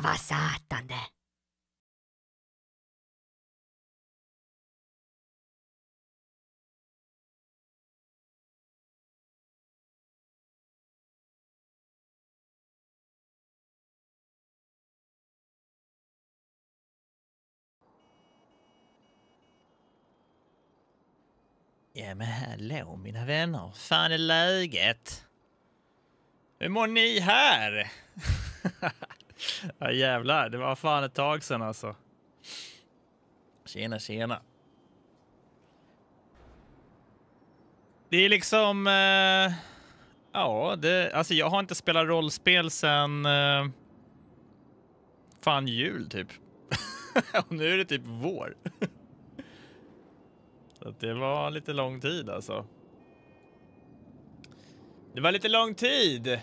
Ah, vad satan det. Ja men hallå mina vänner, fan är läget? Hur mår ni här? ja jävlar, det var fan ett tag sedan alltså. Tjena tjena. Det är liksom, eh, ja, det, alltså jag har inte spelat rollspel sen eh, fan jul typ. Och nu är det typ vår. Så det var lite lång tid alltså. Det var lite lång tid.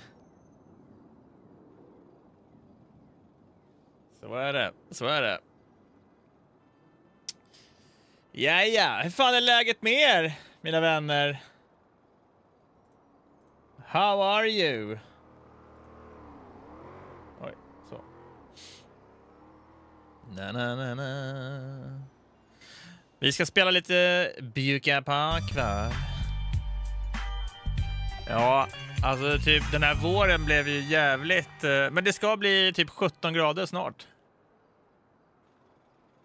Så är det, så är det. Ja, ja, hur fan är läget med er, mina vänner? How are you? Oj, så. Na, na, na, na. Vi ska spela lite Bjuka Park, va? Ja, alltså typ den här våren blev ju jävligt... Eh, men det ska bli typ 17 grader snart.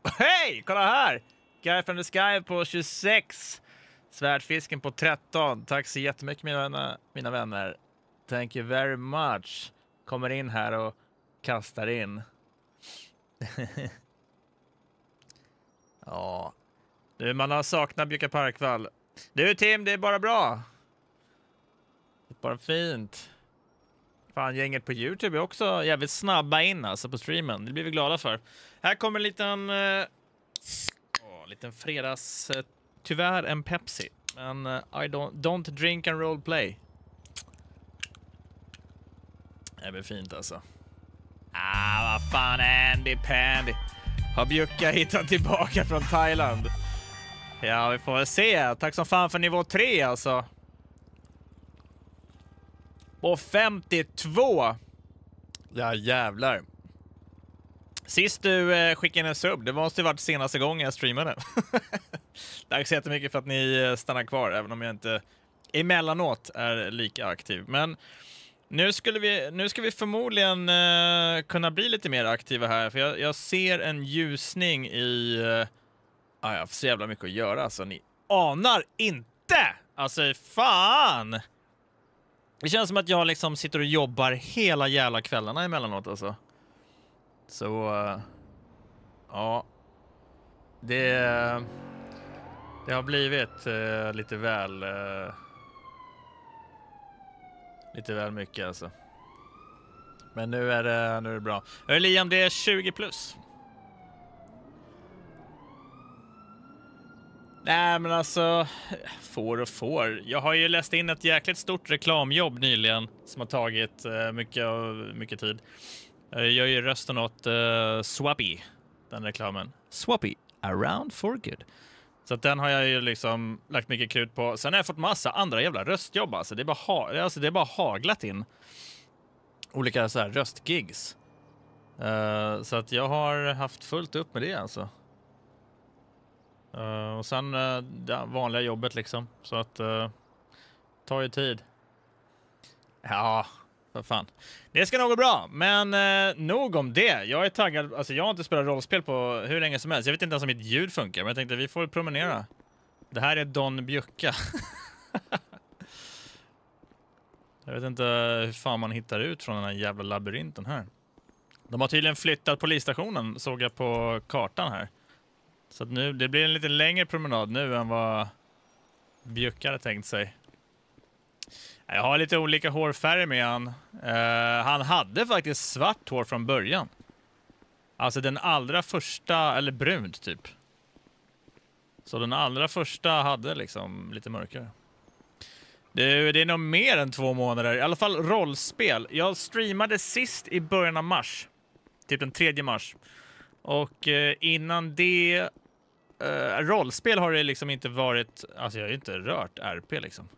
Hej! Kolla här! Guy from the Sky på 26. Svärdfisken på 13. Tack så jättemycket mina vänner. Mina vänner. Thank you very much. Kommer in här och kastar in. ja, du, man har saknat Bjuka Parkvall. Du Tim, det är bara bra. Det är bara fint. Fan, gänget på Youtube är också jävligt snabba in alltså på streamen. Det blir vi glada för. Här kommer en liten, eh, Åh, liten fredags... Eh, tyvärr en Pepsi. Men uh, I don't, don't drink and roll play. Det blir fint alltså. Ah, vad fan Andy Pandy. Har Bjucka hittat tillbaka från Thailand? Ja, vi får väl se. Tack som fan för nivå 3 alltså. Och 52. Ja, jävlar. Sist du eh, skickade in en sub, det måste ju varit senaste gången jag streamade. Tack så jättemycket för att ni eh, stannar kvar, även om jag inte emellanåt är lika aktiv. Men nu, skulle vi, nu ska vi förmodligen eh, kunna bli lite mer aktiva här, för jag, jag ser en ljusning i... Eh, ah, jag har så jävla mycket att göra, alltså. Ni anar inte! Alltså, fan! Det känns som att jag liksom sitter och jobbar hela jävla kvällarna emellanåt, alltså. Så... Eh, ja. Det... Det har blivit eh, lite väl... Eh, lite väl mycket alltså. Men nu är det, nu är det bra. Liam, det är 20 plus. Nej men alltså, får och får. Jag har ju läst in ett jäkligt stort reklamjobb nyligen som har tagit mycket, mycket tid. Jag gör ju rösten åt uh, Swappy, den reklamen. Swappy, around for good. Så den har jag ju liksom lagt mycket krut på. Sen har jag fått massa andra jävla röstjobb alltså. Det är bara, ha alltså, det är bara haglat in olika så här röstgigs. Eh, så att jag har haft fullt upp med det alltså. Eh, och sen uh, det vanliga jobbet liksom. Så att uh, tar ju tid. Ja, vad fan. Det ska nog gå bra, men eh, nog om det. Jag är taggad. Alltså jag har inte spelat rollspel på hur länge som helst. Jag vet inte ens om mitt ljud funkar, men jag tänkte vi får promenera. Det här är Don Bjucka. jag vet inte hur fan man hittar ut från den här jävla labyrinten här. De har tydligen flyttat polisstationen, såg jag på kartan här. Så att nu, det blir en lite längre promenad nu än vad Bjucka hade tänkt sig. Jag har lite olika hårfärger med han. Uh, han hade faktiskt svart hår från början. Alltså den allra första, eller brunt typ. Så den allra första hade liksom lite mörkare. Det, det är nog mer än två månader, i alla fall rollspel. Jag streamade sist i början av mars. Typ den 3 mars. Och eh, innan det... Eh, rollspel har det liksom inte varit... Alltså jag har ju inte rört RP liksom.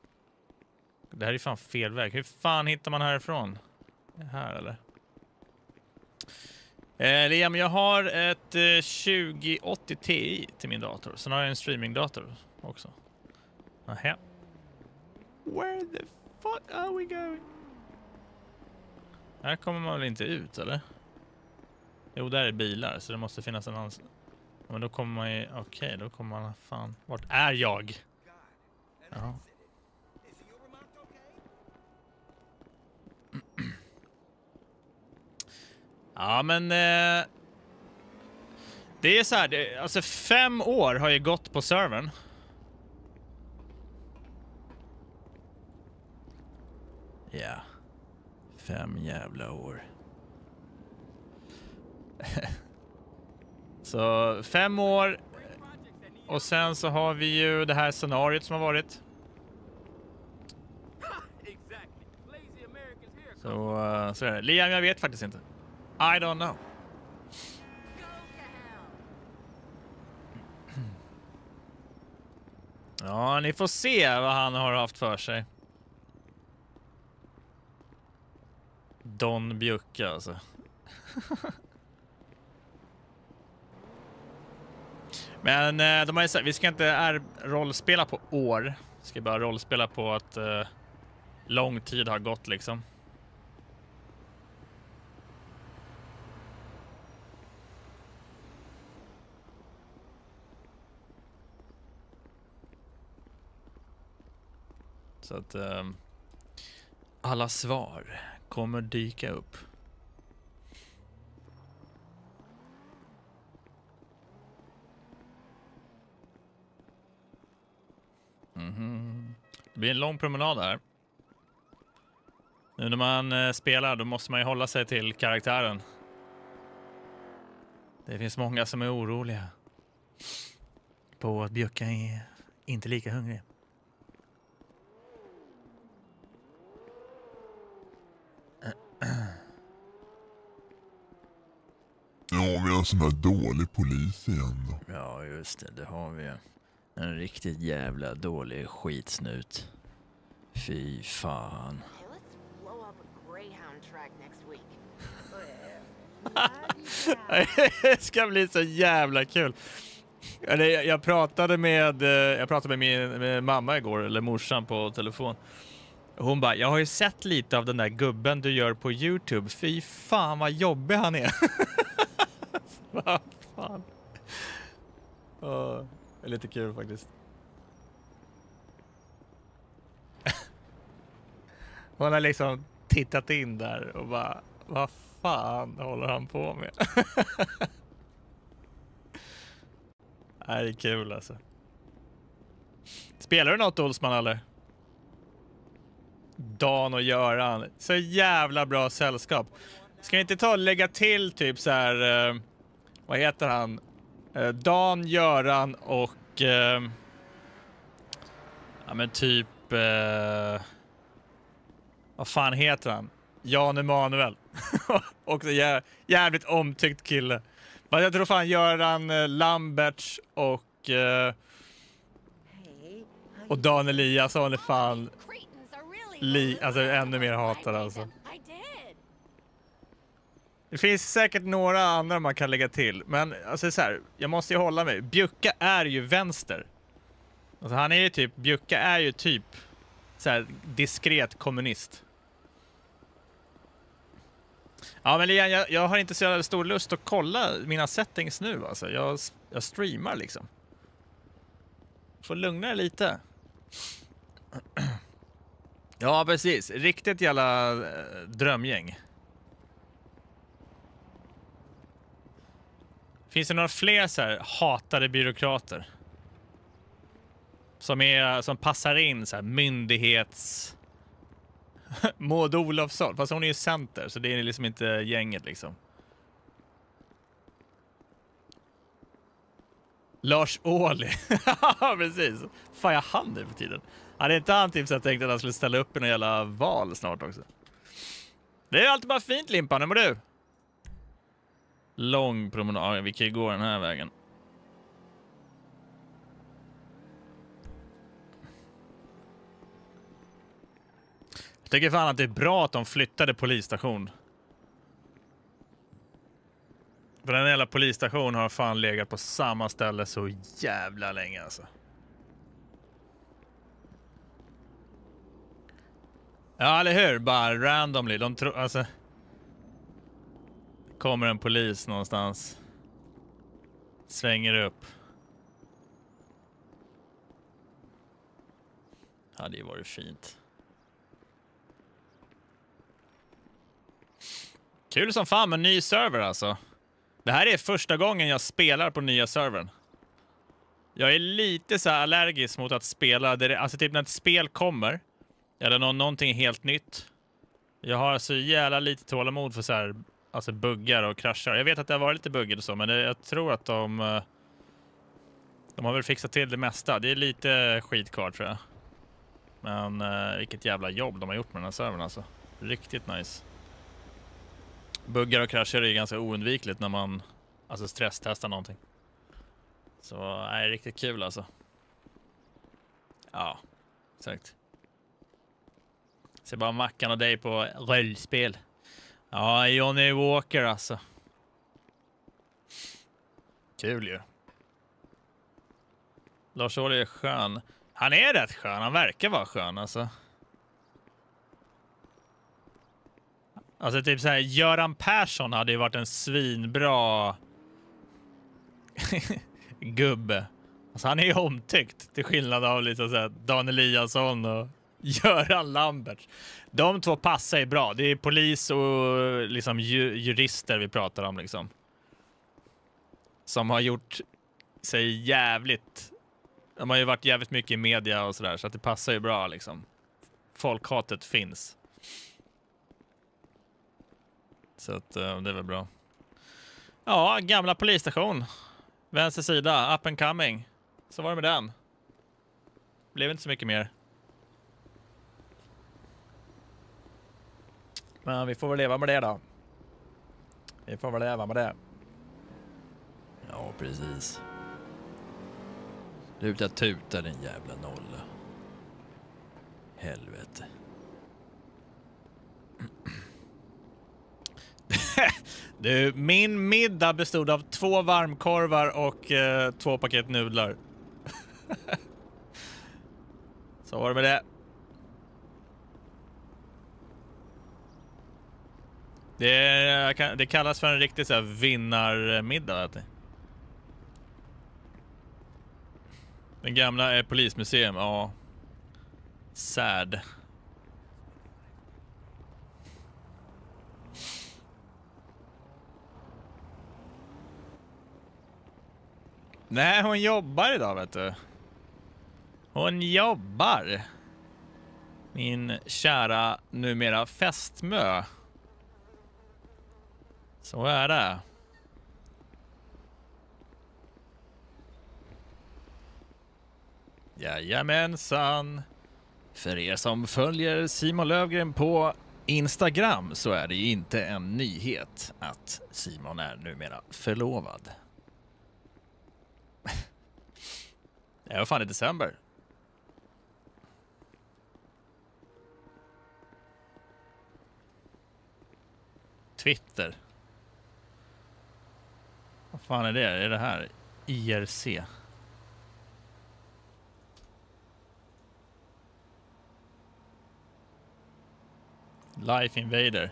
Det här är fan fel väg. Hur fan hittar man härifrån? Här eller? Eh, Liam, jag har ett eh, 2080 Ti till min dator. Sen har jag en streamingdator också. Nähä. Where the fuck are we going? Här kommer man väl inte ut, eller? Jo, där är bilar, så det måste finnas en annan... Men då kommer man ju... Okej, okay, då kommer man... Fan, vart är jag? Ja. Ja, men... Eh, det är så här, det, alltså fem år har ju gått på servern. Ja, fem jävla år. så fem år och sen så har vi ju det här scenariot som har varit. Så, uh, så är det. Liam, jag vet faktiskt inte. I don't know. Ja, ni får se vad han har haft för sig. Don Bjucke, alltså. Men eh, de har ju sagt, vi ska inte rollspela på år. Vi ska bara rollspela på att eh, lång tid har gått liksom. Så att eh, alla svar kommer dyka upp. Mm -hmm. Det blir en lång promenad här. Nu när man eh, spelar då måste man ju hålla sig till karaktären. Det finns många som är oroliga på att Björka är inte lika hungrig. Ja, vi har en sån här dålig polis igen då. Ja, just det. Det har vi. En riktigt jävla dålig skitsnut. Fy fan. det ska bli så jävla kul. Jag pratade med, eh, jag pratade med min med mamma igår, eller morsan på telefon. Hon bara, jag har ju sett lite av den där gubben du gör på Youtube. Fy fan vad jobbig han är. vad fan. Oh, det är lite kul faktiskt. Hon har liksom tittat in där och bara, vad fan håller han på med? det är kul alltså. Spelar du något Olsman eller? Dan och Göran. Så jävla bra sällskap. Ska inte ta och lägga till typ så här, eh, vad heter han? Eh, Dan, Göran och eh, ja men typ, eh, vad fan heter han? Jan Emanuel. Också jä jävligt omtyckt kille. Jag tror fan Göran eh, Lamberts och eh, och Dan Eliasson är fan li, alltså ännu mer hatad alltså. Det finns säkert några andra man kan lägga till, men alltså så här, jag måste ju hålla mig. Bjucka är ju vänster. Alltså han är ju typ, Bjucka är ju typ så här, diskret kommunist. Ja men igen, jag, jag har inte så stor lust att kolla mina settings nu alltså. Jag, jag streamar liksom. Får lugna dig lite. Ja, precis. Riktigt jävla eh, drömgäng. Finns det några fler så här hatade byråkrater? Som, är, som passar in så här myndighets... Maud Olofsson, fast hon är ju center så det är liksom inte gänget liksom. Lars Ohly. Precis. Fan, jag han nu för tiden. Hade inte han typ så tänkt att han skulle ställa upp i någon jävla val snart också? Det är alltid bara fint Limpan, hur mår du? Lång promenad, vi kan ju gå den här vägen. Jag tycker fan att det är bra att de flyttade polisstation. För den jävla polisstationen har fan legat på samma ställe så jävla länge alltså. Ja, eller hur? Bara randomly. De tror, alltså. Kommer en polis någonstans. Svänger upp. Hade ju varit fint. Kul som fan med ny server alltså. Det här är första gången jag spelar på nya servern. Jag är lite så allergisk mot att spela, alltså typ när ett spel kommer, eller nå någonting helt nytt. Jag har så jävla lite tålamod för så här, alltså buggar och kraschar. Jag vet att det har varit lite buggar och så, men det, jag tror att de... Eh, de har väl fixat till det mesta. Det är lite skit kvar tror jag. Men eh, vilket jävla jobb de har gjort med den här servern alltså. Riktigt nice. Buggar och krascher är ju ganska oundvikligt när man alltså stresstestar någonting. Så nej, riktigt kul alltså. Ja, exakt. Ser bara Mackan och dig på rollspel. Ja, Johnny Walker alltså. Kul ju. Lars Ohly är skön. Han är rätt skön, han verkar vara skön alltså. Alltså typ så här, Göran Persson hade ju varit en svinbra gubbe. Alltså han är ju omtyckt till skillnad av liksom så här Dan Eliasson och Göran Lamberts. De två passar ju bra. Det är polis och liksom ju, jurister vi pratar om liksom. Som har gjort sig jävligt... De har ju varit jävligt mycket i media och sådär så att det passar ju bra liksom. Folkhatet finns. Så att eh, det är väl bra. Ja, gamla polisstation. Vänster sida, up and coming. Så var det med den. Blev inte så mycket mer. Men vi får väl leva med det då. Vi får väl leva med det. Ja, precis. Sluta tuta din jävla nolla. Helvete. Du, min middag bestod av två varmkorvar och eh, två paket nudlar. Så var det med det. Det, är, det kallas för en riktig så här vinnarmiddag. Vet. Den gamla är polismuseum, ja. Sad. Nej, hon jobbar idag vet du. Hon jobbar. Min kära numera fästmö. Så är det. Jajamensan. För er som följer Simon Lövgren på Instagram så är det ju inte en nyhet att Simon är numera förlovad. Det var fan i december. Twitter. Vad fan är det? Är det här? IRC? Life Invader.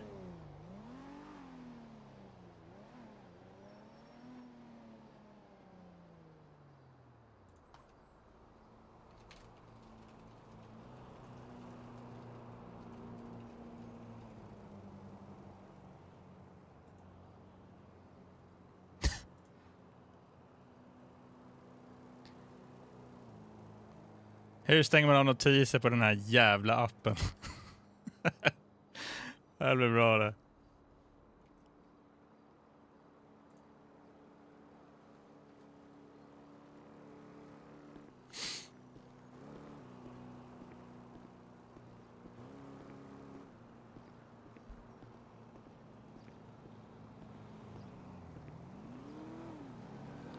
Hur stänger man av notiser på den här jävla appen? det blir bra det.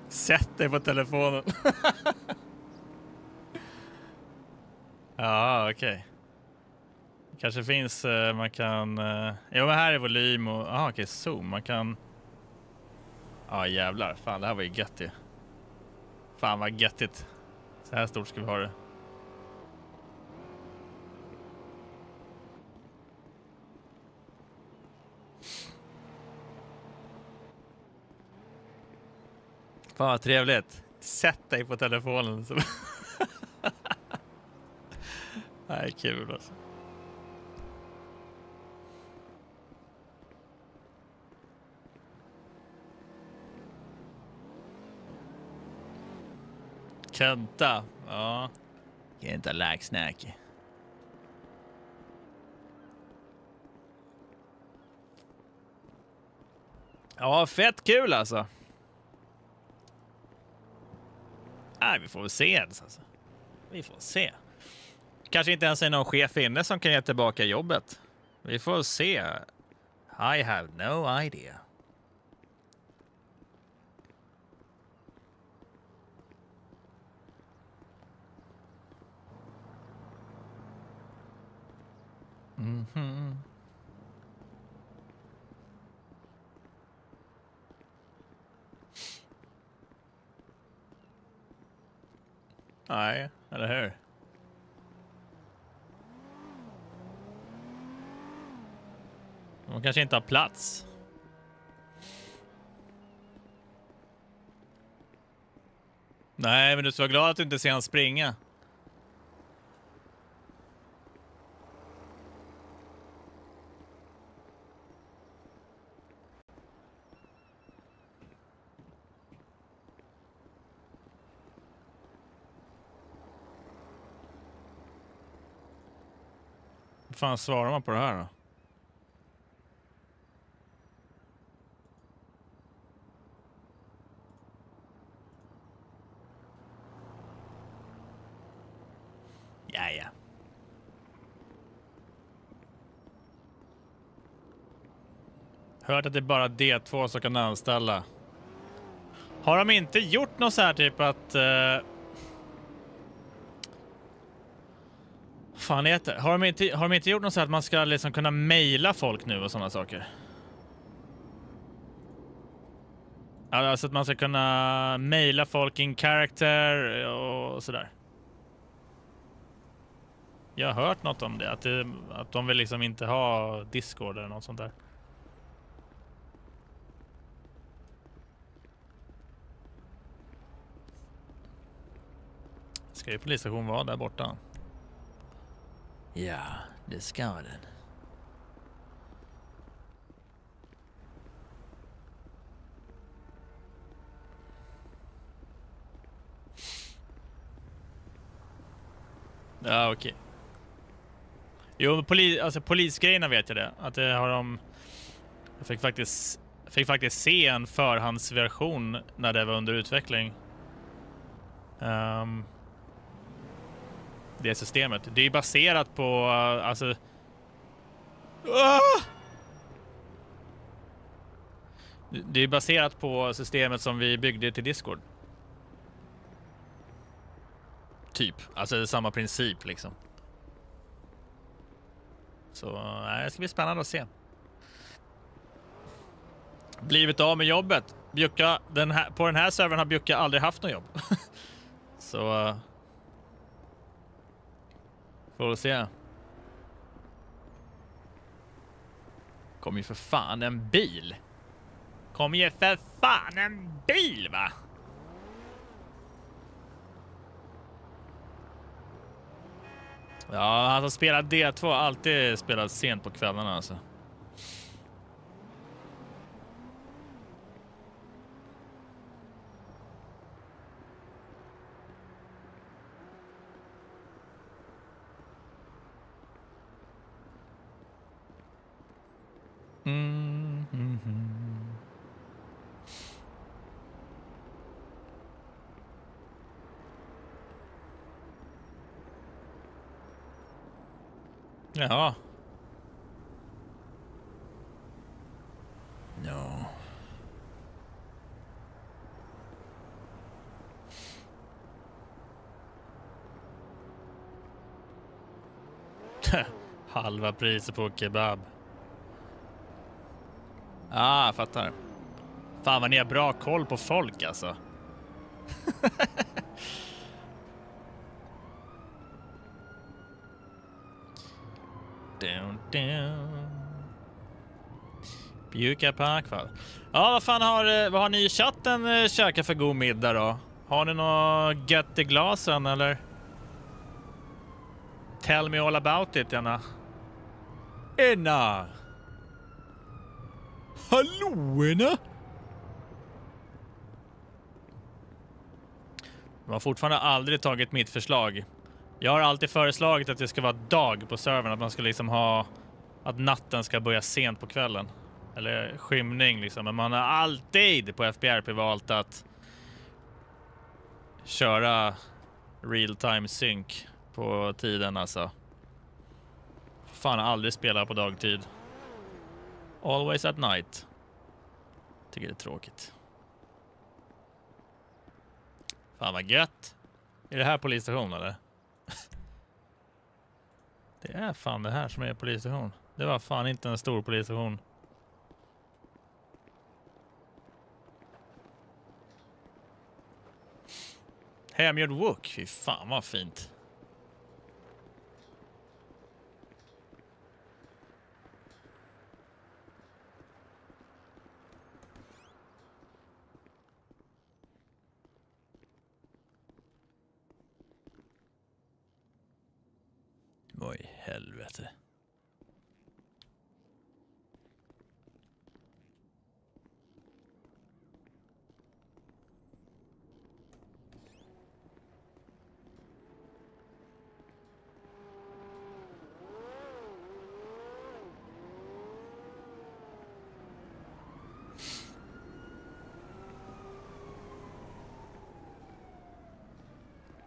Sätt dig på telefonen. Ja, okej. Kanske finns, eh, man kan... Eh, jo, men här är volym och... Jaha, okej, zoom. Man kan... Ja jävlar, fan det här var ju gött ju. Fan vad göttigt. Så här stort ska vi ha det. Fan vad trevligt. Sätt dig på telefonen. Är kul alltså. Kenta. Ja. Kenta lagsnack. Ja, fett kul alltså. Nej, vi får väl se ens alltså. Vi får se. Kanske inte ens är någon chef inne som kan ge tillbaka jobbet. Vi får se. I have no idea. Mhm. Nej, eller hur? De kanske inte har plats. Nej, men du ska vara glad att du inte ser han springa. Hur fan svarar man på det här då? Ja, ja. Hört att det är bara D2 som kan anställa. Har de inte gjort något så här typ att... Uh... Fan heter har de, inte, har de inte gjort något så här att man ska liksom kunna mejla folk nu och sådana saker? Alltså, alltså att man ska kunna mejla folk in character och sådär. Jag har hört något om det, att, det, att de vill liksom inte ha Discord eller något sånt där. Ska ju polisstation vara där borta? Ja, det ska den. Ja, okej. Jo, men poli alltså, polisgrejerna vet jag det. Att det har de... Jag fick faktiskt, fick faktiskt se en förhandsversion när det var under utveckling. Um, det systemet. Det är baserat på, eh, alltså... Ah! Det är baserat på systemet som vi byggde till Discord. Typ. Alltså det är samma princip liksom. Så nej, det ska bli spännande att se. Blivit av med jobbet. Bjucka, den här, på den här servern har Bjucka aldrig haft något jobb. Så... Eh, Får vi se. Kom ju för fan en bil. Kom ju för fan en bil va? Ja, alltså han som spelar D2 har alltid spelat sent på kvällarna alltså. Mm, mm, mm. Jaha. No. Halva priset på kebab. Ah, jag fattar. Fan vad ni har bra koll på folk alltså. down, down. Bjuka parkfall. Ja, vad fan har, eh, vad har ni i chatten eh, käkat för god middag då? Har ni något gött i glasen eller? Tell me all about it, gärna. Enna! Hallåena! De har fortfarande aldrig tagit mitt förslag. Jag har alltid föreslagit att det ska vara dag på servern, att man ska liksom ha att natten ska börja sent på kvällen. Eller skymning liksom. Men man har alltid på FBRP valt att köra real time sync på tiden alltså. Fan, aldrig spela på dagtid. Always at night. Tycker det är tråkigt. Fan vad gött. Är det här polisstation eller? Det är fan det här som är polisstation. Det var fan inte en stor polisstation. Hemgjord wok, fy fan vad fint. Vad i helvete.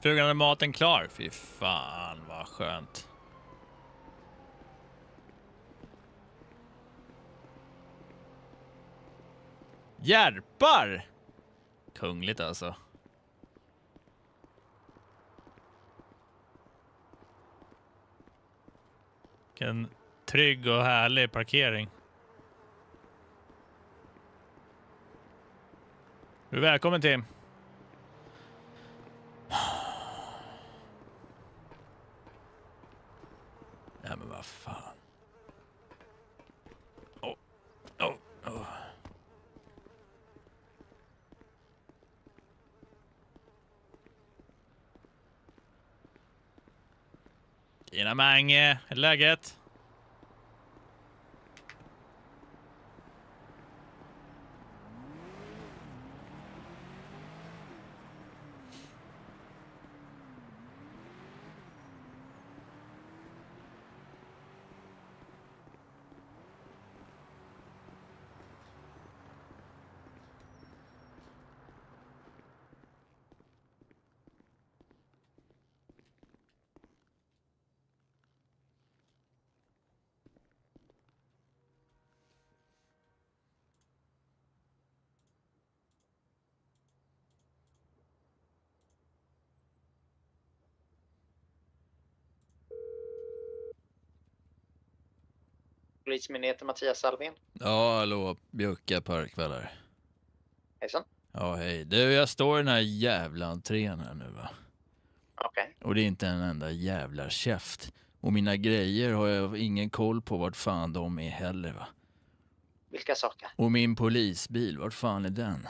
Frugan, är maten klar? Fy fan vad skönt. Järpar! Kungligt alltså. Vilken trygg och härlig parkering. Du är välkommen Tim. Ja men vad fan. Oh, oh, oh. Tjena Mange, eh, hur är läget? Polismyndigheten Mattias Alvén. Ja, hallå, Bjucka parkvällar. Hejsan. Ja, hej. Du, jag står i den här jävla entrén här nu va. Okej. Och det är inte en enda jävla käft. Och mina grejer har jag ingen koll på vart fan de är heller va. Vilka saker? Och min polisbil, vart fan är den?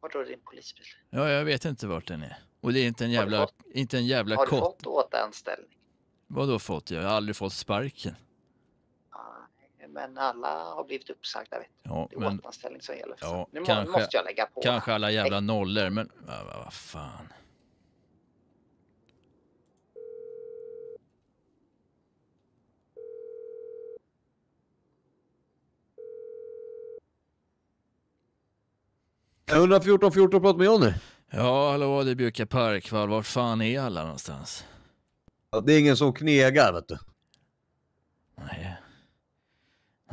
Vadå din polisbil? Ja, jag vet inte vart den är. Och det är inte en Har jävla, fått- inte en jävla Har du kott. fått återanställning? Vadå fått? Jag har aldrig fått sparken. Men alla har blivit uppsagda vet du. Ja, Det är men återanställning som gäller. för Ja, nu kanske- måste jag lägga på. kanske alla jävla nollor, men vad va, va fan. Ja, 114 14 pratar med Johnny. Ja, hallå, det är Bjucka Parkvall. Vart fan är alla någonstans? Ja, det är ingen som knegar vet du. Nej.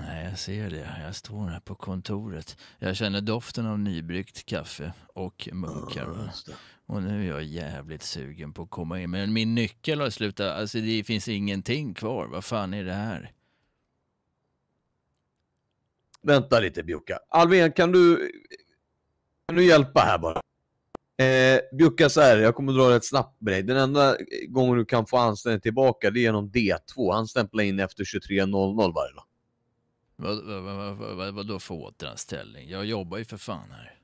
Nej, jag ser det. Jag står här på kontoret. Jag känner doften av nybryggt kaffe och munkar. det. Och nu är jag jävligt sugen på att komma in. Men min nyckel har slutat. Alltså det finns ingenting kvar. Vad fan är det här? vänta lite Bjucka. Alvin, kan du, kan du hjälpa här bara? Eh, Bjucka, så här, jag kommer dra ett snabbt med dig. Den enda gången du kan få anställning tillbaka det är genom D2. Han stämplar in efter 23.00 varje dag. Vad, vad, vad, vad, då för återanställning? Jag jobbar ju för fan här.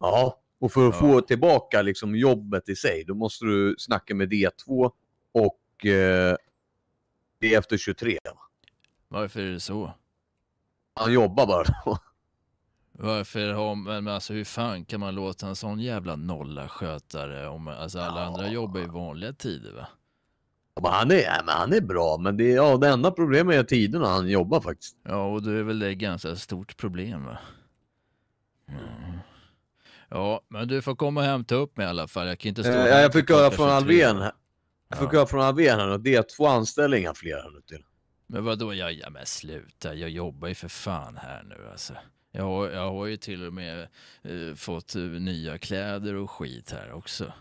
Ja, och för att Ja. få tillbaka liksom jobbet i sig, då måste du snacka med D2 och eh, det är efter 23. va? Varför är det så? Han jobbar bara då. Varför har men alltså hur fan kan man låta en sån jävla nolla sköta det om alltså alla andra jobbar i vanliga tider va? Men han, är, ja, men han är bra, men det, är- ja, det enda problemet är tiderna han jobbar faktiskt. Ja, och då är väl det ett ganska stort problem va? Mm. Ja, men du får komma och hämta upp mig i alla fall. Jag kan inte stå Eh, jag fick höra från 23. Alvén. Jag fick Ja. höra från Alvén här och D2 anställningar fler här nu till. Men vadå, ja, ja men sluta, jag jobbar ju för fan här nu alltså. Jag har, jag har ju till och med eh, fått eh, nya kläder och skit här också.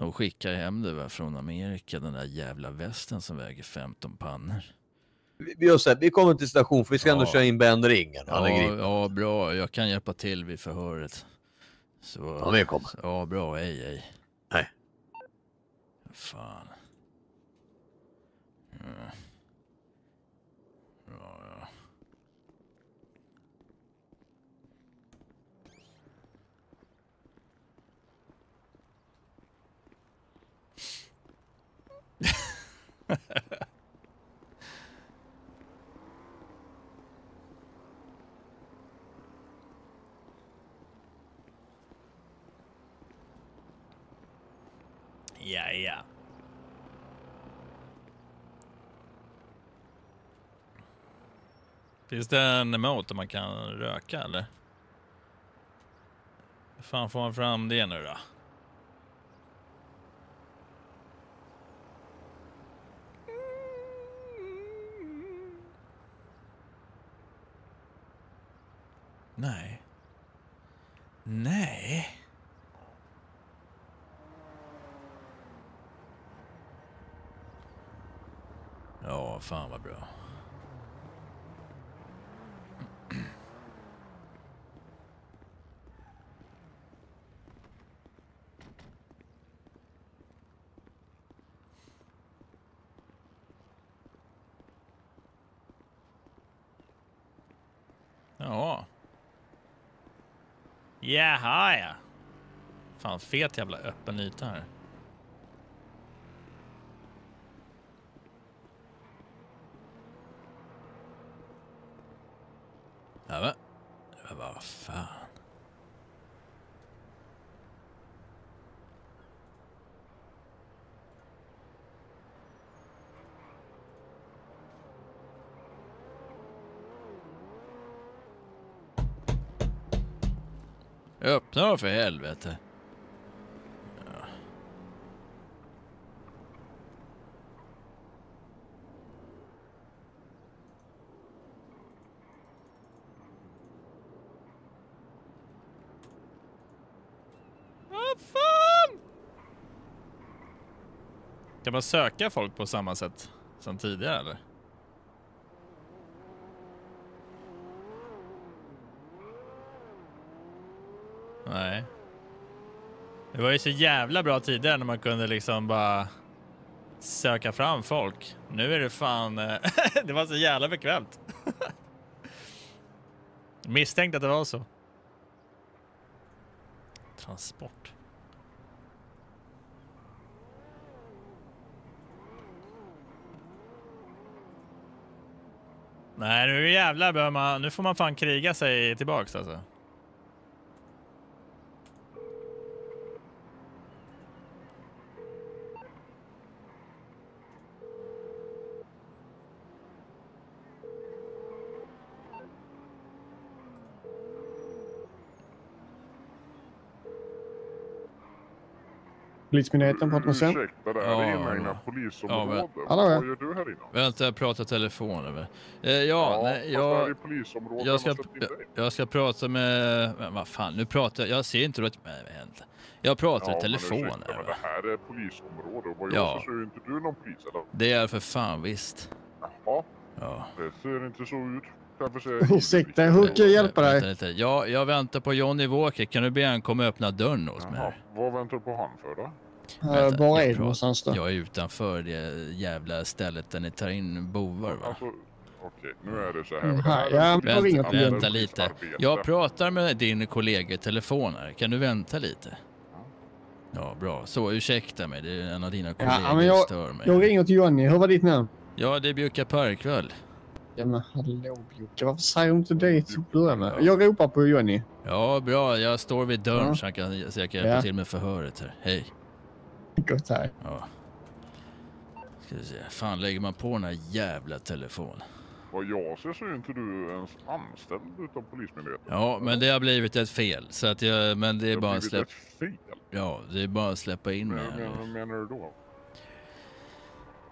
De skickar hem det va, från Amerika, den där jävla västen som väger 15 pannor. Så här, vi kommer till station för vi ska ändå Ja. köra in Ben Ringen. Ja, ja, bra, jag kan hjälpa till vid förhöret. Så, Ja, välkommen. Ja, bra, hej hej. Hej. Fan. Mm. Ja, ja. Finns det en emote där man kan röka eller? Hur fan får man fram det nu då? Nej. Nej. Ja, fan vad bra. Ja. Jaha ja. Fan fet jävla öppen yta här. Ja, men, vad fan. Öppna då för helvete. Ja. Vad fan? Kan man söka folk på samma sätt som tidigare eller? Nej. Det var ju så jävla bra tidigare när man kunde liksom bara söka fram folk. Nu är det fan... Eh, det var så jävla bekvämt. Misstänkte att det var så. Transport. Nej, nu jävlar behöver man... Nu får man fan kriga sig tillbaks alltså. Polismyndigheten pratar med Sven. Ursäkta, det här Ja, är ja. inhägnat polisområde. Ja. Vad gör du här inne? Vänta, jag pratar telefon. Eh, ja, nej, det här jag, är polisområde. jag, ska, jag, jag ska prata med... Men vad fan, nu pratar jag... Jag ser inte. Men vänta. Jag pratar i men telefon ursäkta, här Men det här är polisområde och vad Ja. jag förstår är inte du någon polis eller? Det är för fan visst. Jaha, Ja. det ser inte så ut. Ursäkta, hur kan jag hjälpa Vänta dig? lite. Ja, jag väntar på Johnny Walker. Kan du be han komma och öppna dörren hos mig? Vad väntar du på han för då? Uh, Vänta, var jag är du någonstans då? Jag är utanför det jävla stället där ni tar in bovar va? Alltså, okej, nu är det så här. Mm, här ja, till anställda Vänta lite. Jag pratar med din kollega i telefon här. Kan du vänta lite? Ja, bra. Så, ursäkta mig. Det är en av dina kollegor men jag- stör mig. Jag ringer till Johnny. Hur var ditt namn? Ja, det är Bjucka Parkväll. Ja men hallå Bjocke, varför säger du inte det till att börja med? Jag ropar på Johnny. Ja, bra. Jag står vid dörren Ja. så, han kan, så jag kan hjälpa Ja. till med förhöret här. Hej. Gott här. Ja. Ska vi se. Fan, lägger man på den här jävla telefonen? Vad jag ser så är inte du ens anställd utav Polismyndigheten. Ja, men det har blivit ett fel. Så att jag, men det är har bara att släppa... ett fel. Ja, det är bara att släppa in mig Men, men, menar du då?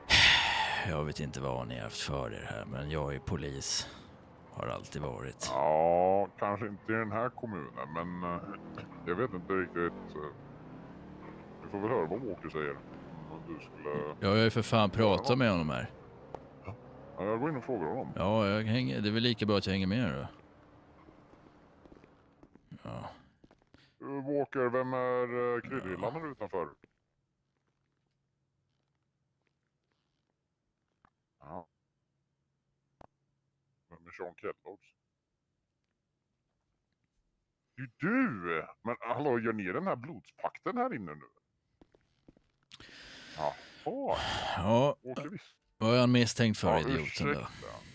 Jag vet inte vad ni har haft för er här, men jag är polis. Har alltid varit. Ja, kanske inte i den här kommunen, men eh, jag vet inte riktigt. Eh, Vi får väl höra vad Walker säger. Om du skulle... Jag har ju för fan pratat med honom här. Ja, jag går in och frågar honom. Ja, jag hänger, det är väl lika bra att jag hänger med då. Ja. Eh, Walker, vem är uh, kryddhyllan här utanför? Ja. Vem är Sean Kellogg's? Det är du! Men hallå, gör ni den här blodspakten här inne nu? Jaha, Ja, vad är han misstänkt för, Ja, idioten då? ursäkta,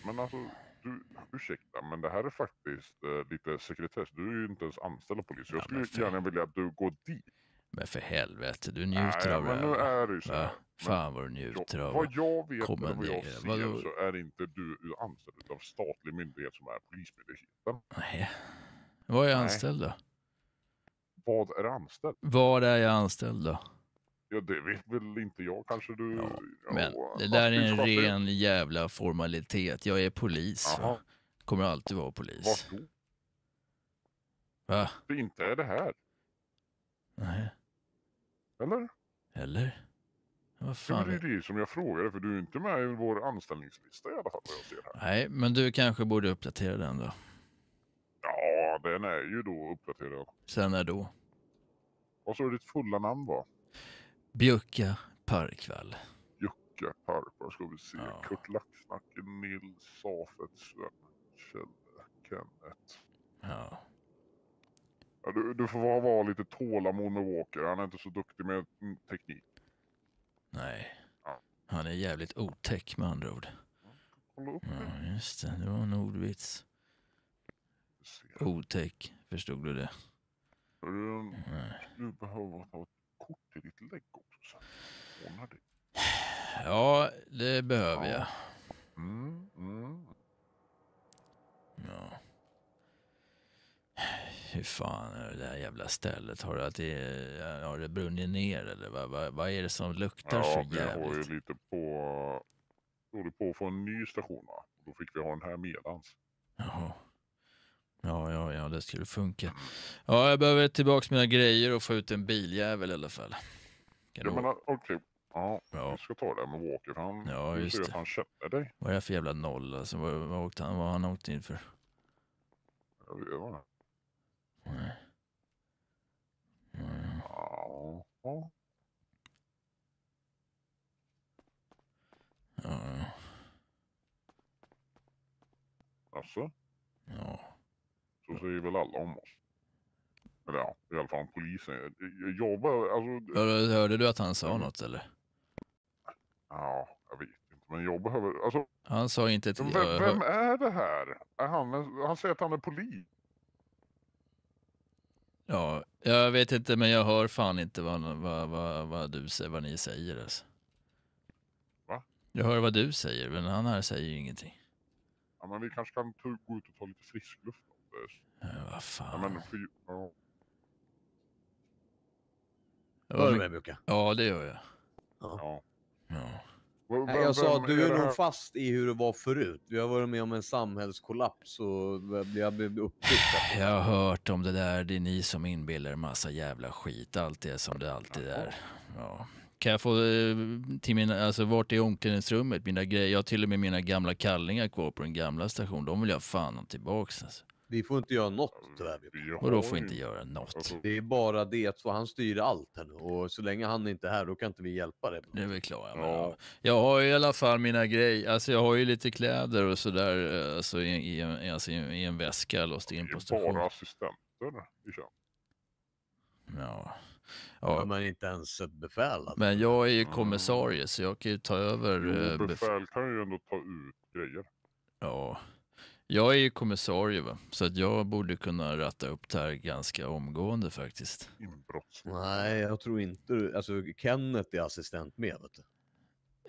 men alltså, du, ursäkta, men det här är faktiskt eh, lite sekretess. Du är ju inte ens anställd av polis. Jag Ja, skulle för- gärna vilja att du går dit. Men för helvete, du njuter Nej, av det men nu här. va? är det ju så här. Fan vad du jag, njuter av vad det. jag vet eller vad jag ser Vadå? så är inte du anställd av statlig myndighet som är Polismyndigheten. Nej. Var är jag anställd då? Vad är anställd? Var är jag anställd då? Ja, det vet väl inte jag. Kanske du... Ja, ja, Men det där är en ren jävla formalitet. Jag är polis. Va? Kommer alltid vara polis. vart då? Va? Det inte är det här. Nej. Eller? Eller? Vad fan? det är det som jag frågade, för du är inte med i vår anställningslista i alla fall vad jag ser här. Nej, men du kanske borde uppdatera den då. Ja, den är ju då uppdaterad. Sen när då? Vad sa du ditt fulla namn var? Bjucka Parkvall. Jocke Harper ska vi se. Ja. Kurt Laxnacke, Nils Safet, Sven, Kjell, Kenneth. Ja. Ja, du, du får vara, vara lite tålamod med Walker. Han är inte så duktig med teknik. Nej. Ja. Han är jävligt otäck med andra ord. Ja, just det. Det var en ordvits. Otäck. Förstod du det? Du, behöver ta kort till ditt lägg också. Ordna det. Ja, det behöver jag. Mm, mm. Ja. Hur fan är det där jävla stället? Har det, att det, har det brunnit ner eller vad, vad, vad är det som luktar Ja, så vi har ju jävligt? lite på... håller på att få en ny station va? Då fick vi ha den här medans. Jaha. Ja, ja, ja, det skulle funka. Ja, jag behöver tillbaka mina grejer och få ut en biljävel i alla fall. Kan Jag menar, okej. Ja, Ja. vi ska ta det med Walker. för Han, Ja, just det. att han känner dig. Vad är det för jävla noll? Alltså, vad, vad, åkte han, vad har han åkt in för? Jag vet är. Nej. Nej. Ja, ja. Ja, Alltså, ja. Så säger väl alla om oss. Eller ja, i alla fall polisen. Jag- bara, alltså, Hörde, hörde du att han sa något eller? ja, jag vet inte. Men jag behöver, alltså, Han sa inte ett... vem, vem hör- är det här? Är han, en- han säger att han är polis. Ja, jag vet inte men jag hör fan inte vad, vad, vad, vad du säger, vad ni säger alltså. Va? Jag hör vad du säger men han här säger ju ingenting. Ja, men vi kanske kan gå ut och ta lite frisk luft. Är. Ja, vad Ja, fan. men, för, ja. Ja, Hör du mig Bjucka? Ja, det gör jag. ja. Ja. Vem- Nej, jag sa att du är det nog fast i hur det var förut. Vi har varit med om en samhällskollaps och jag blev upptryckt. Jag har hört om det där, det är ni som inbillar er massa jävla skit. Allt är som det alltid är. Ja. Kan jag få eh, till mina, alltså vart är omklädningsrummet? Mina grejer, jag har till och med mina gamla kallingar kvar på den gamla stationen. De vill jag fan ha tillbaks alltså. Vi får inte göra något tyvärr. Björka. Vi Och då får inte göra något. Alltså, Det är bara D2, han styr allt här nu och så länge han inte är här då kan inte vi hjälpa dig. Det är väl klart. Jag, Ja. jag har ju i alla fall mina grejer, alltså jag har ju lite kläder och sådär eh, alltså, i, i, en- alltså, i, i en väska låst in det på är stationen. bara assistenter i tjänst. Ja. Ja. Ja, Men inte ens ett befäl. Alltså. men jag är ju kommissarie så jag kan ju ta över. Jo, eh, bef- befäl kan ju ändå ta ut grejer. ja. Jag är ju kommissarie va, så att jag borde kunna ratta upp det här ganska omgående faktiskt. Inbrotts... Nej, jag tror inte Alltså Kenneth är assistent med vet du.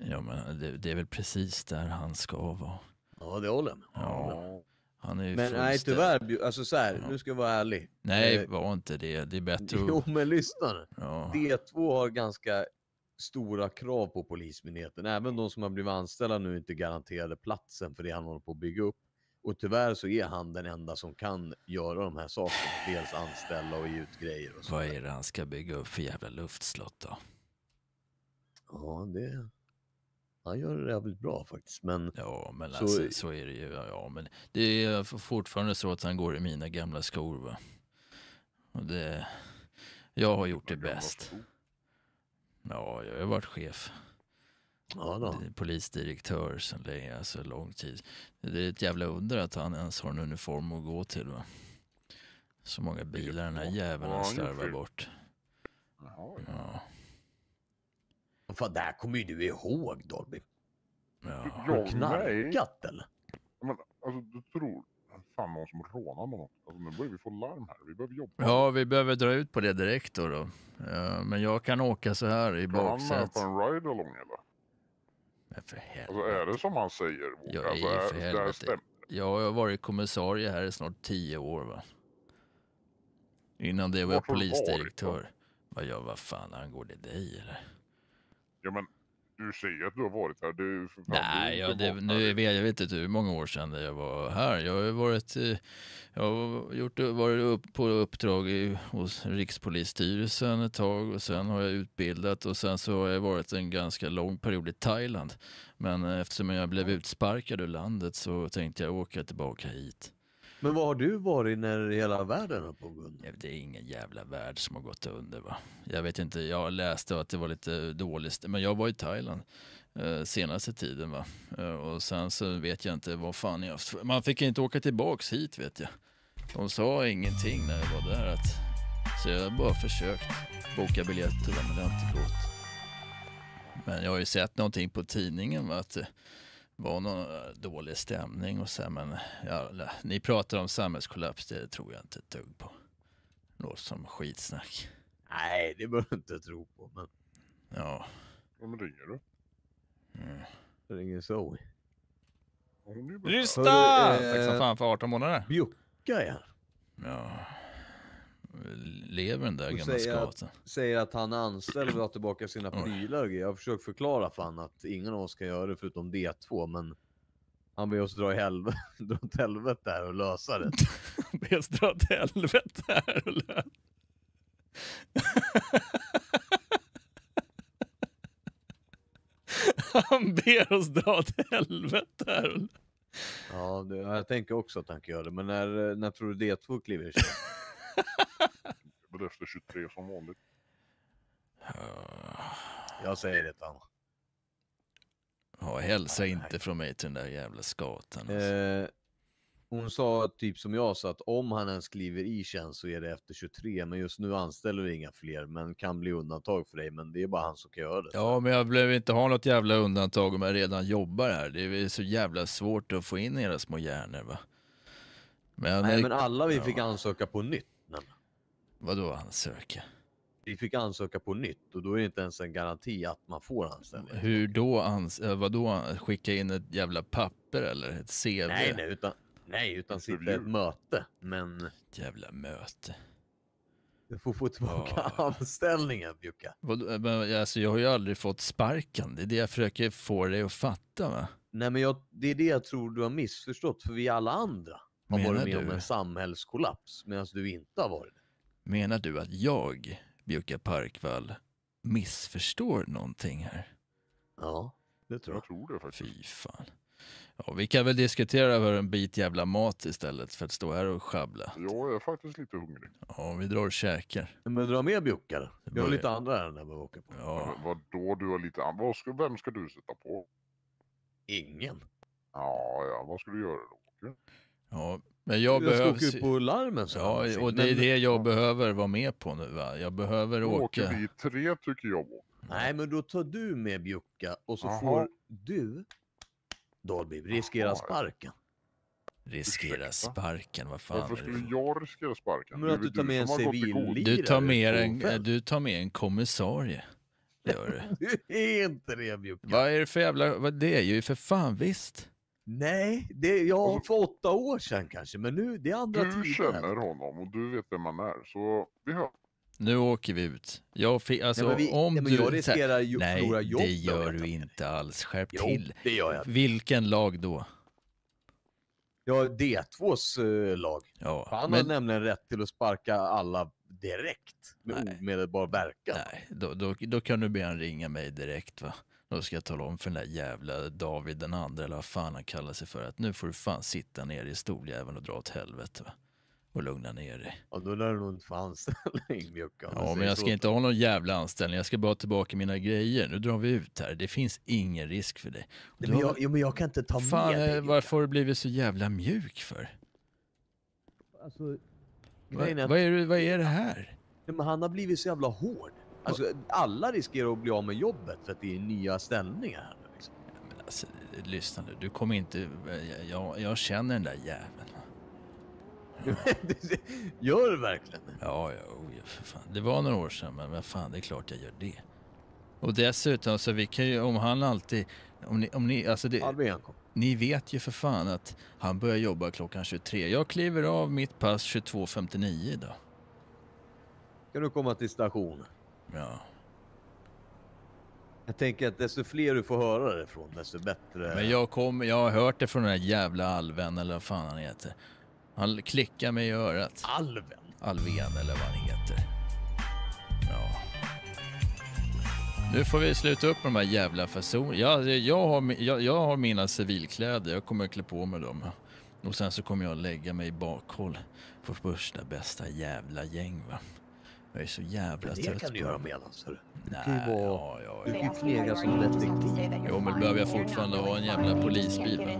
Ja men det, det är väl precis där han ska vara. Ja, det håller jag med. Ja, han är ju Men nej, tyvärr. Alltså så här, Ja. nu ska jag vara ärlig. Nej, Eh, var inte det. Det är bättre Jo, att... men lyssna nu. Ja. D2 har ganska stora krav på Polismyndigheten. Även de som har blivit anställda nu är inte garanterade platsen för det han håller på att bygga upp. Och tyvärr så är han den enda som kan göra de här sakerna. Dels anställa och ge ut grejer och så. Vad är det han ska bygga upp för jävla luftslott då? Ja, det... Han gör det jävligt bra faktiskt. Men Ja, men Så- alltså, så är det ju. Ja, men det är fortfarande så att han går i mina gamla skor va. Och det... Jag har gjort det bäst. Ja, jag har varit chef. Ja är Polisdirektör sedan länge, alltså lång tid. Det är ett jävla under att han ens har en uniform att gå till va. Så många bilar den här jäveln Ja, har slarvar det. bort. Jaha, ja. Ja, Fan, det här kommer ju du ihåg Dolby. ja. Har du knarkat eller? Men alltså du tror... Fan någon som rånar någon. Alltså, nu börjar vi få larm här. Vi behöver jobba. Ja, vi behöver dra ut på det direkt då. då. Ja, men jag kan åka så här i Kan han baksätet. på en ride along eller? Men för Alltså är det som han säger? Ja, alltså, är, för helvete. Jag har varit kommissarie här i snart tio år va. Innan det var jag polisdirektör. Vad jag, vad fan angår det dig eller? Ja men du säger att du har varit här. Du, fan, Nej, jag, det, nu vet jag vet inte hur många år sedan jag var här. Jag har varit, eh, jag har gjort, varit upp på uppdrag i, hos Rikspolisstyrelsen ett tag och sen har jag utbildat och sen så har jag varit en ganska lång period i Thailand. Men eftersom jag blev utsparkad ur landet så tänkte jag åka tillbaka hit. Men vad har du varit när hela världen har pågått? Det är ingen jävla värld som har gått under va. Jag vet inte, jag läste att det var lite dåligt, men jag var i Thailand eh, senaste tiden va. Eh, och sen så vet jag inte vad fan jag haft Man fick inte åka tillbaks hit vet jag. De sa ingenting när jag var där att, så jag har bara försökt boka biljetter men det har inte gått. Men jag har ju sett någonting på tidningen va, att eh, var någon eh, dålig stämning och så här, men ja, ni pratar om samhällskollaps, det tror jag inte ett dugg på. Låter som skitsnack. Nej, det behöver du inte tro på. Men Ja. Ja men ringer du? Mm. det ringer Zoe. Ja, eh, Tack som fan för 18 månader. Bjucka är här. Ja. Lever den där Och gamla säger att- skaten? Säger att han är anställd och vill ha tillbaka sina prylar och. Jag har försökt förklara för han att ingen av oss ska göra det förutom D2 men han ber oss dra, i helvete, dra åt helvete här och lösa det. Be oss dra åt helvete här och lö- Han ber oss dra åt helvete här och Ja, det, jag tänker också att han kan göra det. Men när, när tror du D2 kliver i efter 23 som vanligt. Jag säger det honom. Ja, hälsa inte från mig till den där jävla skatan. Alltså. Eh, hon sa typ som jag sa att om han ens kliver i tjänst så är det efter 23. Men just nu anställer vi inga fler. Men kan bli undantag för dig. Men det är bara han som kan göra det. Ja, men jag behöver inte ha något jävla undantag om jag redan jobbar här. Det är så jävla svårt att få in era små hjärnor va. Men, Nej, men alla vi ja. fick ansöka på nytt. Vadå ansöka? Vi fick ansöka på nytt och då är det inte ens en garanti att man får anställning. Hur då? Ans eh, vadå? Skicka in ett jävla papper eller ett CV? Nej, nej, utan, nej, utan sitta i ett möte. Men Ett jävla möte. du får få tillbaka Ja. anställningen Bjucka. Eh, Men, alltså, jag har ju aldrig fått sparken. Det är det jag försöker få dig att fatta va? Nej, men jag, det är det jag tror du har missförstått. För vi alla andra har Menar varit med om du? en samhällskollaps medan du inte har varit det. Menar du att jag, Björka Parkvall, missförstår någonting här. Ja, det tror jag. Jag tror det faktiskt. Fy fan. Ja, vi kan väl diskutera över en bit jävla mat istället för att stå här och schabbla. Jag är faktiskt lite hungrig. Ja, vi drar och käkar. Men dra med bjuckar. Vi har lite andra ärenden vi åker på. Ja, Men Vadå, du har lite an- vad ska, Vem ska du sätta på? Ingen. Ja, ja, vad ska du göra då? Ja men jag Jag ska behövs... åka ut på larmen så Ja, och det är det jag behöver vara med på nu va. Jag behöver Då åker åka. vi tre tycker jag. Nej, men då tar du med bjucka och så Jaha. får du, Dolby, riskera Jaha, sparken. Riskera Ursäkta? sparken, vad fan. Varför är det skulle jag riskera sparken? Men att du tar med en som har gått i god- civil- Du tar med en, du tar med en kommissarie. Det gör du. Du är inte det bjucka. Vad är det för jävla... Vad, det är ju för fan visst. Nej, det ja, för åtta år sedan kanske, men nu, det är andra Du tider. känner honom och du vet vem man är. Så vi hör. Nu åker vi ut. Jag fick, alltså Nej, men vi, om nej, du... jag riskerar ju Nej, förlora jobbet. det gör du inte alls. Skärp Jo, till. det gör jag. Vilken lag då? Ja, D2s eh, lag. Ja, Han men, har nämligen rätt till att sparka alla direkt med Nej. omedelbar verkan. nej, då, då, då kan du be han ringa mig direkt va. Då ska jag tala om för den där jävla David den andra eller vad fan han kallar sig för att nu får du fan sitta ner i stoljäveln och dra åt helvete va. Och lugna ner dig. Ja, då lär du nog inte få anställning, Bjucka. om Ja, men jag så. ska inte ha någon jävla anställning. Jag ska bara ha tillbaka mina grejer. Nu drar vi ut här. Det finns ingen risk för dig. Nej, men jag, jo, men jag kan inte ta Fan, med dig. eh, Bjucka. varför har du blivit så jävla mjuk för? Alltså, Va, grejen är att vad, är, vad är det här? nej, men han har blivit så jävla hård. Alltså, alla riskerar att bli av med jobbet för att det är nya ställningar här nu. Liksom. Men alltså, lyssna nu. Du kommer inte... Jag, jag, jag känner den där jäveln. Gör du verkligen? Ja, ja, oh, ja, för fan. Det var några år sedan, men vad fan, det är klart jag gör det. Och dessutom, så vi kan ju, om han alltid... Om ni, om ni, alltså det, Albin ni vet ju för fan att han börjar jobba klockan 23. Jag kliver av mitt pass 22.59 idag. Kan du komma till stationen? Ja. Jag tänker att desto fler du får höra det ifrån, desto bättre. Men jag, kom, jag har hört det från den där jävla Alven eller vad fan han heter. Han klickar mig i örat. Alven? Alven eller vad han heter. Ja. Nu får vi sluta upp med de här jävla fasonerna. Jag, jag, har, jag, jag har mina civilkläder, jag kommer att klä på mig dem. Och sen så kommer jag lägga mig i bakhåll på första bästa jävla gäng va. Jag är så jävla Det trött kan du på göra medans. hörru. Nej, ja, ja, Du kan ju knega som detektiv. Jo, men behöver jag fortfarande ha en jävla polisbil?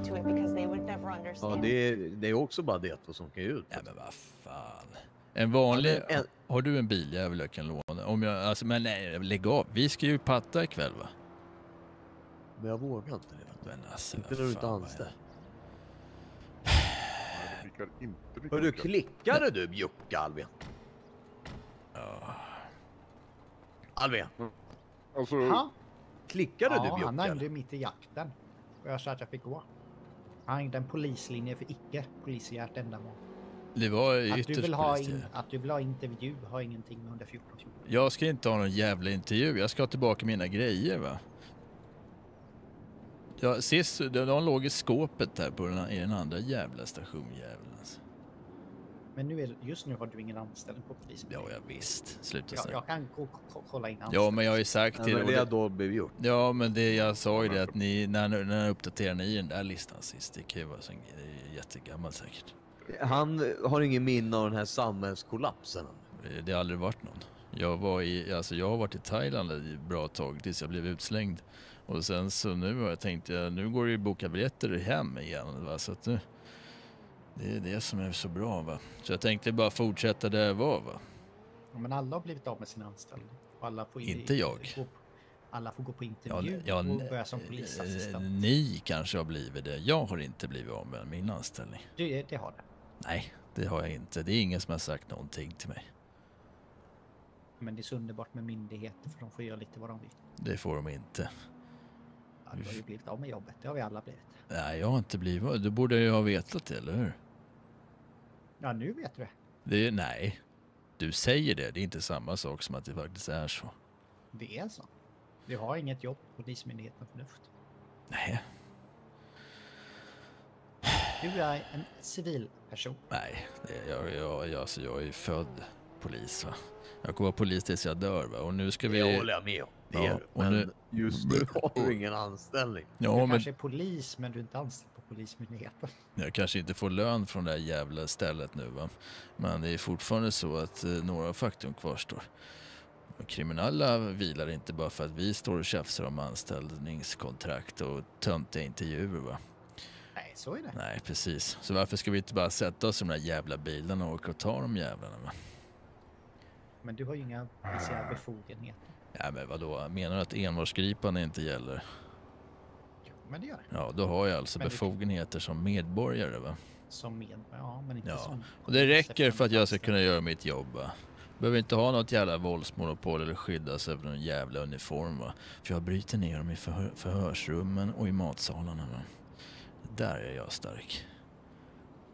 Ja, det är, det är också bara det som kan ut. Ja, men vad fan. En vanlig... Har du en biljävel jag kan låna? Om jag, alltså, men nej, lägg av. Vi ska ju patta ikväll va? Men jag vågar inte det. du. Men alltså, Inte när du inte lika Hörru, klickade du Bjucka Albin? Albin, Alltså, Ha? klickade du Ja, Bjucka? han eller? nämnde mitt i jakten. Och jag sa att jag fick gå. Han ringde en polislinje för icke polisiärt ändamål. Det var Att du, vill ha in, att du vill ha intervju har ingenting med 114 14. Jag ska inte ha någon jävla intervju. Jag ska ha tillbaka mina grejer va. Ja, sist, de, de låg i skåpet där på den, i den andra jävla stationjäveln. Alltså. Men nu är, just nu har du ingen anställning på polisen. Ja, ja visst. Sluta jag, jag kan ko- ko- kolla in Ja, men jag har ju sagt Ja, till men det har det- Dolby gjort. Ja, men det jag sa ju det att ni, när, när uppdaterade ni den där listan sist, det kan ju vara så, det är jättegammalt säkert. Han har ingen minne av den här samhällskollapsen. Det har aldrig varit någon. Jag, var i, alltså jag har varit i Thailand ett bra tag tills jag blev utslängd. Och sen så nu har jag tänkt, ja, nu går det ju att boka biljetter hem igen. Va? Så att nu, det är det som är så bra. Va? Så jag tänkte bara fortsätta där jag var. Va? Ja, men alla har blivit av med sin anställning. Alla får Inte jag. Alla får gå på Ja, intervju ja, och börja som polisassistent. eh, ni kanske har blivit det. Jag har inte blivit av med min anställning. Det, det har det. Nej, det har jag inte. Det är ingen som har sagt någonting till mig. Men det är så underbart med myndigheter för de får göra lite vad de vill. Det får de inte. Ja, du har ju blivit av med jobbet. Det har vi alla blivit. Nej, jag har inte blivit Du borde ju ha vetat det, eller hur? Ja, nu vet du det. Det är, nej, du säger det. Det är inte samma sak som att det faktiskt är så. Det är så. Vi har inget jobb på Polismyndigheten för luft. Nej, Du är en civilperson. nej. Det, jag, jag, jag, alltså jag är född polis va. Jag kommer vara polis tills jag dör va. Och nu ska Det vi... håller jag med om. Det Ja, är du. och Men nu- just nu har du ingen anställning. Ja, du men kanske är polis men du är inte anställd Polismyndigheten. jag kanske inte får lön från det här jävla stället nu va. Men det är fortfarande så att eh, några faktum kvarstår. Kriminella vilar inte bara för att vi står och tjafsar om anställningskontrakt och töntiga intervjuer va. Nej, så är det. Nej, precis. Så varför ska vi inte bara sätta oss i de där jävla bilarna och åka och ta de jävlarna va? Men du har ju inga polisiära befogenheter. Ja men vadå, menar du att envarsgripande inte gäller? Men det gör det. Ja, då har jag alltså Men du- befogenheter som medborgare va. Som med, ja, men inte Ja, som Och det räcker för att jag ska kunna göra mitt jobb va. Behöver inte ha något jävla våldsmonopol eller skyddas över någon jävla uniform va. För jag bryter ner dem i förhör, förhörsrummen och i matsalarna va. Där är jag stark.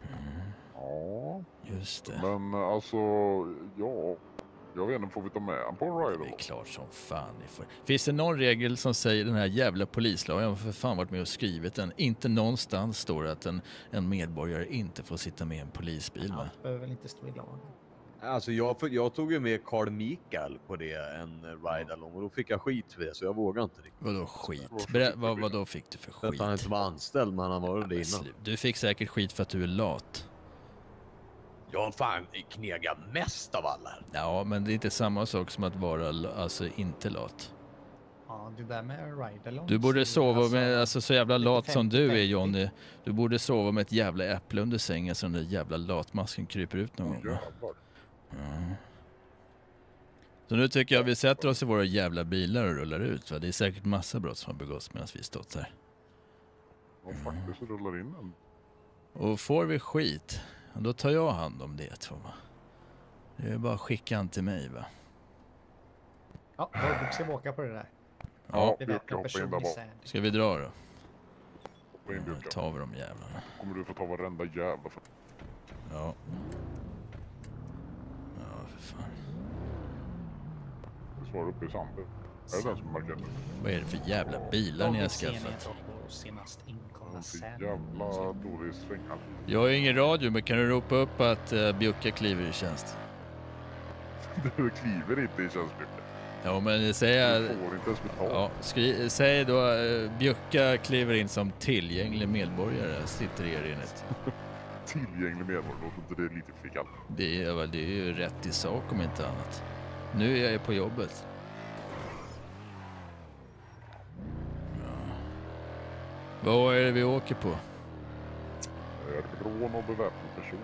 Mm, Ja, just det. men alltså, ja. Jag vet inte, får vi ta med han på en ride Det är klart som fan ni får. Finns det någon regel som säger den här jävla polislagen, jag har för fan varit med och skrivit den. Inte någonstans står det att en, en medborgare inte får sitta med i en polisbil va? Allt behöver väl inte stå i lagen. Alltså jag, jag tog ju med Carl Mikael på det, en ride along och då fick jag skit för det så jag vågar inte riktigt. Vadå skit? Berä, fick du vad, det? vadå fick du för För att skit? han inte var anställd men han var det innan. Du fick säkert skit för att du är lat. Jag har fan knegat mest av alla. Ja, men det är inte samma sak som att vara alltså inte lat. Ja, det där med ride along. Du borde sova med, alltså så jävla lat som du är 50-50. Johnny. Du borde sova med ett jävla äpple under sängen så den där jävla latmasken kryper ut någon gång. Ja. Så nu tycker jag vi sätter oss i våra jävla bilar och rullar ut va? Det är säkert massa brott som har begåtts medan vi stått här. Och faktiskt rullar in en. Och får vi skit, då tar jag hand om det två va? Det är bara att skicka han till mig va? Ja, Volvo ska vi åka på det där. Ja, Björke, Beväpnad hoppa in där bak. Ska vi dra då? Hoppa in Nu Björke. tar vi de jävlarna. kommer du få ta varenda jävla för... Ja. Ja, för fan. Du svarar uppe i sanden. Är det den som är markerad? Vad är det för jävla bilar ni har skaffat? jävla dålig. Jag har ju ingen radio, men kan du ropa upp att uh, Bjucka kliver i tjänst? Du kliver inte i tjänstbygget. Ja, men Du säg, får inte ens betalt. ja, skri, säg då uh, Bjucka kliver in som tillgänglig medborgare, sitter i erinnet. Tillgänglig medborgare, låter inte det lite kallt? Det är, väl- det är ju rätt i sak om inte annat. Nu är jag på jobbet. Vad är det vi åker på? Rån och beväpnad person?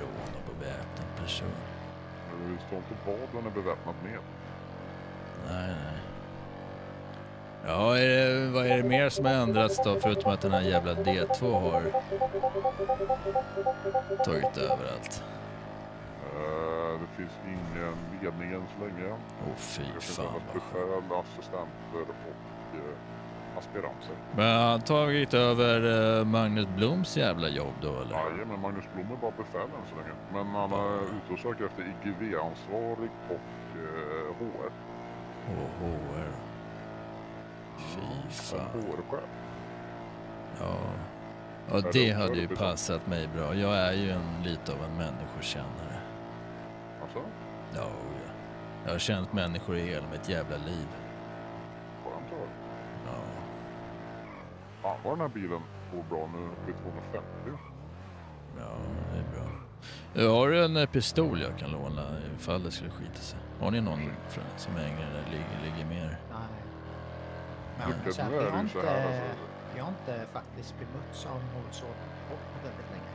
Rån och beväpnad person. Men Det står inte vad den är beväpnad med. Nej, nej. Ja, är det, vad är det mer som har ändrats då, förutom att den här jävla D2 har tagit över allt? Eh, det finns ingen ledning än så länge. Åh fy Det finns fan endast befäl, assistenter och eh, aspiranter. Men har han tagit över eh, Magnus Bloms jävla jobb då eller? Nej, men Magnus Blom är bara befäl än så länge. Men han är ute och söker efter IGV-ansvarig och eh, HR. Åh, HR. Fy fan. HR-chef. Ja. Ja, det hade ju passat mig bra. Jag är ju en, lite av en människokännare. Alltså, ja. Jag har känt människor i hela mitt jävla liv. skönt att höra. Ja. Fan vad den här bilen går bra nu vid 250. Ja, det är bra. Jag har du en eh, pistol jag kan låna ifall det skulle skita sig? Har ni någon från- som hänger eller ligger, ligger med er? Nej. Men Lyckas jag, säger nu att är jag, har det ju så här, inte, alltså. jag har inte faktiskt bemötts av något sådant på väldigt länge.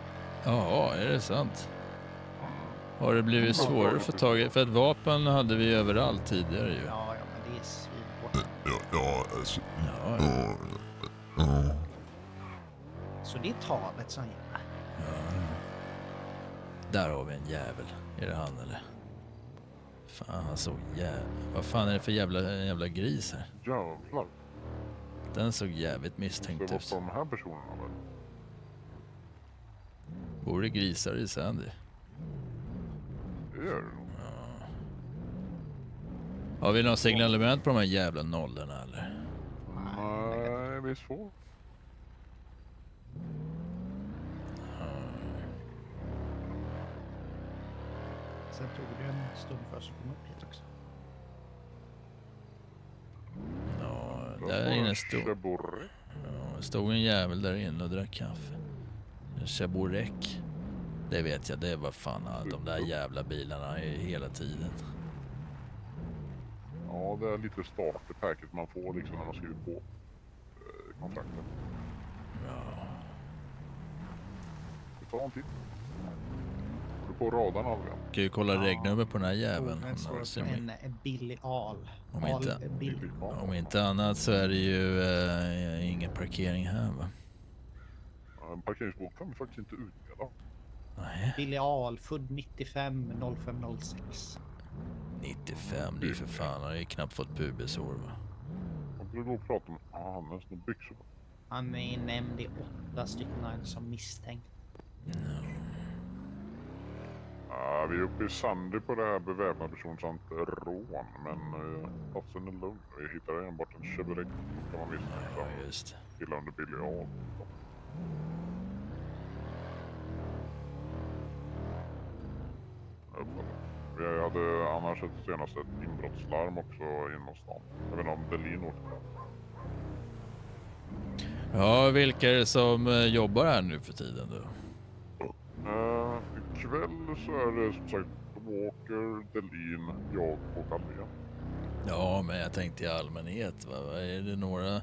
Ja, är det sant? Har det blivit svårare att få tag i? För ett vapen hade vi överallt tidigare ju. Ja, ja, men det är svinbra. Ja, ja, alltså, Ja, ja, ja. Så det är talet som gäller. ja. Där har vi en jävel. Är det han eller? Fan, han såg jävla... Vad fan är det för jävla, jävla gris här? Jävlar. Den såg jävligt Det misstänkt var ut. de här personerna väl? Bor det grisar i Sandy? Det gör det nog. Har vi någon signalement på de här jävla nollorna eller? Visst får. Sen tog det en stund för oss att komma upp hit också. Ja, där inne stod, ja, stod en jävel där inne och drack kaffe. En Cheborek. Det vet jag, det var fan ja, de där jävla bilarna i- hela tiden. Ja, det är lite starterpacket man får liksom när man skriver på eh, kontraktet. Ja. Vi tar en titt. Är du på radarn Alvin? Ska ju kolla Ja. regnummer på den här jäveln. En, den en, en billig al. Om al inte- bill. om inte annat så är det ju eh, ingen parkering här va? En parkeringsbok kan vi faktiskt inte utdela. Nej, Billig al, född 95 0506. 95, det är för fan, han har ju knappt fått pubisår va? Gå och prata med... Han snott byxor. Han är nämnd i åtta stycken som misstänkt. Ah, vi är uppe i Sandy på det här beväpnad person samt rån. Men uh, platsen är lugn. Vi hittar enbart en Chevrolet kan man misstänka. Ja, just det. Killar under Billy A. Jag. Vi hade annars ett senaste ett inbrottslarm också inom stan. Jag vet inte om Delin åkte. Ja, vilka är det som eh, jobbar här nu för tiden då? Uh, ikväll så är det som sagt Walker, Delin, jag och Allén. Ja, men jag tänkte i allmänhet. Va? Är det några...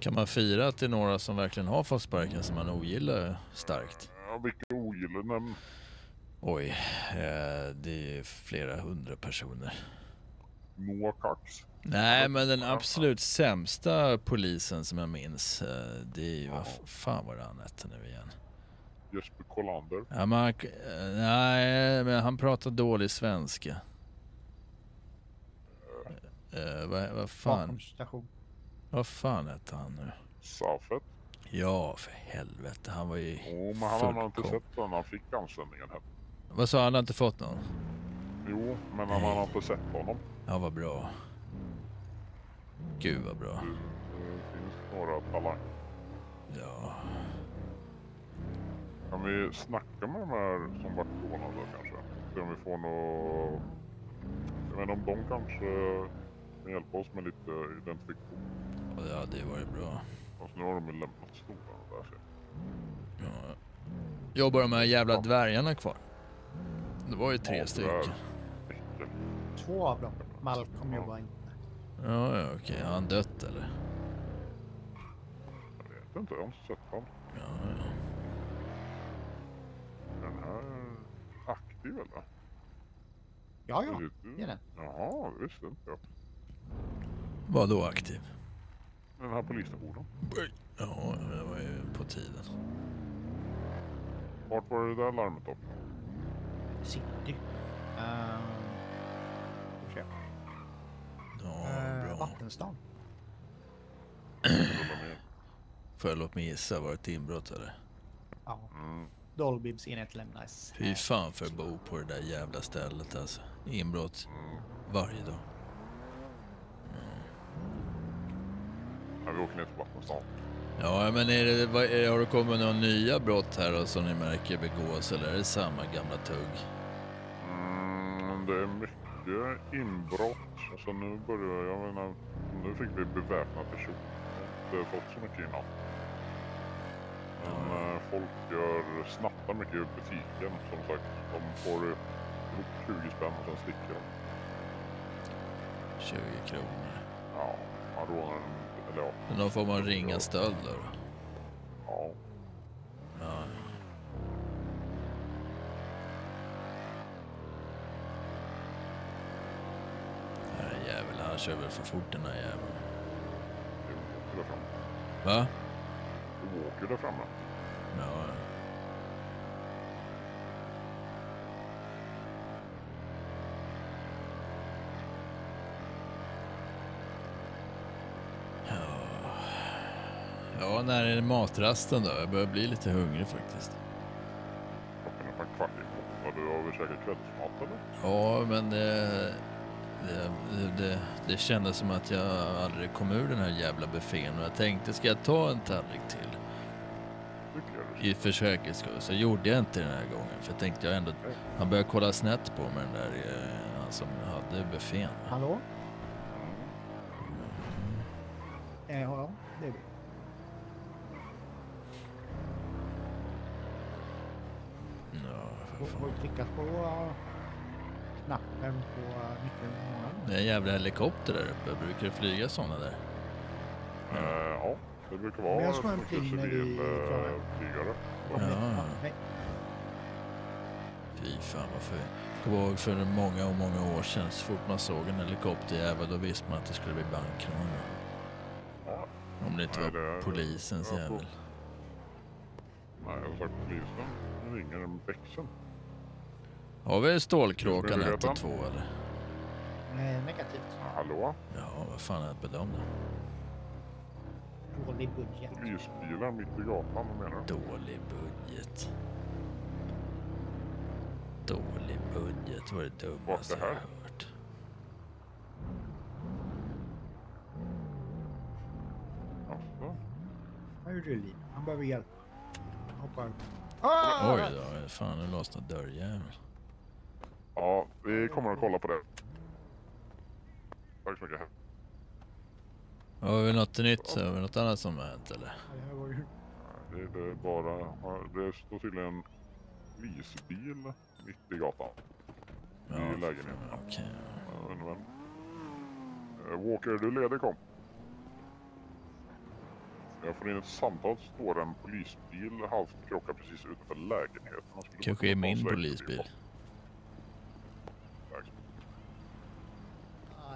Kan man fira att det är några som verkligen har fått sparken som man ogillar starkt? Ja, vilka ogillar nämn. Oj, eh, det är flera hundra personer. Cox. Nej, men den absolut sämsta polisen som jag minns, eh, det är ju... Vad f- fan var det han hette nu igen? Jesper Kollander. Ja, men, han- eh, nej, men han pratar dålig svenska. Eh, vad, vad fan, vad fan hette han nu? Safet. Ja, för helvete. Han var ju Jo, men han har inte sett den. Han fick anställningen här. Vad sa han? Han har inte fått någon? Jo, men han har inte sett honom. Ja, vad bra. Gud vad bra. Det, det finns några talanger. Ja. Kan vi snacka med de här som vart rånade kanske? Se om vi får något... Jag inte om de kanske kan hjälpa oss med lite identifikation. Och det hade ju varit bra. Fast nu har de ju lämnat stolarna där jag. Ja. Jobbar de här jävla dvärgarna kvar? Det var ju tre stycken. Två av dem. Malcolm jobbar inte. Ja, ja okej. Har han dött eller? Jag vet inte, jag har inte sett honom. Ja, ja. Den här är aktiv eller? Ja, ja. Det- är den. Jaha, det visste inte jag. Var då aktiv? Den här polisstationen. Ja, det var ju på tiden. Vart var det där larmet då? City. Uh, Ja, uh, bra. Vattenstan. Får jag låta mig gissa, var det ett inbrott eller? Ja. Mm. Dolbys enhet lämnas. Fy fan för att bo på det där jävla stället alltså. Inbrott Mm. varje dag. Ja, vi åker ner till Vattenstan. Ja, men är det, har det kommit några nya brott här då, som ni märker begås eller är det samma gamla tugg? Mm, det är mycket inbrott. Alltså nu börjar jag menar, nu fick vi beväpnad person. Jag har inte fått så mycket innan. Men eh, folk gör, snattar mycket i butiken. Som sagt, de får ihop 20 spänn och sen sticker de. 20 kronor. Ja, man rånar en, eller Men då får man ringa stöld då? ja. Ja. Den här jäveln, han kör väl för fort den här jäveln. Vi åker där framme. Va? Vi åker där framme. Ja. Ja, när är det matrasten då? Jag börjar bli lite hungrig faktiskt. Klockan är bara kvart i åtta. Du har väl käkat kvällsmat eller? Ja, men det, det, det, det kändes som att jag aldrig kom ur den här jävla buffén och jag tänkte, ska jag ta en tallrik till? I för säkerhets skull så gjorde jag inte den här gången. För jag tänkte jag ändå, han började kolla snett på mig den där eh, han som hade buffén. Hallå? Eh, ja, det är vi. Ja, för Får vi trycka på uh, knappen på uh, nyckeln? Det är en jävla helikopter där uppe. Brukar det flyga sådana där? Eh, ja, det brukar vara en mycket pling när vi civil är klara. eh, flygare. Ja. Nej. Fy fan vad för... Jag kommer ihåg för många och många år sedan så fort man såg en helikopterjävel då visste man att det skulle bli bankrån. Ja. Om det inte Nej, var det- polisens jävel. Nej, jag har sagt polisen ringer växeln. Har vi stålkråkan Myndigheten? 1 och 2 eller? Eh, negativt. Hallå? Ja, vad fan är då? Dålig budget. Polisbilar mitt i gatan, vad menar du? Dålig budget. Dålig budget var det dummaste det jag här? hört. Jaså? Vad gjorde du Lina? Han behöver hjälp. Hoppar. Ah! Oj då, fan nu lossnade dörrjäveln. Ja, vi kommer att kolla på det. Tack så mycket. Har vi något nytt? Har vi något annat som har hänt eller? Ju- Det är bara... ja, Det står tydligen en polisbil mitt i gatan. I lägenheten. Okej. Vem. Eh, Walker, du ledig kom? Jag får in ett samtal. Står en polisbil halvt krockad precis utanför lägenheten. Kanske är min polisbil. Tack.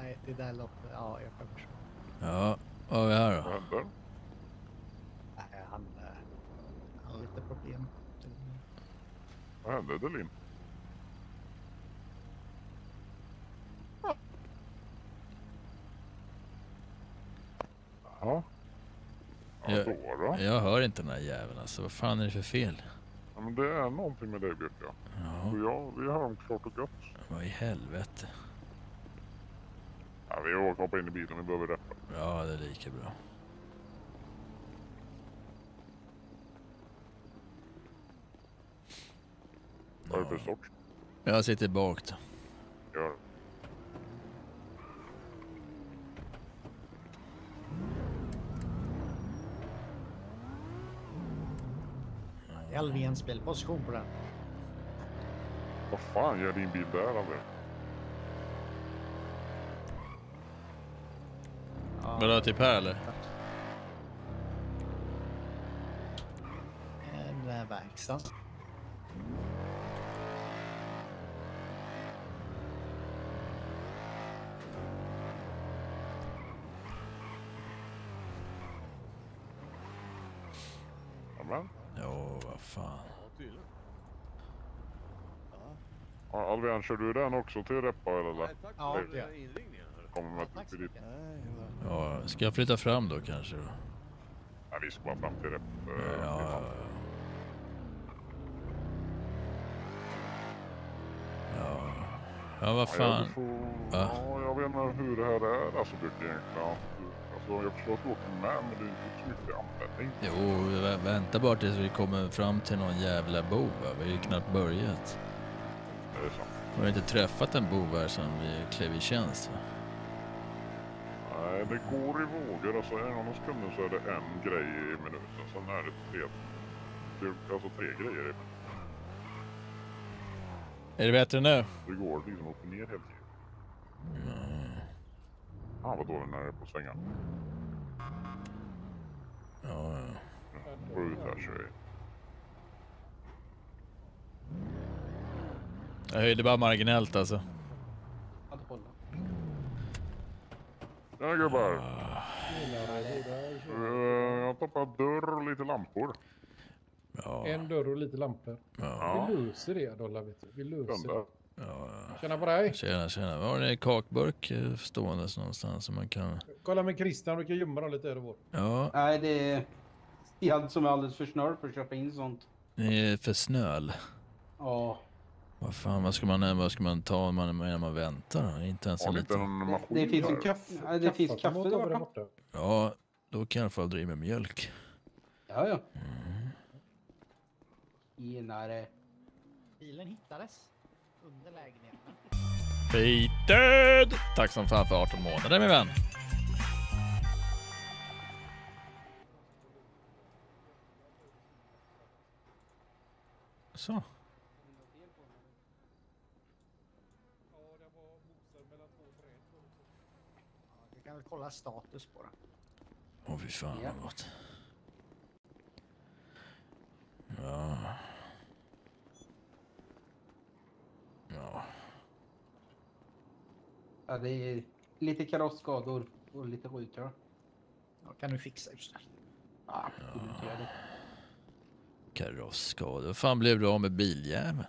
Nej, det där låter... Ja, jag kan förstå. Ja, vad har vi här Vad då? händer? Nej, han, eh, han har lite problem. Vad hände Delin? Ja. Ja, Jag- då då. Jag hör inte den här jäveln alltså. Vad fan är det för fel? Ja, men det är någonting med dig Björka. Ja, Så ja, vi hör om klart och gött. vad i helvete. Ja, vi åker hoppa in i bilen, vi behöver reppa. Ja, det är lika bra. Vad är det för sorts? Jag sitter bak då. Gör. Det är Alvéns bil. Position på den. Vad fan gör din bil där André? Ja, Vadå, typ här eller? Den där verkstaden. Jamen. Jo, vad fan. Ja, Alvian, kör du den också till reppa eller? Ja, det gör jag. Kommer till ditt... mycket. Ja, ska jag flytta fram då kanske? Då? Nej, vi ska bara fram till. Ja, eh, till ja, ja. Ja, ja vad Ja, fan. du får... Va? ja, jag vet inte hur det här är alltså Björke egentligen. Alltså, jag förstår att du åker med men det är inte så mycket användning. Jo, vä- vänta bara tills vi kommer fram till någon jävla bov. Vi har ju knappt börjat. Det är sant. Vi har inte träffat en bov här sedan vi klev i tjänst. Va? Nej, det går i vågor. Alltså en gång sekunden så är det en grej i minuten. Sen är det tre, alltså tre grejer i minuten. Är det bättre nu? Det går liksom upp och ner hela tiden. Mm. Fan vad dålig det är på svängar. Ja, ja. Gå ut här kör jag. Jag höjde bara marginellt alltså. Ja gubbar. Eh, Jag tappar dörr och lite lampor. Ja, En dörr och lite lampor. ja, Vi löser det vet du. Vi löser det. ja. Tjena på dig. Tjena, tjena. Var är en kakburk eh, ståendes någonstans som man kan... Kolla med Christian, vi kan gömma dem lite över vår. Ja, Nej, det är jag som är alldeles för snörd för att köpa in sånt. det är för snöl. Ja, Vad fan, vad ska man, vad ska man ta när man, när man väntar? Inte ens en liten... maskin det finns ju kaffe. Nej, det finns kaffe där borta. borta. Ja, då kan jag i alla fall driva med mjölk. Ja, ja. i nära... Bilen hittades under lägenheten. Peter! Tack som fan för 18 månader min vän. Så. Kan väl kolla status på den. Åh fy fan Ja. vad gott. Ja. Ja. Ja, det är lite karossskador och lite rutor. Ja, kan du fixa just det? Ja, irriterande. Karossskador. Vad fan blev du av med biljäveln?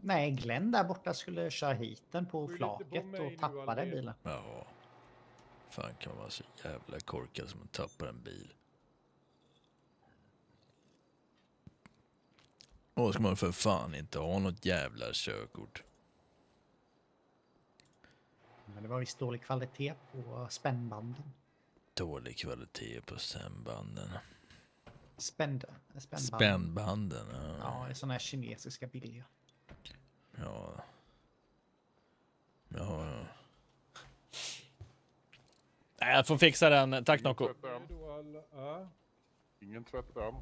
Nej, Glenn där borta skulle köra hit den på flaket och tappade bilen. Ja. Fan kan man vara så jävla korkad som att tappa en bil. Då ska man för fan inte ha något jävla körkort. Men det var visst dålig kvalitet på spännbanden. Dålig kvalitet på stämbanden. Spänd, spännband. Spännbanden, ja. Ja, det är såna här kinesiska billiga. Ja. Ja, ja. Nej, jag får fixa den. Tack Nocco. Ingen tvätt än.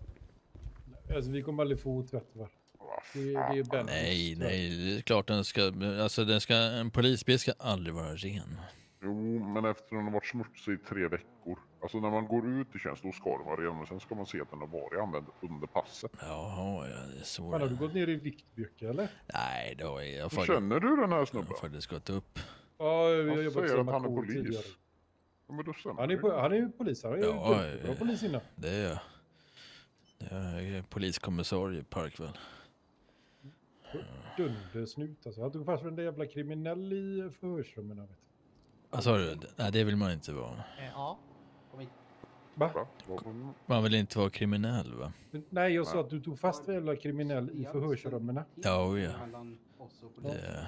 Alltså vi kommer aldrig få tvätt va? Det, det fan. är Bennys Nej, nej, det är klart den ska, alltså den ska, en polisbil ska aldrig vara ren. Jo, men efter den har varit smutsig i tre veckor. Alltså när man går ut i tjänst då ska den vara ren. Men sen ska man se att den har varit använd under passet. Jaha, ja, det är så. Men har du det- gått ner i vikt eller? Nej, då är jag Hur faktiskt, känner du den här jag har snubben? faktiskt gått upp. Ja, vi har jobbat säger att han är polis. tidigare. Ja, men då Han är, po- han är ju polis. Han är ju Ja, bra eh, polis innan. Det är jag. Jag är poliskommissarie i Parkväll. Dundersnut alltså. Han tog fast en jävla kriminell i förhörsrummen. Vet. Vad sa du? Nej, det vill man inte vara. Eh, ja, Kom hit. Va? Man vill inte vara kriminell va? Nej, jag sa att du tog fast en jävla kriminell i förhörsrummen. Ja, oh ja. Det,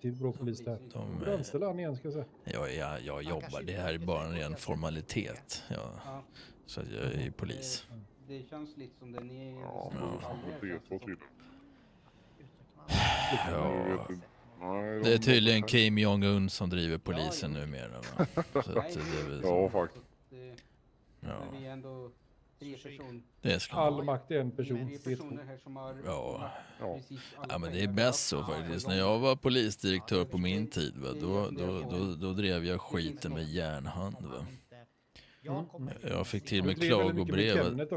Riktigt bra polis där. de, Borde anställa han igen ska jag säga. ja, jag, jag jobbar, det här är bara en ren formalitet. Ja, Ja, så att jag är ju polis. det känns lite som det ni är. Ja, men. Jag Ja, det är de- tydligen Kim Jong-Un som driver polisen numera va? Så att det är väl Ja, så. faktiskt. Ja, det ska All makt är en person. Ja. Ja. men det är bäst så faktiskt. När jag var polisdirektör på min tid, va, då, då, då, då drev jag skiten med järnhand. Va. Jag Jag fick till mycket med klagobrev.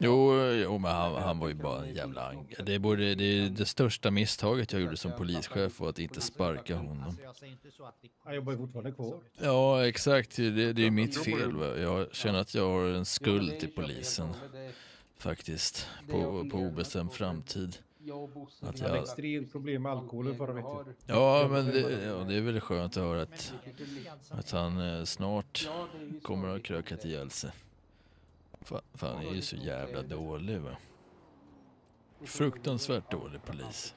Jo, jo men han, han var ju bara en jävla ang- det, borde, det, är det största misstaget jag gjorde som polischef var att inte sparka honom. Han jobbar ju fortfarande kvar. Ja, exakt. Det, det är mitt fel. Jag känner att jag har en skuld till polisen faktiskt. På, på obestämd framtid. Att jag- hade extremt problem med alkoholen förra veckan. har- Ja, men det, ja, det är väl skönt att höra att, att han eh, snart kommer att ha krökat ihjäl sig. Fa- Fan, han är ju så jävla dålig va. Så Fruktansvärt dålig polis.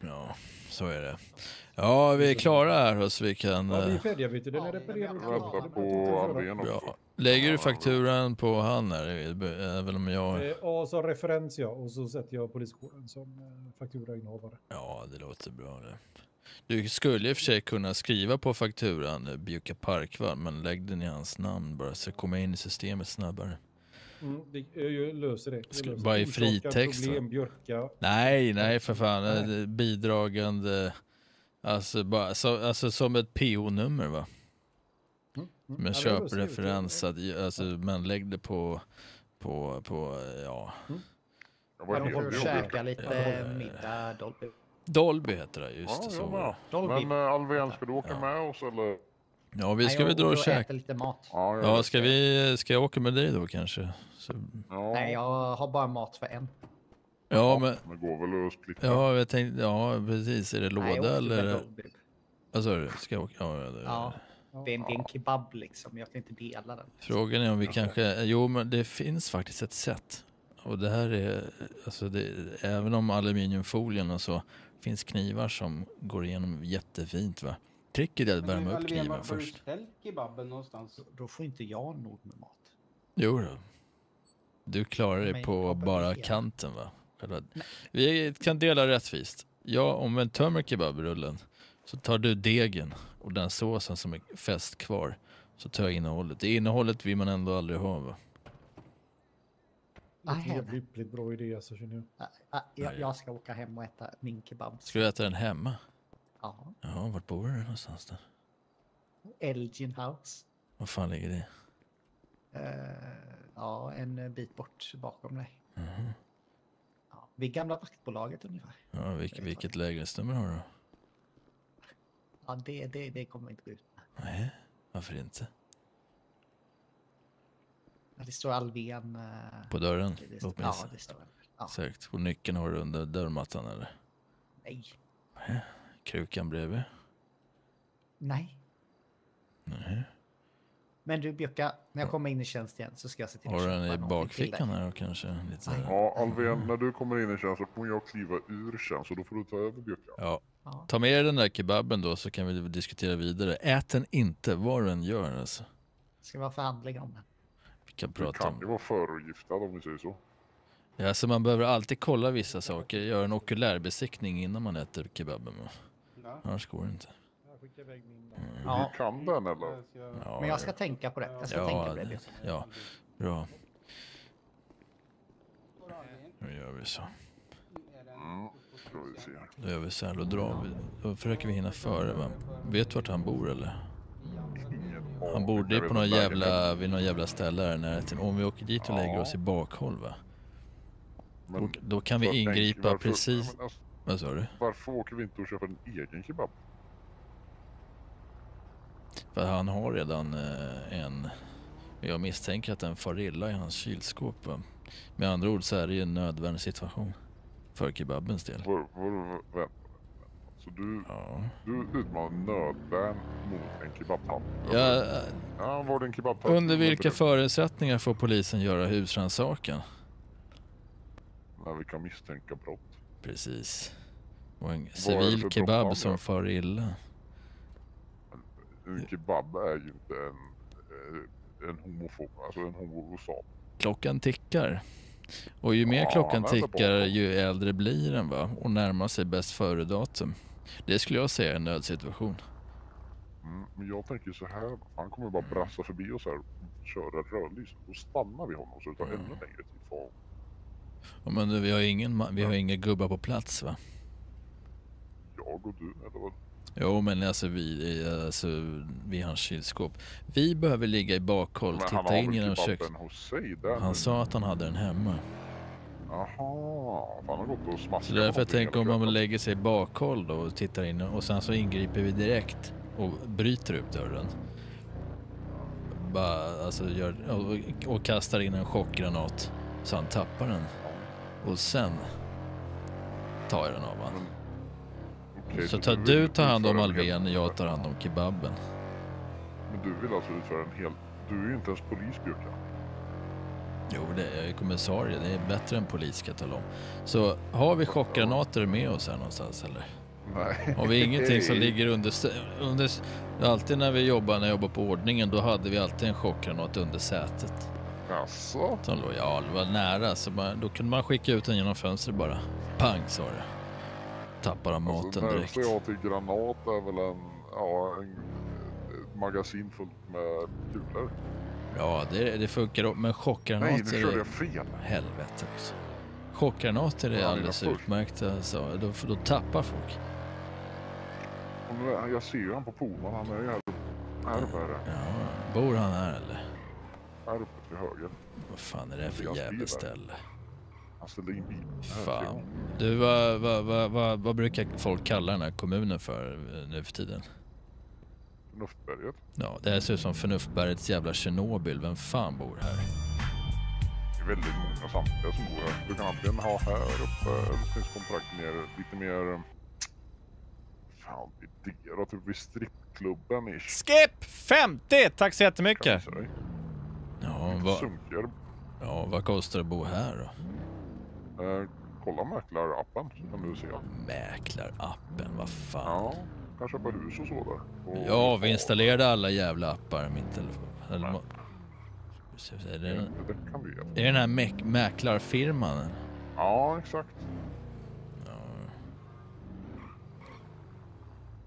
Ja, så är det. Ja, vi är klara här så vi kan... Ja, vi är eh, färdiga vet du. Den är reparerad. Bra. Lägger du fakturan på han här, även om jag... Eh, A som referens ja, och så sätter jag poliskåren som eh, fakturainnehavare. Ja, det låter bra det. Du skulle i och för sig kunna skriva på fakturan eh, Bjuka Parkvall, men lägg den i hans namn bara så kommer jag in i systemet snabbare. Mm, det, jag löser det. Jag löser bara i det. fritext? Problem, Björka. Nej, nej för fan. eh, det är Bidragande, alltså, bara, så, alltså som ett PO-nummer va? Mm, mm. Med Ja, det köpreferens, att, alltså, men lägg det på, på, på, ja. Jag Ja, de får käka lite Ja. middag, Dolby. Dolby heter det, just Ja, det. jag Så. med. Dolby. Men äh, Alvén, ska du åka Ja. med oss eller? Ja, vi ska Nej, väl dra och käka. lite mat. Ja, jag Ja, vet ska vi, ska jag åka med dig då kanske? Så, Ja, Nej, jag har bara mat för en. ja, men, det går väl att splittra. ja, jag tänkte, ja precis. Är det Nej, jag låda åker eller? Dolby. Vad sa du? Ska jag åka? Ja, ja, det, Ja, det är, en, det är en kebab liksom. Jag kan inte dela den. Frågan är om vi kanske, jo men det finns faktiskt ett sätt. Och det här är, alltså det, även om aluminiumfolien och så, finns knivar som går igenom jättefint va. Tricket är att värma upp kniven var- du först. ställt kebaben någonstans? Då, får inte jag nog med mat. Jo då. Du klarar dig på bara igen. kanten va? Vi kan dela rättvist. Jag, om en tömmer kebabrullen så tar du degen och den såsen som är fäst kvar så tar jag innehållet. Det innehållet vill man ändå aldrig ha va? Det är Nej, en jävligt bra idé så känner jag. Jag, jag ska åka hem och äta min kebab. Ska du äta den hemma? Ja. Ja, vart bor du någonstans då? Elgin House. Var fan ligger det? Eh, ja, en bit bort bakom dig. Mhm. Ja, vid gamla vaktbolaget ungefär. Ja, vilk, vilket lägenhetsnummer har du? Ja, det, det, det kommer inte gå ut med. Nej, varför inte? Det står Alven. eh, På dörren? det, mig ja, det står ja, Säkert. Och nyckeln har du under dörrmattan eller? Nej. Krukan bredvid? Nej. Nej. Men du Björka, när jag kommer in i tjänst igen så ska jag se till Har du den i bakfickan här kanske? Lite... Ja, Alvén, när du kommer in i tjänst så kommer jag kliva ur tjänst och då får du ta över Björka. Ja. Ja. Ta med dig den där kebaben då så kan vi diskutera vidare. Ät den inte vad du än gör alltså. Ska vi ha förhandling om den? Kan prata kan ju om... vara förgiftad om vi säger så. Ja, alltså man behöver alltid kolla vissa saker. Göra en okulärbesiktning innan man äter kebaben. Annars går det inte. Iväg min. Ja. Du kan den eller? Ja, Men jag ska tänka på det. Jag ska ja, tänka på det ja, bra. Nu gör vi så. Mm. Då gör vi så här, då drar vi. Då försöker vi hinna före va? Vet du vart han bor eller? Han aning. bor det Jag är vet på någon jävla, vid någon jävla ställe i närheten. Om vi åker dit och lägger oss i bakhåll va? Men Då, kan vi ingripa varför- precis. men alltså, Vad sa du? varför åker vi inte och köper en egen kebab? För han har redan eh, en... Jag misstänker att den far illa i hans kylskåp. Va? Med andra ord så är det ju en nödvärnssituation. För kebabens del. Var. Så du, Ja. du utmanar nödvärn mot en kebabtant? Ja, eh, Ja, var det en kebabtant? under vilka för... förutsättningar får polisen göra husrannsakan? När vi kan misstänka brott. Precis. Och en det civil kebab som far illa. En kebab är ju inte en, eh, en homofob, alltså en homosap. Klockan tickar. Och ju mer Ja, klockan tickar ju äldre blir den va? Och närmar sig bäst före-datum. Det skulle jag säga är en nödsituation. Mm, men jag tänker så här, han kommer bara brassa förbi oss här och köra rödljus. Då stannar vi honom så det tar Mm. ännu längre tid för honom. Ja, Men du, vi har ingen, vi har inga gubbar på plats va? Jag och du, eller vad? Jo men alltså vi, alltså, vi har hans kylskåp. Vi behöver ligga i bakhåll, titta in genom kök... kebaben hos sig där Han sa att han hade den hemma. Jaha, han har gått och smaskat Så därför jag tänker om man lägger sig bakhåll då och tittar in och sen så ingriper vi direkt och bryter upp dörren. Bara, alltså gör, och, och kastar in en chockgranat så han tappar den. Och sen tar jag den av honom. Okej, Så du tar du tar hand om Alven, jag tar hand om kebaben. Men du vill alltså utföra en hel... Du är ju inte ens polis, Björka. Jo, det är kommissarie. Det är bättre än polis jag tala om. Så har vi chockgranater med oss här någonstans eller? Nej. Har vi ingenting som ligger under... under alltid när vi jobbar, när jag jobbar på ordningen, då hade vi alltid en chockgranat under sätet. Jaså? Som låg, ja, det var nära, så man, då kunde man skicka ut den genom fönstret bara. Pang sa det. Tappar han maten Alltså, direkt. närmsta jag till granat är väl en... Ja, en, ett magasin fullt med kulor. Ja, det, det funkar. Men Nej, nu chockgranater... körde jag fel. Helvete också. Chockgranater Ja, är var alldeles utmärkta, så, då, för då tappar folk. Jag ser ju han på Polman, han är ju här uppe. Ja, bor han här eller? Här uppe till höger. Vad fan är det för jävla ställe? Han ställde in bilen. Fan. Du, vad, vad, vad, vad, vad brukar folk kalla den här kommunen för eh, nu för tiden? Förnuftberget. Ja, det här ser ut som Förnuftbergets jävla Tjernobyl. Vem fan bor här? Det är väldigt många samtliga som bor här. Du kan antingen ha här uppe eller så finns kontrakt ner lite mer... Fan, det är det typ vid strippklubben ish. Skip 50! Tack så jättemycket! Ja, vad, sunkigare. ja, vad kostar det att bo här då? Eh, kolla mäklarappen så kan du se. Mäklarappen, vad fan? Ja, kan köpa hus och så där. Och Ja, vi installerade alla jävla appar i min telefon. Eller, Så Är det, den- Det kan vi göra. är den här mäk- mäklarfirman? Ja, exakt.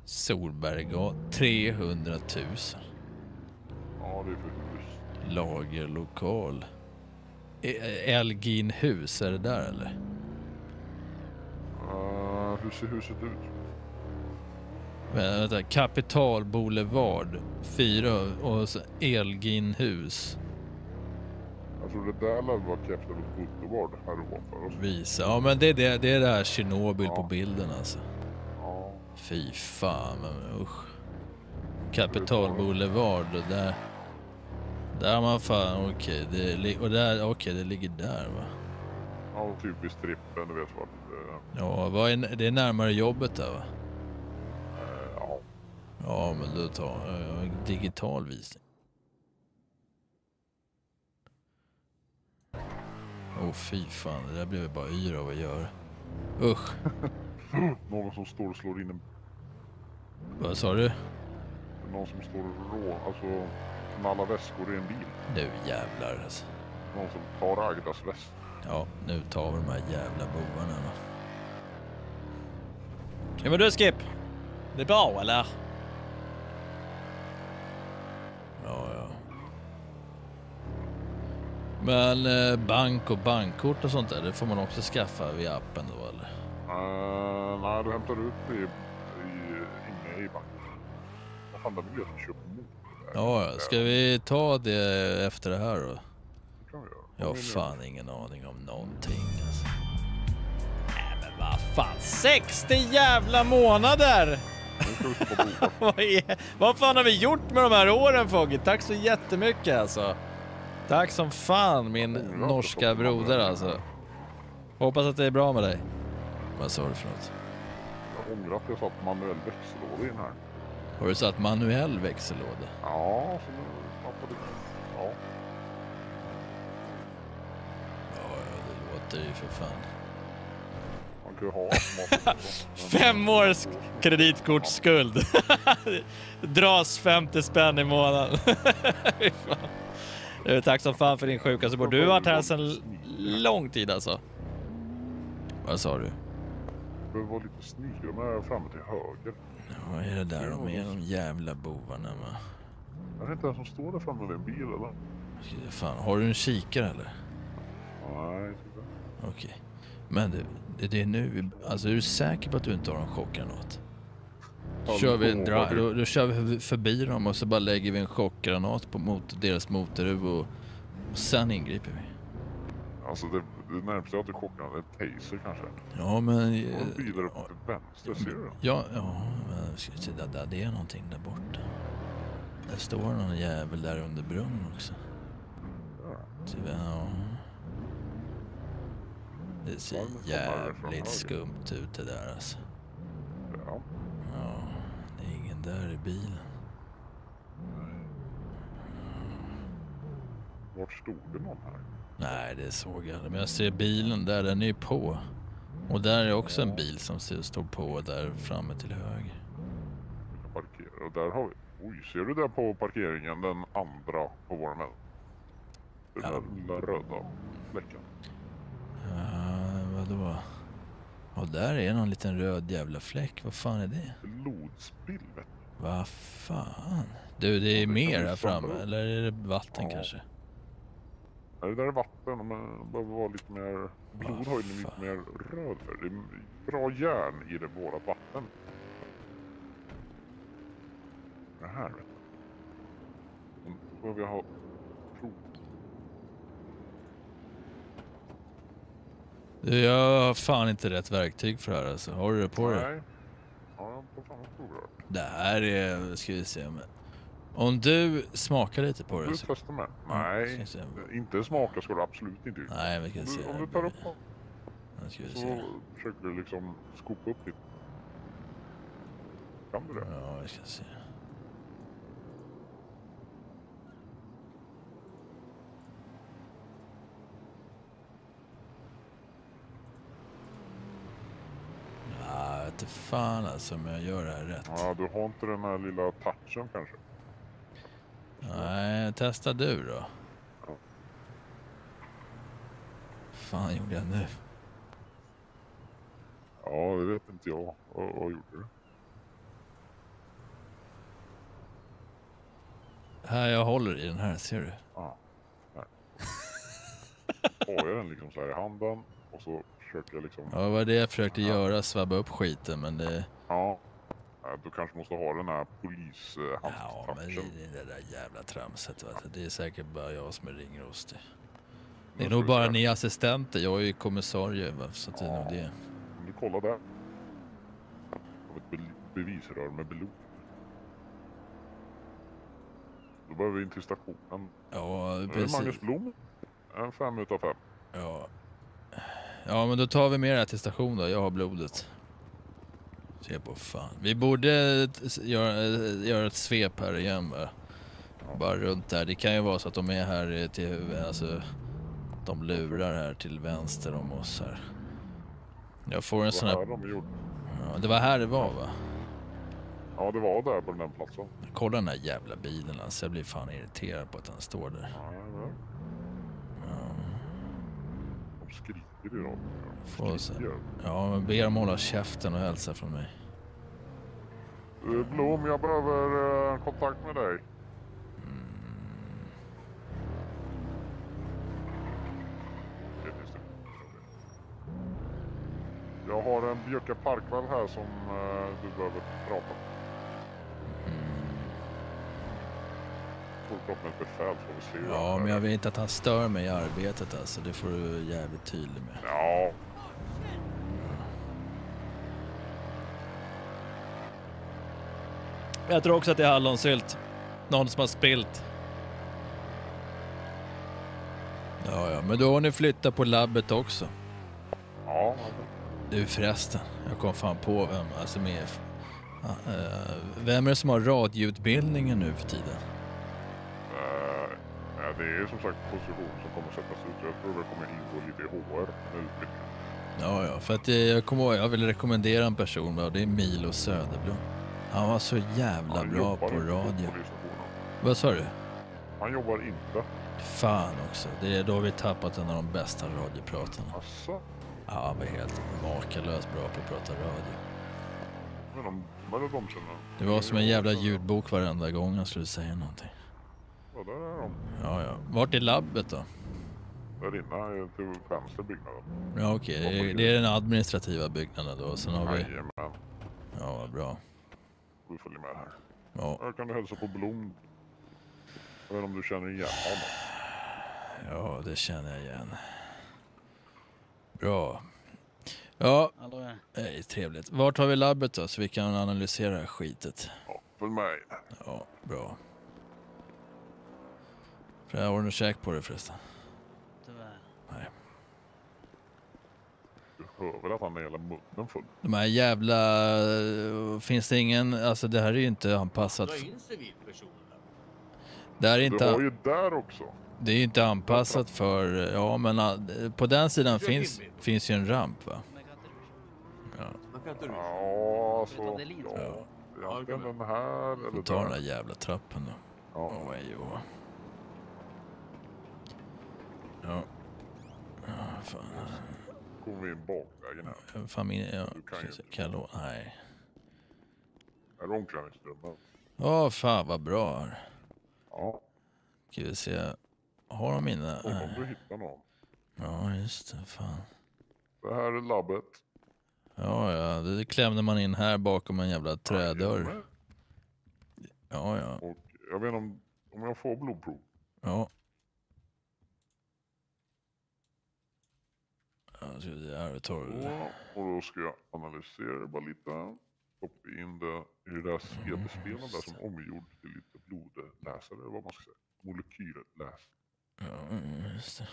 Solberggatan, 300 000. Ja, det är för hus. Lagerlokal. E- Elgin hus, är det där eller? Uh, hur ser huset ut? Vä- Vänta, Kapital Boulevard 4 och så Elgin hus. Jag tror det där lär vara Capital Boulevard här ovanför oss. Visa. Ja men det är det, det, är det här Tjernobyl på Ja. bilden alltså. Ja, Fy fan men usch. Kapital Boulevard och där. Där har man fan, okej. det li- och där, okej det ligger där va. ja typ vid strippen, du vet vart. eh, Ja, vad är, det är närmare jobbet där va? Ja, men då tar jag digital visning. Åh fy fan, det där blev bara yr av att göra. Usch, någon som står och slår in en... vad sa du? Någon som står och rå, alltså knallar väskor i en bil. Nu jävlar alltså. Någon som tar Agdas väst. Ja, nu tar vi de här jävla bovarna va. Ja men du Skip. Det är bra eller? Ja, ja. Men eh, bank och bankkort och sånt där, det får man också skaffa via appen då eller? Uh, nej, du hämtar ut det i, i, inne i banken. Vad fan, det vill jag mot. Ja. Ska vi ta det efter det här då? Det kan vi göra. Jag har fan ingen aning om någonting alltså. Nej men vad fan, 60 jävla månader! Vad, är, vad fan har vi gjort med de här åren Fogge? Tack så jättemycket alltså. Tack som fan min norska broder alltså. Hoppas att det är bra med dig. Vad sa du för något? Jag ångrar att jag satt manuell växellåda in här. Har du satt manuell växellåda? Ja, så nu Ja, ja, det låter ju för fan. Ju ha Fem års kreditkortsskuld. Dras 50 spänn i månaden. Du, tack som fan för din sjuka support. Du har varit här sedan lång tid alltså. Vad sa du? Det behöver vara lite snyggare med framme till höger. Vad är det där de är, de jävla bovarna va? Är det inte den som står där framme vid en bil eller? Fan, har du en kikare eller? Nej, tyvärr. Okej. Men det, det, det är nu vi, Alltså är du säker på att du inte har en chockgranat? Kör vi, dra, har du- då, då kör vi förbi dem och så bara lägger vi en chockgranat på mot deras motorhuv och, och sen ingriper vi. Alltså det, det närmaste jag till chocken är en taser kanske. Ja men... Och eh, en bil där uppe till vänster, ser du den? Ja, ja, men ska vi se, där, där, det är någonting där borta. Det står någon jävel där under bron också. Ja. Tyvärr, ja. Det ser jävligt skumt ut det där alltså. Ja. Ja, det är ingen där i bilen. Vart stod det någon här? Nej, det såg jag aldrig. Men jag ser bilen där, den är ju på. Och där är också en bil som ser- står på där framme till höger. Parkera. Och där har vi... Oj, ser du där på parkeringen? Den andra på vår med. Den Ja. där lilla röda fläcken. Uh, vadå? Och där är någon liten röd jävla fläck. Vad fan är det? Lodspill vet du. Vad fan? Du, det är det mer här framme. upp. Eller är det vatten Ja. kanske? Nej, det där är vatten. Men det behöver vara lite mer... Blod har ju lite mer röd. Det är bra järn i det vårat vatten. Det här vet du. Då behöver jag ha prov. Du, jag har fan inte rätt verktyg för det här alltså. Har du det på dig? Nej. Ja, på fan. Det här är, ska vi se. Om du smakar lite på det Du så... testar med? Ja, Nej, inte smaka ska du absolut inte. Nej, vi ska Om se. du, om du tar upp Nu ska vi så se. försöker du liksom skopa upp lite. Kan du det? Ja, vi ska se. Jag vet fan alltså om jag gör det här rätt. Ja, du har inte den här lilla touchen kanske? Nej, testa du då. Ja. fan gjorde jag nu? Ja, det vet inte jag. Vad, vad gjorde du? Här, jag håller i den här, ser du? Ja. Nej. Har jag den liksom så här i handen och så försöker jag liksom... Ja, det var det jag försökte göra, svabba upp skiten, men det... Ja. Ja, Du kanske måste ha den här Ja, men det, polishandtouchen. det där jävla tramset, va? det är säkert bara jag som är ringrostig. Det är nog bara ni assistenter, jag är ju kommissarie, va? så det är nog det. Om du kollar där. Av ett be- bevisrör med blod. Då behöver vi in till stationen. Ja, är det precis. Magnus Blom. En fem utav fem. Ja. Ja, men då tar vi med det här till station då. Jag har blodet. Se på fan. Vi borde t- göra, eh, göra ett svep här igen va? Bara runt där. Det kan ju vara så att de är här eh, till alltså de lurar här till vänster om oss här. Jag får en Det sån var här... här de gjorde. Ja, det var här det var va? Ja, det var där på den här platsen. Kolla den här jävla bilen alltså. Jag blir fan irriterad på att den står där. Ja. Ja, De skriker i radion. Får De se. ja men be dem hålla käften och hälsa från mig. Eh, Blom, jag behöver eh, kontakt med dig. Det. Jag har en Björka Parkvall här som eh, du behöver prata med. Ett befäl får vi se. Ja, men jag vill inte att han stör mig i arbetet alltså. Det får du vara jävligt tydlig med. Ja, Jag tror också att det är hallonsylt. Någon som har spilt. Ja, ja, men då har ni flyttat på labbet också. ja. Du förresten, jag kom fan på vem, alltså med, eh, vem är det som har radioutbildningen nu för tiden? Det är som sagt position som kommer sättas ut. Jag tror det kommer ingå lite i HR med utbildningen. Ja, ja, för att eh, jag kommer ihåg, jag vill rekommendera en person, och det är Milo Söderblom. Han var så jävla Han bra på radio. Vad sa du? Han jobbar inte. Fan också, det är då har vi tappat en av de bästa radiopratarna. Asså? Ja, han var helt makalöst bra på att prata radio. Men de, det de känner? Det var som en jävla ljudbok varenda gång han skulle säga någonting. Ja, där är de. Ja, ja. Vart är labbet då? Där inne till vänster byggnaden. Ja, okej. Det, är- det är den administrativa byggnaden då. Sen har vi... Jajamän. Ja, vad bra. Du följer med här. Ja, Här kan du hälsa på Blom. Jag vet inte om du känner igen honom. ja, det känner jag igen. Bra. Ja, ja. hej, trevligt. Vart har vi labbet då? Så vi kan analysera det skitet. Ja, följ med. Ja, bra. För har du något käk på dig förresten? Tyvärr. Nej. Du hör väl att han har hela munnen full? De här jävla... Finns det ingen... Alltså det här är ju inte anpassat. Det här är Du inte... har ju där också. Det är ju inte anpassat för, ja men äh, på den sidan finns, finns ju en ramp va? Ja, Ja, alltså. Adrenalin. Ja. Ja, antingen den här får eller ta den där jävla trappen då. Ja. Åh. Ja. Ja, fan. Kommer vi in bakvägen här. Familj, ja. Du kan ju inte. Nej. Är omklädningsrummet. Åh fan vad bra. Ja, Ska vi se. Har de inne? om du hittar någon. Ja just det, fan. Det här är labbet. Ja ja, det klämde man in här bakom en jävla trädörr. Ja ja. Och jag vet inte om, om jag får blodprov. Ja. Ja, ska vi här, tar det. Och, då ska jag analysera det bara lite. Stoppa in det i det där CD-spelen där som omgjord till lite blodläsare, vad man ska säga. Molekylläsare. Ja, just det.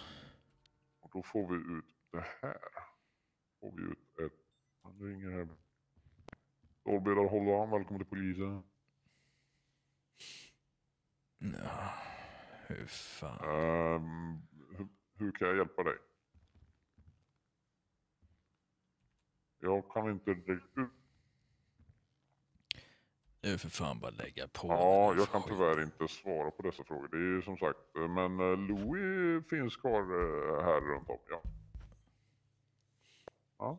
Och då får vi ut det här. Får vi ut ett... Han ringer här. Stålbedar Holland, välkommen till polisen. Ja, hur fan. Ehm, hur, hur kan jag hjälpa dig? Jag kan inte ut. Nu för fan bara lägga på. Ja, jag kan tyvärr inte svara på dessa frågor. Det är ju som sagt, men eh, Louis finns kvar eh, här runt om. Ja. Ja.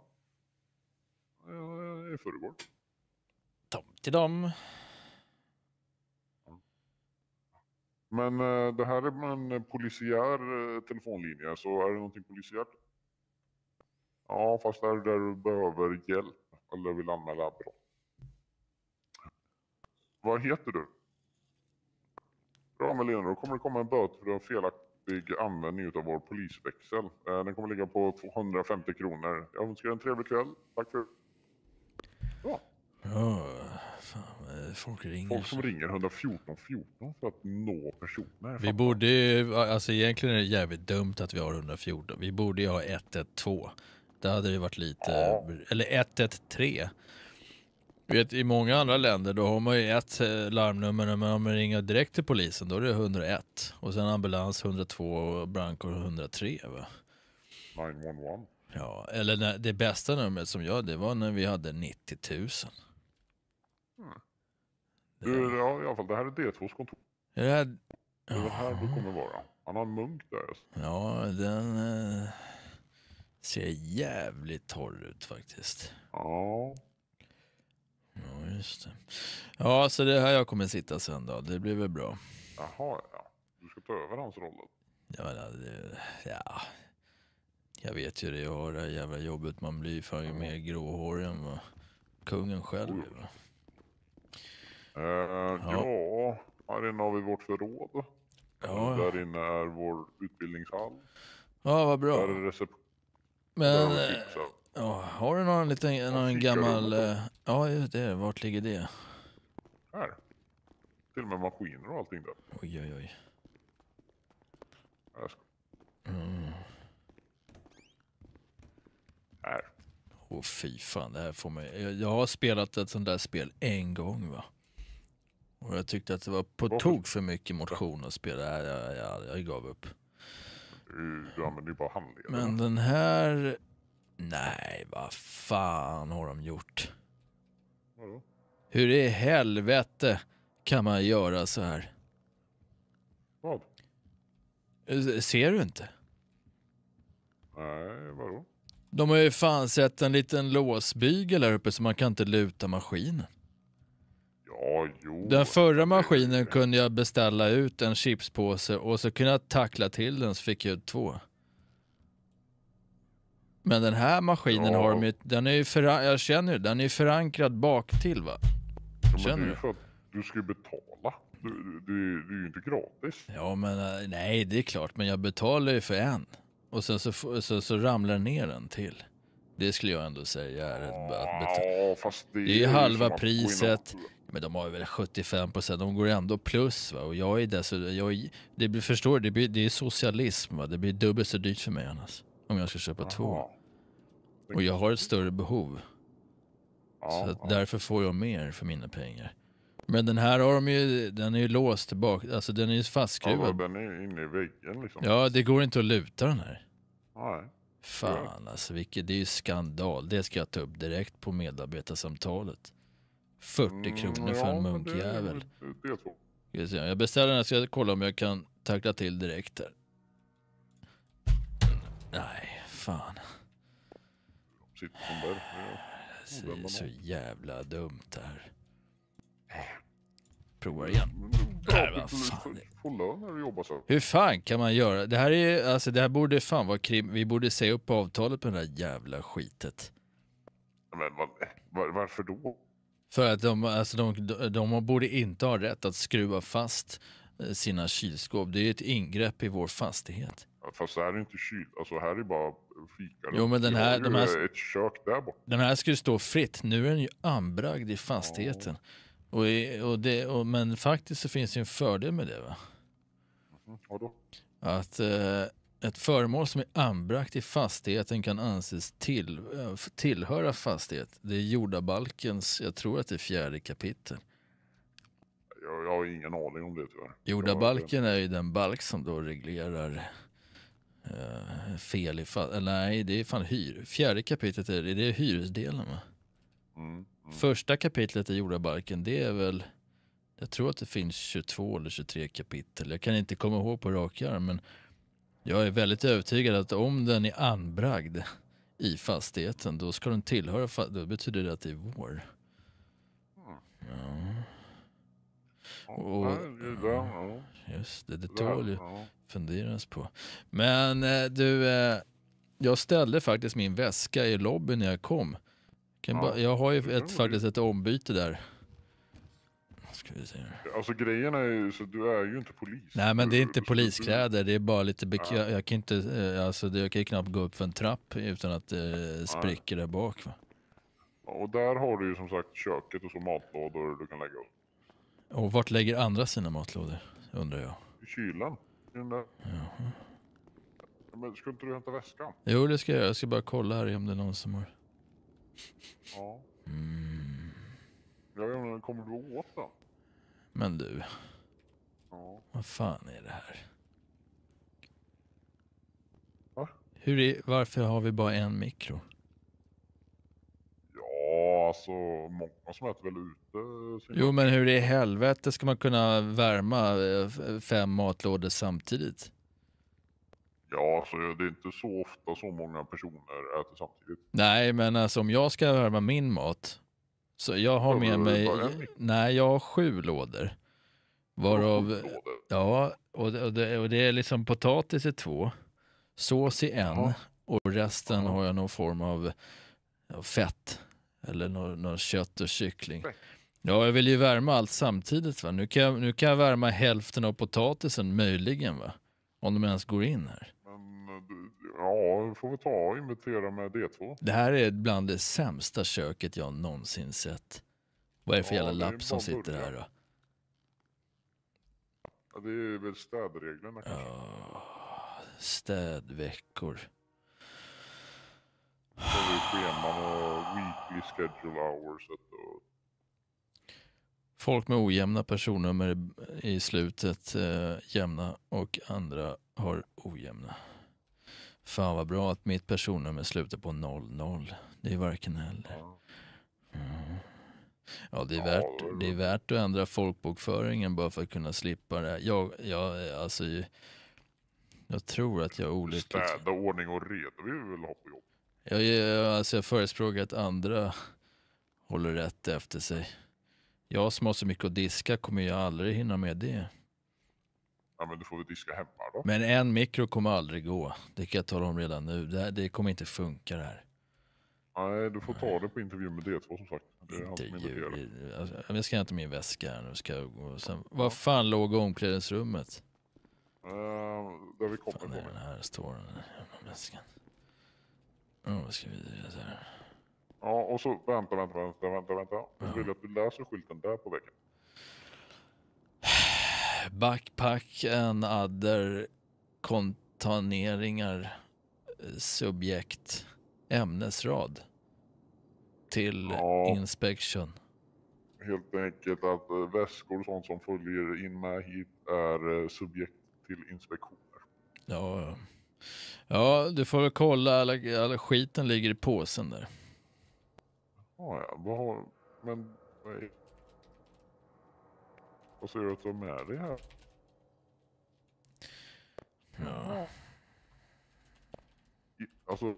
Eh, I förrgår. Tom till dem. Men det här är en polisiär telefonlinje, så är det någonting polisiärt? Ja, fast det är där du behöver hjälp eller vill anmäla brott. Vad heter du? Bra Melina, då kommer det komma en böter för en felaktig användning av vår polisväxel. Eh, Den kommer ligga på 250 kronor. Jag önskar en trevlig kväll. Tack för Ja, fan, eh, folk ringer. folk som ringer 114 14 för att nå personer. Vi borde ju, alltså egentligen är det jävligt dumt att vi har 114. Vi borde ju ha 112. Det hade ju varit lite, Ja. eller 113. Vet, I många andra länder då har man ju ett eh, larmnummer, men om man ringer direkt till polisen då är det 101. Och sen ambulans 102 och brandkår 103 va? 911. Ja, eller när, det bästa numret som jag det var när vi hade 90 000. Det, Du, ja, i alla fall, det här är D2s kontor. är det här, Det är här du kommer vara. Han har en munk där. Ja, den eh, ser jävligt torr ut faktiskt. Ja. Ja, just det. Ja, så det är här jag kommer sitta sen då. Det blir väl bra. Jaha, ja. Du ska ta över hans roll. Ja, men det, ja. Jag vet ju det. Jag har det här jävla jobbet. Man blir fan mer gråhårig än vad kungen själv är. va? Eh, ja. här inne har vi vårt förråd. Ja, Där inne är vår utbildningshall. ja vad Där bra. är reception. Men eh, ja, har du någon liten, någon gammal... eh, Ja, just det. Vart ligger det? Här. Till och med maskiner och allting där. Oj, oj, oj. Här. Mm. här. Åh fy fan, det här får mig... Jag, jag har spelat ett sånt där spel en gång va. Och jag tyckte att det var på Varför? tok för mycket motion att spela. Jag, jag, jag, jag gav upp. Du, använder ju bara handleden. Men den här... Nej, vad fan har de gjort? Vadå? Hur i helvete kan man göra så här? Vad? Ser du inte? Nej, vadå? De har ju fan sett en liten låsbygel här uppe så man kan inte luta maskinen. Ja, jo. Den förra maskinen kunde jag beställa ut en chipspåse och så kunde jag tackla till den så fick jag ut två. Men den här maskinen Ja. har de ju, den är ju föran- jag känner ju, den är förankrad bak till va? Ja, Känner det är ju du? för att du ska ju betala. Du, du, du, det är ju inte gratis. Ja men eh, nej det är klart, men jag betalar ju för en. Och sen så, så, så ramlar ner en till. Det skulle jag ändå säga är ett, att betala. Ja, det, Det är ju halva som att Men de har ju väl 75 procent, de går ändå plus va. Och jag är dessutom, jag är, det blir, förstår det, blir, det är socialism va. Det blir dubbelt så dyrt för mig annars. Om jag ska köpa två. Jaha. Och jag har ett större behov. Ja, så ja. därför får jag mer för mina pengar. Men den här har de ju, den är ju låst tillbaka, alltså den är ju Ja, fastskruvad. den är inne i väggen liksom. Ja, det går inte att luta den här. Nej. Fan alltså, vilket, det är ju skandal. Det ska jag ta upp direkt på medarbetarsamtalet. 40 kronor för en Mm, munkjävel. Se, Jag beställer den, jag ska kolla om jag kan tackla till direkt här. Nej, fan. Sitter. Det är så jävla dumt här. Provar igen. Nej, vad fan. Hur fan kan man göra? Det här är alltså det här borde fan vara krim. Vi borde säga upp avtalet på det här jävla skitet. Men varför då? För att de, alltså de, de, de borde inte ha rätt att skruva fast eh, sina kylskåp. Det är ju ett ingrepp i vår fastighet. Fast det här är inte kyl. Alltså här är bara fika. Jo, men den här- ju de här- ett kök där borta. Den här skulle stå fritt. Nu är den ju anbragd i fastigheten. Och, i- och det, och, men faktiskt så finns det ju en fördel med det. Va? Mm, vadå? Att eh, ett föremål som är anbragt i fastigheten kan anses till, eh, tillhöra fastighet. Det är jordabalkens, jag tror att det är fjärde kapitel. Jag, jag har ingen aning om det tyvärr. Jordabalken är ju den balk som då reglerar eh, fel i fall. Eller nej, det är fan hyr. Fjärde kapitlet är, det är hyresdelen va? Mm, mm. Första kapitlet i jordabalken, det är väl, jag tror att det finns 22 eller 23 kapitel. Jag kan inte komma ihåg på rak arm, men jag är väldigt övertygad att om den är anbragd i fastigheten, då ska den tillhöra, fa- då betyder det att det är vår. Ja, Och- ja. just det, det tål ja. funderas på. Men eh, du, eh, jag ställde faktiskt min väska i lobbyn när jag kom. Kan Ja, bara, jag har ju ett, faktiskt ett ombyte där. Ska vi se. Alltså grejen är ju, så du är ju inte polis. Nej men det är inte poliskläder, det är bara lite bekvämt. Jag kan inte, eh, alltså det- jag kan ju knappt gå upp för en trapp utan att det spricker där bak va. Ja, Och där har du ju som sagt köket och så matlådor du kan lägga upp. Och vart lägger andra sina matlådor? Undrar jag. I kylen. I den där. Jaha. Men ska inte du hämta väskan? Jo det ska jag jag ska bara kolla här om det är någon som har... Ja. Mm. Jag vet inte, kommer du åt den? Men du, Ja. vad fan är det här? Va? Hur är, varför har vi bara en mikro? Ja, alltså många som äter väl ute. Jo men hur i helvete ska man kunna värma eh, fem matlådor samtidigt? Ja, alltså det är inte så ofta så många personer äter samtidigt. Nej men alltså om jag ska värma min mat. Så jag har med mig, nej jag har sju lådor. Varav, ja och det, och, det, är liksom potatis i två. Sås i en. Och resten har jag någon form av fett. Eller något, något kött och kyckling. Ja, jag vill ju värma allt samtidigt. Va? Nu, kan jag, nu kan jag värma hälften av potatisen möjligen. Va? Om de ens går in här. Ja, får vi ta och inventera med D2. Det här är bland det sämsta köket jag någonsin sett. Vad är det för Ja, jävla lapp som sitter här då? Ja, det är väl städreglerna kanske. Ja, städveckor. Så har vi scheman och weekly schedule hours. Och, Folk med ojämna personnummer i slutet eh, jämna och andra har ojämna. Fan vad bra att mitt personnummer slutar på 00. Det är varken eller. ja. Mm. Ja, det är, värt, det är värt att ändra folkbokföringen bara för att kunna slippa det. Jag, jag, alltså, jag tror att jag är olycklig. Städa, ordning och reda vi vill väl ha på jobb. Jag, jag, alltså jag förespråkar att andra håller rätt efter sig. Jag som har så mycket att diska kommer ju aldrig hinna med det. Ja men du får väl diska hemma då. Men en mikro kommer aldrig gå. Det kan jag tala om redan nu. Det, här, det kommer inte funka det här. Nej, du får ta det på intervju med D2 som sagt. Det är Intervju. inviterar. Alltså, jag ska hämta min väska här nu. Ska jag gå. Sen, vad fan låg omklädningsrummet? Uh, där vi kommer är den ifrån. här? Står den jävla väskan? Ja, vad ska vi göra så här? Ja, och så vänta, vänta, vänta, vänta, vänta. Jag vill att du läser skylten där på väggen. Backpack and other kontoneringar eh, subjekt ämnesrad till Ja. inspection. Helt enkelt att eh, väskor och sånt som följer in med hit är eh, subjekt till inspektioner. Ja, ja. ja, du får väl kolla. Alla, alla skiten ligger i påsen där. Ja, ja, vad har... Men... Säger du att du har med dig här? Ja. I, alltså...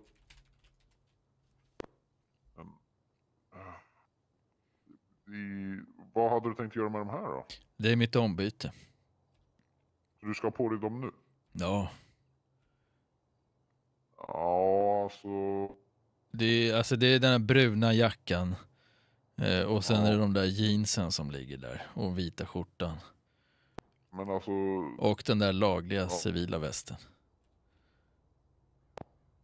Ah. I, vad hade du tänkt göra med de här då? Det är mitt ombyte. Så du ska ha på dig dem nu? Ja, Ja, alltså... det är, alltså det är den här bruna jackan. Eh, och sen Ja. är det de där jeansen som ligger där. Och vita skjortan. Men alltså... Och den där lagliga Ja. civila västen.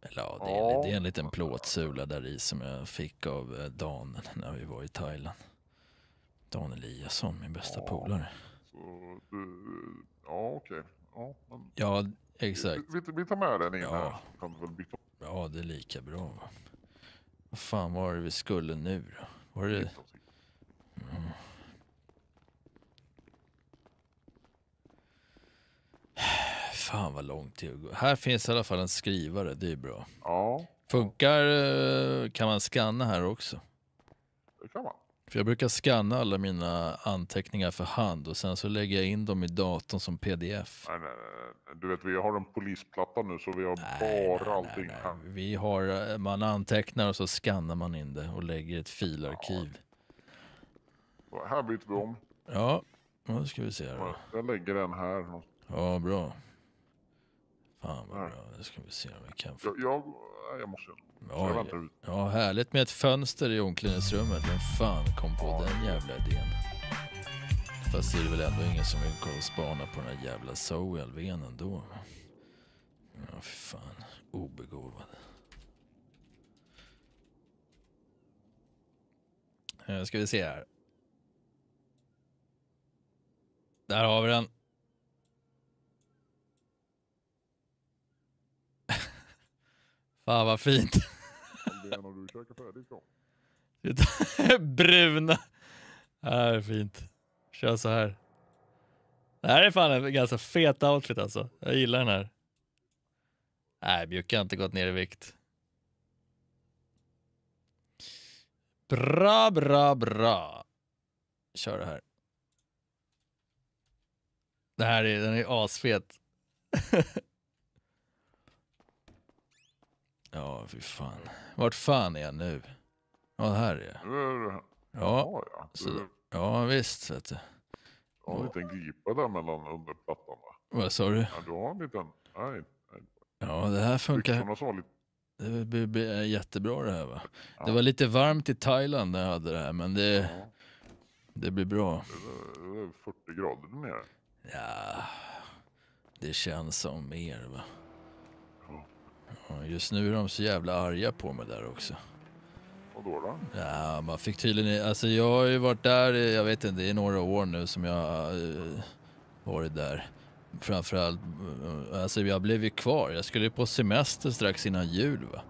Eller ja, det är, Ja. det är en liten plåtsula där i som jag fick av eh, Dan när vi var i Thailand. Dan Eliasson, min bästa Ja. polare. Så, du, ja, okej. Ja, men... Ja, exakt. Vi, vi, vi tar med den in Ja. här. Kan väl byta Ja, det är lika bra. Va? Vad fan var det vi skulle nu då? Var det... Mm. Fan vad att gå. Här finns i alla fall en skrivare, det är bra. Ja, Funkar, eh, kan man scanna här också? det kan man. För jag brukar scanna alla mina anteckningar för hand och sen så lägger jag in dem i datorn som pdf. Nej, nej, nej. Du vet, vi har en polisplatta nu så vi har Nej, bara nej, allting nej, här. nej. Vi har, eh, man antecknar och så scannar man in det och lägger ett filarkiv. Så här byter vi om. Ja, nu ska vi se här då. Jag lägger den här. Ja, bra. Fan vad bra. Nu ska vi se om vi kan få... Jag, jag, jag måste... Jag Ja, ja, härligt med ett fönster i omklädningsrummet. Vem fan kom på Ja. den jävla idén? Fast det är väl ändå ingen som vill spana på den här jävla Zoe Alfvén ändå. Ja, för fan. Obegåvad. Nu ska vi se här. Där har vi den. Fan vad fint. Alvén, du käkar färdigt då? Bruna. Äh, det här är fint. Kör så här. Det här är fan en ganska fet outfit alltså. Jag gillar den här. Nej, Bjucke har inte gått ner i vikt. Bra, bra, bra. Kör det här. Det här är, den är asfet. ja, fy fan. Vart fan är jag nu? Ja, här är jag. Ja, så- Du ja visst. Vet du. har en liten glipa där mellan under plattan va? Vad sa du? Ja, du har en liten... Nej, nej. Ja, det här funkar. Det blir- blir jättebra det här va. Ja. Det var lite varmt i Thailand när jag hade det här, men det, Ja, det blir bra. det är- det är 40 grader nere. Ja, det känns som mer va. Ja. Just nu är de så jävla arga på mig där också. Och då då? Ja, man fick tydligen, alltså jag har ju varit där, jag vet inte, det är några år nu som jag eh, varit där. Framförallt, eh, alltså jag blev ju kvar, jag skulle ju på semester strax innan jul va.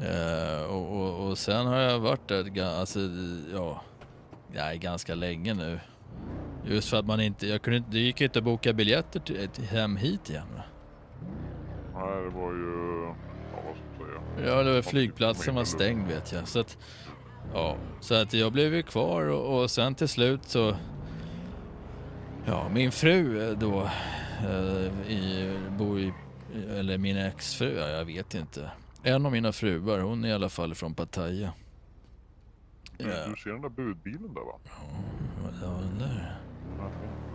Eh, och, och, och sen har jag varit där, alltså ja, nej, ganska länge nu. Just för att man inte, jag kunde det gick ju inte att boka biljetter till, till hem hit igen va. Det var ju... Ja, vad ska jag säga? Ja, det var flygplatsen var stängd vet jag. Så att, ja, så att jag blev ju kvar och, och sen till slut så... Ja, min fru då, eh, i, bor i, eller min exfru, ja, jag vet inte. En av mina fruar, hon är i alla fall från Pattaya. Ja, du ser den där budbilen där va? vad var den där? Ja,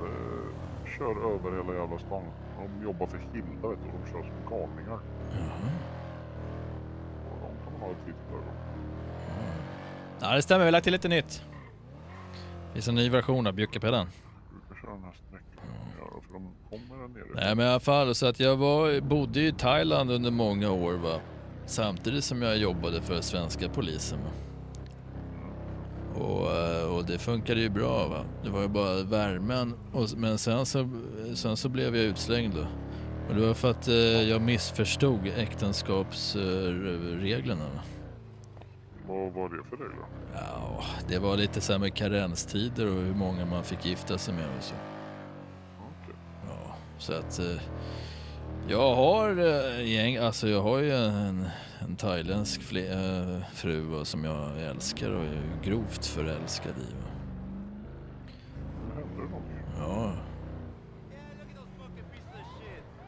eh, kör över hela jävla stan. De jobbar för Hilda vet du. De kör som galningar. Jaha. Och de kan man ha ett litet ögon. Ja, det stämmer. Vi har lagt till lite nytt. Det finns en ny version av Bjuckapeddan. Du brukar köra den här sträckan. Ja, för de kommer där nere. Nej men i alla fall, så att jag var, bodde i Thailand under många år va. Samtidigt som jag jobbade för svenska polisen va. Och, eh, och det funkade ju bra va. Det var ju bara värmen. Och, men sen så, sen så blev jag utslängd då. Och det var för att eh, jag missförstod äktenskapsreglerna. va. Vad var det för regler? Ja, det var lite så här med karenstider och hur många man fick gifta sig med och så. Okej. Ja, så att eh, jag har eh, gäng, alltså jag har ju en, en thailändsk fle, eh, fru som jag älskar och är grovt förälskad i. Ja.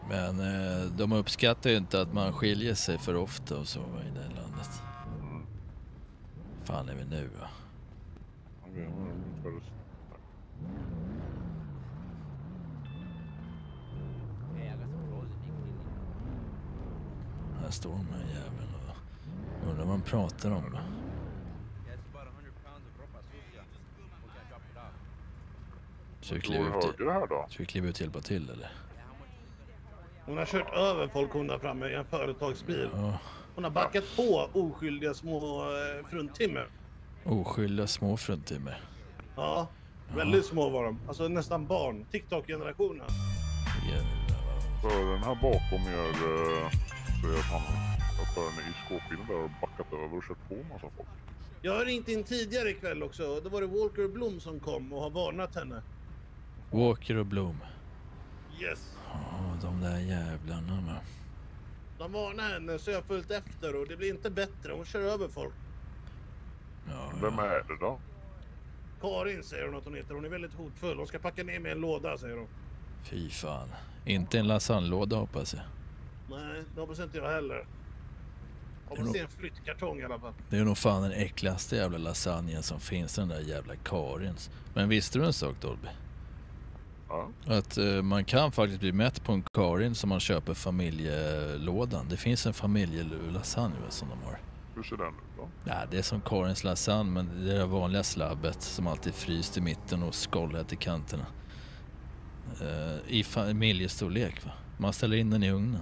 Men eh, de uppskattar ju inte att man skiljer sig för ofta och så i det landet. Fan är vi nu va? Okej, nu är det ungefär... Här står de här jäveln och undrar vad de pratar om. Ska vi kliva ut, höger här då? ska vi kliva ut och hjälpa till eller? Hon har kört över folk hon där framme i en företagsbil. Ja, Hon har backat på oskyldiga små eh, fruntimmer. oskyldiga små fruntimmer. Ja, väldigt små var de. Alltså nästan barn. TikTok-generationen. Jävlar vad- Föraren här bakom er eh, säger att han föraren i skåpbilen där har backat över och kört på massa folk. Jag har ringt in tidigare ikväll också. Då var det Walker Blom som kom och har varnat henne. Walker och Blom. Yes. Ja, de där jävlarna va. De varnar henne så jag har följt efter och det blir inte bättre. Hon kör över folk. Ja, Vem ja. är det då? Karin säger hon att hon heter. Hon är väldigt hotfull. Hon ska packa ner mig i en låda säger hon. Fy fan. Inte en lasagnelåda hoppas jag. Nej, det hoppas inte jag heller. Hoppas nog- det är en flyttkartong i alla fall. Det är nog fan den äckligaste jävla lasagnen som finns, den där jävla Karins. Men visste du en sak Dolby? Ja. Att eh, man kan faktiskt bli mätt på en Karin som man köper familjelådan. Det finns en familjelasagne som de har. Hur ser den ut då? Ja, det är som Karins lasagne men det är det vanliga slabbet som alltid är fryst i mitten och skållat i kanterna. Eh, I familjestorlek va. Man ställer in den i ugnen.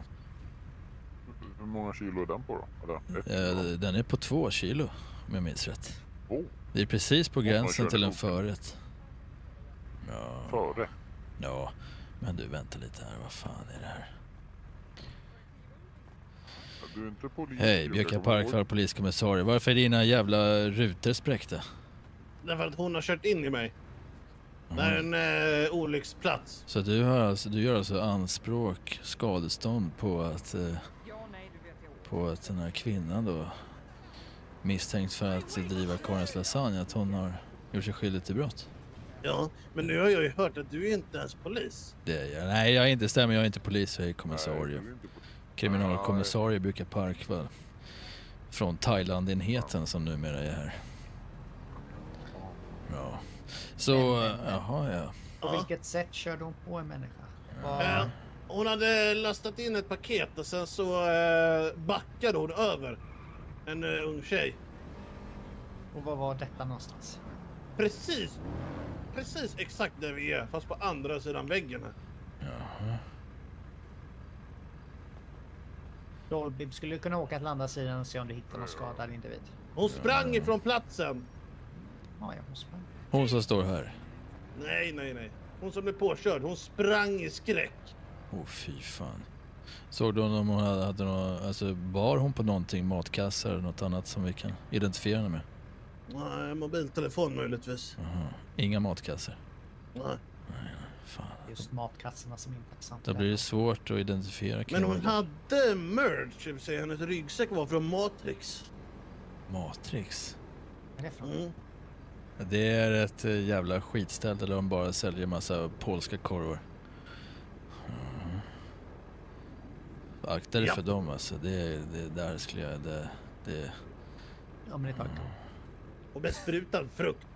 Hur många kilo är den på då? Eller Eh, den är på två kilo om jag minns rätt. Två? Det är precis på gränsen till en förrätt. Ja, Före? ja, men du vänta lite här. Vad fan är det här? Du är inte polis? Hej, jag Björka. Parkvall poliskommissarie. Varför är dina jävla rutor spräckta? Därför att hon har kört in i mig. Det här är en eh, olycksplats. Så du, har alltså, du gör alltså anspråk, skadestånd på att, eh, på att den här kvinnan då misstänks för att driva Karins lasagne, att hon har gjort sig skyldig till brott? Ja, men nu har jag ju hört att du är inte ens polis. Det är jag. Nej, jag är inte stämmer. Jag är inte polis, jag är kommissarie. Kriminalkommissarie brukar Parkvall. Från Thailandenheten som numera är här. Ja. Så, jaha ja. På Ja. vilket sätt körde hon på en människa? Vad- Eh, hon hade lastat in ett paket och sen så eh, backade hon över en eh, ung tjej. Och var var detta någonstans? Precis, precis exakt där vi är, fast på andra sidan väggen här. Jaha. Dolby skulle kunna åka till andra sidan och se om du hittar någon skadad individ. Hon sprang ifrån platsen. Ja, jag måste bara... Hon som står här. Nej, nej, nej. Hon som blev påkörd, hon sprang i skräck. Åh oh, fy fan. Såg du om hon hade, hade något, alltså bar hon på någonting, matkassar eller något annat som vi kan identifiera henne med? Nej, mobiltelefon möjligtvis. Jaha. Inga matkassar? Nej. Fan. Just matkassorna som är intressant. Då blir det svårt att identifiera Men hon hade merch, det vill säga hennes ryggsäck var från Matrix. Matrix? Är det något? Mm. Det är ett eh, jävla skitställe där de bara säljer massa polska korvar. Akta dig Ja. för dem alltså. Det, det där skulle jag... Det, det, Ja, men det är klart. Och besprutad frukt.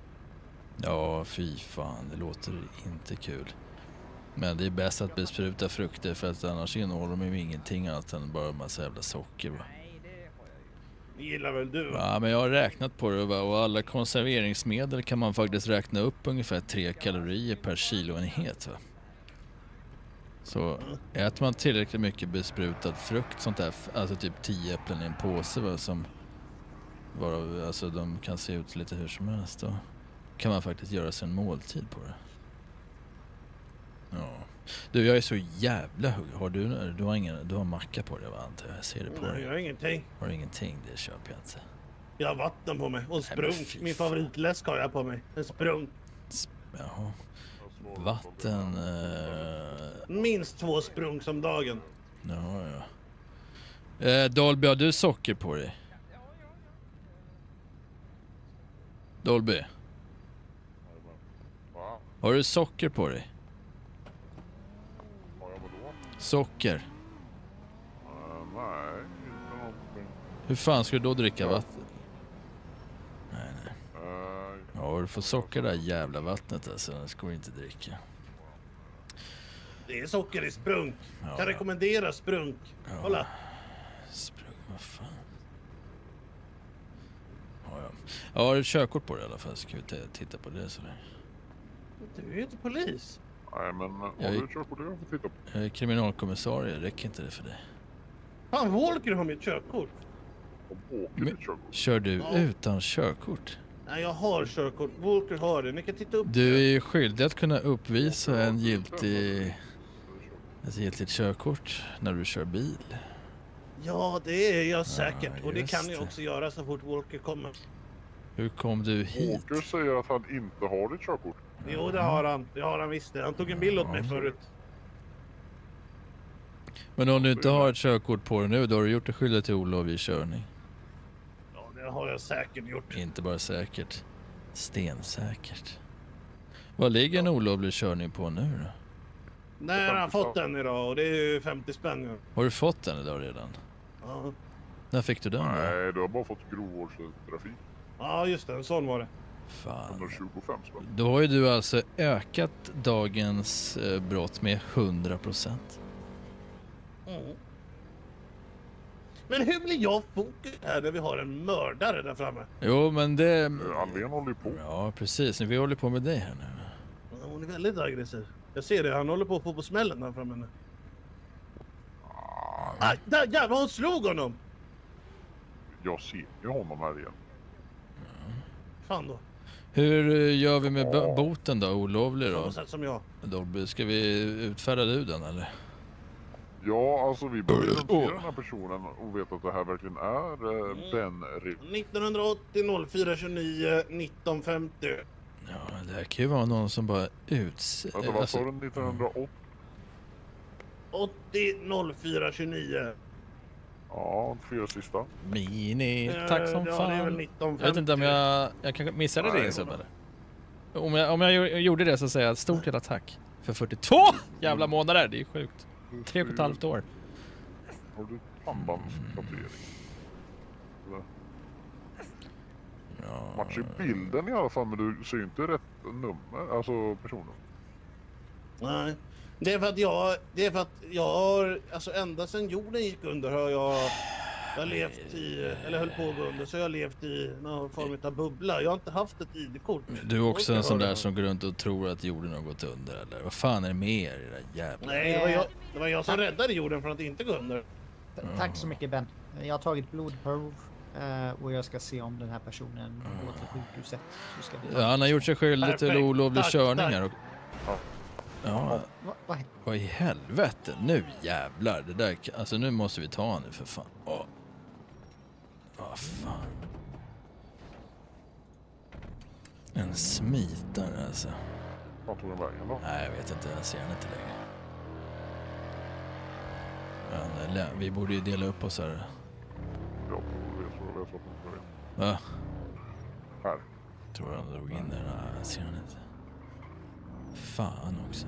ja, fy fan. Det låter inte kul. Men det är bäst att bespruta frukter för att annars innehåller de ju ingenting annat än bara en massa jävla socker. Va? Det gillar väl du? va? Ja, men jag har räknat på det va? och alla konserveringsmedel kan man faktiskt räkna upp ungefär 3 kalorier per kiloenhet. Va? Så äter man tillräckligt mycket besprutad frukt, sånt där, alltså typ 10 äpplen i en påse va, som varav, alltså de kan se ut lite hur som helst. Då kan man faktiskt göra sig en måltid på det. Ja. Du, jag är så jävla hungrig. Har du, du har ingen, du har macka på dig va, antar jag? Jag ser det på Nej, dig. jag har ingenting. Har du ingenting? Det köper jag inte. Jag har vatten på mig och sprunk. Min favoritläsk har jag på mig. En sprunk. Jaha. Vatten... Eh, Minst två sprunk som dagen. ja, ja. Eh, Dolby, har du socker på dig? Dolby, har du socker på dig? Socker? Någonting. Hur fan ska du då dricka vatten? Nej, nej. Uh, Ja, du får socker i det där jävla vattnet alltså, annars går det inte dricka. Det är socker i sprunk. Ja, kan rekommendera sprunk. Ja. Kolla. Sprung, vad fan. Ja, ja. Ja, har du körkort på dig i alla fall? Ska vi titta på det sådär. Du är ju inte polis. nej, men har Jag du körkort jag får titta på? Jag är kriminalkommissarie, räcker inte det för dig? Fan, Walker har mitt körkort. Men-? Kör du Ja. utan körkort? Nej, jag har körkort. Walker har det. Ni kan titta upp Du är skyldig att kunna uppvisa en giltig, ett giltigt körkort när du kör bil. Ja, det är jag säkert. och det kan jag det. också göra så fort Walker kommer. Hur kom du hit? Åker säger att han inte har ditt körkort. Jo, det har han. Det har han visst. det. Han tog en bild åt mig Ja. förut. Men om du inte har ett körkort på dig nu, då har du gjort dig skyldig till olovlig körning. Ja, det har jag säkert gjort. Inte bara säkert. Stensäkert. Vad ligger en olovlig körning på nu då? Nej, jag har fått den idag och det är ju 50 spänn. Har du fått den idag redan? Ja. När fick du den då? Nej, du har bara fått grovvårdstrafik. ja, just det. En sån var det. Fan. 125 spänn. Då har ju du alltså ökat dagens eh, brott med 100 procent. Mm. Men hur blir jag fokus här när vi har en mördare där framme? Jo, men det... Alvén håller ju på. Ja, precis. Vi håller på med dig här nu. Ja, Hon är väldigt aggressiv. Jag ser det, han håller på att få på smällen där framme nu. Ah, där jävlar, hon slog honom! Jag ser ju honom här igen. Fan då. Hur eh, gör vi med bo- boten då? Olovlig då? Samma sätt som jag. Dolby, ska vi utfärda du den eller? Ja, alltså vi behöver identifiera den här personen och veta att det här verkligen är eh, Mm. Ben Ripp. 1980 04 29 1950. Ja, det här kan ju vara någon som bara uts... Alltså vad sa du? 1980? 80 04 29. Ja, fyra sista. Mini, Eh, tack som ja, det är väl fan. 1950. Jag vet inte om jag, jag kanske missade Nej, din sub eller? Om jag, om jag gjo- gjorde det så säger jag ett stort jävla tack. För 42 jävla månader, det är sjukt. Tre och ett halvt år. Har du? Eller? Ja, Match i bilden i alla fall, men du ser ju inte rätt nummer, alltså personen. Nej. Det är för att jag, det är för att jag har, alltså ända sedan jorden gick under har jag, jag har levt i, eller höll på att gå under, så jag har levt i någon form av bubbla. Jag har inte haft ett ID-kort. Du är också en sån där som går runt och tror att jorden har gått under eller? Vad fan är det med er era jävla... Nej, det var, jag, det var jag som räddade jorden från att inte gå under. Tack så mycket Ben. Jag har tagit blodprov eh, och jag ska se om den här personen går till sjukhuset. Så ska vi... Ja, han har gjort sig skyldig till olovlig körning. Och... Ja, Va, va, vad i helvete? Nu jävlar. Det där, alltså nu måste vi ta nu för fan. Åh. Vad fan. En smitare alltså. Vart tog den vägen då? Nej, jag vet inte. Jag ser den inte längre. Men vi borde ju dela upp oss här. Jag tror jag jag den tog vägen. Va? Här. Tror han drog in den. Nej, jag ser den inte. Fan också.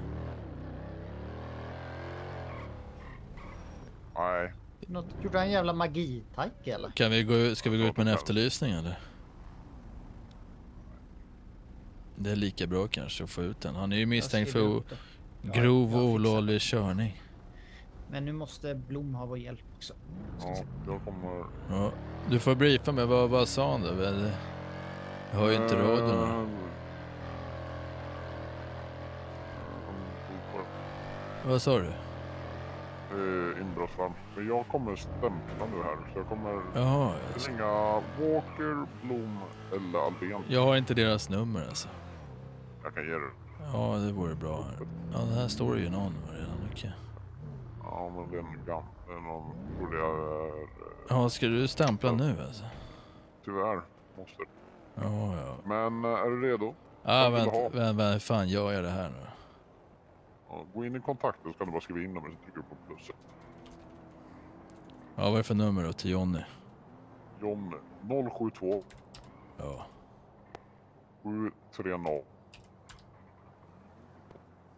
Nej, något, gjorde han en jävla magitajk eller? Kan vi gå, ska vi gå ut med en efterlysning eller? Det är lika bra kanske att få ut den. Han är ju misstänkt för grov fixar olovlig körning. Men nu måste Blom ha vår hjälp också. Ja, jag kommer... Ja, du får briefa mig. Vad, vad sa han då? Väl, Jag har ju inte radion. Här. på Vad sa du? Eh, inbrottslarm. Men jag kommer stämpla nu här, så jag kommer Jaha, jag, ringa Walker, Blom eller Albén. jag har inte deras nummer alltså. Jag kan ge det. Ja, det vore bra. Här. Ja, det här står ju någon redan. Okej. Ja, men det är en gammal... Det är någon... Är... eh, Ja, ska du stämpla nu alltså? Tyvärr. Måste. Ja, ja. Men eh, är du redo? Ah, du vänta, vänta, vänta, fan gör jag det här nu? Ja, gå in i kontakten så kan du bara skriva in numret så trycker du på plusset. Ja, vad är det för nummer då till Jonny? John 072 Ja. 730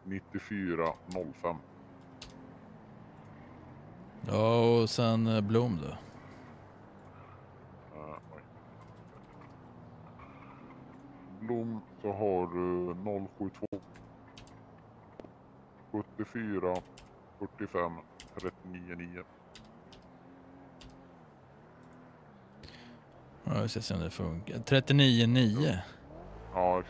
9405. Ja, och sen eh, Blom då? Uh. Blom så har du 072 74 45 39 9. Ja, vi ska se om det funkar. 39,9? Ja,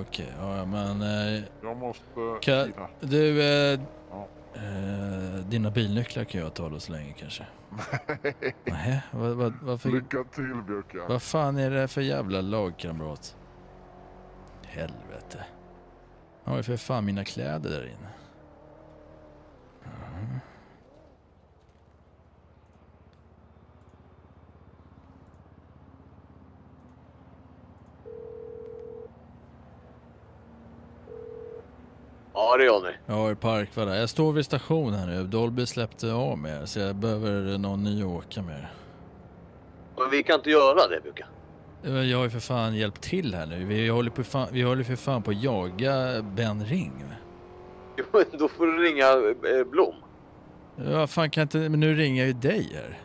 Okej, ja men... Eh, jag måste... Ka- Tina. du, eh, Ja. eh, dina bilnycklar kan jag ta så länge kanske. Nej, vad, vad, varför, Lycka till Björka. vad fan är det för jävla lagkamrat? Helvete. Jag har ju för fan mina kläder där inne. Mm. Ja, det är Johnny. Jag har parkvalla. Jag står vid station här nu. Dolby släppte av mig så jag behöver någon ny åka med. vi kan inte göra det Bjuka. Eh, Jag har ju för fan hjälpt till här nu. Vi håller, på fan, vi håller för fan på att jaga Ben Ring. Jo, då får du ringa eh, Blom. Ja, fan kan inte... Men nu ringer jag ju dig här.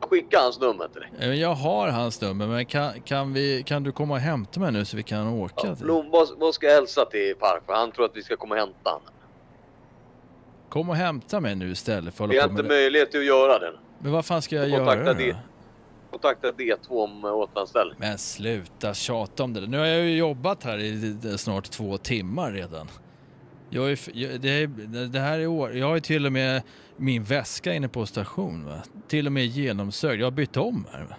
Skicka hans nummer till dig. Eh, Jag har hans nummer, men kan, kan, vi, kan du komma och hämta mig nu så vi kan åka? Ja, Blom, vad, vad ska jag hälsa till Park? För han tror att vi ska komma och hämta honom. Kom och hämta mig nu istället för att Vi har på inte med det. möjlighet till att göra det. Men vad fan ska jag Kontakta göra det. då? Kontakta D2 om eh, återanställning. Men sluta tjata om det där. Nu har jag ju jobbat här i snart två timmar redan. Jag är, det, är, det här är år. Jag har till och med min väska inne på station. Va? Till och med genomsökt. Jag har bytt om här. Va?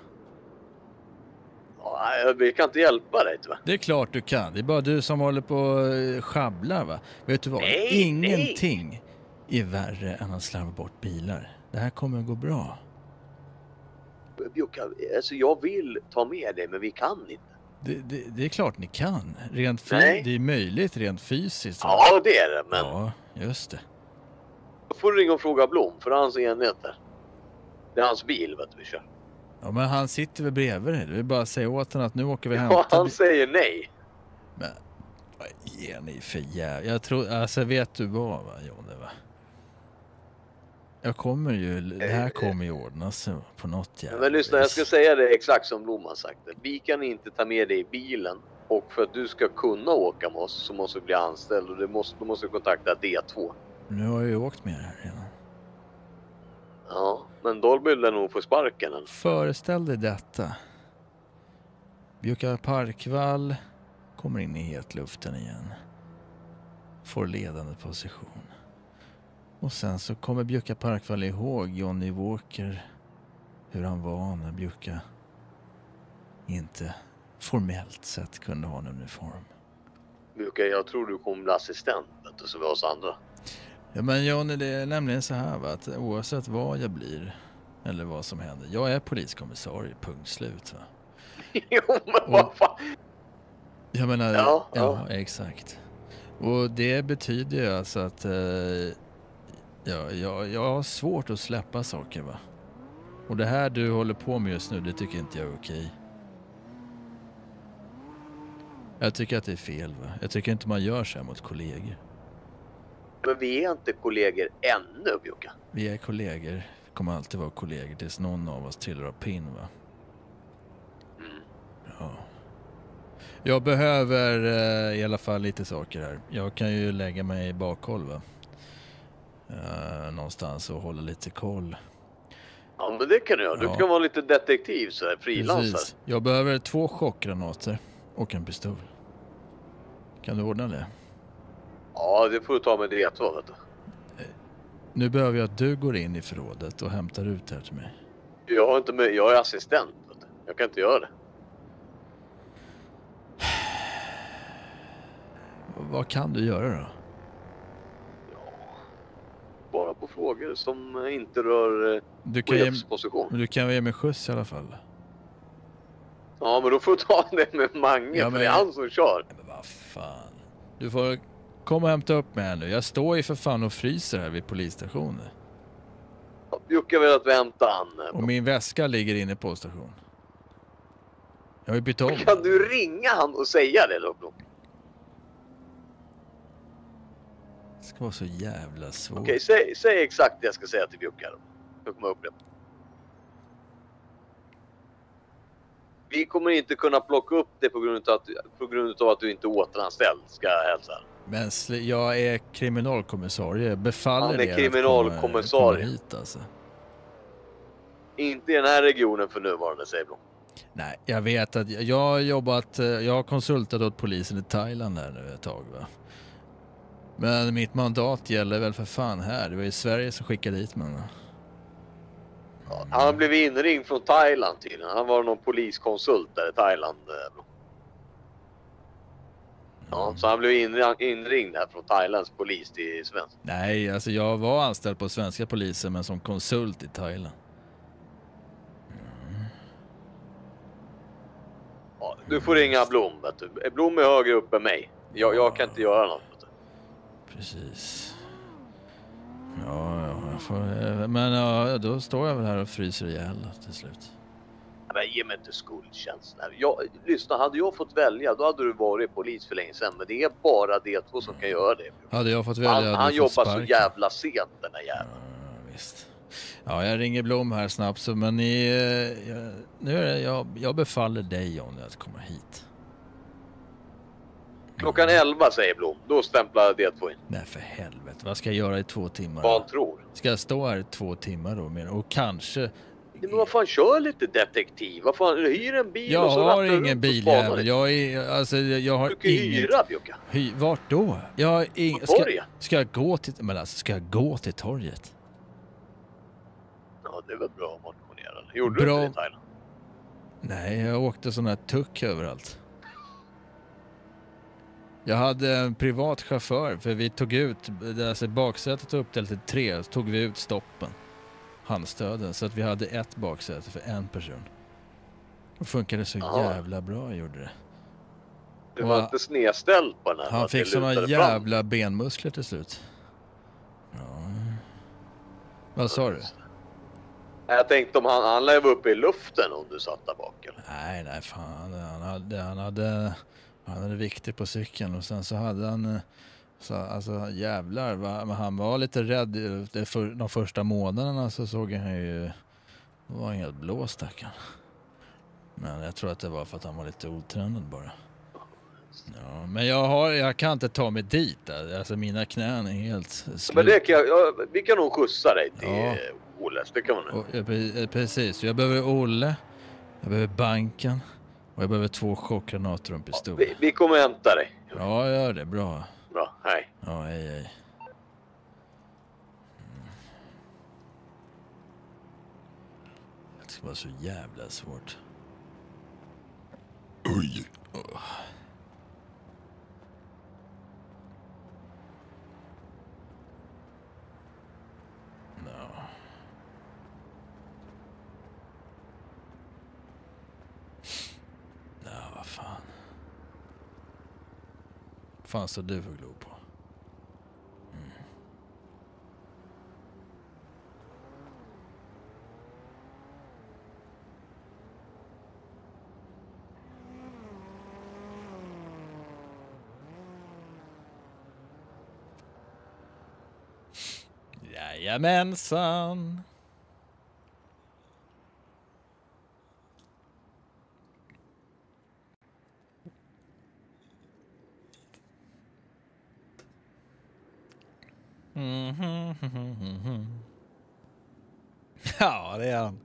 Nej, vi kan inte hjälpa dig tyvärr. Det är klart du kan. Det är bara du som håller på och sjabblar va. Vet du vad? Nej, Ingenting är värre än att slarva bort bilar. Det här kommer att gå bra. Alltså jag vill ta med dig men vi kan inte. Det, det, det är klart ni kan. Rent fy- Nej. det är möjligt rent fysiskt. Ja, det är det. Men Ja, just det. då får du ringa och fråga Blom för är hans enhet där. Det är hans bil vet du vi kör. Ja, men han sitter väl bredvid dig. Du vill bara säga åt honom att nu åker vi och Ja, hämtar han bi- säger nej. Men vad ger ni för jävla... Jag tror... Alltså vet du vad va, Jonny va? Jag kommer ju... Det här kommer ju ordna sig på något jävla Men lyssna, jag ska säga det exakt som Blom har sagt. det. Vi kan inte ta med dig i bilen och för att du ska kunna åka med oss så måste du bli anställd och du måste, du måste kontakta D2. Nu har jag ju åkt med det här redan. Ja, men Dolby lär nog få sparken. eller? Föreställ dig detta. Bjuka Parkvall kommer in i hetluften igen. Får ledande position. Och sen så kommer Bjuka Parkvall ihåg Johnny Walker. Hur han var när Bjuka inte formellt sett kunde ha en uniform. Mjuka, jag tror du kommer bli assistent du, som vi oss andra. Ja men Johnny, det är nämligen så här va, att oavsett vad jag blir eller vad som händer. Jag är poliskommissarie, punkt slut va. jo, men vad fan. Jag menar, Ja, ja, ja. exakt. Och det betyder ju alltså att eh, ja, jag, jag har svårt att släppa saker va. Och det här du håller på med just nu, det tycker inte jag är okej. Jag tycker att det är fel va. Jag tycker inte man gör så här mot kollegor. Men vi är inte kollegor ännu, Bjuka. Vi är kollegor, vi kommer alltid vara kollegor tills någon av oss trillar av pinn va. Mm. Ja. Jag behöver eh, i alla fall lite saker här. Jag kan ju lägga mig i bakhåll va. Eh, någonstans och hålla lite koll. Ja, men det kan du göra. Du Ja. kan vara lite detektiv så här, frilansare. Precis. Jag behöver två chockgranater och en pistol. Kan du ordna det? Ja, det får du ta med D2 vet du. Nu behöver jag att du går in i förrådet och hämtar ut det här till mig. Jag, har inte med, jag är assistent. Vet du. Jag kan inte göra det. Vad kan du göra då? Bara på frågor som eh, inte rör eh, Du kan, ge, chefsposition. du kan ge mig skjuts i alla fall. Ja, men då får du ta det med Mange, Ja, för men- det är han som kör. Men vad fan. Du får komma och hämta upp mig här nu. Jag står ju för fan och fryser här vid polisstationen. Jocke vill att vi hämtar han. Och min väska ligger inne på station. Jag har ju bytt om. Kan du ringa han och säga det då? Blom? Det ska vara så jävla svårt. Okej, säg, säg exakt det jag ska säga till Bjucka då. Jag kommer upprepa. Vi kommer inte kunna plocka upp det på grund av att, på grund av att du inte är återanställd, ska jag hälsa. Men jag är kriminalkommissarie. Befaller Han är det kriminalkommissarie. komma, komma hit alltså? Inte i den här regionen för nuvarande, säger Blom. Nej, jag vet att jag, har jobbat, jag har konsultat åt polisen i Thailand här nu ett tag va. Men mitt mandat gäller väl för fan här. Det var ju Sverige som skickade hit mig. va? Han blivit inringd från Thailand tydligen. Han var någon poliskonsult där i Thailand. eh. Ja, så han blev inring- inringd här från Thailands polis till svensk. Nej, alltså jag var anställd på svenska polisen men som konsult i Thailand. Ja, du får ringa Blom, vet du. Blom är högre upp än mig. Jag, jag kan inte göra något. Precis. Ja, ja, jag får, eh, men ja, då står jag väl här och fryser ihjäl till slut. Men ge mig inte skuldkänsla. Jag, lyssna, hade jag fått välja då hade du varit polis för länge sedan. Men det är bara D2 som kan göra det. Hade jag fått välja Han, hade han jobbar så jävla sent den här jäveln. Ja, visst. Ja, jag ringer Blom här snabbt så men ni, eh, jag, nu är det, jag, jag befaller dig Johnny att komma hit. Klockan 11 säger Blom. Då stämplar D2 in. Nej för helvete, vad ska jag göra i två timmar? Vad han tror. Ska jag stå här i två timmar då? med- Och kanske... Nej, Men vad fan, kör lite detektiv. Vad fan, hyr en bil Jag och så har ingen bil. Jag är, alltså jag har Du kan ju inget... hyra Bjocka. Hy, vart då? Jag har ing... På ska, torget. ska jag gå till... Men alltså, ska jag gå till torget? Ja, det är väl bra att motionera. Gjorde Bra. du inte det i Thailand? Nej, jag åkte sån här tuck överallt. Jag hade en privat chaufför för vi tog ut, alltså baksätet var uppdelat till tre, så tog vi ut stoppen. Handstöden, så att vi hade ett baksäte för en person. Det funkade så Ja. jävla bra gjorde det. Det var Och- inte snedställt på den här. Han fick såna lutade fram. jävla benmuskler till slut. Ja. Vad sa du? Jag tänkte om han, han lär uppe i luften om du satt där bak eller? Nej, nej fan. Han hade, han hade, han hade vikter på cykeln och sen så hade han, eh, så, alltså jävlar, va? men han var lite rädd. eh, för, de första månaderna så såg han ju, då var han helt blå stackarn. Men jag tror att det var för att han var lite otränad bara. Ja, men jag, har, jag kan inte ta mig dit. Alltså mina knän är helt slut. Men det kan jag, ja, vi kan nog skjutsa dig till Ja. Oles, det kan man. Och, eh, pre- eh, precis, jag behöver Olle, jag behöver banken och jag behöver två chockgranater och en pistol. Vi, vi kommer hämta dig. Ja, gör det. Bra. Bra, hej. Ja, hej, hej. Det ska vara så jävla svårt. Oj. Ja. Ja, vad fan fan står du för glo på? Mm. Jajamensan. Mhm. Ja, det är han.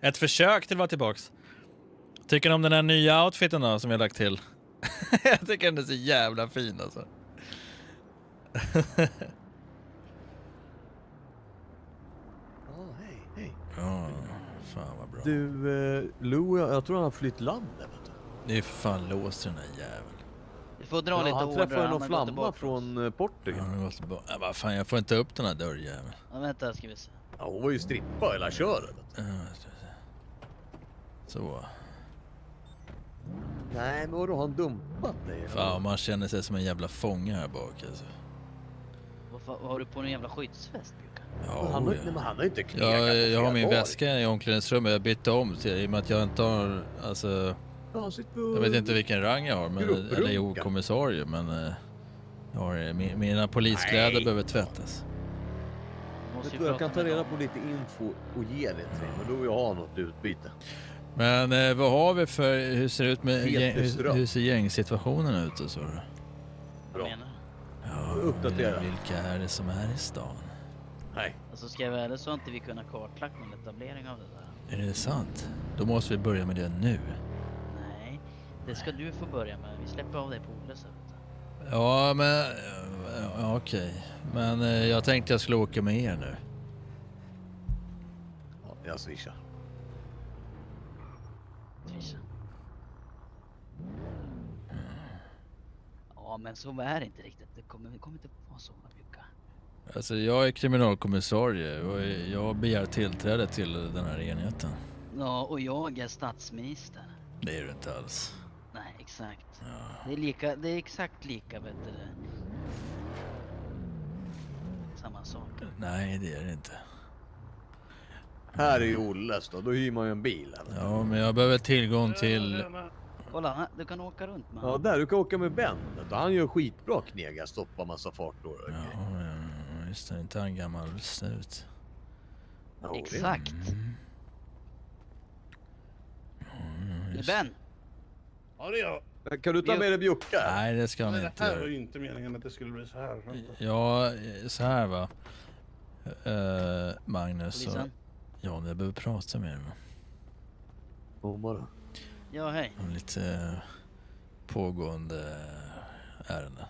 Ett försök till att vara tillbaks. Tycker ni om den här nya outfiten då som jag lagt till? jag tycker den är så jävla fin alltså. Ja, hej, hej. Ja, fan vad bra. Du, eh, Lou, jag, jag tror han har flytt land. Det är fan låst den här jäveln. Får dra Ja, lite han order. träffade någon flamma från eh, Ja, Portugal. han har gått tillbaka. Ja, vad fan, jag får inte upp den här dörrjäveln. Ja, vänta ska vi se. Ja, hon var ju strippa hela köret. Ja. Så. Nej, men vadå, har han dumpat dig? Fan, man känner sig som en jävla fånge här bak alltså. Vad fan, har du på en jävla skyddsväst Björka? Ja, han, har, ja. men han har inte knegat Jag, jag har min dagar. väska i omklädningsrummet. Jag bytte om till i och med att jag inte har, alltså, Jag vet inte vilken rang jag har, men, eller jo, kommissarie, men eh, jag har, mi- mina poliskläder Nej. behöver tvättas. Vet du, jag kan ta reda på lite info och ge det till dig, men då vill jag ha något utbyte. Men eh, vad har vi för, hur ser det ut med, gäng, hur, hur ser gängsituationen ut och så då? Vad Bra. menar du? Ja, Uppdatera. Vilka är det som är i stan? Nej. Alltså ska jag vara ärlig så har inte vi kunnat kartlagt någon etablering av det där. Är det sant? Då måste vi börja med det nu. Det ska du få börja med. Vi släpper av dig på Olle så. Ja, men... Ja, okej. Men eh, jag tänkte jag skulle åka med er nu. Ja, jag swishar. Trisha. Ja men så är det inte riktigt. Det kommer, det kommer inte vara så Björka. Alltså, jag är kriminalkommissarie och jag begär tillträde till den här enheten. Ja, och jag är statsminister. Det är du inte alls. Nej, exakt. Ja. Det är lika, det är exakt lika vet du. Samma sak. Nej, det är det inte. Här är ju Olles då, då hyr man ju en bil. Eller? Ja, men jag behöver tillgång till... Kolla, du kan åka runt med Ja, där, du kan åka med Ben. Han gör skitbra knega, stoppa massa fartdårar. Ja, ja, just det. Inte en gammal snut. Ja, Exakt. Mm. Det är Ben. Ja, det jag. Kan du ta med dig Bjucka? Nej, det ska han Men det inte här var ju inte meningen att det skulle bli så här. Ja, eh, så här va. Eh, Magnus. Polisen. ja, jag behöver prata med dig. va. Om bara. Ja, hej. Om lite eh, pågående ärende.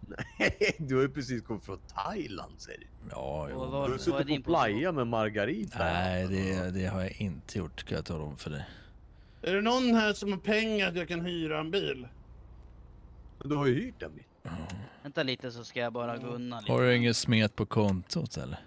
Nej, du har ju precis kommit från Thailand säger du. Ja, jo. Och Du har suttit på playa med Margarita. Nej, det, det har jag inte gjort ska jag tala om för dig. Är det någon här som har pengar att jag kan hyra en bil? Men du har ju hyrt en bil. Vänta lite så ska jag bara gå undan lite. Har du inget smet på kontot eller?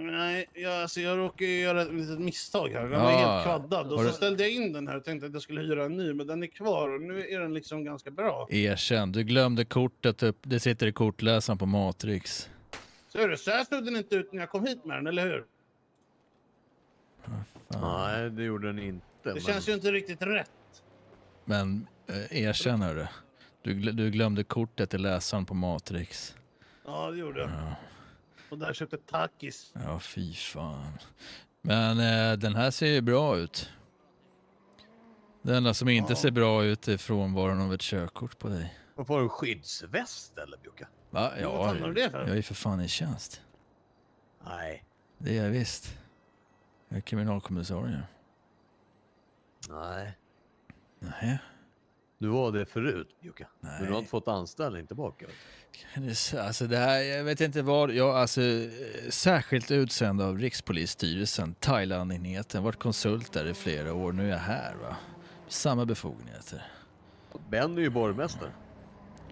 Nej, jag, alltså, jag råkade göra ett litet misstag här. Den Ja. var helt kvaddad. Och Har så du- ställde jag in den här och tänkte att jag skulle hyra en ny. Men den är kvar och nu är den liksom ganska bra. Erkänn, du glömde kortet upp. Det sitter i kortläsaren på Matrix. Så är det. Så här såg den inte ut när jag kom hit med den, eller hur? Fan. Nej, det gjorde den inte. Det men- känns ju inte riktigt rätt. Men eh, erkänn hörru. Du, gl- du glömde kortet i läsaren på Matrix. Ja, det gjorde jag. Ja, Och där köpte Takis. ja fy fan. Men eh, den här ser ju bra ut. Det enda som inte Ja. ser bra ut är frånvaron av ett körkort på dig. Varför har du skyddsväst eller Bjucka? Va? Ja, vad fan det för? jag är ju för fan i tjänst. Nej. Det är jag visst. Jag är kriminalkommissarie. Nej. Nej. Du var det förut. Nej. Men du har inte fått anställning tillbaka. Alltså det här, jag vet inte vad, jag, alltså särskilt utsänd av Rikspolisstyrelsen, Thailandenheten, varit konsult där i flera år, nu är jag här va. Samma befogenheter. Ben är ju borgmästare.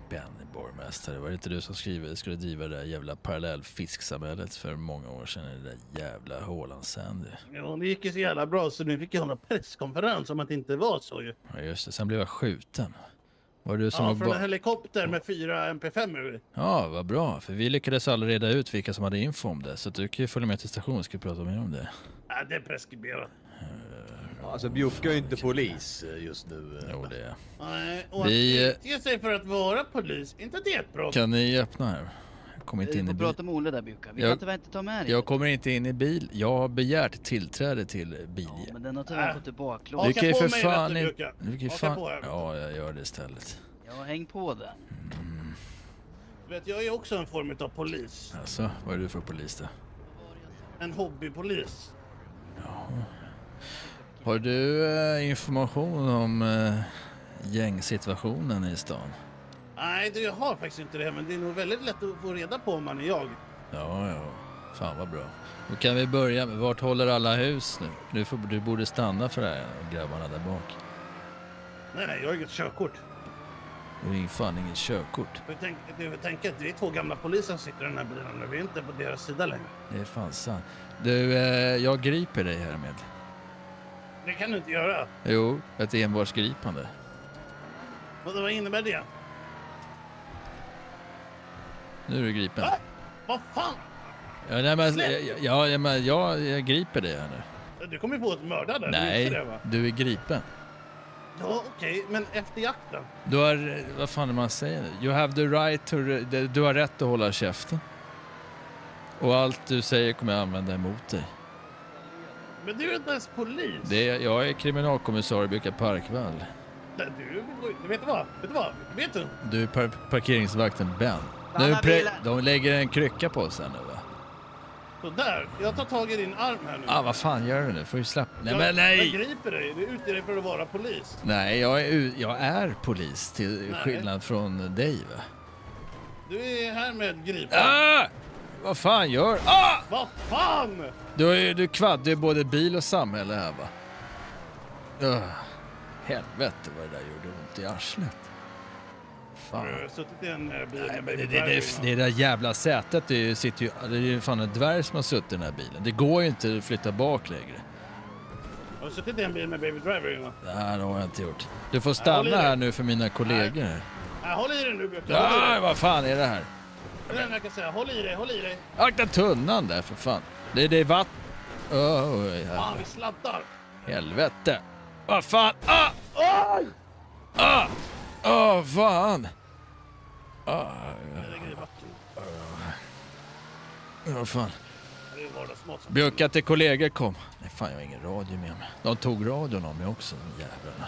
Benny borgmästare, var det inte du som skriver, skulle driva det där jävla parallellfisksamhället för många år sedan, det där jävla Håland Sandy. Ja, det gick ju så jävla bra så nu fick jag hålla presskonferens om att det inte var så ju. Ja just det, sen blev jag skjuten. Var det du som Ja, från en helikopter med fyra MP5 Ja, vad bra, för vi lyckades aldrig reda ut vilka som hade info om det, så du kan ju följa med till stationen, ska vi prata mer om det. Ja, det är preskriberat. Alltså Bjucka är ju inte polis eh, just nu. eh. Jo det är Nej, och Vi, att utge sig för att vara polis, inte det ett brott? Kan ni öppna här? Jag kommer inte in i får bil. prata med Olle där Bjuka. Vi Jag- kan tyvärr inte ta med dig. Jag kommer inte in i bil. Jag har begärt tillträde till bil. Ja, men den har tyvärr Äh. fått tillbaka Du kan ju för fan du, kan ju fan... Ja, jag gör det istället. Ja, häng på den. Du vet, jag är också en form av polis. Alltså, vad är du för polis då? En hobbypolis. Har du eh, information om eh, gängsituationen i stan? Nej, du, jag har faktiskt inte det, men det är nog väldigt lätt att få reda på om man är jag. Ja, ja. Fan vad bra. Då kan vi börja med, vart håller alla hus nu? Du, får, du borde stanna för det här grabbarna där bak. Nej, nej, jag har inget körkort. Du har ingen fan inget körkort. Du tänk, du får tänka att det är två gamla poliser som sitter i den här bilen nu. Vi är inte på deras sida längre. Det är fan sant. Du, eh, jag griper dig härmed. Det kan du inte göra. Jo, ett envarsgripande. Vad, vad innebär det? Nu är du gripen. Va? Vad fan? Ja, nej, men, ja, ja, men jag, jag griper dig här nu. Du kommer ju på ett mördare. du Nej, inser Det, du är gripen. Ja, okej, men efter jakten. Du har, vad fan är man säger? You have the right to, du har rätt att hålla käften. Och allt du säger kommer jag använda emot dig. Men du är inte ens polis. Det är, jag är kriminalkommissarie Bjuka Parkvall. Nej, Du, du vet du vad? Vet du vad? Vet du? Du är par parkeringsvakten Ben. Nu de lägger en krycka på oss här nu va? Så där. Jag tar tag i din arm här nu. Ah, vad fan gör du nu? Får ju släppa. Nej jag, men Jag nej! griper dig. Du utger dig för att vara polis. Nej, jag är, jag är polis till Nej. skillnad från dig va? Du är här med gripen. Ah! Vad fan gör... Ah! Vad fan! Du, är- du ju både bil och samhälle här va? Uh, helvete vad det där gjorde ont i arslet. Har Fan. du suttit i en eh, bil Nej, men det, det, det, det där jävla sätet, det sitter ju... Det är ju fan en dvärg som har suttit i den här bilen. Det går ju inte att flytta bak längre. Har du suttit i en bil med baby driver? va? Nej, det har jag inte gjort. Du får stanna här nu för mina kollegor. Nej, håll i dig nu Björk. Dig. vad fan är det här? Det är jag kan säga. Håll i dig, håll i dig. Akta tunnan där för fan. Det, det är vatten. Oh, jävlar. Fan, vi sladdar! Helvete. Vad fan? Ah! Ah! Ah, fan! Ah, backen. vad fan. Det är vardagsmat. som- Bjucka till kollegor kom. Nej, fan jag har ingen radio med mig. De tog radion av mig också, de jävlarna.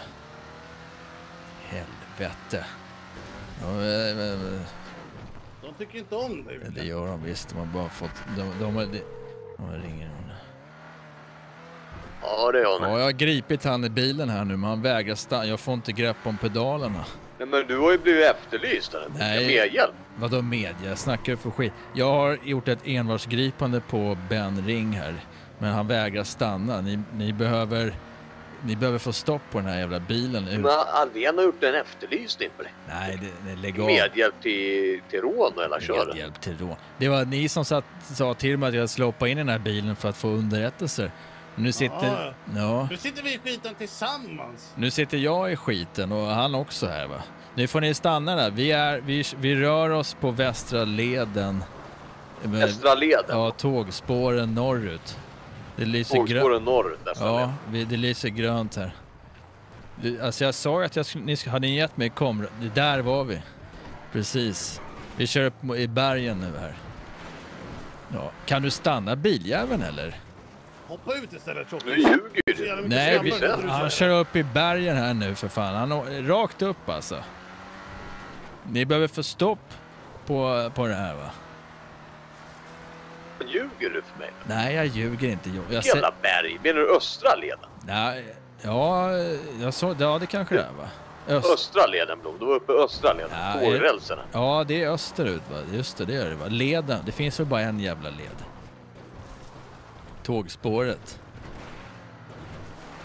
Helvete. Eh, eh, De tycker inte om dig. det gör de visst. De har bara fått... De, de, de, de ringer hon. Ja, det är Ja, jag har gripit han i bilen här nu, men han vägrar stanna. Jag får inte grepp om pedalerna. Nej, men du har ju blivit efterlyst. Eller? Nej. Med hjälp. Vadå media? Snackar du för skit? Jag har gjort ett envarsgripande på Ben Ring här, men han vägrar stanna. Ni, ni behöver... Ni behöver få stopp på den här jävla bilen. Men Alvén har gjort en efterlysning på dig. Nej, det, det lägg av. Medhjälp till, till rån hela köret. Medhjälp till rån. Det var ni som satt, sa till mig att jag skulle hoppa in i den här bilen för att få underrättelser. Nu sitter... Ja. Nu sitter vi i skiten tillsammans. Nu sitter jag i skiten och han också här va. Nu får ni stanna där. Vi, är, vi, vi rör oss på västra leden. Västra leden? Ja, tågspåren norrut. Det lyser Tågspåren norrut, västra Ja, vi, det lyser grönt här. Alltså jag sa att jag skulle, ni hade ni gett mig kom, det där var vi. Precis. Vi kör upp i bergen nu här. Ja. Kan du stanna biljäveln eller? Hoppa ut istället Nu tjockis. ljuger Nej, vi, han kör upp i bergen här nu för fan. Han, rakt upp alltså. Ni behöver få stopp på, på det här va? Ljuger du för mig? Nej, jag ljuger inte. Jag, jag Jävla berg. Menar du östra leden? Nej, ja, jag så, ja, det kanske det är va? Öst, Östra leden Blom. Du var uppe i östra leden. Ja, är- Tågrälsen. ja, det är österut va? Just det, det är det va? Leden, det finns väl bara en jävla led? Tågspåret.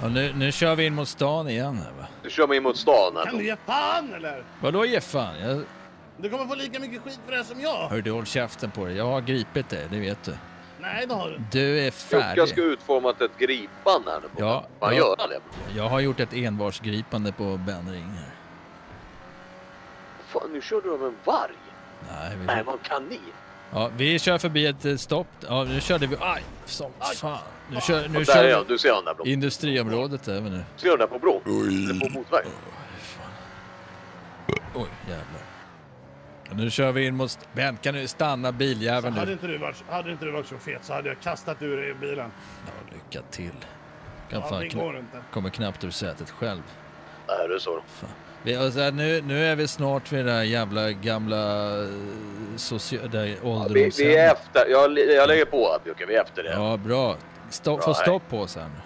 Ja, nu, nu kör vi in mot stan igen här va? Du kör mig in mot stan här Kan du ge fan eller? Vadå ge fan? Jag, Du kommer få lika mycket skit för det här som jag. hör du, håll käften på dig. Jag har gripit dig, det vet du. Nej, det har du. Du är färdig. ska utformat ett gripande här nu. Blom. Ja, Får han ja. göra det? Jag har gjort ett envarsgripande på Ben Ring här. Fan, nu kör du av en varg. Nej, vi, Nej, vad kan ni? ja, vi kör förbi ett eh, stopp. Ja, nu körde vi... Aj! Som fan. Nu kör, nu kör där är vi han. Du ser han där Blom. industriområdet vi nu. Ser du där på bron? Eller på motorväg? Oj, jävlar. Nu kör vi in mot... Ben, kan du stanna Så biljäveln hade, nu? inte du varit, hade inte du varit så fet så hade jag kastat ur dig i bilen. Ja, lycka till. Kan Ja, fan går inte. kommer knappt ur sätet själv. Är det så? Vi, och så här, nu, nu är vi snart vid det där jävla gamla eh, socia- där Ja, vi, vi är efter. Jag, jag lägger på att Jocke, vi är efter det. Ja, bra. Stopp, Bra, få hej. stopp på oss här nu.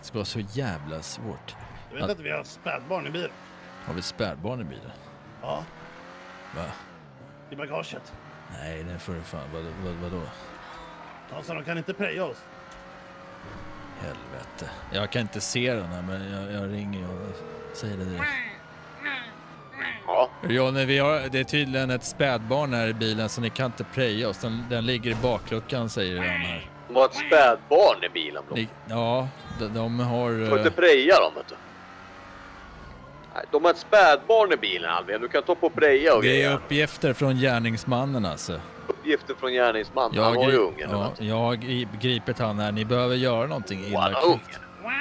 Det ska vara så jävla svårt. Du vet att vi har spädbarn i bilen? Har vi spädbarn i bilen? Ja, Va? i bagaget. Nej, det får du fan. Vad, vad, vadå? Ja, så de kan inte preja oss. Helvete. Jag kan inte se den här, men jag, jag ringer och säger det direkt. Ja. Jonny, vi har, det är tydligen ett spädbarn här i bilen så ni kan inte preja oss. Den, den ligger i bakluckan säger de här. De har ett spädbarn i bilen Blom. Ni, ja, de, de har... Du får inte eh, preja dem vet du. De har ett spädbarn i bilen Alvin. Du kan ta på preja och Det är grejer. uppgifter från gärningsmannen alltså. Uppgifter från gärningsman. Jag, Han har ju ungen. ja, du. jag har gri- gripit han här. Ni behöver göra någonting illa han har kvickt. ungen.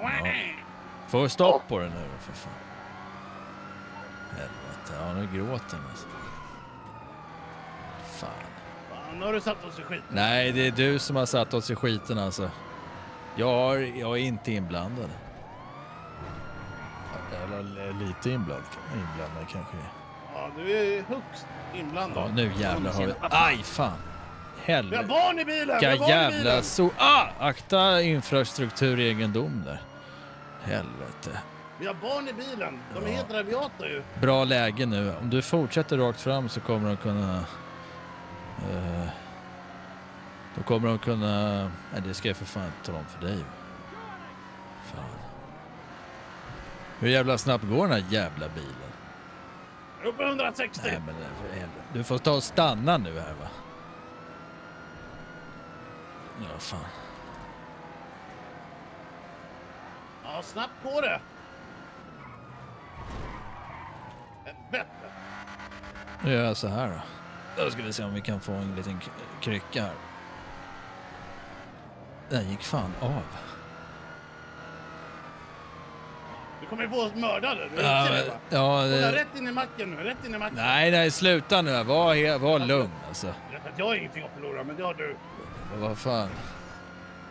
Ja. Få stopp på den nu då, för fan. Helvete, ja nu gråter han alltså. Fan. Fan, nu har du satt oss i skit. Nej, det är du som har satt oss i skiten alltså. Jag, har, jag är inte inblandad. Eller lite inblandad, inblandad kanske. Ja, du är högst inblandad. Ja, nu jävlar har vi... Aj, fan! Vi har Helvete. barn i bilen! Vi har i jävla bilen! so... Ah! Akta infrastrukturegendom där. Helvete. Vi har barn i bilen. De är Ja. helt rabiata ju. Bra läge nu. Om du fortsätter rakt fram så kommer de kunna... eh, då kommer de kunna... Nej, det ska jag för fan inte tala om för dig. Fan. Hur jävla snabbt går den här jävla bilen? I 160. Nej, men helvete. Du får ta och stanna nu här va. Ja, fan. Ja, snabbt går det. Helvete. Nu gör jag så här då. Då ska vi se om vi kan få en liten krycka här. Den gick fan av. Du kommer ju få oss mördade. Du Ja, det ja, det, rätt in i macken nu, rätt in i macken. nej, nej, sluta nu. Var, var lugn alltså. Jag vet att jag har ingenting att förlora, men det har du. Men Vad fan?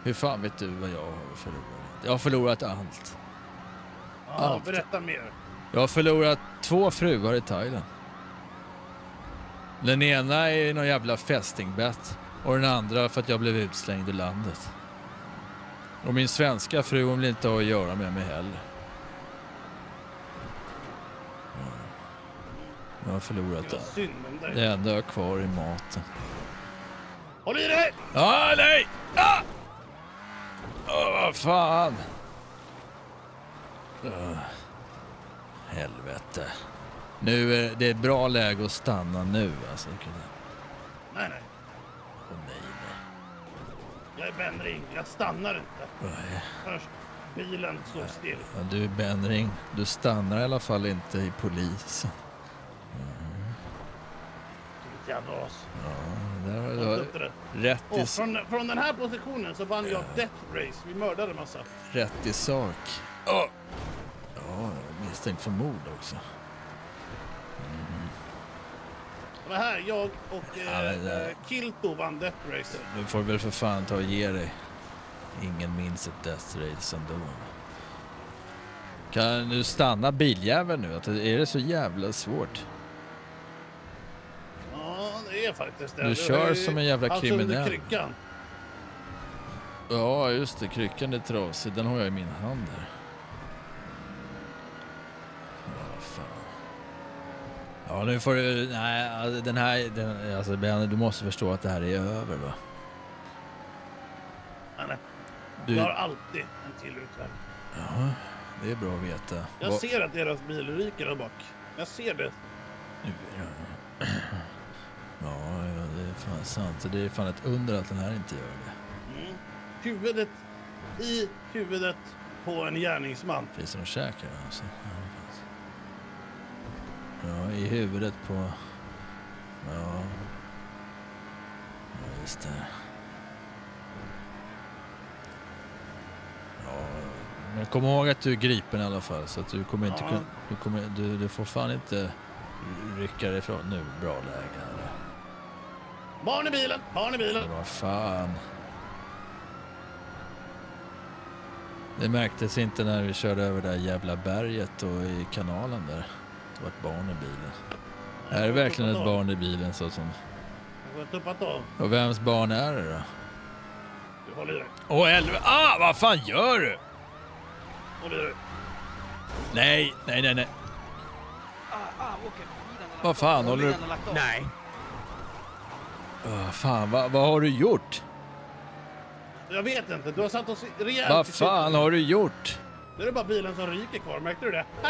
Hur fan vet du vad jag har förlorat? Jag har förlorat allt. Ja, Allt. berätta mer. Jag har förlorat två fruar i Thailand. Den ena är någon jävla fästingbett och den andra för att jag blev utslängd ur landet. Och min svenska fru hon vill inte ha att göra med mig heller. Jag har förlorat Det. Det enda jag har kvar är maten. Håll i dig! Ah, nej! Ah! Åh, vad fan! Åh, helvete. Nu är det ett bra läge att stanna nu alltså. Nej, nej. Åh, nej, nej. Jag är Ben Ring. Jag stannar inte. Nej. Först bilen står still. Ja, du Benring, du stannar i alla fall inte i polisen. Jävla as. Ja, där har du det. rätt i, Och från, från den här positionen så vann jag Death Race. Vi mördade massa. rätt i sak. Åh. Ja, misstänkt för mord också. Det var här jag och Ja, eh, det- eh, Kilto vann Death Race. Du får väl för fan ta och ge dig. Ingen minns ett Death Race ändå. Kan du stanna biljäveln nu? Är det så jävla svårt? Det faktiskt det. Du Det kör som en jävla alltså under kriminell. kryckan. Ja, just det. Kryckan är trasig. Den har jag i min hand här. Ja, nu får du... Nej, alltså, den här... Den, alltså, Ben, du måste förstå att det här är över, va? Nej, nej. Du, Jag har alltid en till utväg. ja, det är bra att veta. Jag Vad- ser att deras bil ryker där bak. Jag ser det. Nu, ja. Ja, ja, det är fan sant. Det är fan ett under att den här inte gör det. Mm. Huvudet i huvudet på en gärningsman. Finns det någon käkar alltså? Ja, i huvudet på... Ja. Ja, just det. Ja, men kom ihåg att du är gripen i alla fall. Så att du kommer inte Ja. kunna... Du, kommer, du, du får fan inte rycka dig ifrån nu. Bra läge här. Barn i bilen! Barn i bilen! Vad fan. Det märktes inte när vi körde över det där jävla berget och i kanalen där. Det var ett barn i bilen. Är det verkligen ett barn i bilen så som... Och vems barn är det då? Du håller i dig. Åh helvete! Ah, vad fan gör du? Håll i dig. Nej, nej, nej, nej. Vad fan håller du... Nej. Vad fan, vad, vad har du gjort? Jag vet inte. Du har satt oss rejält Vad i fan har du gjort? Nu är det bara bilen som ryker kvar. Märkte du det?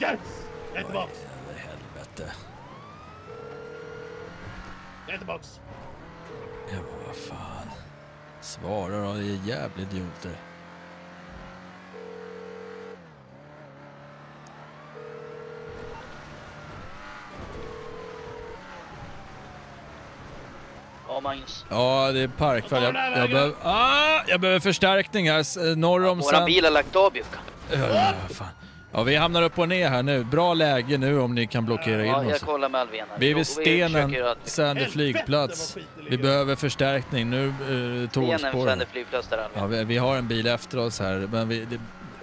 Yes! Jag är tillbaks. Jävla helvete. Jag är tillbaks. Ja, vad fan. Svara då, det är jävla idioter. Ja, Magnus. Ja, det är parkfall. Jag, jag, behöver, ah, jag behöver förstärkning här norr om Våran San... bil har lagt av Jukka. Ja, fan. ja, vi hamnar upp och ner här nu. Bra läge nu om ni kan blockera in Ja, jag oss. kollar med Alvena. Vi är vid stenen, Helvete, flygplats. Vi behöver förstärkning. Nu uh, Stenen tågspåren. Sänder flygplats där Alvena. Ja, vi, vi har en bil efter oss här, men vi, det,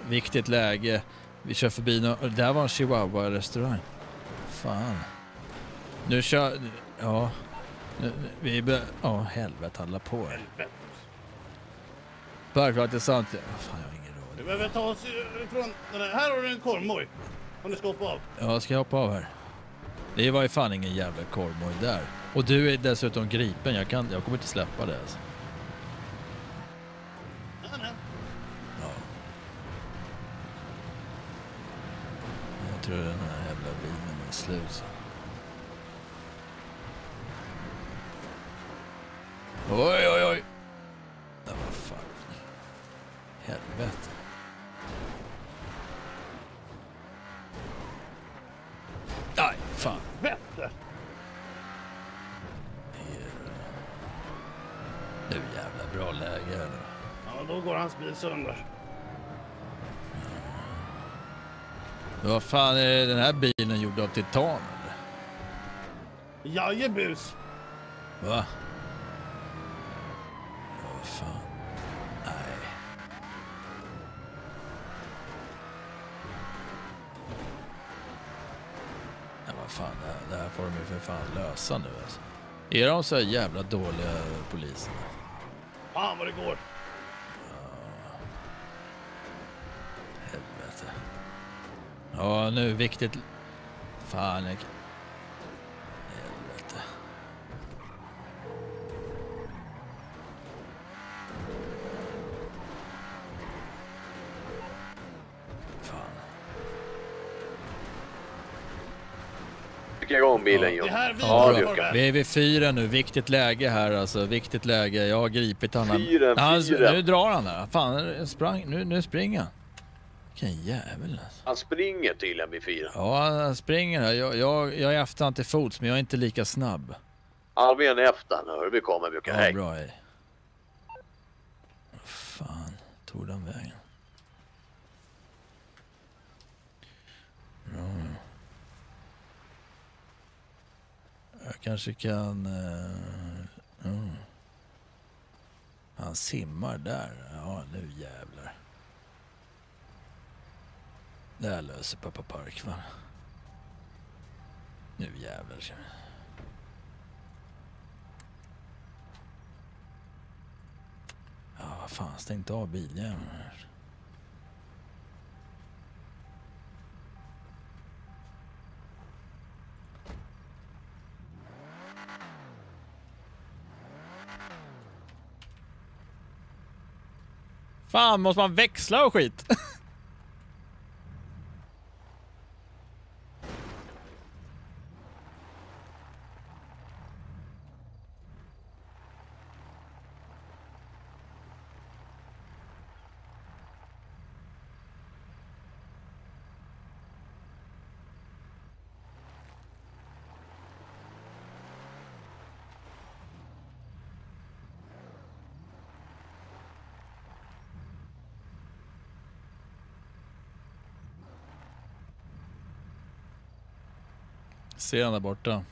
viktigt läge. Vi kör förbi nå- och Där var en chihuahua-restaurang. Fan. Nu kör... Ja. Nu, vi be, Ja, helvete, alla på. Helvete. Parkvakt är sant. Fan, jag har ingen Vi råd. behöver ta oss ifrån den här. Här har du en korvmoj. Om du ska hoppa av. Ja, ska jag hoppa av här? Det var ju fan ingen jävla korvmoj där. Och du är dessutom gripen. Jag, kan, jag kommer inte släppa det alltså. Nej, nej. Ja. Jag tror den här jävla bilen är slut. Oj, oj, oj. Ja, vad fan. Helvete. Aj, fan. Helvete. Nu jävla bra läge här nu. Ja, då går hans bil sönder. Men vad fan är den här bilen gjord av titan? Jajebus. Va? Fan? Nej. Ja, vad fan, det här, det här får de ju för fan lösa nu alltså. Är de så här jävla dåliga poliserna? Fan vad det går! Helvete. Ja, nu viktigt... Fan, Skicka igång bilen Det John. här vi Ja, det. kan. Vi är vid fyra nu, viktigt läge här alltså, viktigt läge. Jag har gripit honom. Fyren, han, fyren. Nu drar han där. Fan, sprang, nu, nu springer han. Vilken jävel alltså. Han springer tydligen vid fyra. Ja, han springer här. Jag, jag, jag är efter han till fots, men jag är inte lika snabb. Alvin är efter. Hör vi kommer Bjucka. Ja, Hej. bra hej. Fan tog den vägen? Ja. Jag kanske kan... Uh, uh. Han simmar där. Ja, nu jävlar. Det här löser pappa Parkman. Nu jävlar. ska vi- Ja, vad fan, stängt av biljäveln Fan, måste man växla och skit? Ser han där borta?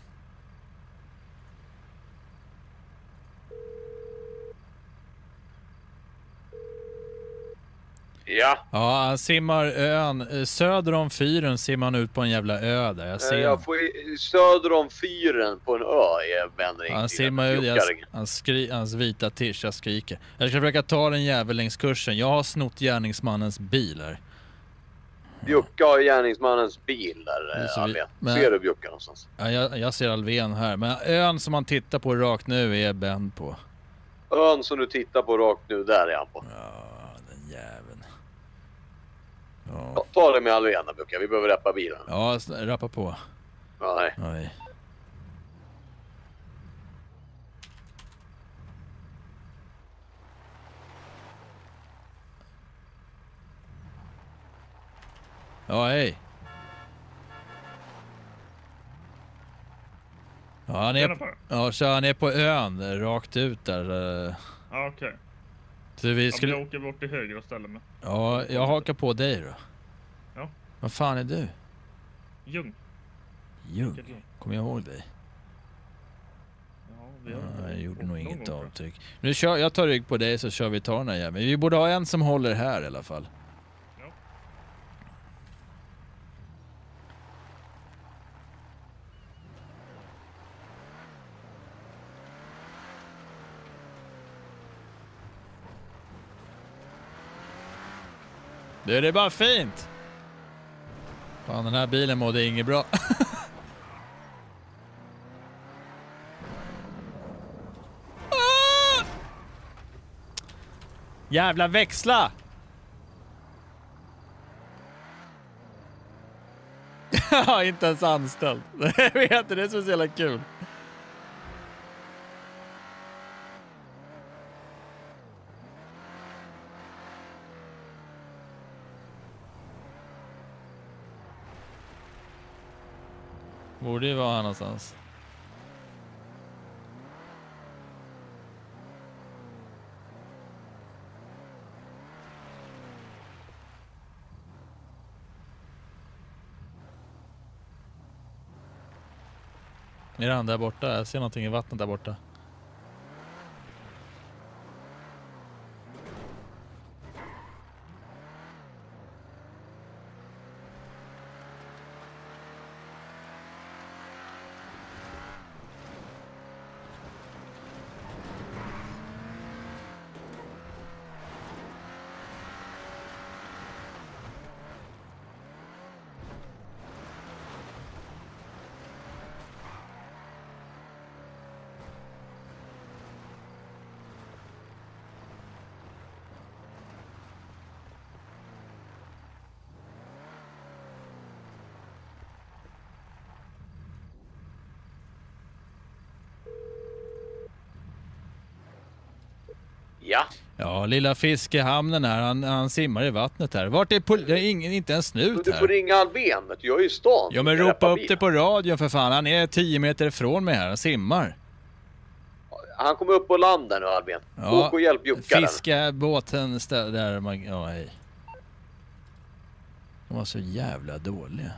Ja. Ja, han simmar ön. eh, Söder om fyren simmar han ut på en jävla ö där. Jag ser Eh, honom. Jag får söder om fyren på en ö är vändring. Han simmar ut, jag, han skri, hans vita tisch, jag skriker. Jag ska försöka ta den jävel längs kursen. Jag har snott gärningsmannens bil här. Bjucka har gärningsmannens bil där, eh, vi- Alvin. men- Ser du Bjucka någonstans? Ja, jag, jag ser Alven här, men ön som han tittar på rakt nu är Ben på. Ön som du tittar på rakt nu, där är han på. Ja, den jäveln. Ja, Ta det med Alvin då Bjucka, vi behöver reppa bilen. ja rappa på. Nej. Nej. Ja, hej. Ja, han är, ja, så han är på ön, rakt ut där. eh. Ja, okej. Så vi Ja, skulle... Jag åker bort till höger och ställer mig. Ja, jag hakar på dig då. Ja. Vad fan är du? Ljung. Ljung? Kommer jag ihåg dig? Ja, jag gjorde nog inget avtryck. Nu kör, jag tar rygg på dig så kör vi ta den här jäveln. Vi borde ha en som håller här i alla fall. Du, det är bara fint. Fan, den här bilen mådde inget bra. Ah! Jävla växla! Inte ens anställd. Jag vet inte, det är så jävla kul. Borde ju vara här någonstans. Är han där borta? Jag ser någonting i vattnet där borta. Ja. Lilla fiskehamnen här, han, han simmar i vattnet här. Vart är pol- det är ingen, inte en snut Du får här. ringa du. jag är i stan. Ja men ropa upp det på radion för fan, han är 10 meter ifrån mig här, han simmar. Han kommer upp på land där nu Alvén. Ja, Åk och hjälp Jukka. Fiskebåten stä- där man, ja hej. De var så jävla dåliga.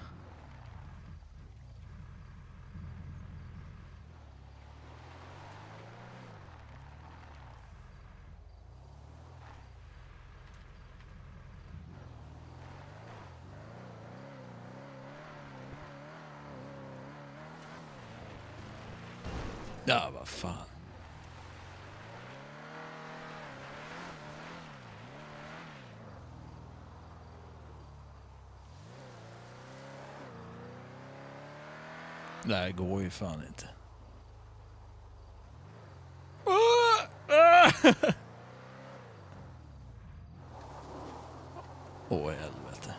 Ja, vad fan. Det här går ju fan inte. Åh helvete.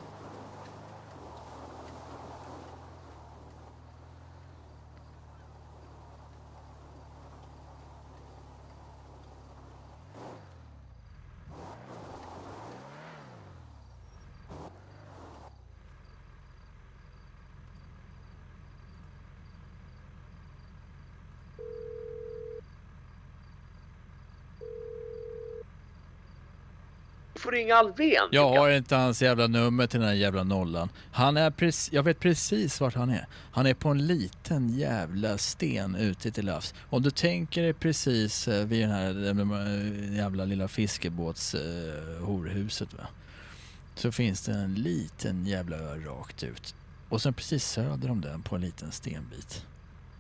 Ringa Alvén. Jag har inte hans jävla nummer till den här jävla nollan. Han är precis, jag vet precis vart han är. Han är på en liten jävla sten ute till havs. Om du tänker dig precis eh, vid den här eh, jävla lilla fiskebåts eh, va. Så finns det en liten jävla ö rakt ut. Och sen precis söder om den på en liten stenbit.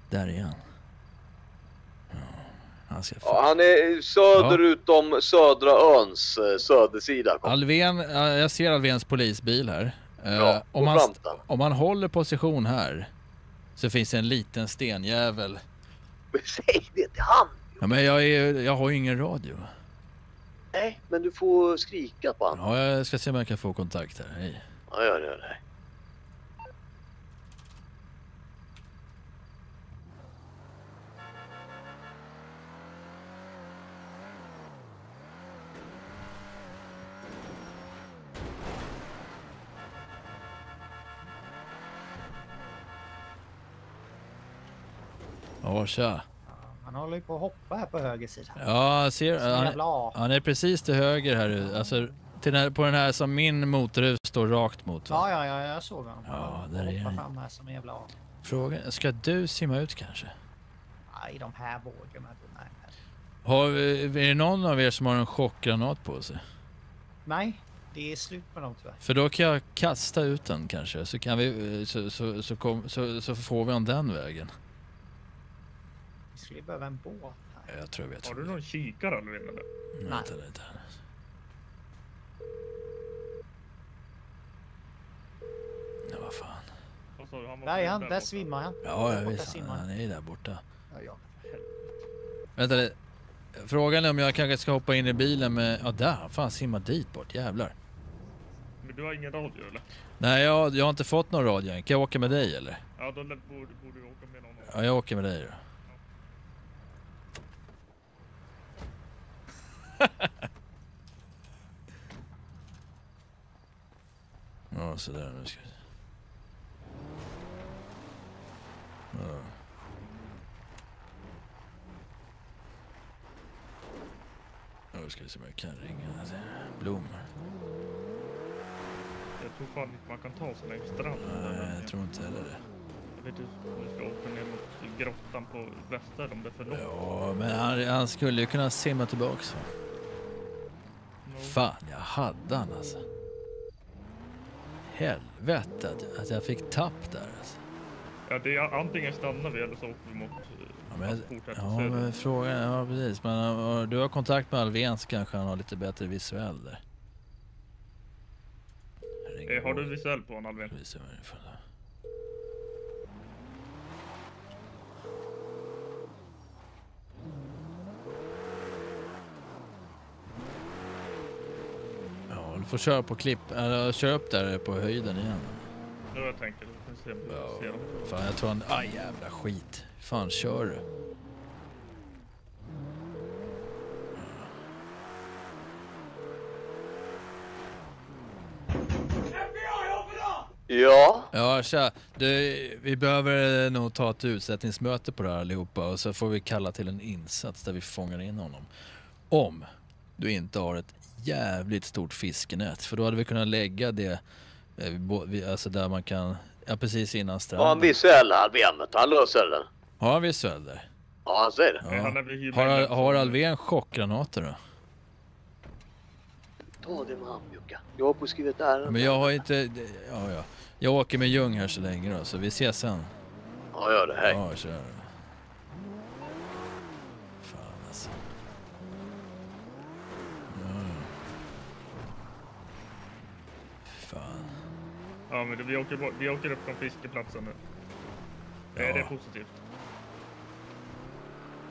Där är han. Ja, han ska Ja, han är söderut om södra öns eh, södersida. Alven, ja, jag ser Alvens polisbil här. Eh, Ja, om, man, om man håller position här så finns det en liten stenjävel. Säg det till han! Ja, men jag, är, jag har ju ingen radio. Nej, men du får skrika på honom. Ja, jag ska se om jag kan få kontakt här. Hej. Ja, gör det. Gör det. Ja, tja. Han håller ju på att hoppa här på höger sida. Ja, ser. Han, han är precis till höger här. Alltså, till den här, på den här som min motorhus står rakt mot. Va? Ja, ja, ja, jag såg honom. Ja, Han där är han. fram här som en jävla. Frågan, ska du simma ut kanske? Nej, de här vågorna. Nej. Har, är det någon av er som har en chockgranat på sig? nej, det är slut med dem tyvärr. För då kan jag kasta ut den kanske, så, kan vi, så, så, så, kom, så, så får vi den den vägen. Skulle behöva en båt här. Jag tror jag vet. Har du någon kikare eller? eller? Vänta lite här. Ja, vad fan. Han Där är han, där där svimmar han. Ja, jag visst. simmar Han är där borta. Ja, ja. Vänta lite. Frågan är om jag kanske ska hoppa in i bilen med... Ja, där. Fan, simma dit bort. Jävlar. Men du har ingen radio eller? Nej, jag, jag har inte fått någon radio än. Kan jag åka med dig eller? Ja, då borde, borde du åka med någon. Ja, jag åker med dig då. Ja, sådär nu ska vi. Ja. Nu ska vi se om jag kan ringa Blom. Jag tror fan inte man kan ta sig längs stranden. Nej, jag tror inte heller det. Jag vet inte om vi ska åka ner mot grottan på väster om det är för långt. Ja, men han, han skulle ju kunna simma tillbaks. Fan, jag hade han alltså. Helvete att, att jag fick tapp där alltså. Ja, det är antingen stannar vi eller så åker vi mot... Ja, men, ja, men frågan, ja precis. Men du har kontakt med Alvén så kanske han har lite bättre visuell där. Eh, har du visuell på honom Alvin? Ja, du får köra på klipp, eller kör upp där på höjden igen. Ja, jag tänker det. Se. Fan, jag tror han, aj jävla skit. Fan, kör du? Ja. Ja, tja. Du, vi behöver nog ta ett utsättningsmöte på det här allihopa och så får vi kalla till en insats där vi fångar in honom. Om du inte har ett jävligt stort fiskenät, för då hade vi kunnat lägga det eh, alltså där man kan, ja precis innan Har han stranden. visuell Alvenet? Han löser den. Har han visuell där? Ja, han ser det. Ja. Har, har Alvén chockgranater då? Ta det med han Jocke. Jag har på ett ärende. Men jag har inte, ja ja. Jag åker med Ljung här så länge då, så vi ses sen. Ja, gör det. Hej. Ja, kör. Fan alltså. Mm. Fan. Ja, men vi, åker, bort- vi åker upp från fiskeplatsen nu. Är det positivt?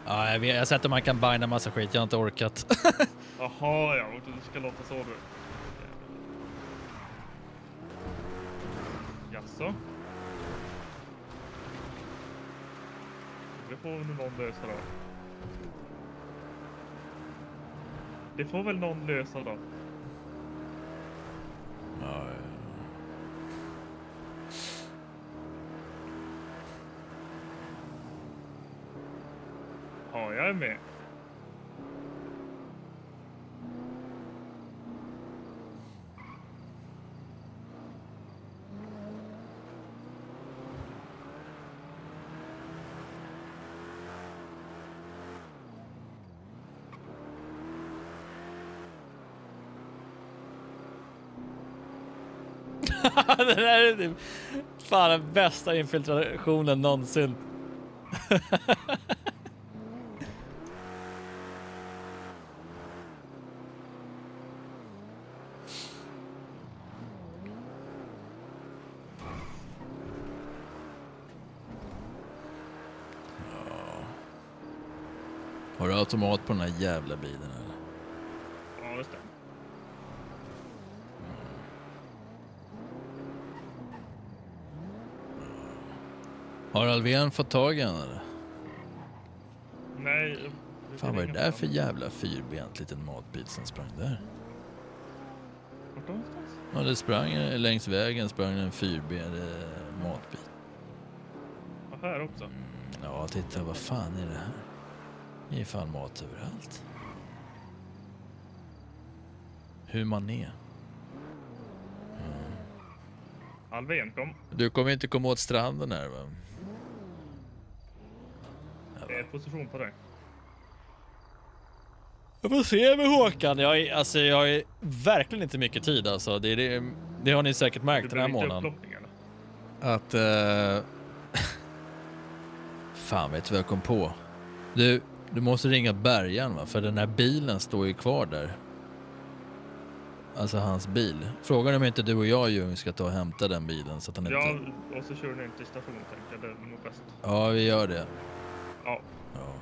Ja, jag, vet, jag har sett att man kan binda massa skit, jag har inte orkat. Jaha, ja. Du ska låta så du. Jaså? Det får väl någon lösa då. Det får väl någon lösa då. Ja, Ja, jag är med. det där är typ fan den bästa infiltrationen någonsin. Har du automat på den här jävla bilen eller? Ja, det stämmer. Har Alvén fått tag i den eller? Nej. Fan vad är det där för jävla fyrbent liten matbil som sprang där? Vart någonstans? Ja, det sprang eh, längs vägen sprang en fyrbent eh, matbil. Ja, här också. Ja, titta vad fan är det här? Det är fan mat överallt. Hur man är. Alvén, kom. Du kommer inte komma åt stranden här va? Det är position på dig. Jag får se med Håkan. Jag, är, alltså, jag har verkligen inte mycket tid alltså. Det, det, det har ni säkert märkt den här månaden. Att... eh, Fan vet du vad jag kom på? Du, du måste ringa bärgaren va? För den här bilen står ju kvar där. Alltså hans bil. Frågan är om inte du och jag Ljung ska ta och hämta den bilen så att han inte... Ja, och så kör ni in till station tänker jag. Det är nog bäst. Ja, vi gör det. Ja. Ja.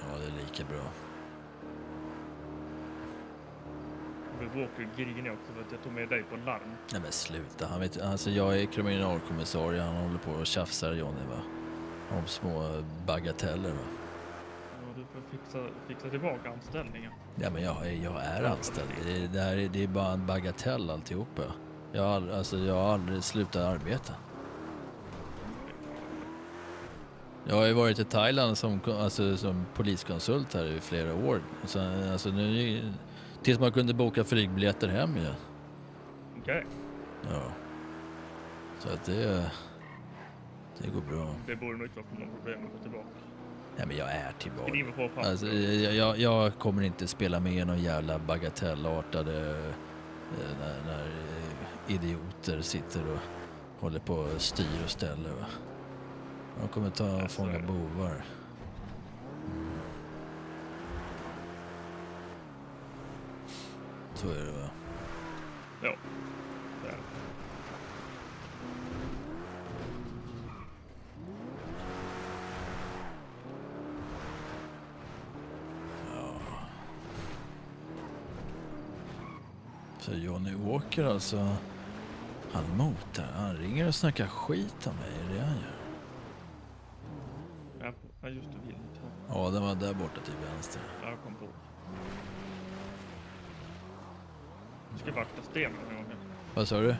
Ja, det är lika bra. Du åker grinig också för att jag tog med dig på larm. Nej men sluta. Han vet, alltså jag är kriminalkommissarie. Han håller på och tjafsar Johnny va. Om små bagateller. Ja, du får fixa, fixa tillbaka anställningen. Ja men jag, är- jag är anställd. Det, det här är, det är bara en bagatell alltihopa. Jag har, alltså, jag har aldrig slutat arbeta. Jag har ju varit i Thailand som, alltså, som poliskonsult här i flera år. Så, alltså, nu, tills man kunde boka flygbiljetter hem ju. Okej. Ja. Så att det, Det går bra. Det borde nog inte vara något problem att gå tillbaka. Nej, men jag är tillbaka. Skriver på papper. Alltså, jag, jag, jag kommer inte spela med någon jävla bagatellartade eh, när, när eh, idioter sitter och håller på och styr och ställer. Va? De kommer ta och fånga bovar. Mm. Så är det va? Ja. Så Johnny Walker alltså, han motar, han ringer och snackar skit om mig, är det han gör? Ja, ja, just det. Vill inte. Ja, den var där borta till vänster. Ja, Jag kom på. Du ska vakta stenen den gången. Vad sa du?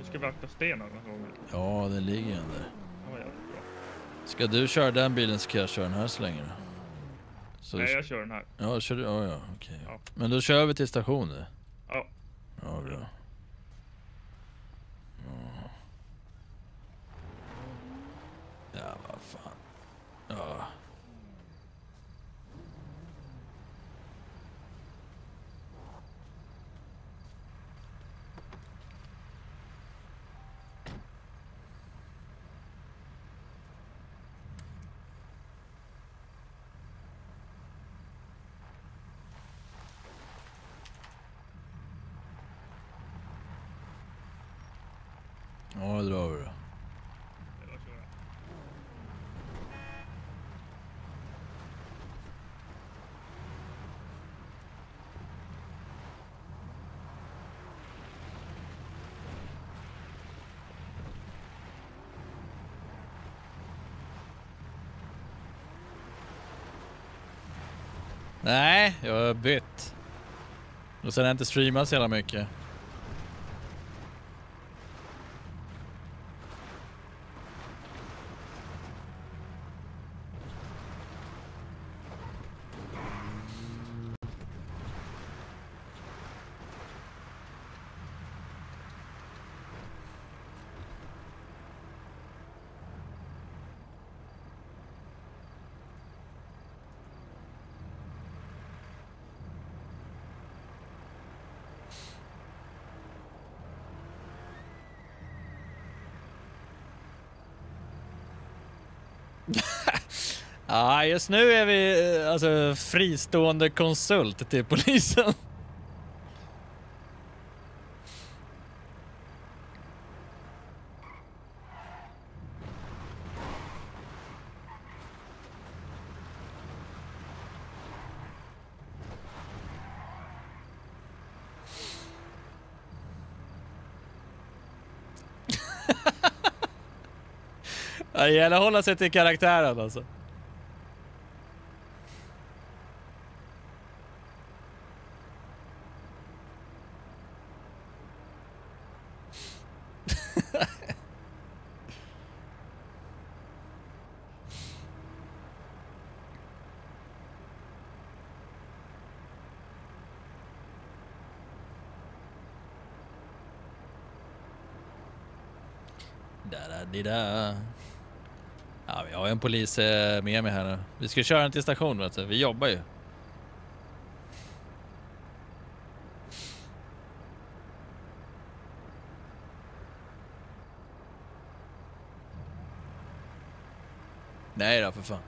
Du ska vakta stenen den gången. Ja, den ligger en där. Ja, bra. Ska du köra den bilen så kan jag köra den här så länge då. Så Nej, jag kör den här. Ja, kör du? Ja, ja, okej. Ja. Men då kör vi till stationen. Ja. Ja, bra. Ja. Ja, vad fan. Ja. Ja, då drar vi då. Jag kör den. Nej, jag har bytt. Och sen har jag inte streamat så jävla mycket. Ja, just nu är vi eh, alltså fristående konsult till polisen. Det gäller att hålla sig till karaktären alltså. Da-di-da. Ja, vi har en polis eh, med mig här nu. Vi ska köra den till stationen. Vi jobbar ju. Nej då, för fan.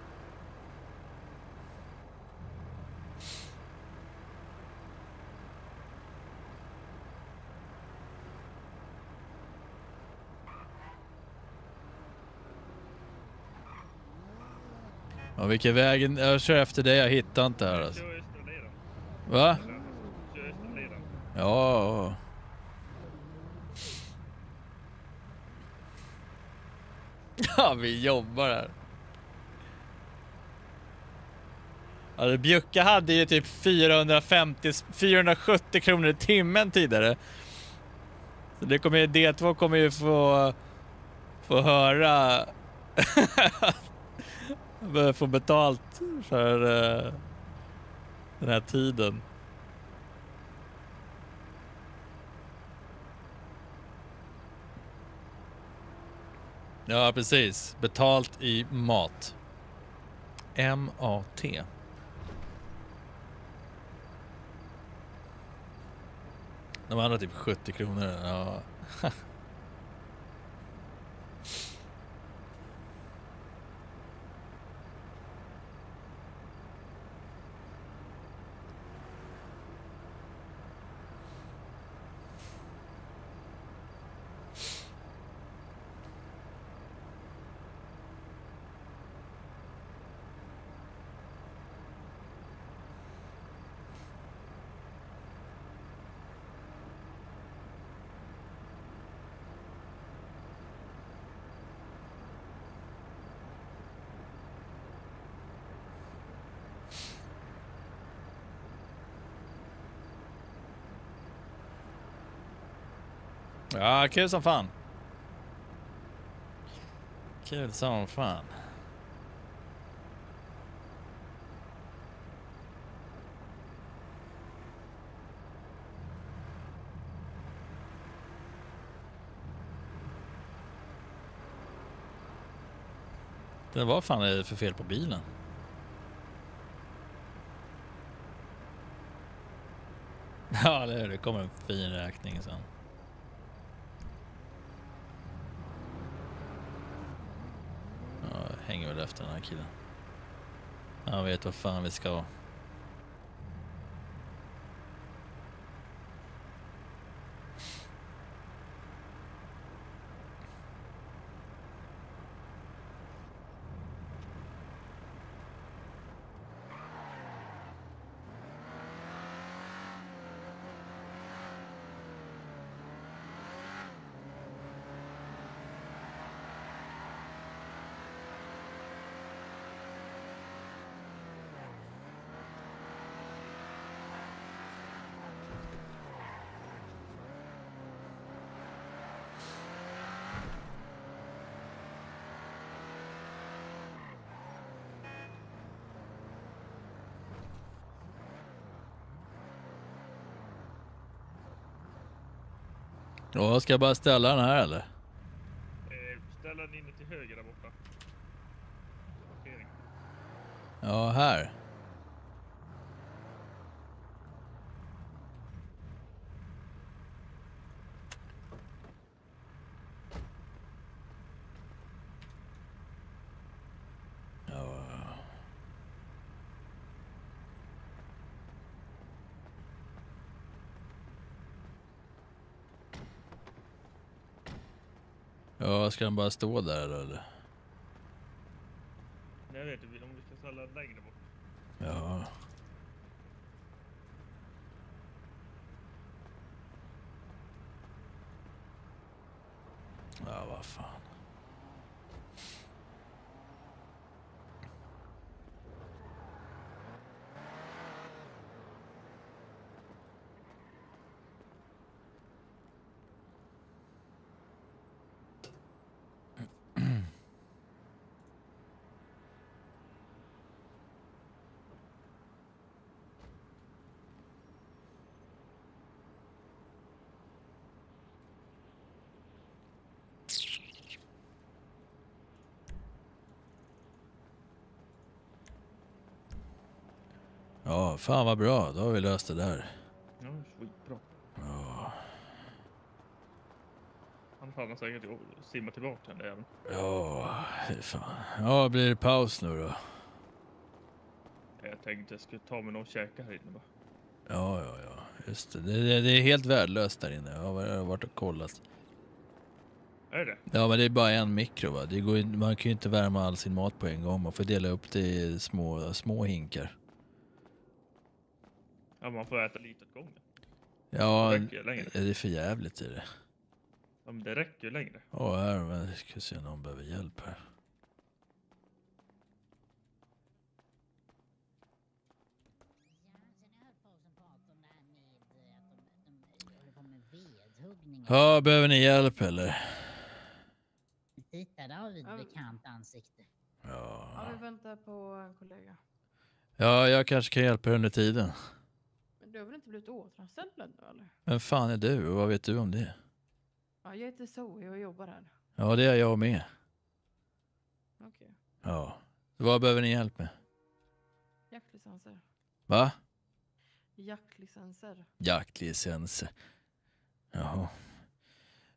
Ja, vilken väg? Jag kör efter dig, jag hittar inte här alltså. Va? Ja. Ja, vi jobbar här. Alltså, Bjucka hade ju typ 450, 470 kronor i timmen tidigare. Så det kommer, D2 kommer ju få, få höra få betalt för uh, den här tiden. Ja, precis. Betalt i mat. M-A-T. De andra typ 70 kronor. Ja. Ja, kul som fan. Kul som fan. Det var fan är det för fel på bilen? Ja, eller hur? Det kommer en fin räkning sen. Ja, jag hänger väl efter den här killen. Han vet vad fan vi ska. Ja, ska jag bara ställa den här eller? Eh, ställ den inne till höger där borta. Parkering. Ja, här. Ja. Ja, ska den bara stå där eller? Nej, jag vet inte om vi ska ställa den längre bort. Ja. Ja, vad fan. Ja, fan vad bra. Då har vi löst det där. Ja, skitbra. Ja, Han fan säkert simma tillbaka den där jäveln. ja, fy fan. Ja, blir det paus nu då? Jag tänkte jag skulle ta mig någon käka här inne bara. Ja, ja, ja. Just det. Det, det, det är helt värdelöst där inne. Jag har varit- och kollat. Är det? Ja, men det är bara en mikro va. Det går, man kan ju inte värma all sin mat på en gång. Man får dela upp det i små, små hinkar. Ja, man får äta lite åt gången. Ja, Det räcker längre. det är för jävligt i det. Ja, men det räcker ju längre. Ja, här, men jag ska se om någon behöver hjälp här. Ja, behöver ni hjälp eller? Titta, där har vi ett bekant ansikte. Ja. Ja, vi väntar på en kollega. Ja, jag kanske kan hjälpa er under tiden. Du har väl inte blivit återanställd nu eller? Vem fan är du och vad vet du om det? Ja, jag heter Zoe och jobbar här. Ja, det är jag med. Ja. Vad behöver ni hjälp med? Jaktlicenser. Va? Jaktlicenser. Jaktlicenser. Jaha.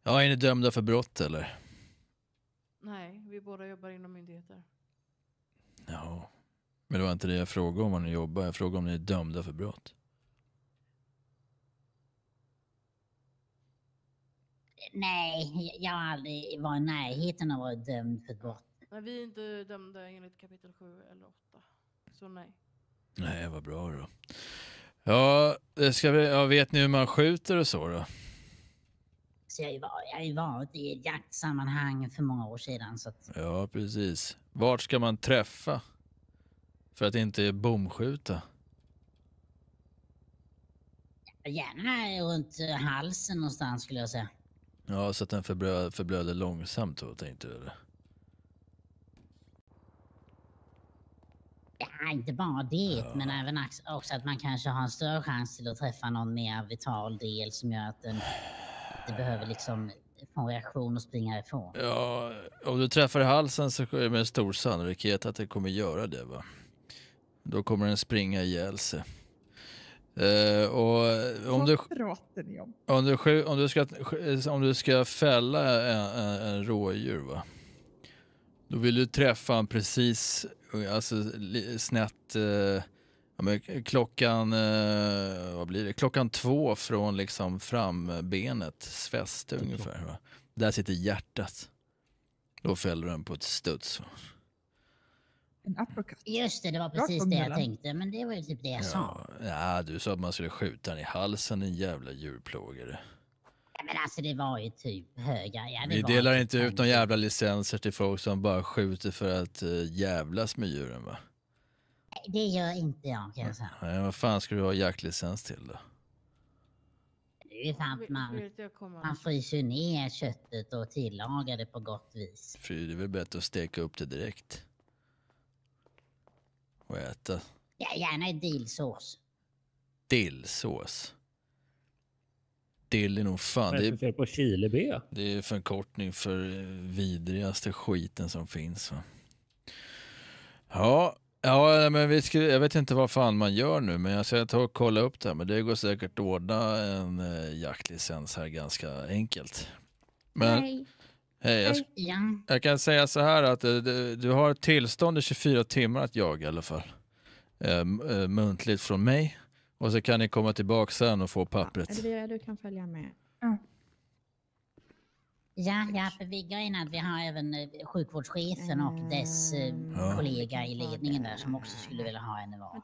Ja, är ni dömda för brott eller? Nej, vi båda jobbar inom myndigheter. Ja. Men det var inte det jag frågade om vad ni jobbar. Jag frågade om ni är dömda för brott. Nej, jag har aldrig varit i närheten av att vara dömd för ett brott. Nej, vi är inte dömda enligt kapitel 7 eller 8. Så nej. Nej, vad bra då. Ja, det ska vi, ja, vet ni hur man skjuter och så då? Så jag, har ju varit, i ett jaktsammanhang för många år sedan. Så att, Ja, precis. Vart ska man träffa? För att inte bomskjuta? gärna runt halsen någonstans skulle jag säga. Ja, så att den förblö, förblöder långsamt då, tänkte du eller? Ja, inte bara det, men även också att man kanske har en större chans till att träffa någon mer vital del som gör att den inte behöver liksom få en reaktion och springa ifrån. Ja, om du träffar i halsen så är det med stor sannolikhet att det kommer göra det va. Då kommer den springa ihjäl sig. Eh, och om du, Vad pratar ni om? om, du, om, du ska, om du ska fälla en, en, en rådjur va. Då vill du träffa han precis alltså, snett eh, ja, klockan, eh, vad blir det? klockan två från liksom frambenets fäste ungefär. Va? Där sitter hjärtat. Då fäller du den på ett studs. Va? En uppercut. Just det, det var precis det jag tänkte, men det var ju typ det jag sa. Ja, ja, du sa att man skulle skjuta den i halsen, en jävla djurplågare. Ja, men alltså det var ju typ höga. Ja, det Vi var delar typ inte ut några jävla licenser till folk som bara skjuter för att uh, jävlas med djuren va? Det gör inte jag kan jag säga. Nej, vad fan ska du ha jaktlicens till då? Det är ju Vet- man, man fryser ner köttet och tillagar det på gott vis. För det är väl bättre att steka upp det direkt. Och äta. Ja, gärna i dillsås. Dillsås. Dill är nog fan... Vad är Det det för fel på chilebe? det är förkortning för eh, vidrigaste skiten som finns va. Ja, ja men vi ska, jag vet inte vad fan man gör nu men jag ska ta och kolla upp det här. Men det går säkert att ordna en eh, jaktlicens här ganska enkelt. Men, Hej. Hej, jag. Ja. jag kan säga så här att eh, du, du har tillstånd i 24 timmar att jaga i alla fall. Eh, eh, muntligt från mig. Och så kan ni komma tillbaka sen och få pappret. Elvira, du kan följa med. Ja, ja, för vi att vi har även eh, sjukvårdschefen och dess eh, Ja. kollega i ledningen där som också skulle vilja ha en var.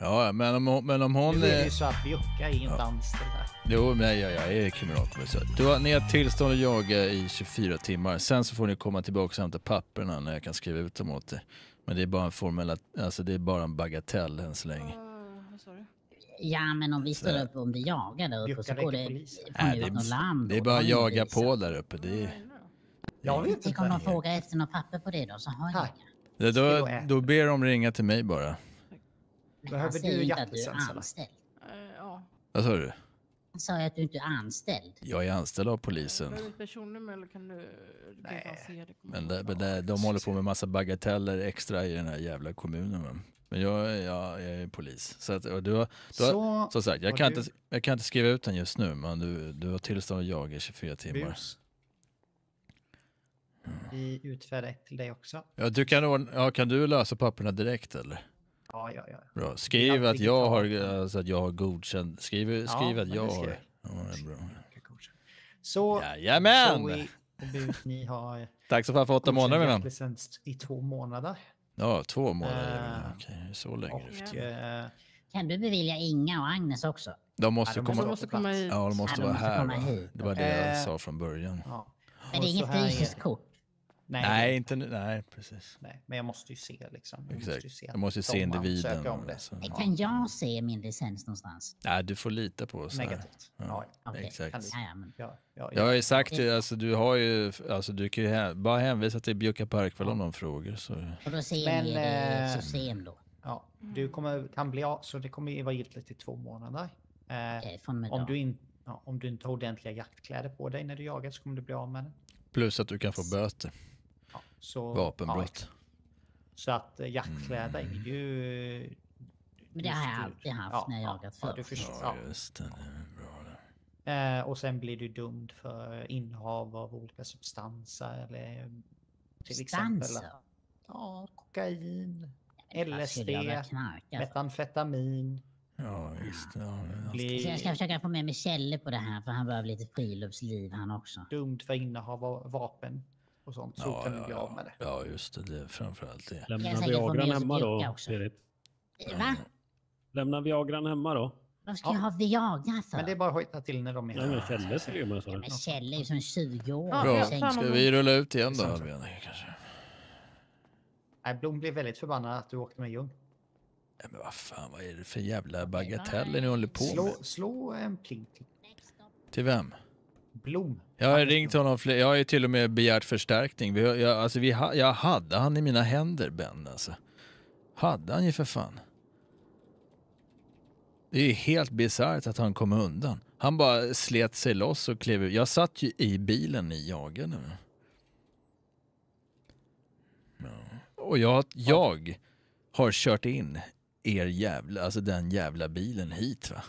Ja, men om, hon- men om hon... Nu är det eh, ju så att Björka är ju inte anställd här. Jo, nej, jag, jag är kriminalkommissar. Du har, ni har tillstånd att jaga i 24 timmar. Sen så får ni komma tillbaka och hämta papperna när jag kan skriva ut dem åt er. Men det är bara en formell, alltså det är bara en bagatell än så länge. Ja, men om vi står upp och om vi jagar där uppe så går det får Nej, ni det, ut något larm är, det är bara att jaga på där uppe. Det är, Jag vet Tänk inte om vad de frågar efter något papper på det då, så har jag det, då, jag då ber de ringa till mig bara. Behöver Jag du inte att du är jaktlicens anställd. Eh, ja. Vad sa du? Jag sa ju att du inte är anställd. Jag är anställd av polisen. Behöver du personnummer eller kan du... Men, jag det, ihåg. men det, de håller på med massa bagateller extra i den här jävla kommunen. Men jag, är- jag, jag är polis. Så att, du du har, Så, som sagt, jag kan, du- inte, jag kan inte skriva ut den just nu, men du, du har tillstånd att jaga i 24 timmar. Vi utfärdar ett till dig också. Ja, du kan, ordna- ja, kan du lösa papperna direkt eller? Ja, ja, ja. Bra. Skriv Ja, att jag har, alltså, att jag har godkänd. Skriv, Ja, skriv att jag har. Ja, det är bra. Så, Jajamän! Zoe och Bus, ni har Tack så fan för åtta månader i två månader. Ja, två månader. Eh, Okej, så länge. Och, eh, Kan du bevilja Inga och Agnes också? De måste Ja, de komma, måste måste komma hit. Ja, de måste Ja, de vara måste här. komma va? hit. Det var det jag Eh, sa från början. ja. Men det är inget fysiskt kort. Nej, Nej, inte nu. Nej, precis. nej, men jag måste ju se liksom. Jag Exakt. Måste ju se Jag måste se de individen. Om det. alltså. Kan jag se min licens någonstans? Nej, du får lita på oss. här. Negativt. Ja, Ja. Exakt. Ja, ja, men Ja, ja, Jag har ju sagt det, alltså du har ju, alltså du kan ju hä- bara hänvisa till Bjucka Parkväll om de frågar så. Och då ser Men, ni det eh, ett system då? Ja, du kommer, kan bli så det kommer ju vara giltigt i två månader. Eh, med om, du in, ja, om du inte har ordentliga jaktkläder på dig när du jagar så kommer du bli av med den. Plus att du kan få böter. Så, Vapenbrott. Ja, Så att eh, jaktkläder Mm. är ju... Men det har jag alltid haft ja, när jag ja, jagat ja, förr. du förstår. Ja, Ja. just det. det är bra det. Eh, och sen blir du dömd för innehav av olika substanser eller till exempel Substanser? ja, kokain, LSD, metamfetamin. Ja, just det. Ja, Så jag ska försöka få med mig Kjelle på det här för han behöver lite friluftsliv han också. dömd för innehav av vapen och sånt. Så Ja, kan du ja, bli av med det. Ja, just det. det är framförallt det. Jag Lämna säkert få Viagran hemma då, också. Berit. Va? Lämna Viagran hemma då. Vad ska jag ha Viagra för? Men det är bara att hojta till när de är Nej, men Kjelle skulle ju med så. Men Kjell är ju som 20 år. Ja, Bra. ja, Ska vi rulla ut igen då, kanske? Nej, Blom blev väldigt förbannad att du åkte med Ljung. Ja, men vad fan, vad är det för jävla bagateller ni håller på Slå, med? slå en pling till Till vem? Blom. Jag har ringt honom fler, jag har ju till och med begärt förstärkning. Vi, jag, alltså vi, jag hade han i mina händer, Ben. Alltså. Hade han ju för fan. Det är ju helt bisarrt att han kom undan. Han bara slet sig loss och klev ut. Jag satt ju i bilen ni jagade. Ja. Och jag, jag har kört in er jävla, alltså den jävla bilen hit va.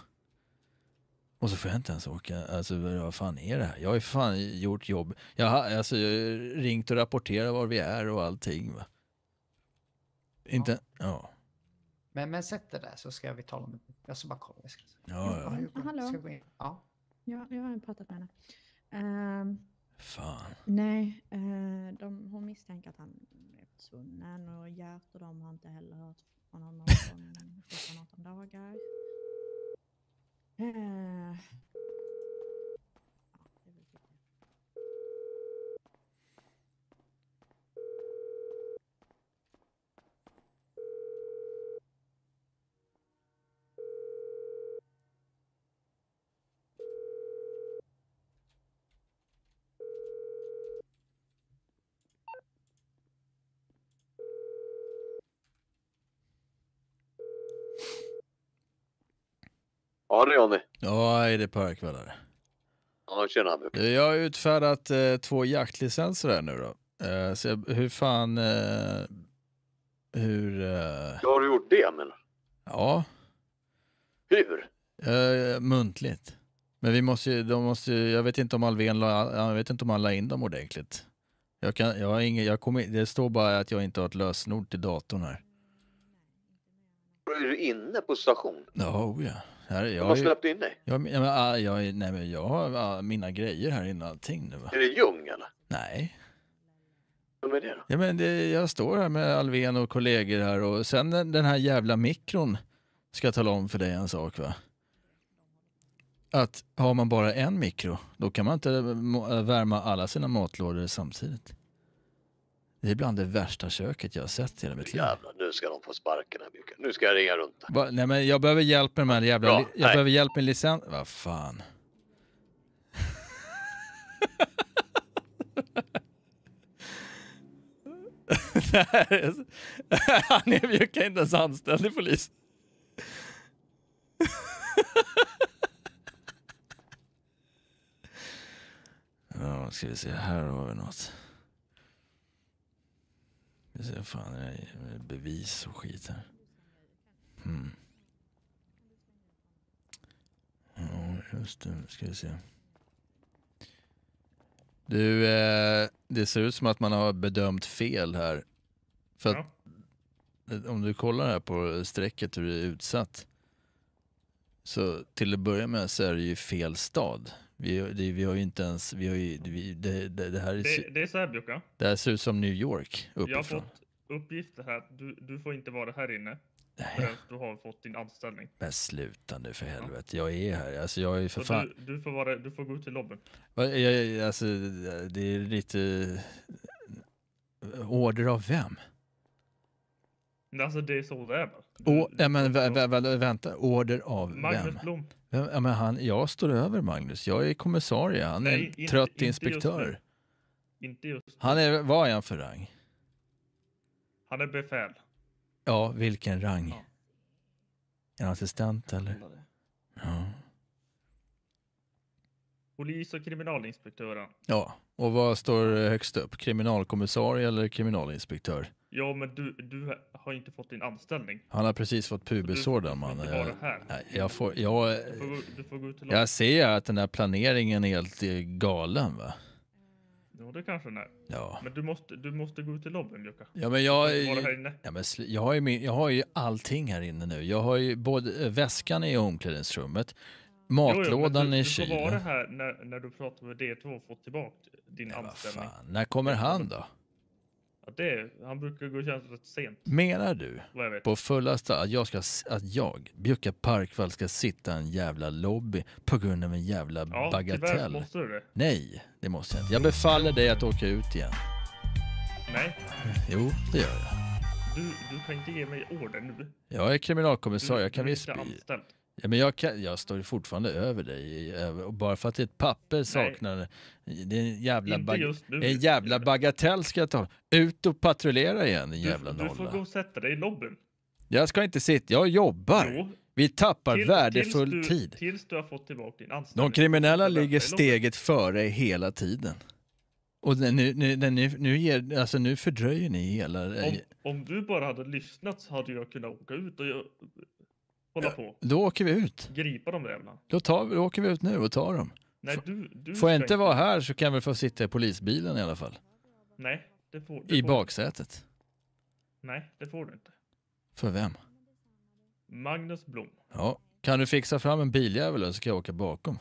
Och så får jag inte ens åka, alltså vad fan är det här? Jag har ju fan gjort jobb. Jag har alltså jag har ringt och rapporterat var vi är och allting va. Inte, ja. Men, men sätt det där så ska vi tala med... Jag ska bara kolla. Jag ska... Ja, ja. Ska Hallå? vi gå in? Ja. Ja, jag har pratat med henne. Ehm, Fan. nej, eh, de, hon misstänker att han är försvunnen och Gert och de har inte heller hört från honom från 17-18 dagar. Yeah. Ja, det är Johnny. Ja, är det parkvallar. Ja, tjena. Du, Jag har utfärdat eh, två jaktlicenser här nu då. Eh, så jag, hur fan... Eh, hur... Eh, Har du gjort det, men? ja, Hur? eh, muntligt. Men vi måste ju, de måste ju, jag vet inte om Alvén la, jag vet inte om han la in dem ordentligt. Jag kan, jag har ingen, jag kommer, det står bara att jag inte har ett lösenord till datorn här. Är du inne på station? Ja, oh ja. Här, jag, Jag har släppt in dig. jag, jag, ah, jag, är- nej, men jag har ah, mina grejer här inne allting nu va? Är det Ljung, eller? Nej. Vem är det då? Ja, men det, jag står här med Alvén och kollegor här och sen den här jävla mikron ska jag tala om för dig en sak va. Att har man bara en mikro, då kan man inte må- värma alla sina matlådor samtidigt. Det är bland det värsta köket jag har sett i hela mitt liv. Jävlar, nu ska de få sparken här, Micke. Nu ska jag ringa runt. Va, nej men jag behöver hjälp med de här jävla... Bra, jag nej. behöver hjälp med licens... Vad fan. Är Han är ju inte ens anställd i polis. Ja, ska vi se. Här har vi något. Vi ser fan, är bevis och skit här. Mm. Ja, just det. Ska vi se. Du, eh, det ser ut som att man har bedömt fel här. För att, eh, om du kollar här på strecket hur det är utsatt. Så till att börja med så är det ju fel stad. Vi, det, vi har ju inte ens, vi har ju, vi, det, det, det här är, Det, det är så här Bjocka. det här ser ut som New York Jag har uppifrån. fått uppgifter här. Du, du får inte vara här inne. Förrän du har fått din anställning. Men sluta nu för helvete, jag är här. Alltså jag är för Så fan... du, du, får vara, du får gå ut till lobbyn. Jag, jag, alltså, det är lite... Order av vem? Alltså det är så det är. Å, ja, men vä, vä, vä, vänta, order av Magnus vem? Blom. Ja, men han, jag står över Magnus, jag är kommissarie, han är Nej, en inte- trött inte just inspektör. Inte just. Han är, vad är han för rang? Han är befäl. Ja, vilken rang? Är han assistent eller? Ja. Polis och kriminalinspektören. ja, och vad står högst upp? Kriminalkommissarie eller kriminalinspektör? Ja, men du, du har inte fått din anställning. Han har precis fått pubisår den mannen. Jag, jag, får, jag, Du får, gå- du får gå ut jag ser att den här planeringen är helt eh, galen va? Ja, det kanske den är. Ja. Men du måste, du måste gå ut i lobbyn, Jukka. Ja men jag, ja, men jag, har ju min, jag har ju allting här inne nu. Jag har ju både eh, väskan i omklädningsrummet, matlådan jo, jo, men i du, Du får vara kylen. här när, när du pratar med D2 och får tillbaka din anställning. När kommer han då? Ja, det, han brukar gå tjänst rätt sent. Menar du på fullaste att jag, ska, att jag, Bjucka Parkvall, ska sitta i en jävla lobby på grund av en jävla Ja, bagatell? måste du det. Nej, det måste jag inte. Jag befaller dig att åka ut igen. Nej, Jo, det gör jag. du, du kan inte ge mig order nu. Jag är kriminalkommissarie, jag kan visst bli... anställd. Ja, men jag, kan, jag står fortfarande över dig. och Bara för att ett papper saknar... Det är en jävla, nu. en jävla bagatell ska jag ta. Ut och patrullera igen, din jävla Du, du får nolla. gå och sätta dig i lobbyn. Jag ska inte sitta, jag jobbar. Jo. Vi tappar Till- värdefull tills du, tid. Tills du har fått tillbaka din anställning. De kriminella ligger steget före hela tiden. Och nu, nu, nu, nu, nu, ger, alltså nu fördröjer ni hela... Om, om du bara hade lyssnat så hade jag kunnat åka ut och hålla på. Då åker vi ut. Gripa de jävlarna. Då, tar, vi- då åker vi ut nu och tar dem. Nej, du, du Får jag inte vara här så kan jag väl få sitta i polisbilen i alla fall. Nej, det får, det I får baksätet. Nej, det får du inte. För vem? Magnus Blom. Ja. Kan du fixa fram en biljävel så ska jag åka bakom?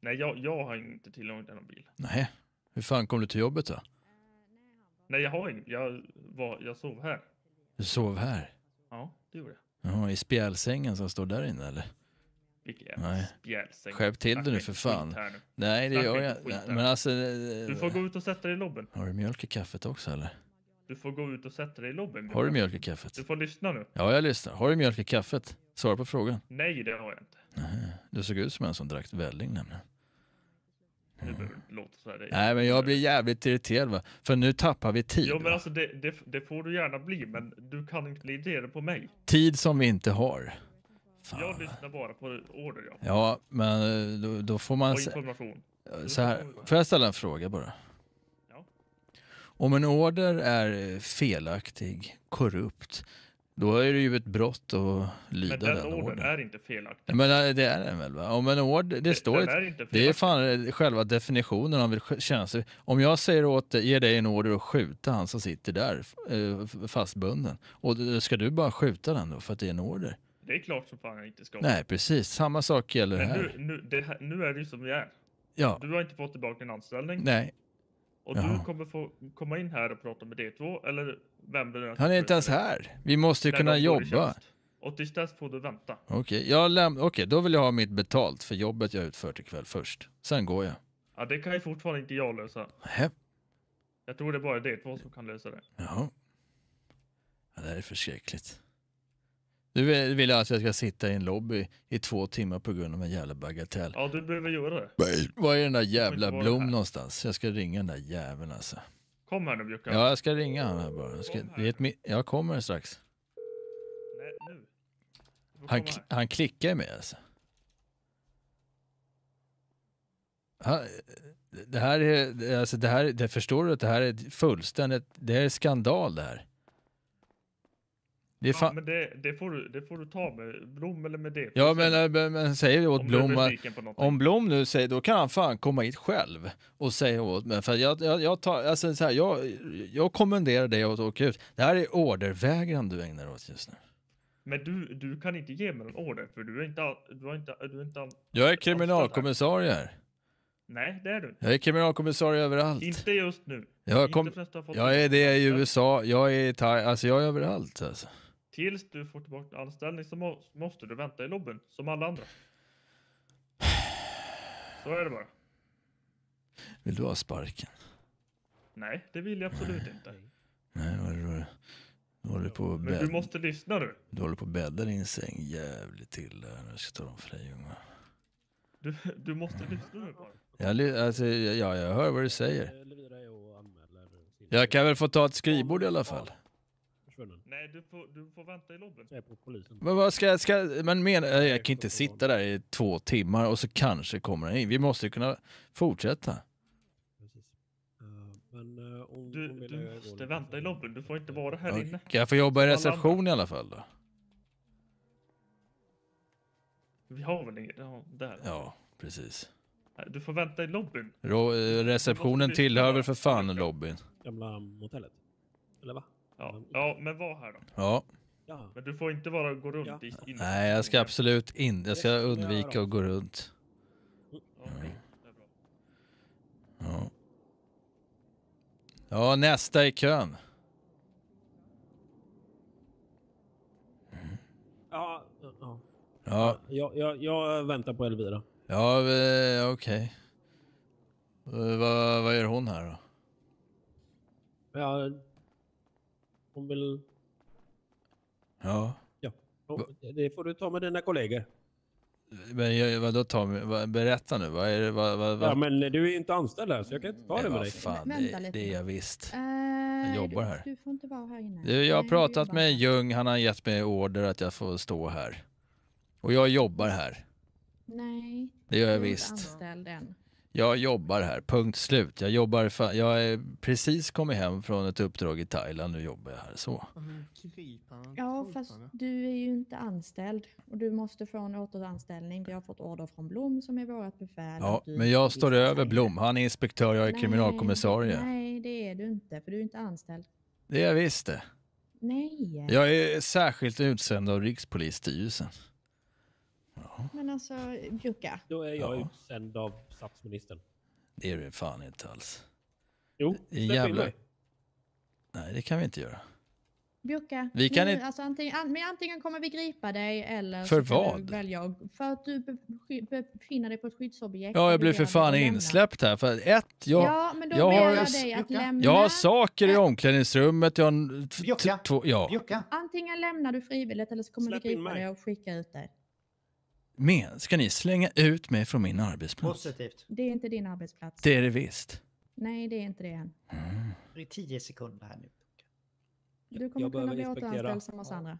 Nej, jag, jag har inte tillgång till någon bil. Nej. Hur fan kom du till jobbet då? Nej, jag har ingen. Jag, var, jag sov här. Du sov här? Ja, det gjorde jag. Jaha, i spjälsängen som står där inne eller? Vilken jävla Nej. spjälsäng. Skärp till dig nu för fan. nu. Nej, det gör jag nej. Men alltså... Du får gå ut och sätta dig i lobbyn. Har du mjölk i kaffet också eller? Du får gå ut och sätta dig i lobbyn. Har du mjölk i kaffet? Du får lyssna nu. Ja, jag lyssnar. Har du mjölk i kaffet? Svara på frågan. Nej, det har jag inte. Nähä. Du såg ut som en som drack välling nämligen. Inte låta så här. Det- Nej, men jag blir jävligt irriterad va. För nu tappar vi tid. Jo, men alltså det, det, det får du gärna bli, men du kan inte bli irriterad på mig. Tid som vi inte har. Jag lyssnar bara på order, ja. Ja, men eh, då, då får man... Och information. Så här, får jag ställa en fråga bara? Om en order är eh, felaktig, korrupt, då är det ju ett brott att lyda Men den den ordern ordern. är inte felaktig. Men det är den väl? Va? Om en order, det står den ett, det är fan eh, själva definitionen av vill känna sig. Om jag säger åt dig, ger dig en order att skjuta han som sitter där eh, fastbunden och ska du bara skjuta den då för att det är en order? Det är klart som fan jag inte ska. Nej, precis. Samma sak gäller Men här. nu, nu, det här, nu är det ju som det är. Ja. Du har inte fått tillbaka din anställning. Nej. Och Jaha. du kommer få komma in här och prata med D2 eller vem det nu. Han är inte ens här. Vi måste ju När kunna jobba. Och tills dess får du vänta. Okej, jag läm- Okej, då vill jag ha mitt betalt för jobbet jag utfört ikväll först. Sen går jag. Ja, det kan ju fortfarande inte jag lösa. Nähä. Jag tror det är bara D2 som kan lösa det. Jaha. Ja, det här är förskräckligt. Du vill alltså att jag ska sitta i en lobby i två timmar på grund av en jävla bagatell. Ja, du behöver göra det. Var är den där jävla Blom någonstans? Jag ska ringa den där jäveln alltså. Kom här nu Bjucka. Ja, jag ska ringa han här bara. Jag, ska, det är ett, mi- jag kommer strax. Nej, nu. Du får Han, komma kl- här. han klickar ju med alltså. Han, det här är, det- alltså det här, det förstår du att det här är fullständigt, det är skandal det här. Det är Ja, men det, det, får du, det får du ta med Blom eller med D2. Ja men, äh, men, men säger du åt Om är Blom någonting. om Blom nu säger, då kan han fan komma hit själv och säga åt mig. För jag, jag, jag, tar, alltså så här, jag, jag kommenderar dig att åka ut. Det här är ordervägran du ägnar åt just nu. Men du, du kan inte ge mig någon order för du är inte, du har inte, du är inte Jag är kriminalkommissarie här. Nej, det är du. Jag är kriminalkommissarie överallt. Inte just nu. Jag, kom, jag är det i USA, jag är i Thai, alltså jag är överallt alltså. Tills du får tillbaka anställning så må, måste du vänta i lobbyn som alla andra. Så är det bara. Vill du ha sparken? Nej, det vill jag absolut inte. Nej, vad är det du håller på att Men du måste lyssna nu. du håller på att bädda din säng jävligt till där. Jag ska ta dem för dig Ljunga. Du, du måste lyssna nu bara. Jag, alltså, ja, jag hör vad du säger. Jag kan väl få ta ett skrivbord i alla fall. Nej, du får, du får vänta i lobbyn. Men vad ska jag, ska, men men, jag kan inte sitta där i två timmar och så kanske kommer han in. Vi måste ju kunna fortsätta. Men eh, hon, Du, du måste vänta i lobbyn. Du får inte vara här inne. Kan jag få jobba i reception i alla fall då? Vi har väl inget? Ja, där. Ja, precis. Du får vänta i lobbyn. Eh, receptionen tillhör väl för fan lobbyn? Gamla motellet? Eller va? Ja, ja men var här då. Ja. Ja. Men du får inte bara gå runt i inne. Nej, jag ska absolut inte. Jag ska undvika att gå runt. Ja. Ja, nästa i kön. Ja, ja. Ja, Jag, jag, jag väntar på Elvira. ja okej. Eh, Vad, vad gör hon här då? Ja, hon vill... Ja. Ja, det får du ta med dina kollegor. Men jag- vadå vad- Berätta nu, vad är det? Vad, vad, vad? Ja, men du är inte anställd här så jag kan inte ta Nej, det med dig. fan, vänta det, det är jag visst. Eh, Jag jobbar du, här. Du får inte vara här inne. Du, jag har Nej, pratat med. Ljung, han har gett mig order att jag får stå här. Och jag jobbar här. Nej. Det gör jag du är visst. Anställd än. Jag jobbar här, punkt slut. Jag jobbar, fa- jag är precis kommit hem från ett uppdrag i Thailand, nu jobbar jag här. Så. Ja, fast du är ju inte anställd och du måste få en återanställning. Vi har fått order från Blom som är vårt befäl. Ja, att du men jag står över. Blom. Han är inspektör, jag är Nej, kriminalkommissarie. Nej, det är du inte, för du är inte anställd. Det är jag visst det. Nej. Jag är särskilt utsänd av Rikspolisstyrelsen. Men alltså, Bjucka. Då är jag Ja. utsänd av statsministern. Det är du fan inte alls. Jo, släpp in jävla... mig. Nej, det kan vi inte göra. Bjucka, Vi kan nu, inte- alltså, antingen, an, men antingen kommer vi gripa dig eller För vad? du välja för att du be- befinner dig på ett skyddsobjekt. Ja, jag blir för fan insläppt här. För ett, jag, Ja, men då jag, har, jag dig att lämna. jag har saker i omklädningsrummet. Jag har Bjucka. ja. Antingen lämnar du frivilligt eller så kommer Släpp vi in gripa dig och skicka ut dig. Men, ska ni slänga ut mig från min arbetsplats? Positivt. Det är inte din arbetsplats. Det är det visst. Nej, det är inte det än. Det är tio sekunder här nu. Du kommer Jag kunna bli återanställd som oss andra.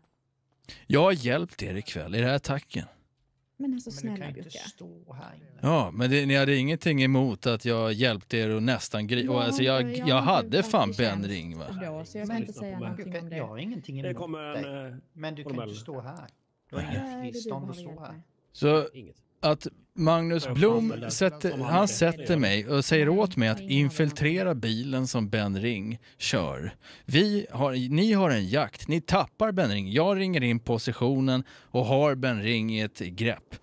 Jag har hjälpt er ikväll i den här attacken. Men alltså Men du snälla kan inte stå här inne. Ja, men det, ni hade ingenting emot att jag hjälpte er och nästan gripa... Jag Alltså har jag, jag, jag hade fan varit i Ben tjänst Ring va? Då, så jag Men kan inte säga någonting om Jag har det. ingenting Det emot kommer dig. en... eh, Men du kan inte stå här. Du har inget det tillstånd att stå här. Så Inget. att Magnus Blom sätter, han sätter mig och säger Nej, åt mig att infiltrera bilen som Ben Ring kör. Vi har, ni har en jakt, ni tappar Ben Ring. Jag ringer in positionen och har Ben Ring i ett grepp.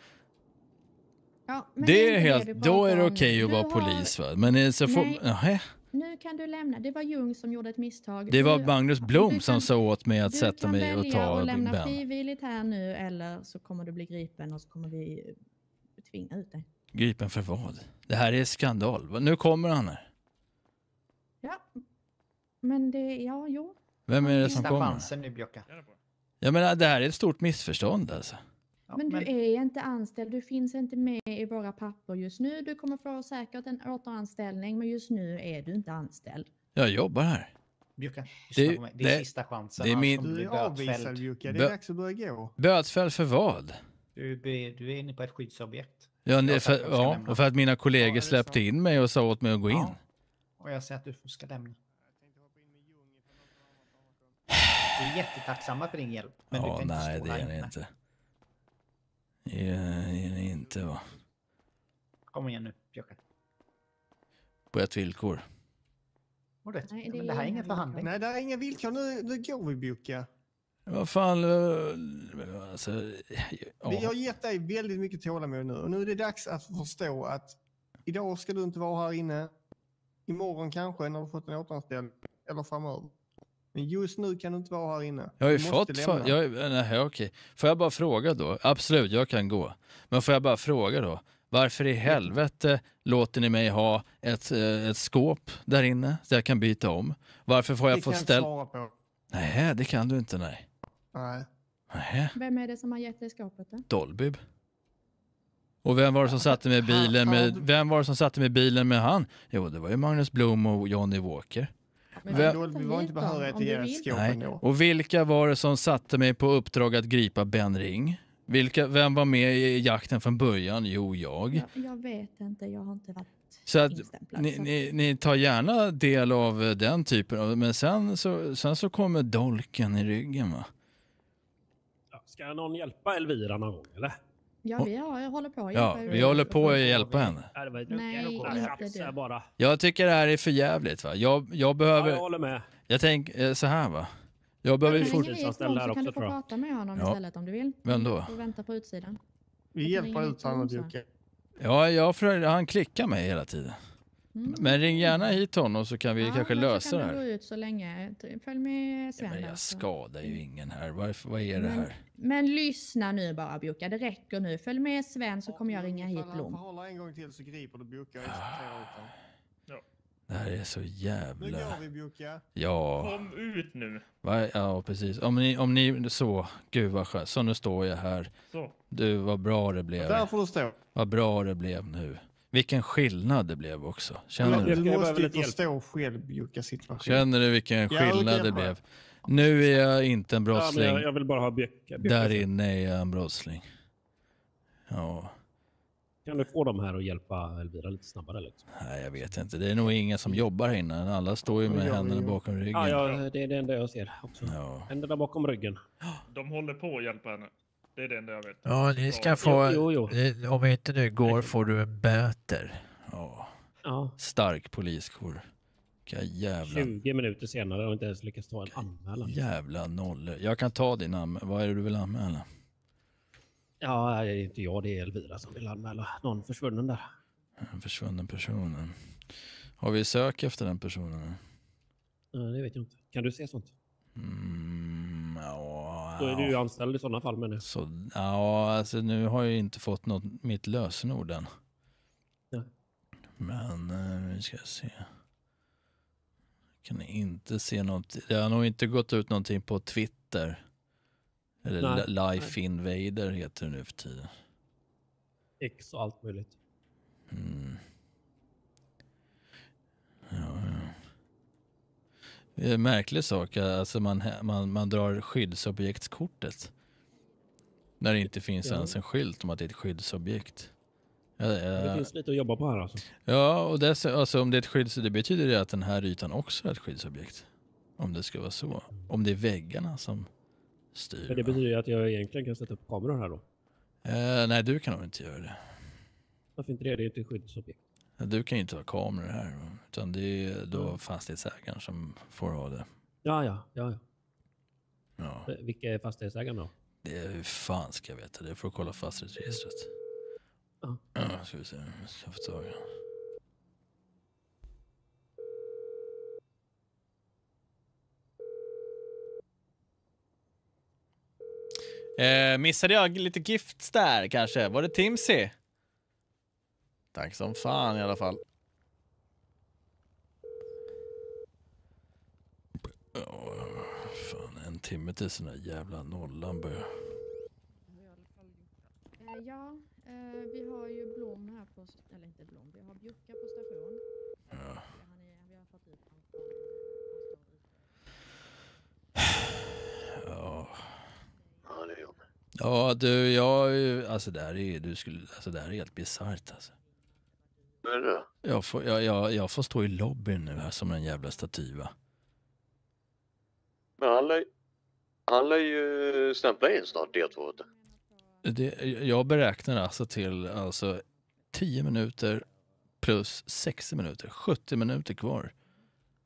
Ja, men Det är helt, då är det okej att Du vara har- polis va? Men eh, så får, Nej. nähä. Nu kan du lämna. Det var Ljung som gjorde ett misstag. Det var Du- Magnus du Blom kan- som sa åt mig att du sätta kan mig och välja ta att lämna Ben. frivilligt här nu eller så kommer du bli gripen och så kommer vi eh, tvinga ut dig. Gripen för vad? Det här är skandal. Nu kommer han här. Ja, men det, ja, jo. Vem är det som Sista kommer? chansen nu Björka. Jag menar, det här är ett stort missförstånd alltså. Ja, Men du är inte anställd, du finns inte med i våra papper just nu. Du kommer få säkert en återanställning, men just nu är du inte anställd. Jag jobbar här. På mig. Det är det- sista chansen. det är annars min- Du är avvisad. Jukka, det Bö- är dags att börja gå. Bötfälld för vad? Du, är- du är inne på ett skyddsobjekt. Ja, sagt för, ja, och för att mina Ja, kollegor är släppte sant. in mig och sa åt mig att gå in. Ja. Och jag säger att du ska lämna. Vi är jättetacksamma för din hjälp. Men du ja, kan inte nej, stå det här är ni inte. Det är det inte va? Kom igen nu, Björka. På ett villkor. Och det, Nej, det men är det här är ingen förhandling. Nej, där är inga villkor. Nu, nu går vi Bjukka. Vad fan, eh, alltså... Vi Ja. har gett dig väldigt mycket tålamod nu och nu är det dags att förstå att idag ska du inte vara här inne. Imorgon kanske när du fått en återanställning eller framöver. Men just nu kan du inte vara här inne. Jag har ju fått... För, jag, nej, okej. Får jag bara fråga då? Absolut, jag kan gå. Men får jag bara fråga då? Varför i helvete låter ni mig ha ett, eh, ett skåp där inne så jag kan byta om? Varför får jag det få kan jag inte ställa... svara på. Nej, det kan du inte, nej. Nej. Nej, Vem är det som har gett dig skåpet då? Dolby. Och vem var det som satte mig i bilen med, vem var det som satte mig i bilen med han? Jo, det var ju Magnus Blom och Johnny Walker. Men Vem- ta Vi var inte behöriga till Nej. ändå. Och vilka var det som satte mig på uppdrag att gripa Ben Ring? Vilka, vem var med i jakten från början? Jo, jag. Jag, jag vet inte, jag har inte varit... Så att ni, ni, ni tar gärna del av eh, den typen av, men sen så, sen så kommer dolken i ryggen va? Ja, Ska någon hjälpa Elvira någon gång eller? Ja, vi har, jag håller på att Ja, hjälpa vi er. håller på att hjälpa henne. Ja, Nej, inte du. bara. Jag tycker det här är för jävligt va? Jag, jag behöver... Ja, jag håller med. Jag tänker så här va? Jag behöver Men fort... ringer vi ifrån så kan du få prata med honom Ja. istället om du vill. Vem då? Du får vänta på utsidan. Vi hjälper ut honom. Jocke. Ja, jag han klickar mig hela tiden. Mm. Men ring gärna hit honom så kan vi Ja, kanske men lösa det kan du gå här. ut så länge. Följ med Sven Men där, jag så. skadar ju ingen här. Varför, vad är det Men, här? men lyssna nu bara Bjurka, det räcker nu. Följ med Sven så kommer jag ringa hit Ifall han Blom. förhåller en gång till så griper du Bjucka och ut honom. Det här är så Nu jävla... går vi Bjucka. Ja. Kom ut nu. Va? Ja, precis. Om ni, om ni så, gud vad skönt. Så nu står jag här. Så. Du, vad bra det blev. Där får du stå. Vad bra det blev nu. Vilken skillnad det blev också. Känner Du du? måste ju förstå själv Bjuckas situation. Känner du vilken skillnad det blev? Nu är jag inte en Ja, men brottsling. jag, jag vill bara ha Där inne är jag en brottsling. Ja, Kan du få dem här att hjälpa Elvira lite snabbare? Liksom? nej jag vet inte. Det är nog ingen som jobbar här inne. Alla står ju med Ja, händerna ja. bakom ryggen. Ja, ja, det är det enda jag ser också. Ja. Händerna bakom ryggen. De håller på att hjälpa henne. Det är det enda jag vet. Ja, ni ska Ja. få... Jo, jo, eh, Om inte det går får du en böter. Ja. Ja. Stark poliskår. Vilka jävla, 20 minuter senare och inte ens lyckats ta en anmälan. jävla nollor. Jag kan ta din anmälan. Vad är det du vill anmäla? Ja, det är inte jag, det är Elvira som vill anmäla någon försvunnen där. En försvunnen person. Har vi sök efter den personen? Ja, det vet jag inte. Kan du se sånt? Mm, Då är du ju anställd i sådana fall menar jag. Så, ja, alltså nu har jag inte fått något, mitt lösenord än. Ja. Men eh, vi ska se. Kan inte se något. Det har nog inte gått ut någonting på Twitter. Eller Nej, Li- Life Invader heter det nu för tiden. X och allt möjligt. Mm. Ja, ja. Det är en märklig sak. Alltså man, man, man drar skyddsobjektskortet. När det inte finns Ja. ens en skylt om att det är ett skyddsobjekt. Ja, Det ja, finns lite att jobba på här alltså. ja och dess, alltså om det är ett skydds... Det betyder det att den här ytan också är ett skyddsobjekt. Om det ska vara så. Om det är väggarna som styr. Men det betyder ju att jag egentligen kan sätta upp kameror här då. Eh, nej, du kan nog inte göra det. Varför inte det? Det är inte ett skyddsobjekt. Du kan ju inte ha kameror här. Utan det är då fastighetsägaren som får ha det. Ja, ja, ja. ja. Ja. Vilka är fastighetsägaren då? Det är hur fan ska jag veta det? får du kolla fastighetsregistret. Ja. Ja, ska vi se. Jag ska få tag i. Eh, missade jag lite gifts där kanske? Var det Timsy? Tack som fan i alla fall. Ja, fan en timme tills den där jävla nollan börjar. Eh, ja, eh, vi har ju Blom här på... Eller inte Blom, vi har Bjucka på station. Ja. Ja. Ja, du, jag, alltså det här är, du skulle, alltså det här är helt bisarrt alltså. Det? Jag får, jag, jag, jag får stå i lobbyn nu här som en jävla staty va? Men han lär, han lär ju stämpla in snart D2. vet du. Det, jag beräknar alltså till alltså 10 minuter plus 60 minuter, 70 minuter kvar.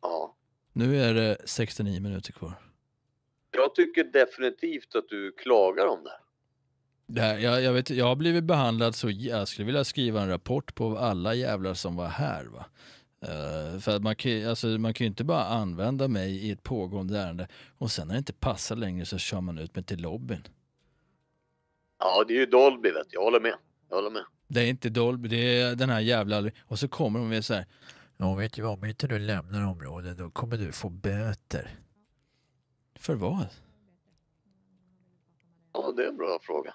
Ja. Nu är det 69 minuter kvar. Jag tycker definitivt att du klagar om det. Här, jag, jag, vet, jag har blivit behandlad så, jag skulle vilja skriva en rapport på alla jävlar som var här. Va? Eh, för att man kan, ju- alltså, man kan ju inte bara använda mig i ett pågående ärende och sen när det inte passar längre så kör man ut mig till lobbyn. Ja, det är ju Dolby vet du. Jag håller med. Jag håller med. Det är inte Dolby, det är den här jävla... Och så kommer de med så här. Ja, vet du vad? Om inte du lämnar området då kommer du få böter. För vad? Ja, det är en bra fråga.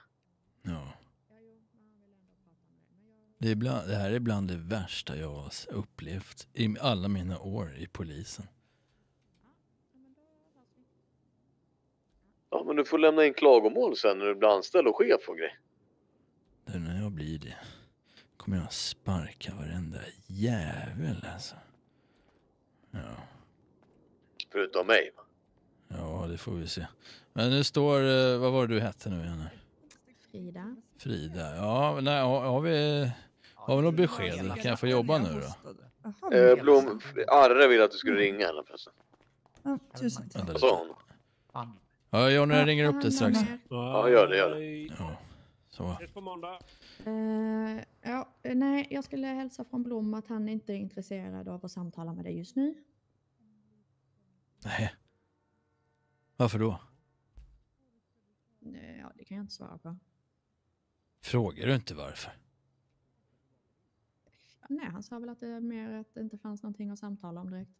Ja. Det, är bland, det här är bland det värsta jag har upplevt i alla mina år i polisen. Ja, men du får lämna in klagomål sen när du blir anställd och chef och grej. Det är när jag blir det. kommer jag sparka varenda jävel alltså. Ja. Förutom mig. va? Ja, det får vi se. Men nu står, eh, vad var det du hette nu igen? Frida. Frida. Ja, nej, har, har vi, har vi något besked? Kan jag få jobba nu då? Eh, Blom, Arre vill att du skulle ringa henne förresten. Ja, tusen tack. Vad sa hon? Ja, Johnny, jag Ja, ringer upp dig strax. Ja, gör det, gör det. Ja, så. Ses på måndag. Eh, ja, nej, jag skulle hälsa från Blom att han inte är intresserad av att samtala med dig just nu. Nej. Varför då? Eh, ja, det kan jag inte svara på. Frågar du inte varför? Nej, han sa väl att det är mer att det inte fanns någonting att samtala om direkt.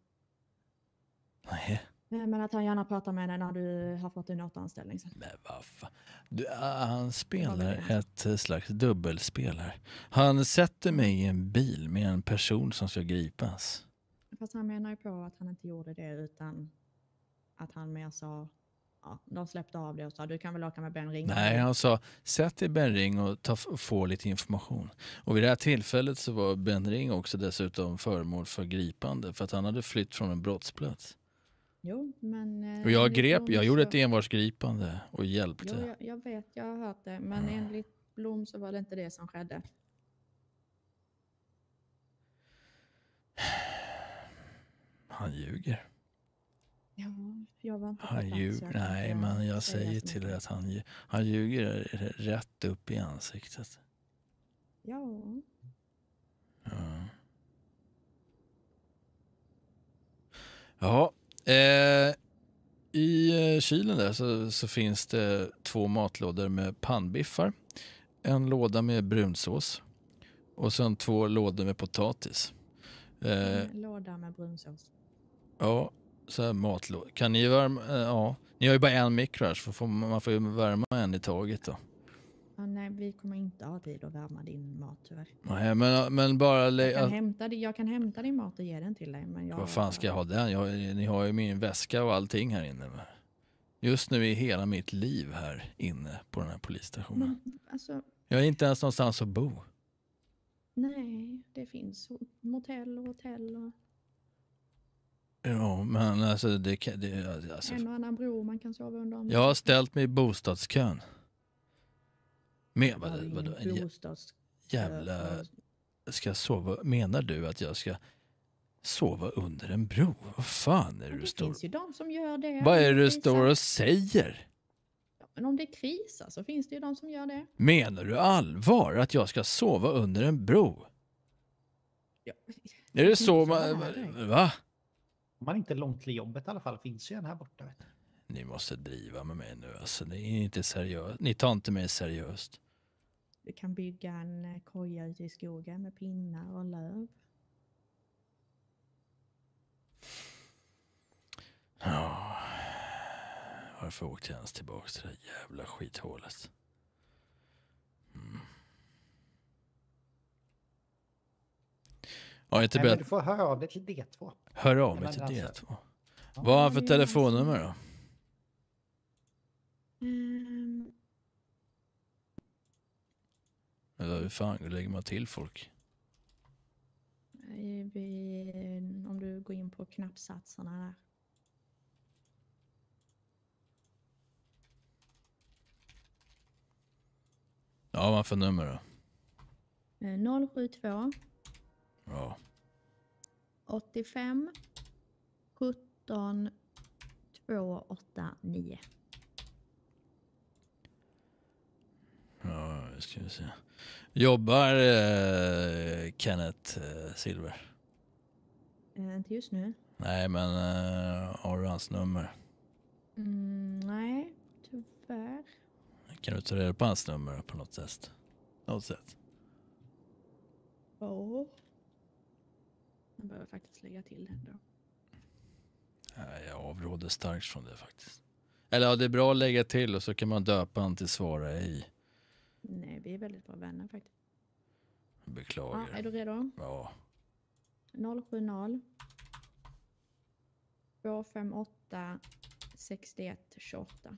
Nej. Eh, Men att han gärna pratar med dig när du har fått din återanställning sen. Men vad fan. Du, ah, han spelar ett eh, slags dubbelspel här. Han sätter mig i en bil med en person som ska gripas. Fast han menar ju på att han inte gjorde det utan att han mer sa, ja, de släppte av det och sa du kan väl åka med Ben Ring. Nej, han sa sätt dig Ben Ring och ta, få lite information. Och vid det här tillfället så var Ben Ring också dessutom föremål för gripande för att han hade flytt från en brottsplats. Jo, men... eh, Och jag grep, jag gjorde så- ett envarsgripande och hjälpte. Jo, jag, jag vet, jag har hört det. Men enligt Blom så var det inte det som skedde. Han ljuger. Ja, jag var inte Han ljuger. Nej, men jag säger till dig att han, han ljuger rätt upp i ansiktet. Ja, Ja. Ja, eh, i eh, kylen där så, så finns det två matlådor med pannbiffar, en låda med brunsås och sen två lådor med potatis. Eh, en låda med brunsås. ja, så här matlådor. Kan ni värma? Eh, ja, ni har ju bara en mikro här så får man, får ju värma en i taget då. Ja, nej, vi kommer inte ha tid att värma din mat tyvärr. Nej, men, men bara... Jag kan, hämta, jag kan hämta din mat och ge den till dig. Men jag, Vad fan ska jag ha den? Jag, ni har ju min väska och allting här inne. Just nu är hela mitt liv här inne på den här polisstationen. Men alltså, Jag har inte ens någonstans att bo. nej, det finns motell och hotell och Ja, men alltså det, kan- det alltså, en och annan bro man kan sova under. om Jag har ställt mig i bostadskön. Med, vad, vadå, en jä- jävla... Ska jag sova? Menar du att jag ska sova under en bro? Vad fan är det du Det står... finns ju de som gör det. Vad är det du står och säger? Men om det krisar så finns det ju de som gör det. Menar du allvar att jag ska sova under en bro? Är det så man... Va? Om man inte är långt till jobbet i alla fall finns ju en här borta. Vet du. Ni måste driva med mig nu. Alltså, ni är inte seriöst. Ni tar inte mig seriöst. Du kan bygga en eh, koja ute i skogen med pinnar och löv. Ja. Varför åkte jag ens tillbaka till det där jävla skithålet? Jag inte Nej, men du får höra av dig till D2. höra av mig till alltså- D2? Vad har han för telefonnummer då? Ehm, Eller hur fan lägger man till folk? eh, om du går in på knappsatserna där. Ja, vad för nummer då? Eh, 072 Ja. 85 17 289. Ja, nu ska vi se. Jobbar eh, Kenneth eh, Silver? Eh, inte just nu. Nej, men eh, har du hans nummer? Mm, nej, tyvärr. Kan du ta reda på hans nummer på något sätt? Något sätt? Ja. Jag behöver faktiskt lägga till den då. Nej, jag avråder starkt från det faktiskt. Eller ja, det är bra att lägga till och så kan man döpa han till svara ej. Nej, vi är väldigt bra vänner faktiskt. Ja, Beklagar. är du redo? Ja. 070 258 61 28.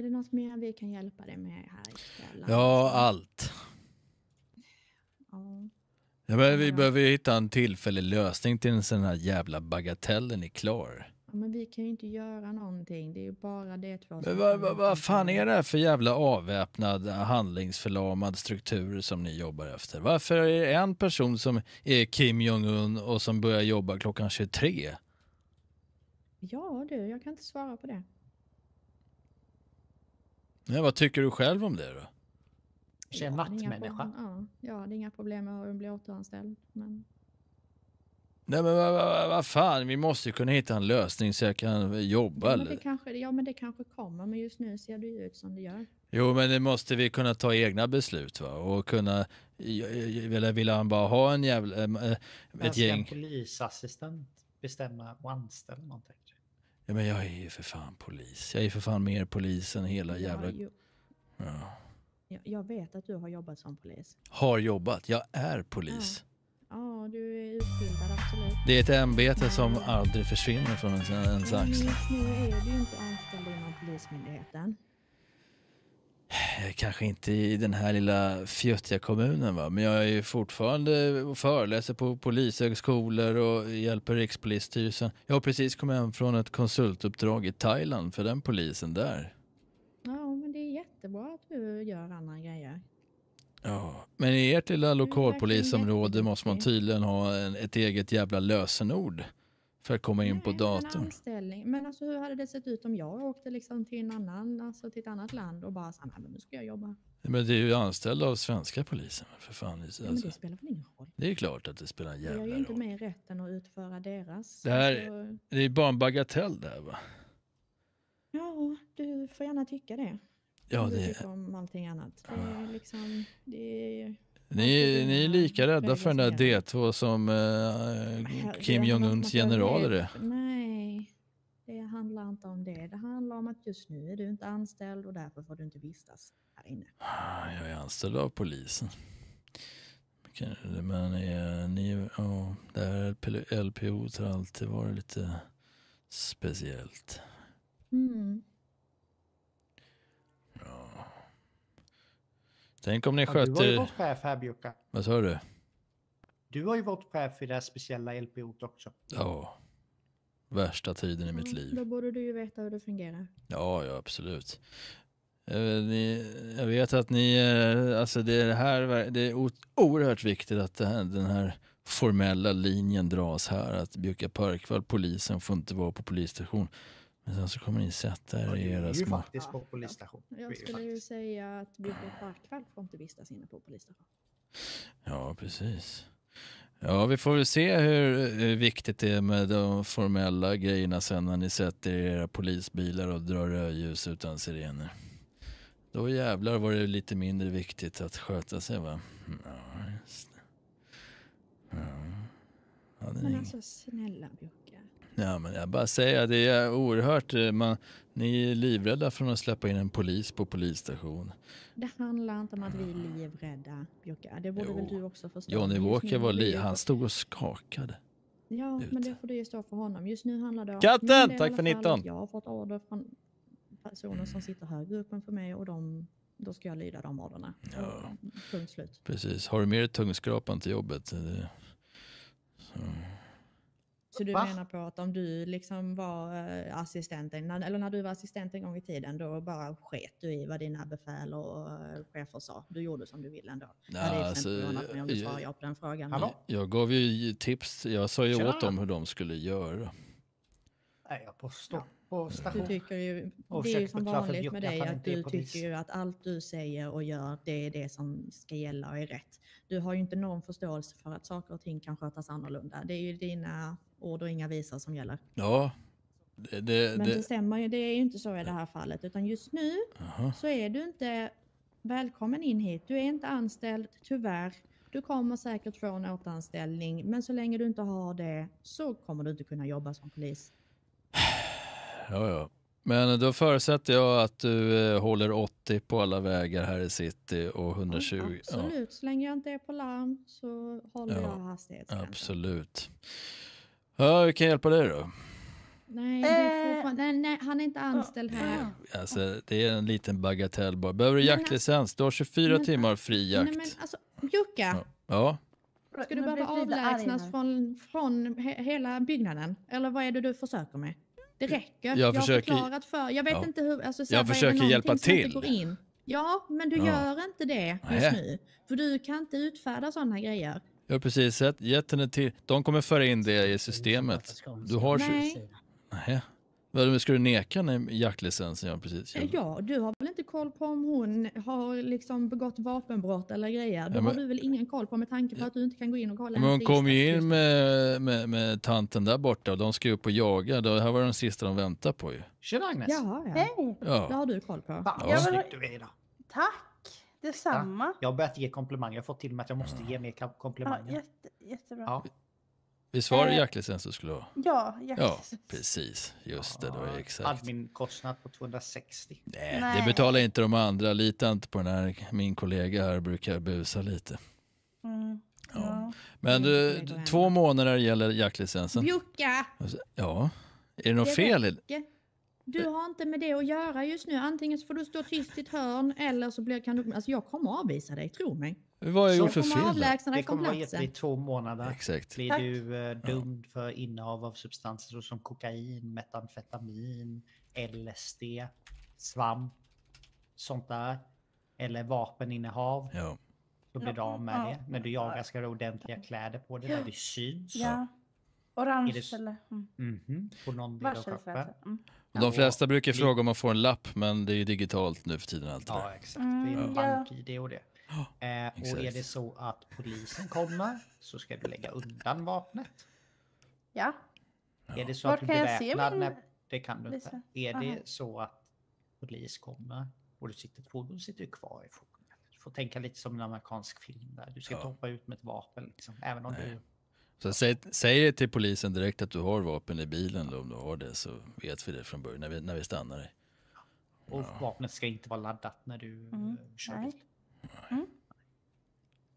Är det något mer vi kan hjälpa dig med här ikväll? Ja, allt. Ja. Ja, men vi behöver ju hitta en tillfällig lösning till den här jävla bagatellen är klar. Ja, men vi kan ju inte göra någonting. Det är ju bara det två Men vad göra vad fan är det här för jävla avväpnad, handlingsförlamad struktur som ni jobbar efter? Varför är det en person som är Kim Jong-Un och som börjar jobba klockan 23? Ja du, jag kan inte svara på det. Ja, vad tycker du själv om det då? Kanske en Ja, det är inga nattmänniska. problem- Ja, ja, det är inga problem med att bli återanställd. Men Nej men vad, vad, vad fan, vi måste ju kunna hitta en lösning så jag kan jobba ja, men eller? det kanske, ja, men det kanske kommer. Men just nu ser det ju ut som det gör. Jo men det måste vi kunna ta egna beslut va? Och kunna, eller vill han bara ha en jävla, äh, ett ska en gäng? polisassistent bestämma och anställa någon? Ja men jag är ju för fan polis. Jag är för fan mer polis än hela Ja, jävla... jo. Ja. Jag, jag vet att du har jobbat som polis. Har jobbat, jag är polis. Ja, du är utbildad absolut. Det är ett ämbete som aldrig försvinner från ens, ens axlar. just nu är du inte anställd inom Polismyndigheten. Eh, Kanske inte i den här lilla fjuttiga kommunen va, men jag är ju fortfarande och föreläser på polishögskolor och hjälper Rikspolisstyrelsen. Jag har precis kommit hem från ett konsultuppdrag i Thailand för den polisen där. Ja, men det är jättebra att du gör andra grejer. Ja, men i ert lilla lokalpolisområde måste man tydligen ha en, ett eget jävla lösenord för att komma in på En datorn. anställning. Men alltså hur hade det sett ut om jag åkte liksom till en annan, alltså till ett annat land och bara sa nej men nu ska jag jobba. Men det är ju anställda av svenska polisen för fan. Ja, men Alltså, det spelar väl ingen roll. det är klart att det spelar en Vi har jävla ju inte roll. med rätten att utföra deras. Det här alltså, det är bara en bagatell där va? ja, du får gärna tycka det. Ja, du det- tycker om allting annat. Det är liksom, det är... Ni, ni är lika rädda för den där som gäller. D2 som eh, Kim Jong-Uns generaler är. Nej, det handlar inte om det. Det handlar om att just nu är du inte anställd och därför får du inte vistas här inne. Jag är anställd av polisen. Men ni, ja, det här LPO har alltid varit lite speciellt. Mm. Tänk om ni Ja, du har ju sköter... varit chef här Björka. Vad sa du? Du har ju varit chef i det här speciella LPO också. Ja. Värsta tiden i mitt liv. Då borde du ju veta hur det fungerar. Ja, ja absolut. Eh, Ni, jag vet att ni, eh, alltså det, är det här, det är oerhört viktigt att här, den här formella linjen dras här. Att Björka Parkvall, polisen, får inte vara på polisstation. Men sen så kommer ni sätta er i Du är era ju små... faktiskt på polisstation. Är Jag ju skulle ju säga att Björka Parkvall får inte vistas inne på polisstation. Ja, precis. Ja, vi får väl se hur, hur viktigt det är med de formella grejerna sen när ni sätter er i era polisbilar och drar rödljus utan sirener. Då jävlar var det lite mindre viktigt att sköta sig va? Ja, just det. Ja. Det är Men alltså snälla Björka. Ja, men jag bara säger att det är oerhört, eh, man, ni är livrädda från att släppa in en polis på polisstation. Det handlar inte om att vi är livrädda Björka. Det borde väl du också förstå. Johnny Walker var har vi li, ju han stod och skakade. Ja, men det får det ju stå för honom. Just nu handlar det om... Katten, tack för fall, 19. att Jag har fått order från personer som sitter högre upp än för mig och de, då ska jag lyda de orderna. Ja. Punkt slut. Precis. Har du mer tungskrapan till jobbet? Så. Så du Va? menar på att om du liksom var eh, assistenten, när- eller när du var assistent en gång i tiden, då bara sket du i vad dina befäl och eh, chefer sa. Du gjorde som du ville ändå. Ja, Ja, det är alltså, mig om du svarar ja på den frågan. Hallå? Jag gav ju tips, jag sa ju Tjena. åt dem hur de skulle göra. Är jag på, stå, på station? Du tycker ju, Och det är ju som vanligt med dig att du polis. tycker ju att allt du säger och gör, det är det som ska gälla och är rätt. Du har ju inte någon förståelse för att saker och ting kan skötas annorlunda. Det är ju dina ord och inga visor som gäller. Ja, det... det, Men det det stämmer ju, det är ju inte så i det här fallet, utan just nu Jaha. så är du inte välkommen in hit. Du är inte anställd, tyvärr. Du kommer säkert få en återanställning, men så länge du inte har det så kommer du inte kunna jobba som polis. Ja, ja. Men då förutsätter jag att du eh, håller 80 på alla vägar här i city och 120. Ja, Absolut, så länge jag inte är på larm så håller Ja, jag hastighetsgränsen. absolut. Ja, hur kan jag hjälpa dig då? Nej, är Eh, nej, nej, han är inte anställd här. Alltså, det är en liten bagatell bara. Behöver du Men- jaktlicens? Du har 24 men- timmar fri jakt. Nej, men alltså, Jukka, Ja. ska du behöva avlägsnas från, från he hela byggnaden? Eller vad är det du försöker med? Det räcker. Jag Jag, försöker- har förklarat för. Jag vet Ja. inte hur... Alltså, så Jag försöker hjälpa till. Går in? Ja, men du Ja. gör inte det just nu. För du kan inte utfärda sådana grejer. Jag har precis sett, gett henne till. De kommer föra in det i systemet. Du har... Nej. Nej. Vad, Ska du neka henne jaktlicensen? Ja, precis. Eh, Ja, du har väl inte koll på om hon har liksom begått vapenbrott eller grejer? Det Ja, men- har du väl ingen koll på med tanke på att du inte kan gå in och kolla Men hon kom ju in med, med, med tanten där borta och de ska upp och jaga. Det här var den sista de väntade på ju. Tjena Agnes! Ja, ja. Hej! Ja. Det har du koll på. Fan Ja. vad snyggt du är idag. Tack! Detsamma. Jag har börjat ge komplimanger. Jag har fått till mig att jag måste ge mer kam- Ja, komplimanger. jätte, jättebra. Ja. Visst var det Eh, jaktlicens du skulle ha? Ja, Ja, jaktlicens. precis. Just det, det var exakt. Admin-kostnad på 260. Nej, Nej. det betalar inte de andra. Lita inte på den här. Min kollega här brukar busa lite. Mm. Ja. Men du, två månader gäller jaktlicensen. Bjucka! Ja. Är det något Det fel? i- räcker. Du har inte med det att göra just nu. Antingen så får du stå tyst i ett hörn eller så blir, kan du... Alltså jag kommer avvisa dig, tro mig. Vad har jag gjort för fel? avlägsna dig Det kommer vara gett i två månader. Exakt. Blir Tack. du eh, dömd för innehav av substanser som kokain, metamfetamin, LSD, svamp, sånt där. Eller vapeninnehav. Ja. Då blir du av med Ja. det. När du jagar ska du ha ordentliga kläder på dig där det syns. Ja. Orange det eller... Mm. Mhm, På någon del av kroppen. Mm. De flesta brukar fråga om man får en lapp, men det är ju digitalt nu för tiden. Allt det Ja, där. exakt. Mm, det är ja. bank-id och det. Eh, och är det så att polisen kommer så ska du lägga undan vapnet. Ja. Är det så Vart att du blir jag se väpnad? min när- Det kan du inte. Är Aha. det så att polis kommer och du sitter på då sitter du kvar i fordonet. Du får tänka lite som en amerikansk film där. Du ska inte hoppa ut med ett vapen liksom. Även om du... Så säg, säg till polisen direkt att du har vapen i bilen. Då, om du har det så vet vi det från början när vi, när vi stannar dig. Och vapnet ska inte vara laddat när du Mm. eh, kör Nej. bil. Mm.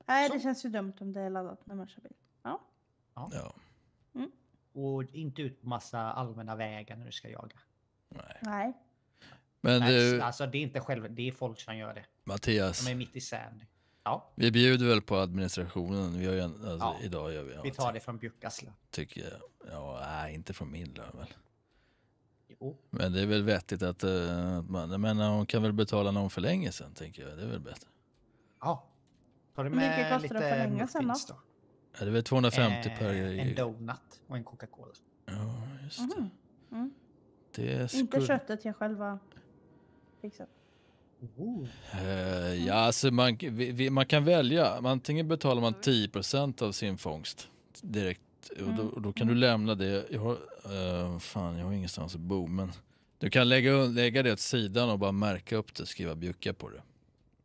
Nej, det känns ju dumt om det är laddat när man kör bil. Ja. Ja. Ja. Mm. Och inte ut på massa allmänna vägar när du ska jaga. Nej. Men Nej, du, Alltså det är inte själv, det är folk som gör det. Mattias, De är mitt i Sandy. Ja, vi bjuder väl på administrationen. Vi har ju en, alltså, Ja. Idag gör vi. vi tar det från Bjuckas lön. Tycker jag. Ja, nej, inte från min lön väl. Jo. Men det är väl vettigt att, att man, men hon kan väl betala någon förlängelse tänker jag. Det är väl bättre. Ja. Tar du med lite det muffins då? Ja, det är väl 250 Eh, per En donut och en Coca-Cola. Ja, just det. Mhm. Mm. det Inte skulle... köttet jag själva fixat. Eh, ja, alltså man, vi, vi, man kan välja. Antingen betalar man 10% av sin fångst direkt och då, och då kan du lämna det. Jag har, eh, fan, jag har ingenstans att bo, men du kan lägga, lägga det åt sidan och bara märka upp det, skriva bjucka på det.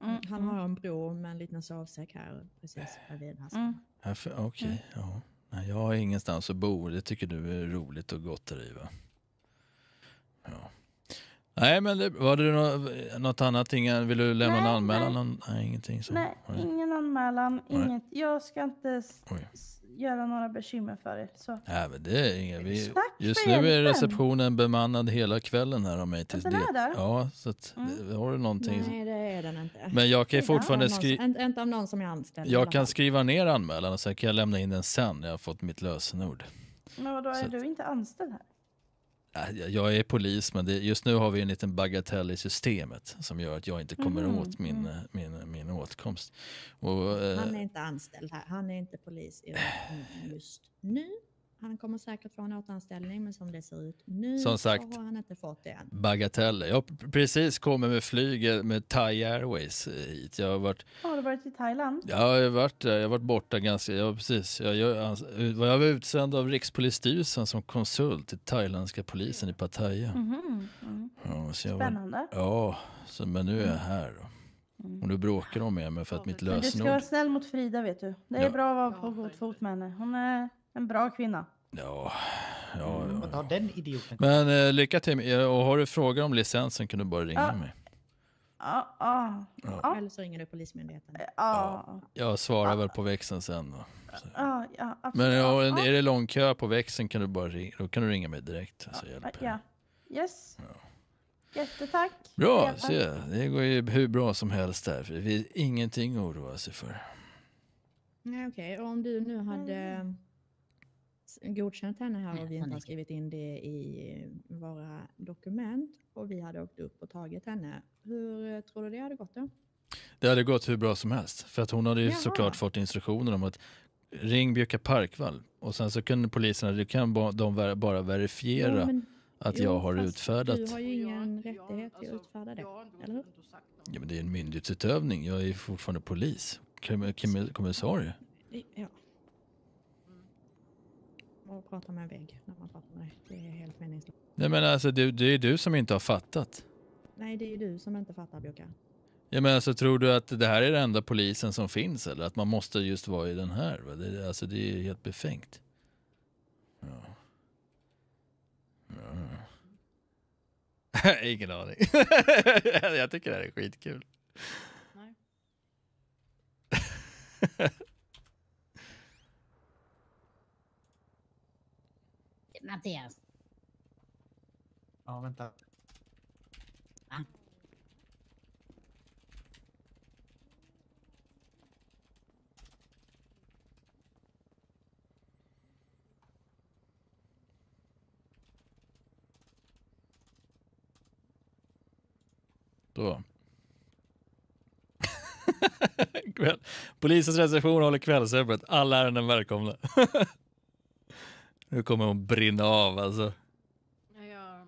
Mm, Han har en bro med en liten sovsäck här precis bredvid. Alltså. Mm. Här för- Okej, ja. Nej, jag har ingenstans att bo. Det tycker du är roligt och gott där i va? Ja. Nej, men det, var det nå- något annat? Inga, vill du lämna en Nej, anmälan? nej. Nej, ingenting så. Nej, ingen anmälan, Nej. inget. Jag ska inte göra några bekymmer för er. Så. Nej, men det är inga, vi, Tack just nu är receptionen bemannad hela kvällen här av mig tills den är det. där? Ja, så att, Mm. har du någonting? Nej, det är den inte. Men jag kan fortfarande någon som- skri- Inte, inte av någon som är anställd. Jag kan skriva ner anmälan och sen kan jag lämna in den sen när jag har fått mitt lösenord. Men vadå, Så är att- du inte anställd här? Nej, jag- är polis, men det, just nu har vi en liten bagatell i systemet som gör att jag inte kommer Mhm, åt min, mm. eh, min, min åtkomst. Och, eh, Han är inte anställd här. Han är inte polis mm, just nu. Han kommer säkert få en återanställning, men som det ser ut nu Som sagt. så har han inte fått det än. Bagateller. Jag har precis kommit med flyg med Thai Airways eh, hit. Jag har varit, Har du varit i Thailand? ja, jag har varit där, jag har varit borta ganska, ja precis. Jag, jag, jag var utsänd av Rikspolisstyrelsen som konsult till thailändska polisen i Pattaya. Mhm, mm. Ja, så jag var- Spännande. Ja, så, men nu är jag här då. Och nu bråkar de med mig för att mitt Men du ska lösenord... vara snäll mot Frida vet du. Det är Ja. bra att vara på god fot med henne. Hon är en bra kvinna. Ja, ja, Vad ja. har den idioten Men eh, lycka till. med- Och har du frågor om licensen kan du bara ringa Ja. mig. Ja, ja. Ja. Eller så ringer du Polismyndigheten. Ja. Jag svarar väl på växeln sen då. Ja, ja, absolut. Men ja, ja. är det lång kö på växeln kan du bara ringa, då kan du ringa mig direkt. Så hjälper jag. Ja. Yes. Jättetack. Bra, se. Det går ju hur bra som helst där. För det finns ingenting att oroa sig för. Nej, okej. Och om du nu hade s- godkänt henne här och vi inte har skrivit in det i våra dokument och vi hade åkt upp och tagit henne. Hur eh, tror du det hade gått då? Det hade gått hur bra som helst. För att hon hade ju Jaha. såklart fått instruktioner om att ring Björka Parkvall. Och sen så kunde poliserna, det kan ba- de bara verifiera Jo, men- att jo, jag har utfärdat. Du har ju ingen rättighet att utfärda det, eller hur? Ja, men det är en myndighetsutövning. Jag är ju fortfarande polis. Kommissarie. Ja. Och prata med en vägg när man pratar med dig. Det är helt meningslöst. Nej men alltså det, det är du som inte har fattat. Nej, det är ju du som inte fattar Björka. Ja, men alltså, tror du att det här är den enda polisen som finns eller att man måste just vara i den här? Va? Det, alltså, det är helt befängt. Ja. Ja. Ingen aning. Jag tycker det här är skitkul. Nej. Mattias. Ja, vänta. Då. Kväll. Polisens reception håller kvällsöppet. Alla ärenden välkomna. nu kommer hon brinna av alltså. Ja,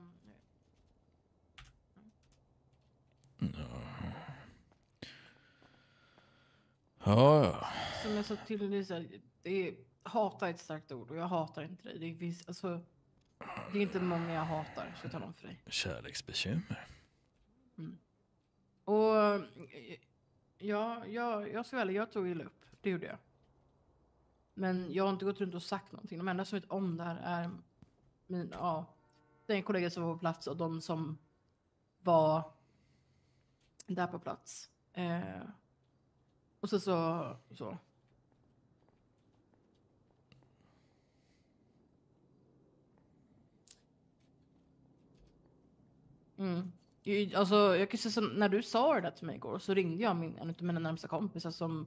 Ja, som jag sa till här, det är, hata är ett starkt ord och jag hatar inte dig. Det, finns, alltså, det är inte många jag hatar, så jag talar om för dig. Kärleksbekymmer. Och eh, ja, jag, jag ska väl, jag tog illa upp. Det gjorde jag. Men jag har inte gått runt och sagt någonting. De enda som vet om det här är min, ja, den kollega som var på plats och de som var där på plats. Eh, och så så, så. Mm. Alltså, jag kan säga som, när du sa det där till mig igår så ringde jag min, en av mina närmsta kompisar som,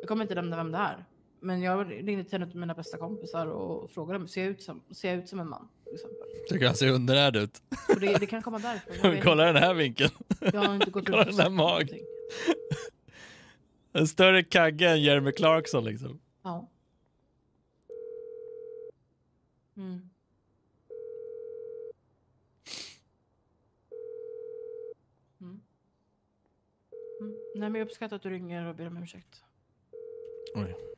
jag kommer inte nämna vem det är, men jag ringde till en av mina bästa kompisar och frågade ser jag ut som, ser jag ut som en man? Till exempel. Tycker han ser undernärd ut. Och det, det kan komma därifrån. Kolla den här vinkeln. Jag har inte gått Kolla den där sagt magen. En större kagge än Jeremy Clarkson liksom. Ja. Mm. Mm. Mm. Nej, men jag uppskattar att du ringer och ber om ursäkt. Oj.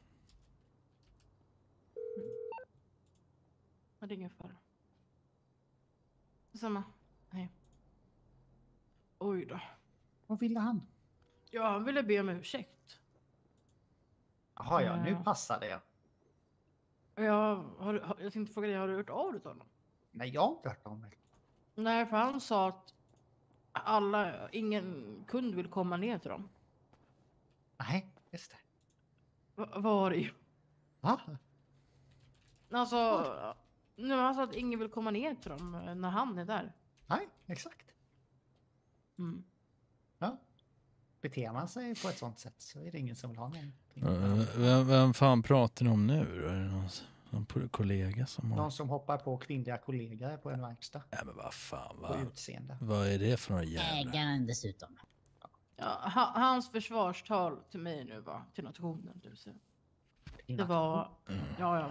Men det är ingen fara. Detsamma. Hej. Oj då. Vad ville han? Ja, han ville be om ursäkt. Jaha, ja, nu Ja. passar det. Jag, har, har, jag tänkte fråga dig, har du hört av dig till honom? Nej, jag har inte hört om det. Nej, för han sa att alla, ingen kund vill komma ner till dem. Nej, just det. Va- Vad var det ju? Va? Alltså, nu han sa att ingen vill komma ner till dem eh, när han är där. Nej, exakt. Mm. Ja. Beter man sig på ett sånt sätt så är det ingen som vill ha någonting. Uh, vem, vem fan pratar ni om nu då? Är det någon, någon kollega som har... Någon som hoppar på kvinnliga kollegor på en verkstad. Nej men vad fan, På vad, utseende. vad är det för några jävla... Ägaren dessutom. Ja, ha, hans försvarstal till mig nu var, till nationen, det vill säga. Det var, ja, ja.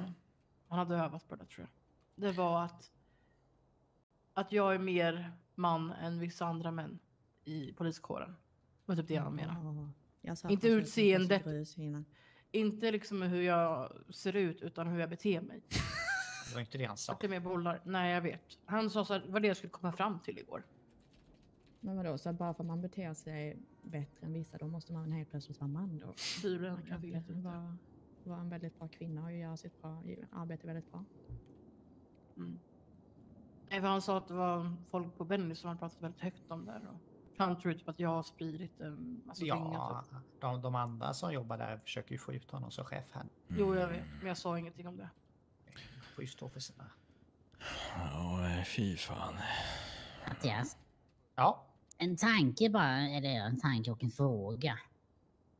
Han hade övat på det tror jag. Det var att, att jag är mer man än vissa andra män i poliskåren. Det var typ det han menade. Inte utseendet. Inte liksom hur jag ser ut utan hur jag beter mig. Det var inte det han sa. Att det är mer bollar. Nej, jag vet. Han sa så här, det var det jag skulle komma fram till igår. Men vadå, så bara för att man beter sig bättre än vissa, då måste man helt plötsligt vara man då? Tydligen, Man jag vet inte vara, vara en väldigt bra kvinna och göra sitt bra, arbete väldigt bra. Mm. Nej, för han sa att det var folk på Benny som hade pratat väldigt högt om det här Han tror typ att jag har spridit alltså ringat Ja, upp. de, de andra som jobbar där försöker ju få ut honom som chef här. Jo, jag vet. Men jag sa ingenting om det. Får ju stå för sina... Ja, fy fan. Mattias? Ja? En tanke bara, eller en tanke och en fråga.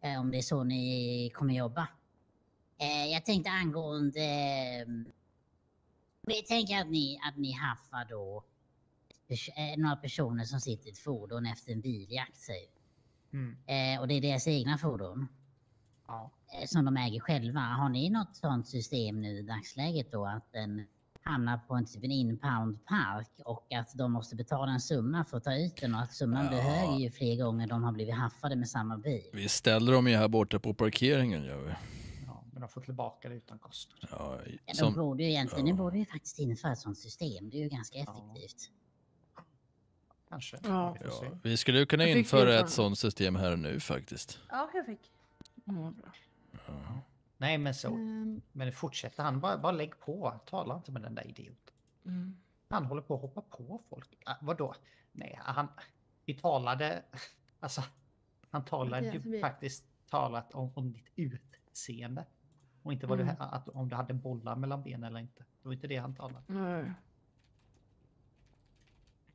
Eh, om det är så ni kommer jobba. Eh, jag tänkte angående... Vi tänker att ni, att ni haffar då pers- eh, några personer som sitter i ett fordon efter en biljakt, säger. Mm. eh, Och det är deras egna fordon. Ja. eh, Som de äger själva. Har ni något sånt system nu i dagsläget då att den hamnar på en typ en impound park och att de måste betala en summa för att ta ut den och att summan blir Ja. högre ju fler gånger de har blivit haffade med samma bil. Vi ställer dem ju här borta på parkeringen gör vi. Ja, men de får tillbaka det utan kostnad. Ja, Ja, som- de borde ju egentligen, ja. nu borde ju faktiskt införa ett sånt system. Det är ju ganska effektivt. Kanske. Ja. Vi. Ja, vi skulle kunna Jag fick införa ju ett sånt system här nu faktiskt. Ja, jag fick. Mm, bra. Nej, men så. Ehm, Men fortsätter han, bara, bara lägg på. Tala inte med den där idioten. Mm. Han håller på att hoppa på folk. Ah, vadå? Nej, han... Vi talade... Alltså, han talade ju vi- faktiskt talat om, om ditt utseende. Och inte vad Mm. du, att, om du hade bollar mellan benen eller inte. Det var inte det han talade. Nej.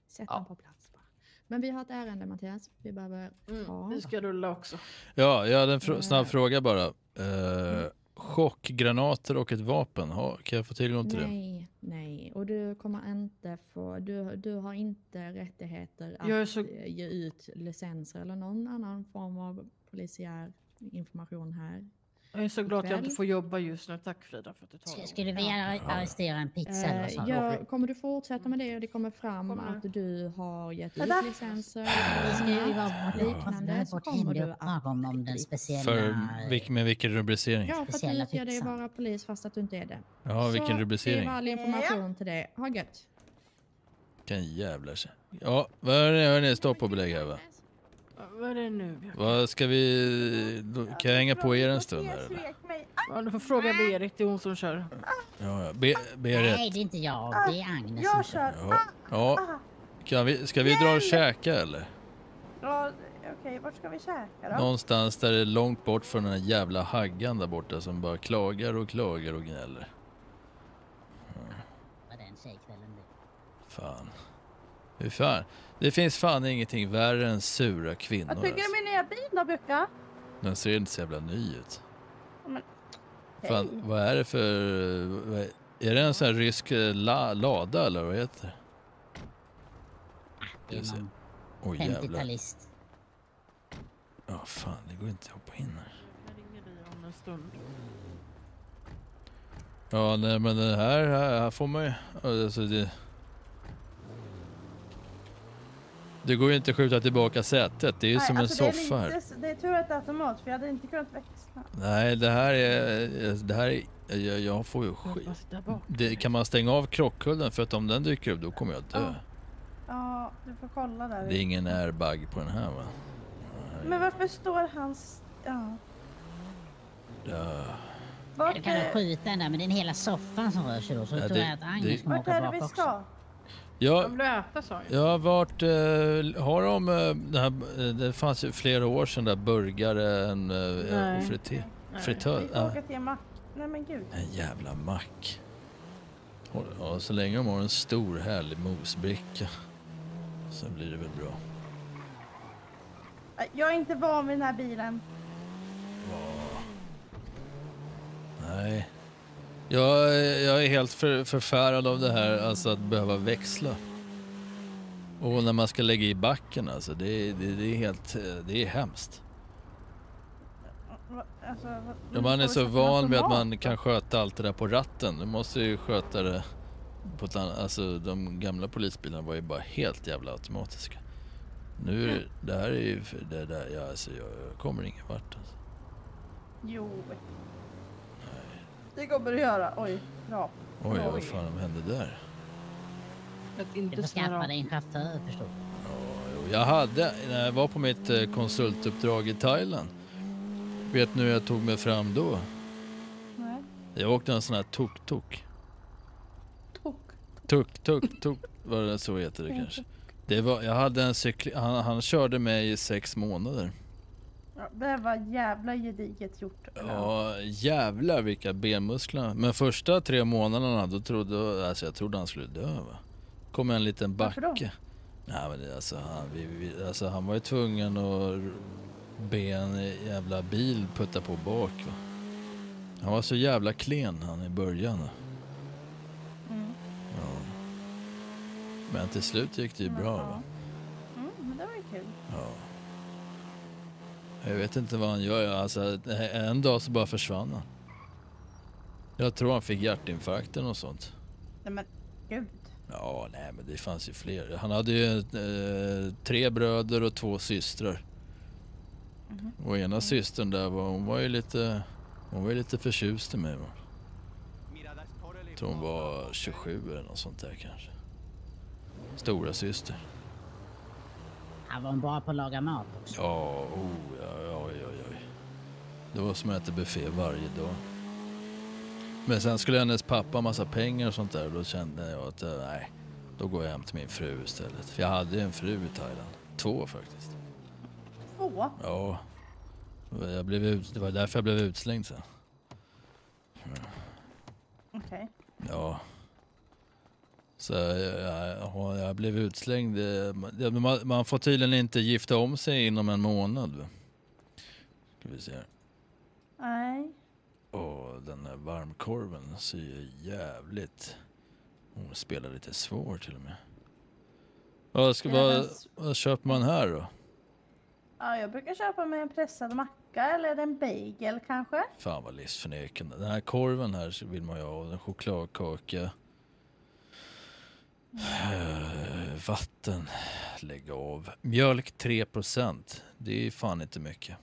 Sätt Ja. på plats bara. Men vi har ett ärende Mattias. Vi behöver Mm. ta. Vi ska rulla också. Ja, jag hade en fr- Eh. snabb fråga bara. Eh, chockgranater och ett vapen, ha, kan jag få tillgång till det? Nej, nej. Och du kommer inte få, du, du har inte rättigheter att så- ge ut licenser eller någon annan form av polisiär information här. Jag är så glad att jag inte får jobba just nu. Tack Frida för att du tar Sk- Skulle vi ar- arrestera en pizza eller Eh, vad sa ja, du? kommer du fortsätta med det och det kommer fram Kommer. att du har gett ut licenser Vi ska ju vara liknande så kommer du att om, den speciella... För, vilk, med vilken rubricering? Ja, för att du utger dig vara polis fast att du inte är det. Ja, vilken så rubricering? det var all information till det. Ha gött. Kan jävlar sig. Ja, vad är det? Stopp och belägg här va? Vad är det nu? Björk? Vad ska vi... Kan jag hänga på er en stund här eller? Ja, du får fråga Berit, det är hon som kör. Ja, ja. Be, Berit. Nej, det är inte jag. Det är Agnes Jag som kör. kör. Ja, ja. Kan vi, ska vi dra och käka eller? Ja, Okej, vart ska vi käka då? Någonstans där det är långt bort från den här jävla haggan där borta som bara klagar och klagar och gnäller. Var den tjejkvällen det? Fan. Hur fan? Det finns fan ingenting värre än sura kvinnor. Vad tycker du Alltså. om min nya bil då, Bucka? Den ser inte så jävla ny ut. Men, Fan, hej. vad är det för... Vad är, det en sån här rysk eh, la, lada eller vad heter det? Det är Oj jävlar. 50-talist. Ja fan, det går inte att hoppa in här. Jag ringer dig om en stund. Ja, nej men den här, här, här får man ju... Alltså det... Det går ju inte att skjuta tillbaka sätet. Det är ju Nej, som en alltså, det är soffa här. Det är tur att det är automat, för jag hade inte kunnat växla. Nej, det här är... Det här är jag, jag får ju skit. Bak. Det, kan man stänga av krockkullen? För att om den dyker upp då kommer jag dö. Ja. Ja, du får kolla där. Det är ingen airbag på den här va? Men varför står hans... Ja. Vart Du kan är, skjuta den där, men det är en hela soffan som rör sig då. Så Ja, då tror det- jag att det- Agnes kommer vart åka är det bak vi också. ska? Ja, Jag vill äta sa jag. Ja, vart eh, har de eh, det här, eh, det fanns ju flera år sedan där burgaren eh, Nej. och frité, Nej. fritör, Vi får ja, åka till en mack. Nej men gud. en jävla mack. Ja, så länge de har en stor härlig mosbricka så blir det väl bra. Jag är inte van vid den här bilen. Nej. Jag, jag är helt för, förfärad av det här, alltså att behöva växla. Och när man ska lägga i backen alltså, det, är- det, det är helt, det är hemskt. Alltså, Ja, man är så van vid att man kan sköta allt det där på ratten. Du måste ju sköta det på ett annat... Alltså de gamla polisbilarna var ju bara helt jävla automatiska. Nu det, här är ju... Det där, ja, alltså, jag, jag kommer ingen vart alltså. Jo. Det kommer du göra. Oj, bra. Oj, vad fan hände där? Att Du inte får snurra skaffa dig en chaufför förstår du. Jag hade, när jag var på mitt eh, konsultuppdrag i Thailand. Vet ni hur jag tog mig fram då? Nej. Jag åkte en sån här tuk-tuk. Tok. Tuk-tuk-tuk, vad det så heter det kanske. Det var, jag hade en cykel, han, han körde mig i sex månader. Ja, det var jävla gediget gjort. Ja, jävlar vilka benmuskler. Men första tre månaderna då trodde alltså jag trodde han skulle dö va. Kom en liten Varför då? backe. Nej men alltså, han, vi, vi, alltså han var ju tvungen att be en jävla bil putta på bak va. Han var så jävla klen han i början. Mm. Ja. Men till slut gick det ju bra va. Mm, men det var ju kul. Ja. Jag vet inte vad han gör. Alltså, en dag så bara försvann han. Jag tror han fick hjärtinfarkt eller något sånt. Nej men gud. Ja, nej men det fanns ju fler. Han hade ju eh, tre bröder och två systrar. Mhm. Och ena systern där var, hon var ju lite, hon var ju lite förtjust i mig. Va? Jag tror hon var 27 eller något sånt där kanske. Stora syster. Han var bra på att laga mat också. Ja, oh, ja, ja, oj, oj, oj. Det var som att äta buffé varje dag. Men sen skulle hennes pappa ha massa pengar och sånt där och då kände jag att eh, nej, då går jag hem till min fru istället. För jag hade ju en fru i Thailand. Två faktiskt. Två? Ja. Jag blev ut, det var därför jag blev utslängd sen. Okej. Ja. Så jag, jag, jag blev utslängd. eh, man- Man, får tydligen inte gifta om sig inom en månad. Ska vi se. Nej. Och den här varmkorven ser ju jävligt... Hon spelar lite svår till och med. Vad, ska, vad, vad köper man här då? Ja, jag brukar köpa med en pressad macka eller en bagel kanske. Fan vad livsförnekande. Den här korven här vill man ju ha. En chokladkaka. Eh, Vatten. Lägg av. Mjölk 3%. Det är fan inte mycket.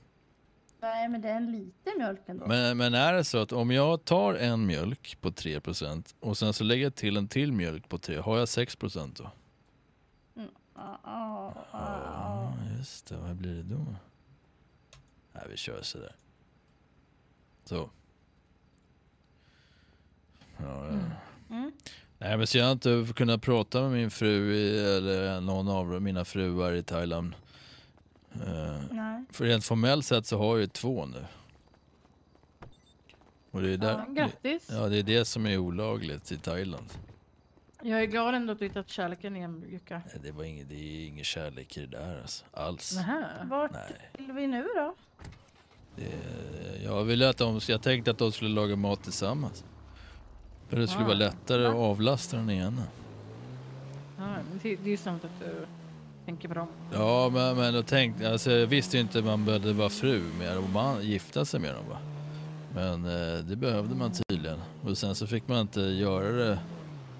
Nej, men det är en liten mjölk ändå. Men, men är det så att om jag tar en mjölk på 3% och sen så lägger jag till en till mjölk på 3, har jag 6% då? Mm. Ja, ja, ja. Ja, just det. Vad blir det då? Nej, vi kör sådär. Så. Ja, ja. Mm. Nej, men så jag har inte kunnat prata med min fru i, eller någon av mina fruar i Thailand. Nej. för rent formellt sett så har jag ju två nu. Och det är, där, Ja, grattis. ja, det är det som är olagligt i Thailand. Jag är glad ändå att du hittat kärleken igen Jukka. Nej, Det, var inget, det är ingen kärlek i det där alltså, alls. Nähä. Vart Nej. vill vi nu då? Det, jag ville att de, jag tänkte att de skulle laga mat tillsammans. För det skulle Ah. vara lättare att avlasta den ena. Ja, men det, det är ju sant att du tänker på dem. Ja, men, men jag tänkte, alltså, jag visste ju inte att man behövde vara fru med och man gifta sig med dem va. Men eh, det behövde man tydligen. Och sen så fick man inte göra det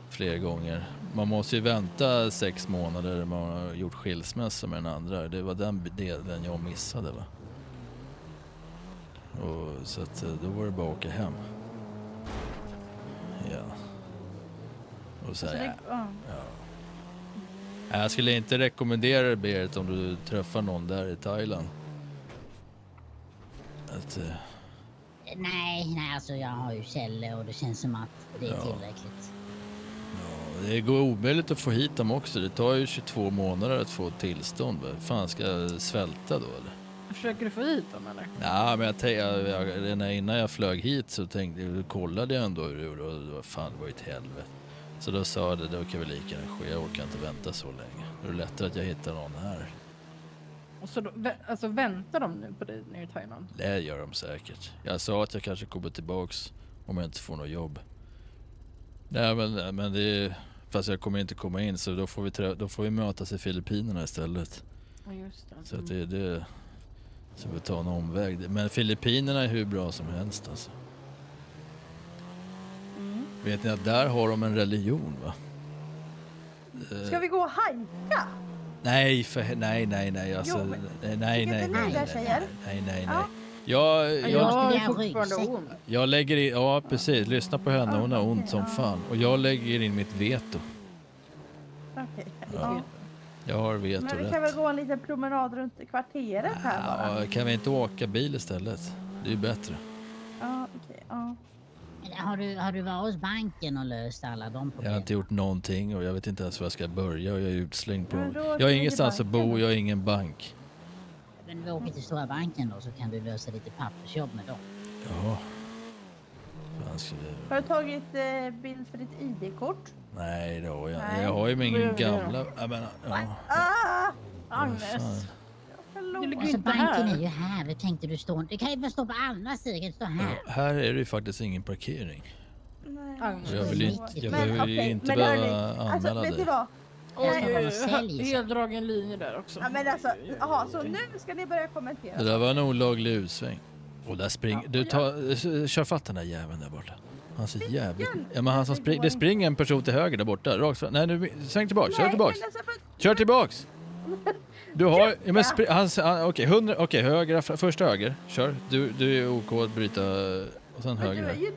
fler gånger. Man måste ju vänta sex månader man har gjort skilsmässa med den andra. Det var den delen jag missade va. Och, så att eh, då var det bara att åka hem. Ja. Och så, Så det, ja. Ja. Jag skulle inte rekommendera det Berit om du träffar någon där i Thailand. Att, eh, Nej, nej alltså jag har ju Kjelle och det känns som att det är Ja. tillräckligt. det går omöjligt att få hit dem också. Det tar ju 22 månader att få tillstånd. Fan ska jag svälta då eller? Försöker du få hit dem eller? Ja, men jag tänkte, innan jag flög hit så tänkte jag, kollade jag ändå hur det gjorde och fan, det var ju ett helvete. Så då sa jag det, då kan vi lika gärna ske. Jag orkar inte vänta så länge. Då är det lättare att jag hittar någon här. Och så då, alltså väntar de nu på dig nere i Thailand? Det gör de säkert. Jag sa att jag kanske kommer tillbaks om jag inte får något jobb. Nej men, men det är, fast jag kommer inte komma in så då får vi, då får vi mötas i Filippinerna istället. Ja just det. Så att det, det så vi tar en omväg. Men Filippinerna är hur bra som helst alltså. Mm. Vet ni att där har de en religion va? Ska vi gå och hajka? Nej, för, nej, nej, nej. Alltså, Jo, men- nej, nej, nej, nej, nej, nej, nej, nej. Ja. Jag, Jag jag, jag lägger in, ja precis, lyssna på henne, hon har ont som fan. Och jag lägger in mitt veto. Okej. Ja. Jag har Men vi kan väl vetorätt. gå en liten promenad runt i kvarteret här bara? Ja, kan vi inte åka bil istället? Det är ju bättre. Ja, okej. ja. Har du, har du varit hos banken och löst alla de Jag har problemen? inte gjort någonting och jag vet inte ens var jag ska börja och jag är utslängd på... Jag har ingenstans att bo, banken. jag har ingen bank. Men vi åker till stora banken då så kan du lösa lite pappersjobb med dem. Ja. Ska. Har du tagit eh, bild för ditt ID-kort? Nej, det har jag Nej. Jag har ju min gamla... Jag menar, ja. Ah! Agnes. Du ligger Alltså inte banken här. är ju här. Vi tänkte du står Du kan ju stå på andra sidan, stå här. Här är det ju faktiskt ingen parkering. Och jag vill inte, jag Men behöver okej, inte men behöva hörni, alltså, anmäla dig. vad? Oj, Nej. oj, oj, och sälj, Helt dragen linje där också. Ja, men alltså, jaha, så nu ska ni börja kommentera. Det där var en olaglig utsväng. Och där springer... Du, tar, kör fatt den där jäveln där borta. Han ser jävligt... Ja men han som springer... Det springer en person till höger där borta. Rakt fram. Nej nu, sväng tillbaks. Kör tillbaks. alltså, Kör tillbaks! Du har... Ja, men spri, han, han, okej, hundra... Okej, höger. Först höger. Kör. Du, du är OK att bryta... Och sen höger du är ju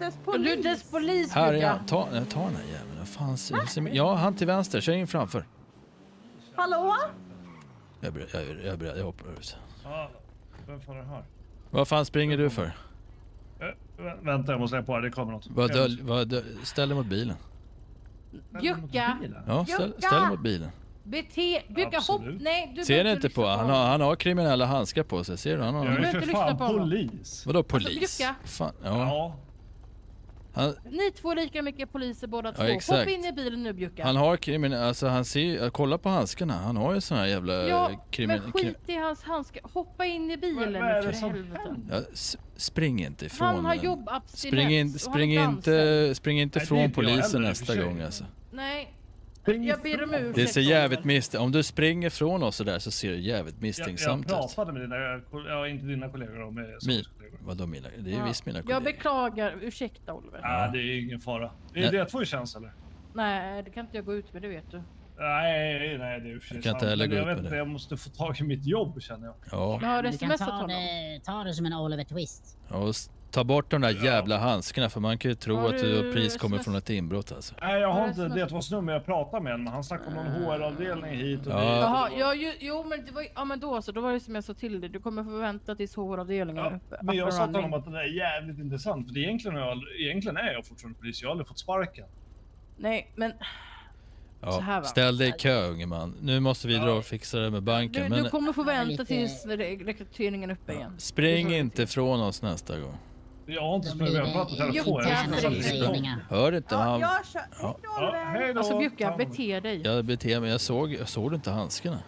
Du polis. är Här är han. Ta, nej, ta den här jäveln. Fan ser, Ja, han till vänster. Kör in framför. Hallå? Jag är beredd. Jag jag. Jag hoppar ut. Ja, vem fan är det här? Vad fan springer du för? Vä- vänta, jag måste lägga på här. Det kommer något. Vad döl, vad döl, ställ dig mot bilen. Bjucka! Ja, ställ, ställ dig mot bilen. Bete... Bjucka hopp... Nej, du Ser ni inte på lyssna han har, han har kriminella handskar på sig. Ser du? Han har, Jag är för fan på honom. polis. Vadå polis? Bjucka. Fan, ja. Ja. Han, Ni två är lika mycket poliser båda två. exakt. Hoppa in i bilen nu Bjucka. han har kriminella, alltså han ser ju- kolla på handskarna. Han har ju såna här jävla Ja, krimin, men skit i hans handskar. Hoppa in i bilen det för som helvete. ja, Spring inte ifrån Han har jobbabstinens Spring, in, spring inte, spring inte Nej, det är från inte polisen nästa gång alltså. Nej, Spring jag ber om ursäkt. Det ser jävligt misstänkt Om du springer från oss sådär så ser det jävligt Jag, jag misstänksamt ut. pratade med dina, ja inte dina kollegor med Min, vadå mina? Det är Ja. visst mina Jag kollegor. beklagar. Ursäkta Oliver. Ja, det är ingen fara. Det är Nej. det två i tjänst eller? Nej, det kan inte jag gå ut med, det vet du. Nej, nej det är sig Jag kan inte heller gå Jag ut vet med inte, det. jag måste få tag i mitt jobb känner jag. Ja. Jag har Du kan smsat ta honom. det, ta det som en Oliver Twist. Ja, ta bort de där jävla handskarna för man kan ju tro att du precis kommer från ett inbrott alltså. Nej, jag har Ja, inte det är två nummer jag pratade med men han snackade om någon HR-avdelning hit och Ja. dit. Jaha, ja, ju, jo men det var ja men då så, då var det som jag sa till dig. Du kommer få vänta tills HR-avdelningen är Ja, uppe. men jag sa till honom att det där är jävligt intressant för det egentligen, är jag, egentligen är jag fortfarande polis, jag har aldrig fått sparken. Nej, men Ja, ställ dig i kö unge man. Nu måste vi dra och fixa det med banken. du, Men du kommer få Ja, vänta tills re- rekryteringen är uppe igen. spring inte från oss nästa gång. Jag har inte sprungit, blir vi har pratat i det telefon. Jag interna har försökt utredningar. Hör inte? Ja, Han, jag kör. Ja. Ja, hej då. Alltså Bjucka, bete dig. jag beter mig. Jag såg, jag såg du inte handskarna?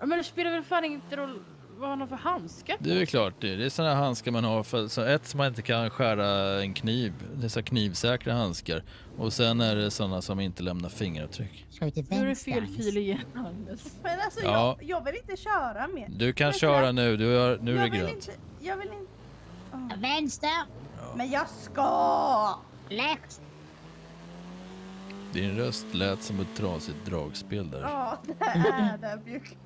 Ja, Men det spelar väl fan inte roll vad han har för handskar på Det är klart, det det är sådana handskar man har för så ett som man inte kan skära en kniv. Det är så knivsäkra handskar. Och sen är det sådana som inte lämnar fingeravtryck. Nu är det fel fil igen Agnes. Men alltså, Ja. jag, jag vill inte köra mer. Du kan köra nu, du har, nu är det grönt. Inte, jag vill inte... Åh. Vänster! Men jag ska! Lätt! Din röst lät som ett trasigt dragspel där. Ja, det är det Bjuck.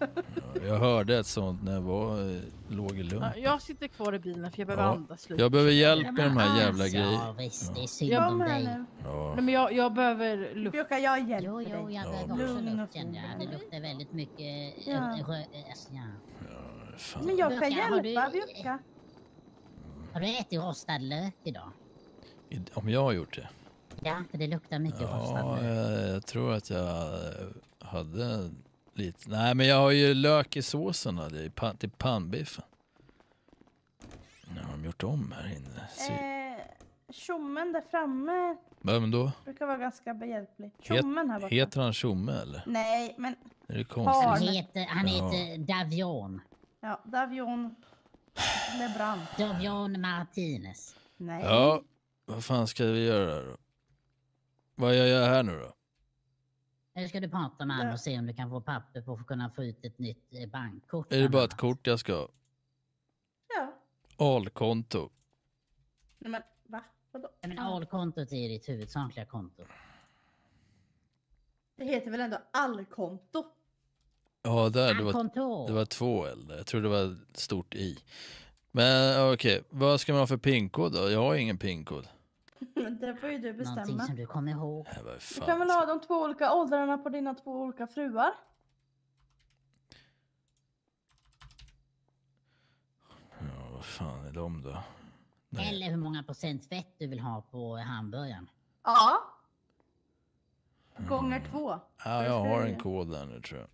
Jag hörde ett sånt när jag var, eh, låg i Lund. Ja, jag sitter kvar i bilen för jag behöver Ja. andas lite. Jag behöver hjälp Ja, med de här jävla alltså, grejerna. Ja visst, det är synd Ja, om dig. Ja. Nej, men jag, jag behöver luft. Bjucka, jag hjälper Jo, jo, jag Ja, behöver också luft fin. Det luktar väldigt mycket... Ja. Ja. Rö, alltså, ja. Fan. Men jag kan hjälpa Bjucka. Har du ätit rostad lök idag? I- Om jag har gjort det? Ja, för det luktar mycket rostad Ja, lök. jag, jag tror att jag eh, hade lite. Nej, men jag har ju lök i såsen hade jag, till pannbiffen. Nu har de gjort om här inne. Se. Eh, Tjommen där framme Vem då? brukar vara ganska behjälplig. Het, Tjommen här borta. heter han Tjomme eller? Nej, men Är det konstigt? Han heter, han Ja. heter Davion. ja, Davion Lebrun. Davion Martinez. Nej. Ja, vad fan ska vi göra då? Vad gör jag här nu då? Nu ska du prata med honom och se om du kan få papper på att kunna få ut ett nytt eh, bankkort. Är det bara ett kort jag ska ha? Ja. Alkonto. Nej, men va? Vadå? Ja, Men alkontot är ditt huvudsakliga konto. Det heter väl ändå allkonto? Ja, där. Det var, det var två L. Jag tror det var ett stort I. Men okej, vad ska man ha för pinkod då? Jag har ingen pinkod. det får ju du Någonting bestämma. som du kommer ihåg. Nej, Du kan väl ha de två olika åldrarna på dina två olika fruar? Ja, vad fan är de då? Eller hur många procent fett du vill ha på hamburgaren. Ja. Gånger två. Ja, jag har en kod där nu tror jag.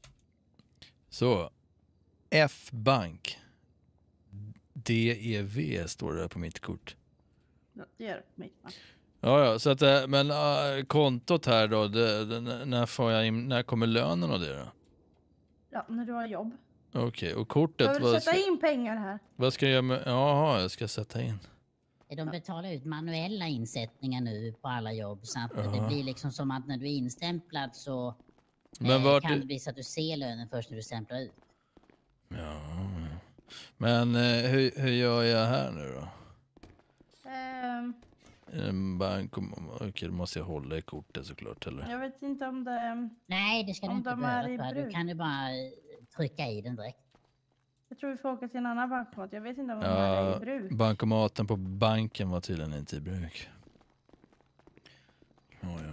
Så. F-bank. DEV står det på mitt kort. Ja, Det gör det på mitt va? Ja, ja, så att, eh, men äh, kontot här då, det, det, när, får jag in, när kommer lönen och det då? Ja, när du har jobb. Okej, och kortet, Jag vill sätta ska, in pengar här. vad ska jag göra med, jaha, jag ska sätta in. De betalar ut manuella insättningar nu på alla jobb så att det Ja. blir liksom som att när du är instämplad så Men eh, vart kan det bli så att du ser lönen först när du stämplar ut. Ja, men eh, hur, hur gör jag här nu då? Ehm, En bank, okej då måste jag hålla i kortet såklart eller? jag vet inte om det... Nej, det ska du om inte de behöva. är i jag. Du bruk. kan ju bara eh, trycka i den direkt. Jag tror vi får åka till en annan bankomat. Jag vet inte om de är Ja, i bruk. bankomaten på banken var tydligen inte i bruk. Ja, ja.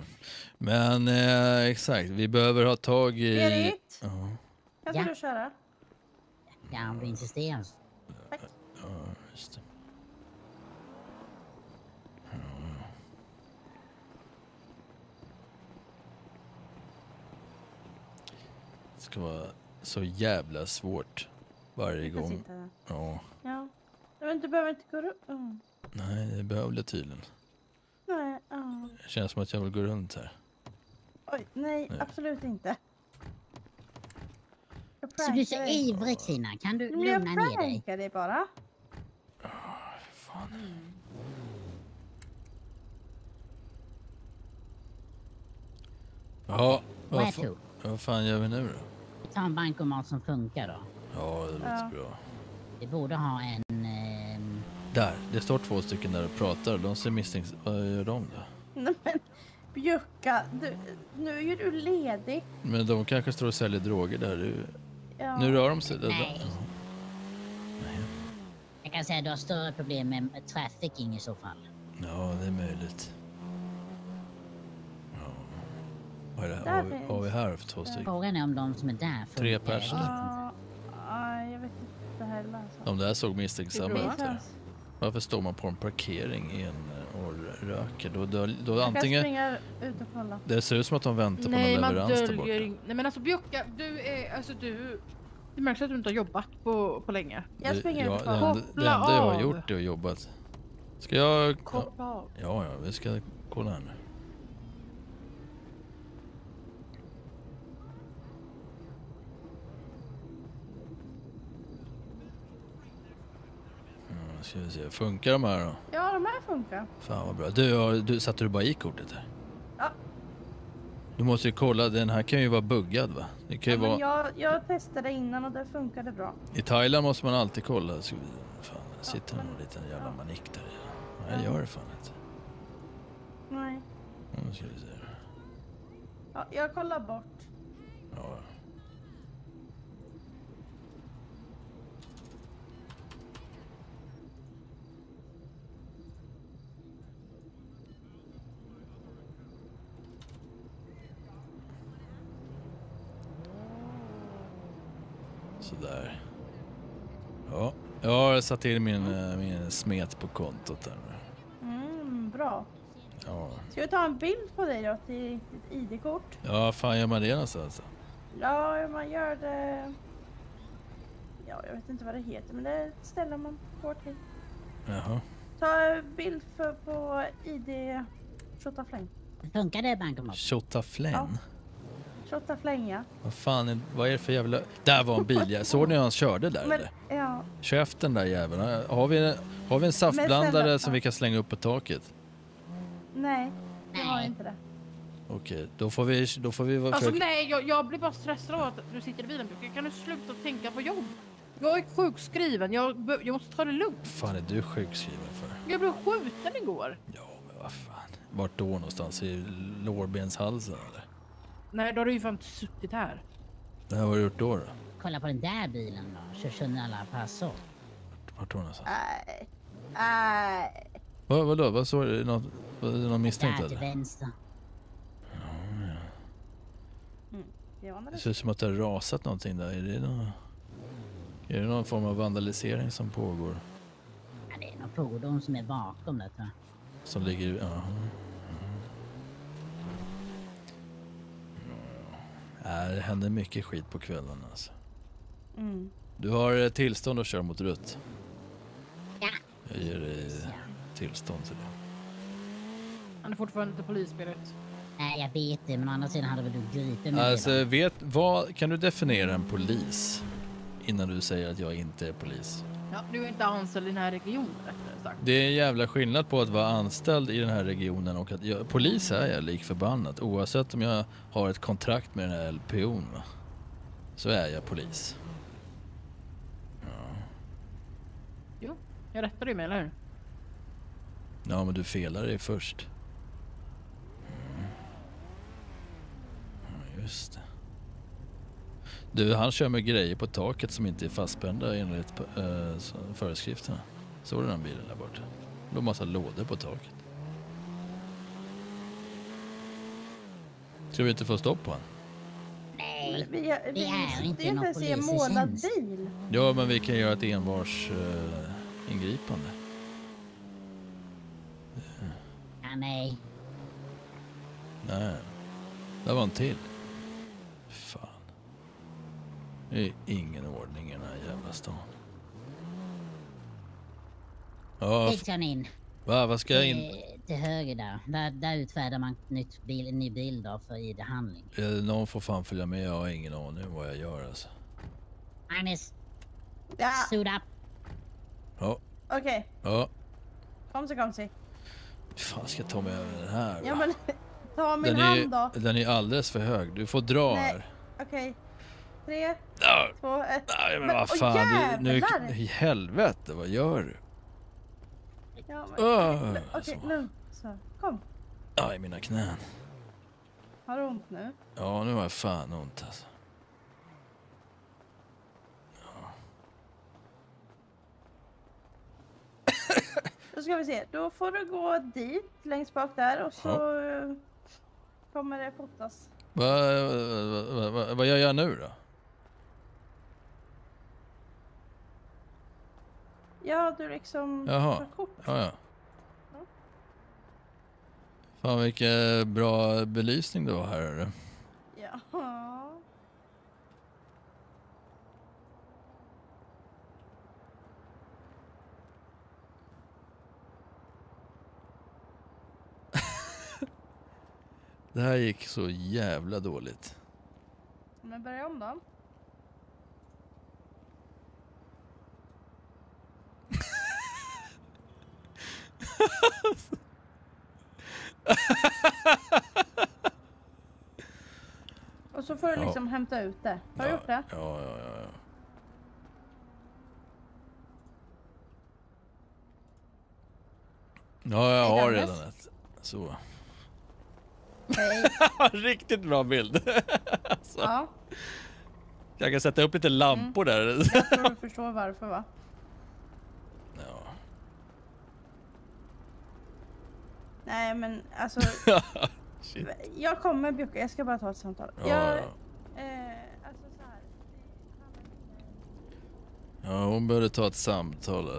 Men eh, exakt, vi behöver ha tag i... Berit? Ja, Kan Ja. inte du köra? Ja, om du insisterar. ja, just det. Det ska vara så jävla svårt varje Jag gång. sitta där. Ja, Ja. Men du behöver inte gå runt. Mm. nej det behöver jag tydligen. Nej, ja. Det känns som att jag vill gå runt här. Oj, nej, Nej. absolut inte. Jag Så du är så ivrig Tina. Kan du Men jag lugna ner dig? prankar dig bara. Ja, vad, Where fa- to? vad fan gör vi nu då? Vi tar en bankomat som funkar då. Ja, det låter Ja. bra. Vi borde ha en... ehm, Där, det står två stycken där och pratar. De ser misstänks... Vad gör de då? Nej men Bjucka, du, nu är ju du ledig. Men de kanske står och säljer droger där. Du... Ja. Nu rör de sig. Det- Nej. Jag kan säga att du har större problem med trafficking i så fall. Ja, det är möjligt. Ja. Vad är det? Där Har vi, har vi här för två stycken? Frågan är om de som är där Tre funkar. pers. Ja, ja, jag vet inte heller. Alltså. De där såg misstänksamma ut här. Varför står man på en parkering i en, eh, och röker? Då, då, då antingen... springa ut och kolla. Det ser ut som att de väntar på Nej, någon man leverans där döljer borta. Nej men alltså Björka, du är... Alltså du... Det märks att du inte har jobbat på, på länge. Jag Det- springer ja, ut och det, enda, det enda jag har gjort är att jobbat. Ska jag... Ja, Koppla av. ja, vi ska kolla här nu. Ja, ska vi se. Funkar de här då? Ja, de här funkar. Fan vad bra. Du, du, satte du bara i kortet där? Ja. Du måste ju kolla, den här kan ju vara buggad va? Det kan ju Ja, men vara... jag, jag testade innan och det funkade bra. I Thailand måste man alltid kolla. Fan, det sitter någon liten jävla manik där i. Nej, gör det fan inte. Nej. Ja, Nu ska vi se. Ja, jag kollar bort. Ja. Sådär. Ja, jag har satt in min, eh, min smet på kontot där nu. Mm, bra. Ja. Ska vi ta en bild på dig då till ditt ID-kort? ja, fan gör man det någonstans? Ja, man gör det... Ja, jag vet inte vad det heter, men det är ett ställe man går till. Jaha. Ta bild för, på ID Tjottafläng. Funkar det bankomat? Tjottaflän? Ja. Tjottafläng, ja. Vad fan, är, vad är det för jävla... Där var en bil. Jag såg ni hur han körde där Men, eller? ja. Käften där jäveln. Har vi, har vi en saftblandare snälla- som vi kan slänga upp på taket? Nej, det har inte det. Okej, då får vi, då får vi vara Alltså försöka... nej, jag, jag blir bara stressad av att du sitter i bilen. Kan du sluta tänka på jobb? Jag är sjukskriven, jag, jag måste ta det lugnt. fan är du sjukskriven för? Jag blev skjuten igår. Men vad fan. Vart då någonstans? I lårbenshalsen eller? Nej, då har du ju fan inte suttit här. Det här har du gjort då? då? Kolla på den där bilen då. Kör sönder alla passor. Vart då någonstans? Nej. Nej. Vad, vadå? Vad såg du? Något, var det någon misstänkt Där till eller? vänster. Det var när Det det ser ut som att det har rasat någonting där. Är det någon, är det någon form av vandalisering som pågår? Ja, det är Ja, fordon som är bakom det tror jag. Som ligger... Ja. Det händer mycket skit på kvällen alltså. Mm. Du har eh, tillstånd att köra mot rött. Ja. Jag ger dig tillstånd till det. Han är fortfarande inte polisspirit. Nej, jag vet det, men å andra sidan hade väl du gripit mig Alltså, redan. vet, vad, kan du definiera en polis? Innan du säger att jag inte är polis. Ja, du är inte anställd i den här regionen sagt. Det är en jävla skillnad på att vara anställd i den här regionen och att jag, polis är jag lik förbannat. Oavsett om jag har ett kontrakt med den här LPO'n. Så är jag polis. Jo, jag rättade ju mig, eller hur? Ja men du felade dig först. Mm. Ja, just det. Du, han kör med grejer på taket som inte är fastspända enligt uh, föreskrifterna. Såg du den bilen där borta? Det låg massa lådor på taket. Ska vi inte få stopp på honom? Nej, Vi, är- vi, det är det inte är inte någon ens i en målad bil. Ja, men vi kan göra ett envars uh, ingripande. Ja, nej. Nej. Där var en till. Fan. Det är ingen ordning i den här jävla stan. Ja, Dit ska ni in. va, vad ska jag in? Till, till höger där. där. Där utfärdar man nytt bil, en ny bil då för ID-handling. Eh, Någon får fan följa med, jag har ingen aning vad jag gör alltså. Agnes, Ja, suit up. Ja, okej. ja. Kom så kom så. Hur fan ska jag ta mig över den här? Ja va? men ta min den, hand då. är, den är alldeles för hög, du får dra Nej. här. Okej. Tre, Ja. två, ett. Nej men Men, vad åh, fan, du, nu, helvete, vad gör du? Ja, men, men, Okej, lugnt. Så, kom. Ja, i mina knän. Har du ont nu? Ja, nu har jag fan ont alltså. Då ska vi se. Då får du gå dit, längst bak där och så eh, kommer det fotas. Vad va, va, va, vad gör jag nu då? Ja, du liksom Jaha. tar kort. Ja, ja. Fan vilken bra belysning det var här. hörru. Ja. Det här gick så jävla dåligt. Men börja om då. Och så får du Ja. liksom hämta ut det. Har du gjort det? Ja, ja, ja. ja. Ja, jag har redan ett. Så. Riktigt bra bild. alltså, Ja, Jag kan sätta upp lite lampor där. jag tror du förstår varför va? Nej men alltså, Shit. jag kommer Bjocka, jag ska bara ta ett samtal. Ja, jag, ja. Eh, alltså så här. Ja, hon behövde ta ett samtal.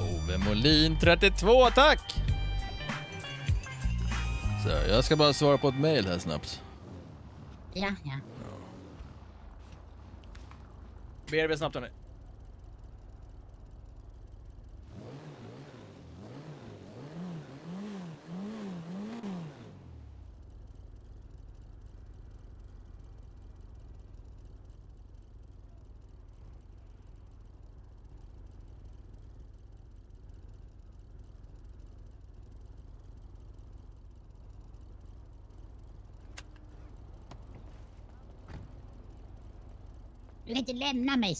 Ove Molin 32, tack! Så, jag ska bara svara på ett mail här snabbt. Ja, ja. Ber vi snabbt hörni. Du kan inte lämna mig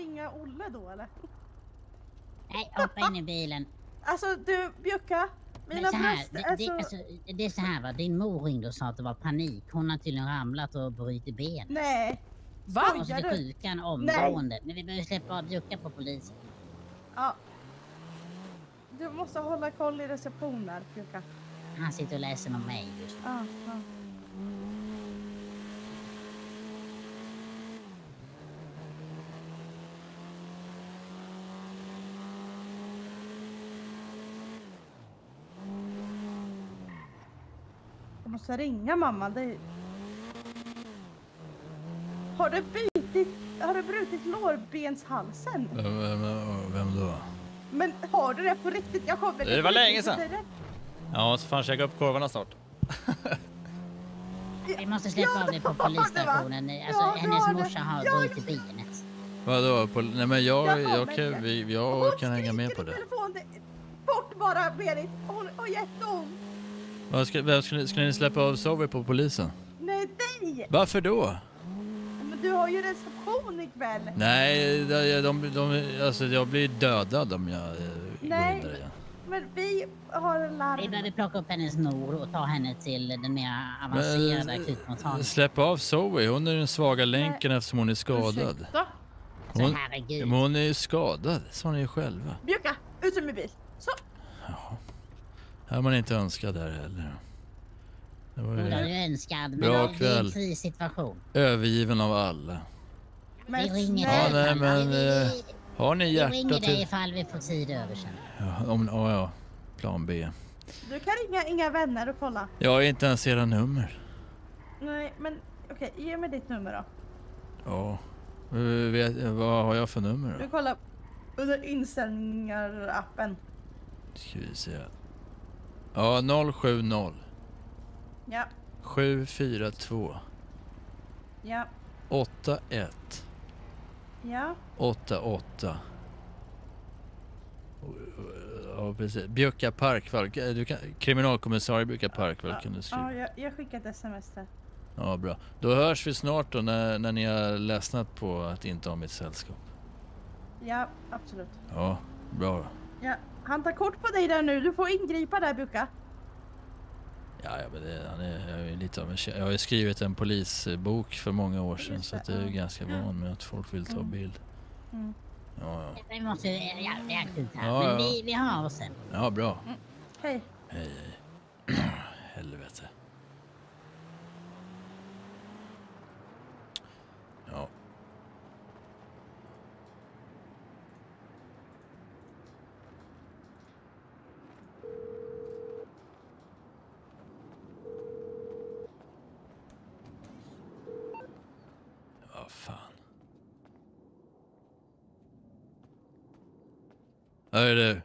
ringa Olle då eller? Nej, hoppa in i bilen. Alltså du Bjucka, Men mina så här, bröst det, är det, så... alltså, det är så här va, din mor ringde och sa att det var panik. Hon har tydligen ramlat och brutit ben. Nej. Va? Och så till sjukan omgående. Men vi behöver släppa av Jukka på polisen. Ja. Du måste hålla koll i receptionen Bjucka. Han sitter och läser om mig just nu. Ja, ja. Jag måste ringa mamma. Det... Har du brutit, har du brutit lårbenshalsen? Vem, vem, vem då? Men har du det på riktigt? Jag kommer Det var länge sedan. Det- Ja, så fan käka upp korvarna snart. Vi måste släppa av dig på polisstationen. Alltså, Ja, hennes det. morsa har Ja, brutit benet. Vadå? Nej men jag, Jag jag, kan, vi, jag kan hänga med på det. Telefon, det- Bort bara Berit! Hon har jätteont! Vad ska, vem ska, ni- ska ni släppa av Zoe på polisen? Nej, nej! Varför då? Men du har ju reception ikväll! Nej, de, de, de, alltså jag blir dödad om jag eh, går Nej. in där igen. Men vi har larm. Vi behöver plocka upp hennes mor och ta henne till den mer avancerade akutmottagningen. Släpp av Zoe, hon är den svaga länken eftersom hon är skadad. Ursäkta? Hon, Så herregud. men hon är ju skadad, sa ni ju själva. Bjucka, ut ur min bil! Så! Här är man inte önskad där heller. Det var du ju är önskad, men Bra det är en kväll. krissituation. övergiven av alla. Men Vi ringer Ja, dig nej men vi- eh, har ni Vi hjärta ringer dig till... ifall vi får tid över sen. Ja, om, ja, ja, plan B. Du kan ringa inga vänner och kolla. Jag har inte ens era nummer. Nej, men okej, ge mig ditt nummer då. Ja. Eh, Vet, vad har jag för nummer då? Du kollar under inställningar-appen. Ska vi se. Ja, 070 Ja, 742 ja, 81 ja. 88. Ja, precis. Bjucka Parkvall. Du kan, kriminalkommissarie Bjucka Parkvall kan du skriva. Ja, jag, jag skickar ett sms där. Ja, bra. Då hörs vi snart då när, när ni har ledsnat på att inte ha mitt sällskap. Ja, absolut. Ja, bra. Ja, han tar kort på dig där nu. Du får ingripa där Bjucka. Ja, ja men det, han är, jag, är lite av en, jag har ju skrivit en polisbok för många år sedan så att jag är ju ganska van med att folk vill ta bild. Mm. Ja, ja. Vi måste... Är akut här. Ja, men ja. Vi, vi har oss sen. ja, bra. Hej. Hej, hej. Helvete. Ja. Vad fan. Hör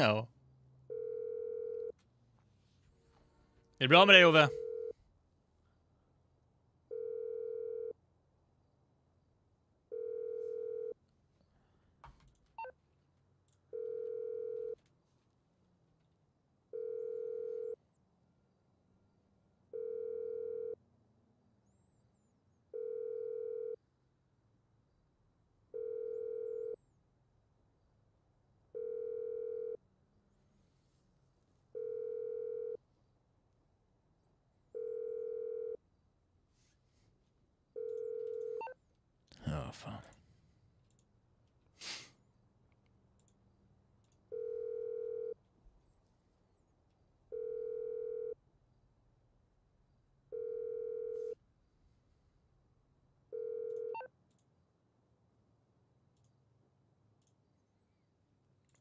Ja. Är det bra med dig Ove? Ja, fan.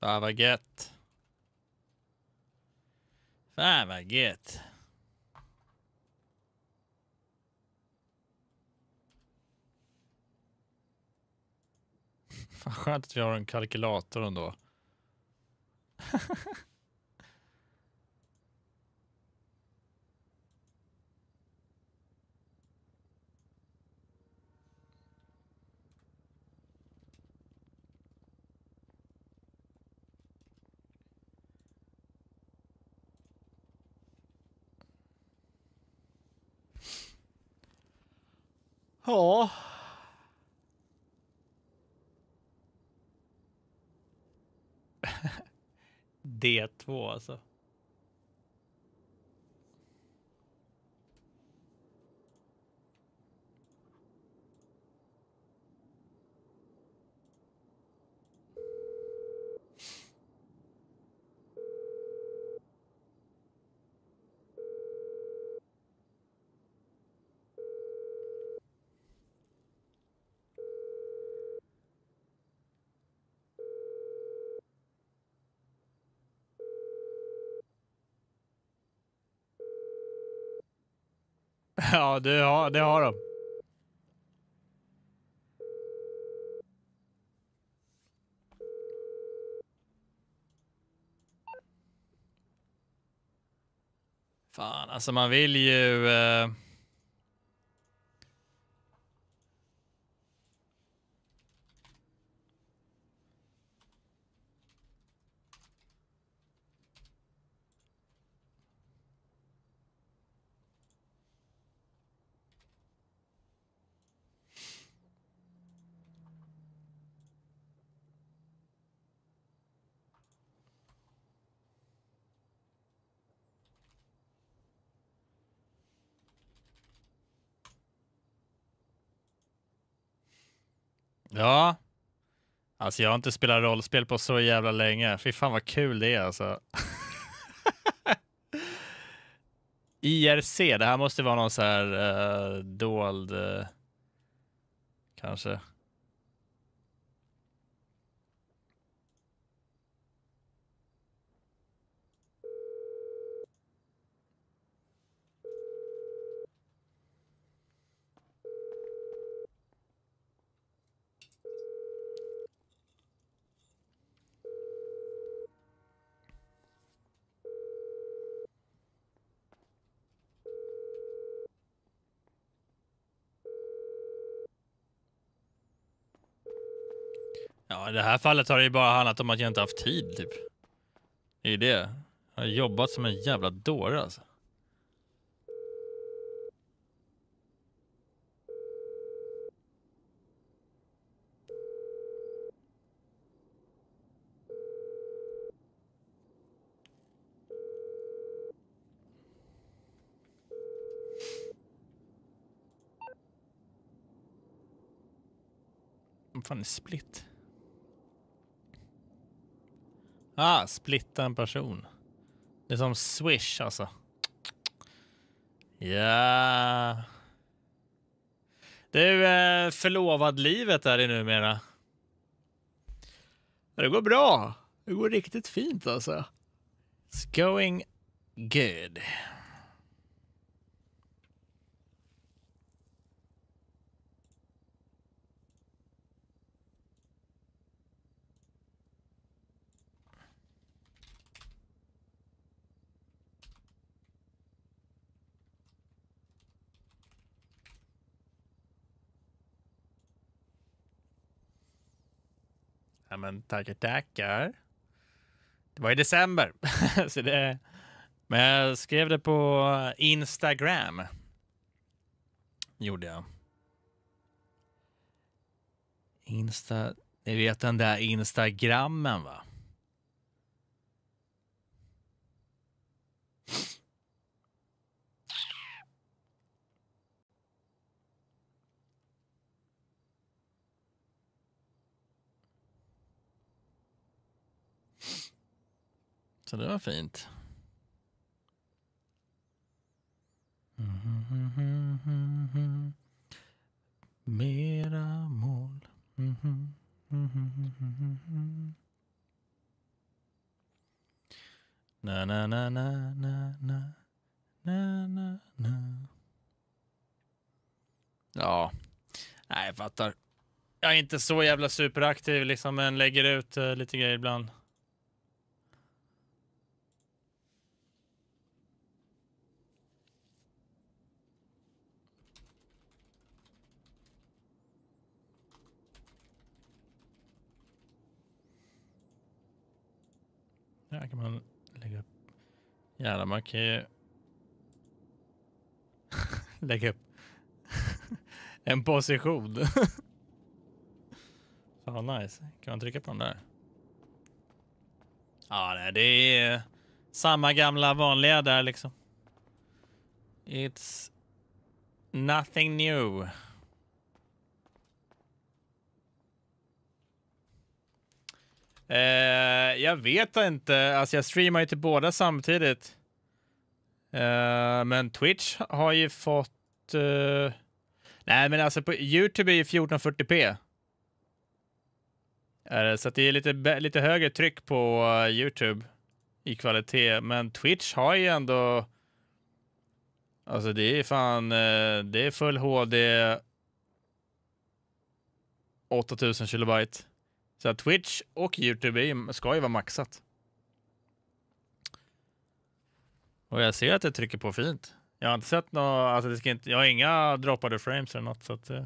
Fan vad gött. Fan vad gött. Fan skönt att vi har en kalkylator ändå. Ja. D2 alltså. Ja, det har, det har de. Fan, alltså man vill ju... Eh... Ja. Alltså jag har inte spelat rollspel på så jävla länge. Fy fan vad kul det är alltså. IRC, det här måste vara någon så här uh, dold... Uh, kanske. I det här fallet har det ju bara handlat om att jag inte haft tid, typ. Det är ju det. Jag har jobbat som en jävla dåre, alltså. Vad fan är split? Ah, splitta en person. Det är som swish alltså. Ja. Du, förlovad-livet är eh, det numera. Det går bra. Det går riktigt fint alltså. It's going good. Men tackar, tackar. Det var i december. så det, men jag skrev det på Instagram. Gjorde jag. Insta... Ni vet den där Instagrammen va? Så det var fint. Mera mål. Na, na, na, na, na, na, na, na, na. Ja, nej jag fattar. Jag är inte så jävla superaktiv liksom, men lägger ut uh, lite grejer ibland. Här kan man lägga upp. Jävlar, man kan ju lägga upp en position. Fan vad nice. Kan man trycka på den där? Ja, nej, det är samma gamla vanliga där liksom. It's nothing new. Eh, jag vet inte. Alltså jag streamar ju till båda samtidigt. Eh, men Twitch har ju fått... eh, nej, men alltså på Youtube är ju 1440p. Så att det är lite, lite högre tryck på eh, Youtube i kvalitet. Men Twitch har ju ändå... Alltså det är fan... Eh, det är full HD 8000 kilobyte. Så att Twitch och Youtube ska ju vara maxat. Och jag ser att det trycker på fint. Jag har inte sett något, alltså det ska inte, jag har inga droppade frames eller något så att. Eh.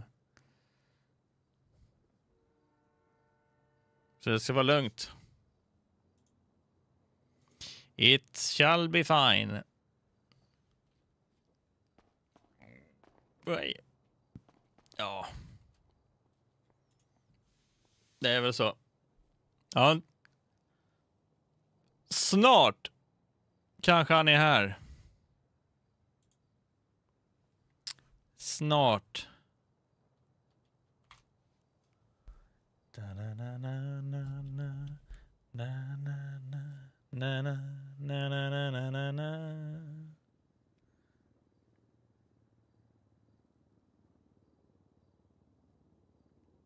Så det ska vara lugnt. It shall be fine. Oj. Ja. Det är väl så. Ja. Snart kanske han är här. Snart.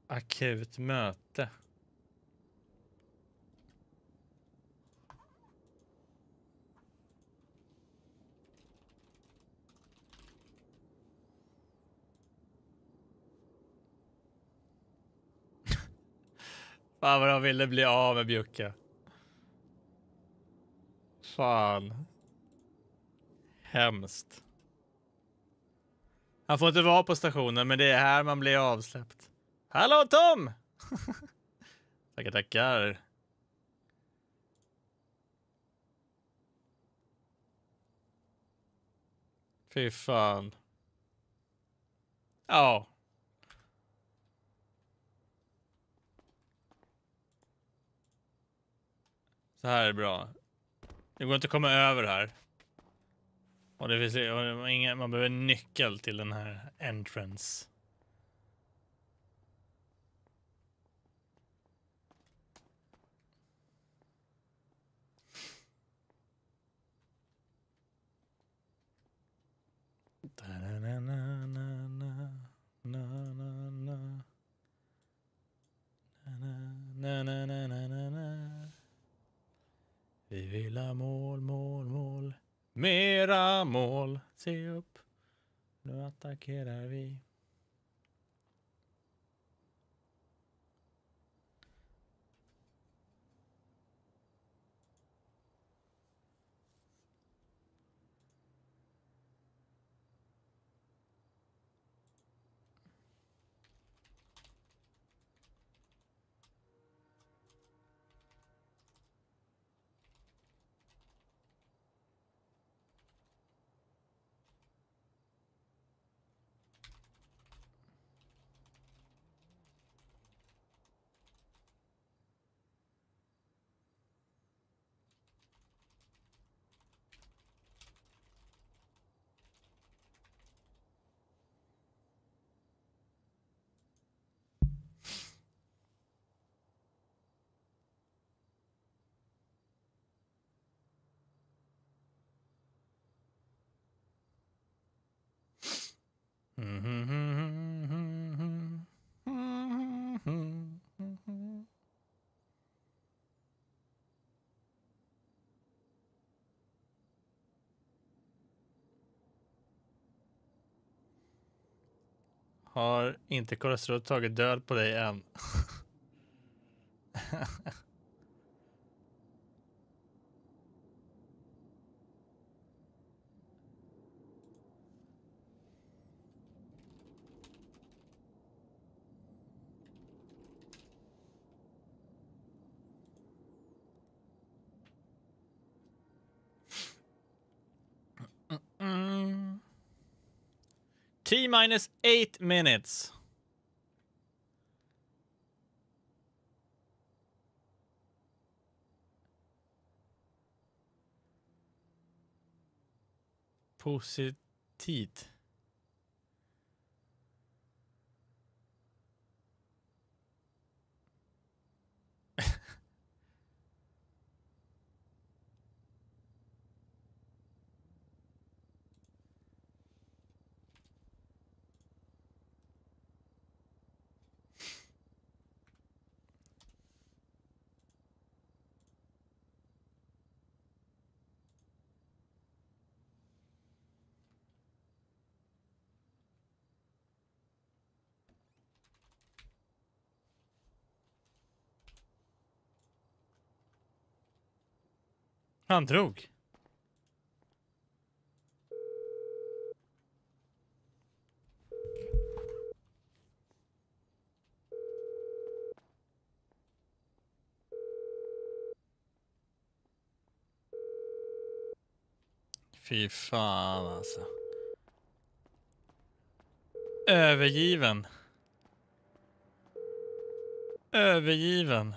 Akut möte. Fan vad de ville bli av med Bjucka. Fan. Hemskt. Han får inte vara på stationen, men det är här man blir avsläppt. Hallå Tom! tackar, tackar. Fy fan. Ja. Så här är bra. Det går inte att komma över här. Och det finns och inga, man behöver en nyckel till den här entrance. Na, na, na, na, na, na. Vi vill ha mål, mål, mål. Mera mål. Se upp. Nu attackerar vi. Har inte kolesterolet tagit död på dig än? Minus 8 minutes. Positivt. Han drog. Fy fan alltså. Övergiven. Övergiven.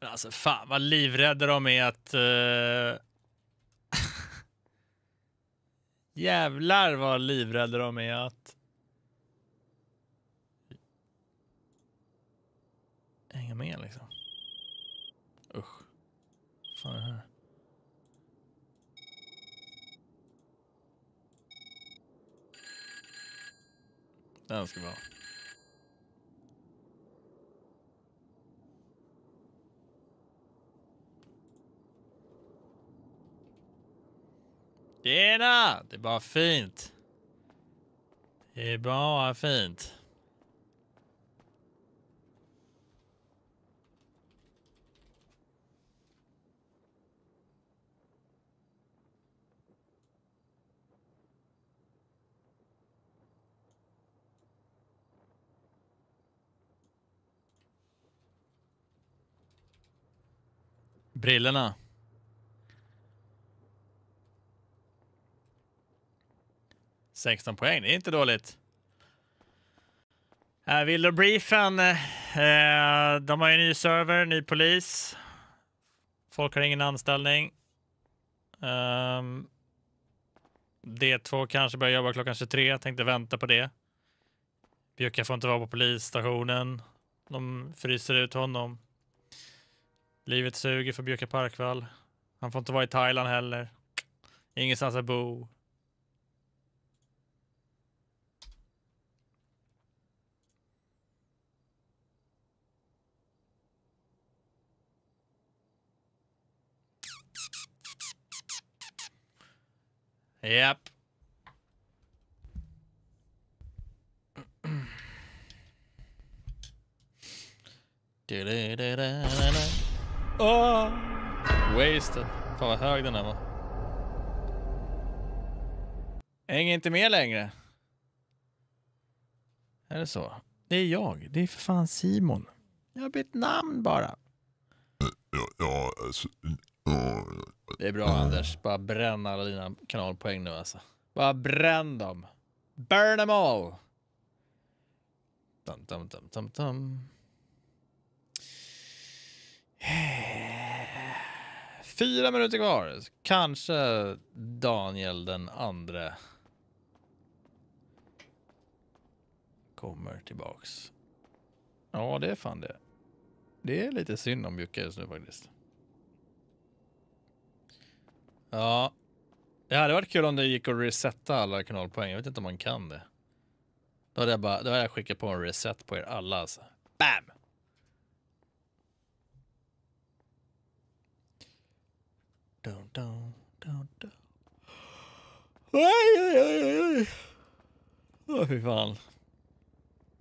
Alltså fan vad livrädda de är att... Uh... Jävlar vad livrädda de är att... Hänga med liksom. Usch. Vad fan är det här? Den ska vara. Tjena! Det är bara fint. Det är bara fint. Brillorna. Sexton poäng, det är inte dåligt. Äh, vill du briefen. Eh, de har ju ny server, ny polis. Folk har ingen anställning. Ehm, um, D2 kanske börjar jobba klockan 23. Tänkte vänta på det. Björka får inte vara på polisstationen. De fryser ut honom. Livet suger för Björka Parkvall. Han får inte vara i Thailand heller. Ingenstans att bo. Japp. Åh! Wasted. Fan vad hög den här var. Hänger inte med längre. Är det så? Det är jag. Det är för fan Simon. Jag har bytt namn bara. Ja, ja, alltså, det är bra Anders. Bara bränn alla dina kanalpoäng nu alltså. Bara bränn dem. Burn them all. Dum, dum, dum, dum, dum. Fyra minuter kvar. Kanske Daniel den andre kommer tillbaks. Ja, det är fan det. Det är lite synd om Jocke just nu faktiskt. Ja. Det hade varit kul om det gick att resetta alla kanalpoäng. Jag vet inte om man kan det. Då hade jag, bara, då hade jag skickat på en reset på er alla alltså. Bam! Dun, dun, dun, dun. Oj, oj, oj, oj. Åh, fy fan.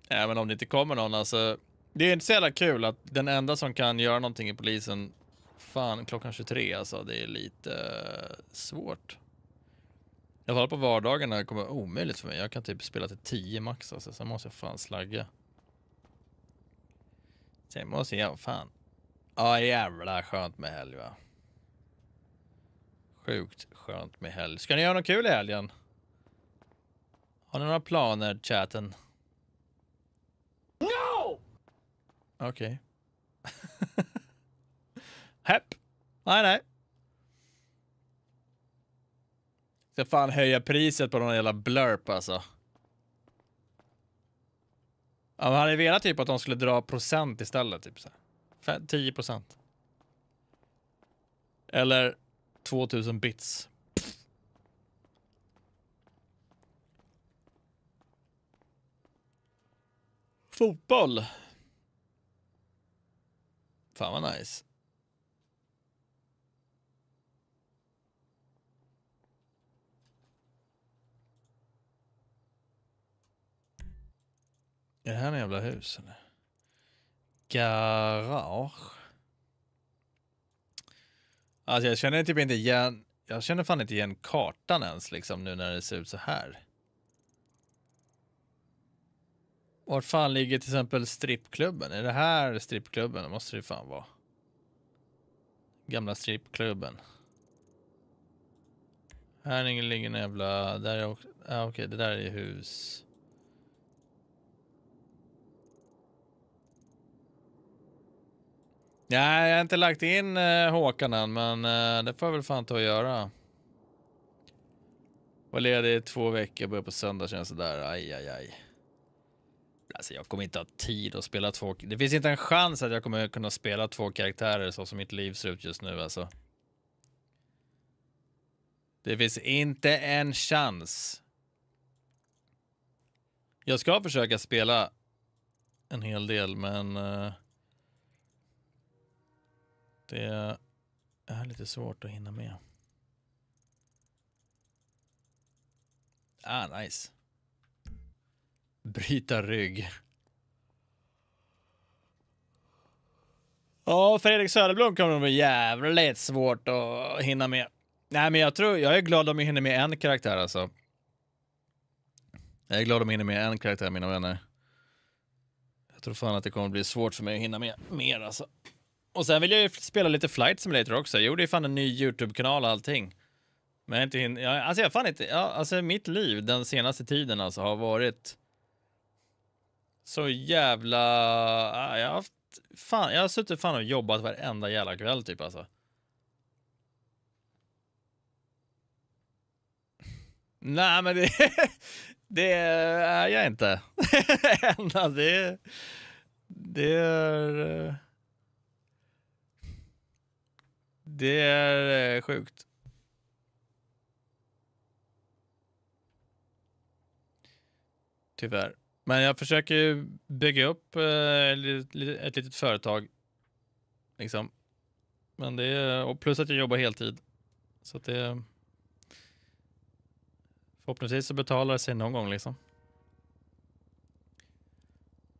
Även om det inte kommer någon alltså. Det är inte så jävla kul att den enda som kan göra någonting i polisen fan klockan 23 alltså. Det är lite eh, svårt. I alla fall på vardagarna det kommer det vara omöjligt för mig. Jag kan typ spela till 10 max alltså. Sen måste jag fan slagga. Sen måste jag fan Ja, jävla skönt med helg va. Sjukt skönt med helg. Ska ni göra något kul i helgen? Har ni några planer, chatten? No! Okej. Hepp. Nej, nej. Ska fan höja priset på någon jävla blurp alltså. Ja, men hade velat typ att de skulle dra procent istället? Typ så här. 10 procent. Eller 2000 bits. Fotboll. Fan vad nice. Är det här en jävla hus eller? Garage. Alltså jag känner typ inte igen, jag känner fan inte igen kartan ens liksom nu när det ser ut så här. Vart fan ligger till exempel strippklubben? Är det här strippklubben? Det måste det fan vara. Gamla strippklubben. Här ligger en jävla, där är också, ja, okej det där är hus. Nej, jag har inte lagt in eh, Håkan än, men eh, det får jag väl fan ta och göra. Var ledig i två veckor, börjar på söndag känns det där. Aj, aj, aj. Alltså jag kommer inte ha tid att spela två... Det finns inte en chans att jag kommer kunna spela två karaktärer så som mitt liv ser ut just nu alltså. Det finns inte en chans. Jag ska försöka spela en hel del, men... eh, det är lite svårt att hinna med. Ah, nice. Bryta rygg. Ja, Fredrik Söderblom kommer nog bli jävligt svårt att hinna med. Nej, men jag tror, jag är glad om jag hinner med en karaktär alltså. Jag är glad om jag hinner med en karaktär, mina vänner. Jag tror fan att det kommer bli svårt för mig att hinna med mer alltså. Och sen vill jag ju spela lite Flight Simulator också. Jag gjorde ju fan en ny YouTube-kanal och allting. Men jag inte hin- jag, alltså jag fan inte, ja, alltså mitt liv den senaste tiden alltså har varit så jävla, jag har haft, fan, jag har suttit fan och jobbat varenda jävla kväll typ alltså. Nej men det, det är jag inte. Ända, det, det är... eh, det är eh, sjukt. Tyvärr. Men jag försöker ju bygga upp eh, ett litet företag. Liksom. Men det är, och plus att jag jobbar heltid. Så att det... Förhoppningsvis så betalar det sig någon gång liksom.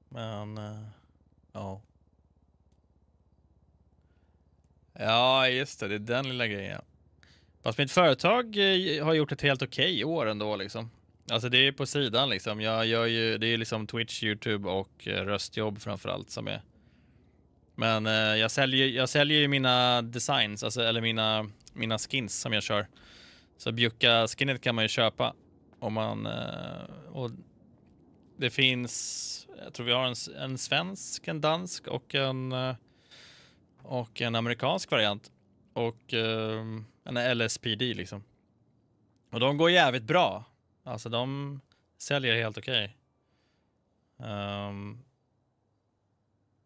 Men, eh, ja. Ja, just det. Det är den lilla grejen. Fast mitt företag eh, har gjort ett helt okej år ändå liksom. Alltså det är på sidan liksom. Jag gör ju, det är liksom Twitch, YouTube och eh, röstjobb framförallt som är. Men eh, jag säljer, jag säljer ju mina designs, alltså, eller mina, mina skins som jag kör. Så Bjucka-skinnet kan man ju köpa om man, eh, och det finns, jag tror vi har en, en svensk, en dansk och en eh, och en amerikansk variant och eh, en LSPD liksom. Och de går jävligt bra. Alltså de säljer helt okej. Ehm,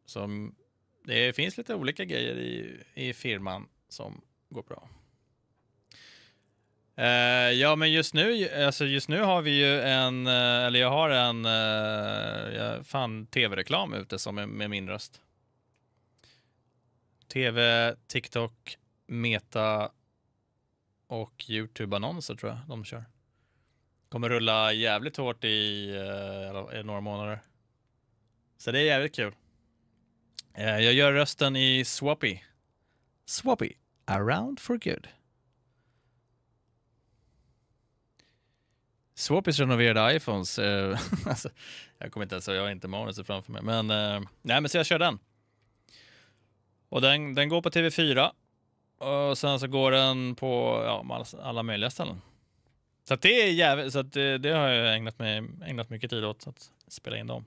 så det finns lite olika grejer i, i firman som går bra. Uh, ja, men just nu, alltså just nu har vi ju en, uh, eller jag har en, uh, ja, fan tv-reklam ute som är med min röst. TV, TikTok, Meta och Youtube-annonser tror jag de kör. Kommer rulla jävligt hårt i, eh, i några månader. Så det är jävligt kul. Eh, jag gör rösten i Swappy. Swappy, around for good. Swappys renoverade iPhones. Eh, alltså, jag kommer inte ens jag har inte manuset framför mig. Men, eh, nej, men så jag kör den. Och den, den går på TV4. Och sen så går den på ja, alla, möjliga ställen. Så att det är jävligt, så att det, det har jag ägnat, mig, ägnat mycket tid åt, att spela in dem.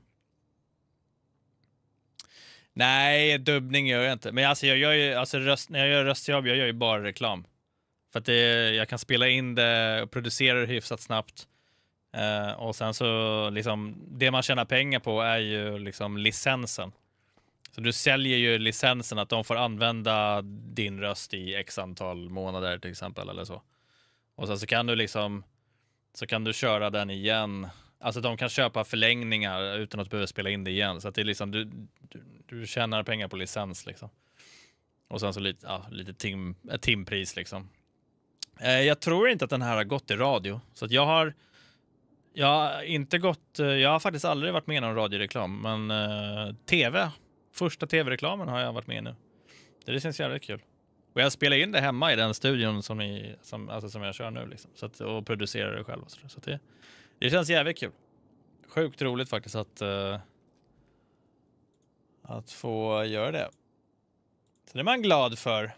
Nej, dubbning gör jag inte. Men alltså, jag gör ju, alltså röst, när jag gör röstjobb, jag gör ju bara reklam. För att det, jag kan spela in det och producera det hyfsat snabbt. Eh, och sen så, liksom, det man tjänar pengar på är ju liksom licensen. Så du säljer ju licensen att de får använda din röst i x antal månader till exempel eller så. Och sen så kan du liksom, så kan du köra den igen. Alltså de kan köpa förlängningar utan att behöva spela in det igen. Så att det är liksom, du, du, du tjänar pengar på licens liksom. Och sen så lite, ja, lite tim, timpris liksom. Eh, jag tror inte att den här har gått i radio. Så att jag har, jag har inte gått, eh, jag har faktiskt aldrig varit med i någon radioreklam. Men eh, tv, första tv-reklamen har jag varit med i nu. Det, känns jävligt kul. Och jag spelar in det hemma i den studion som, ni... som, alltså som jag kör nu liksom. så att, och producerar det själv. Och så så att det, det känns jävligt kul. Sjukt roligt faktiskt att, uh, att få göra det. Så det är man glad för.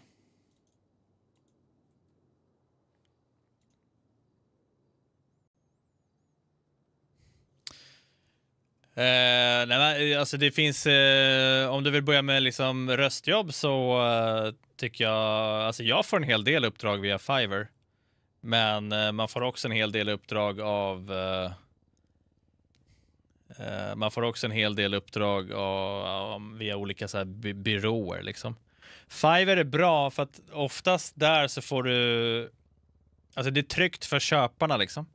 Uh, nej, men, eh, alltså det finns, uh, om du vill börja med liksom röstjobb så uh, tycker jag, alltså jag får en hel del uppdrag via Fiverr. Men man får också en hel del uppdrag av man får också en hel del uppdrag av, av, via olika så här by byråer liksom. Fiverr är bra för att oftast där så får du, alltså det är tryggt för köparna liksom.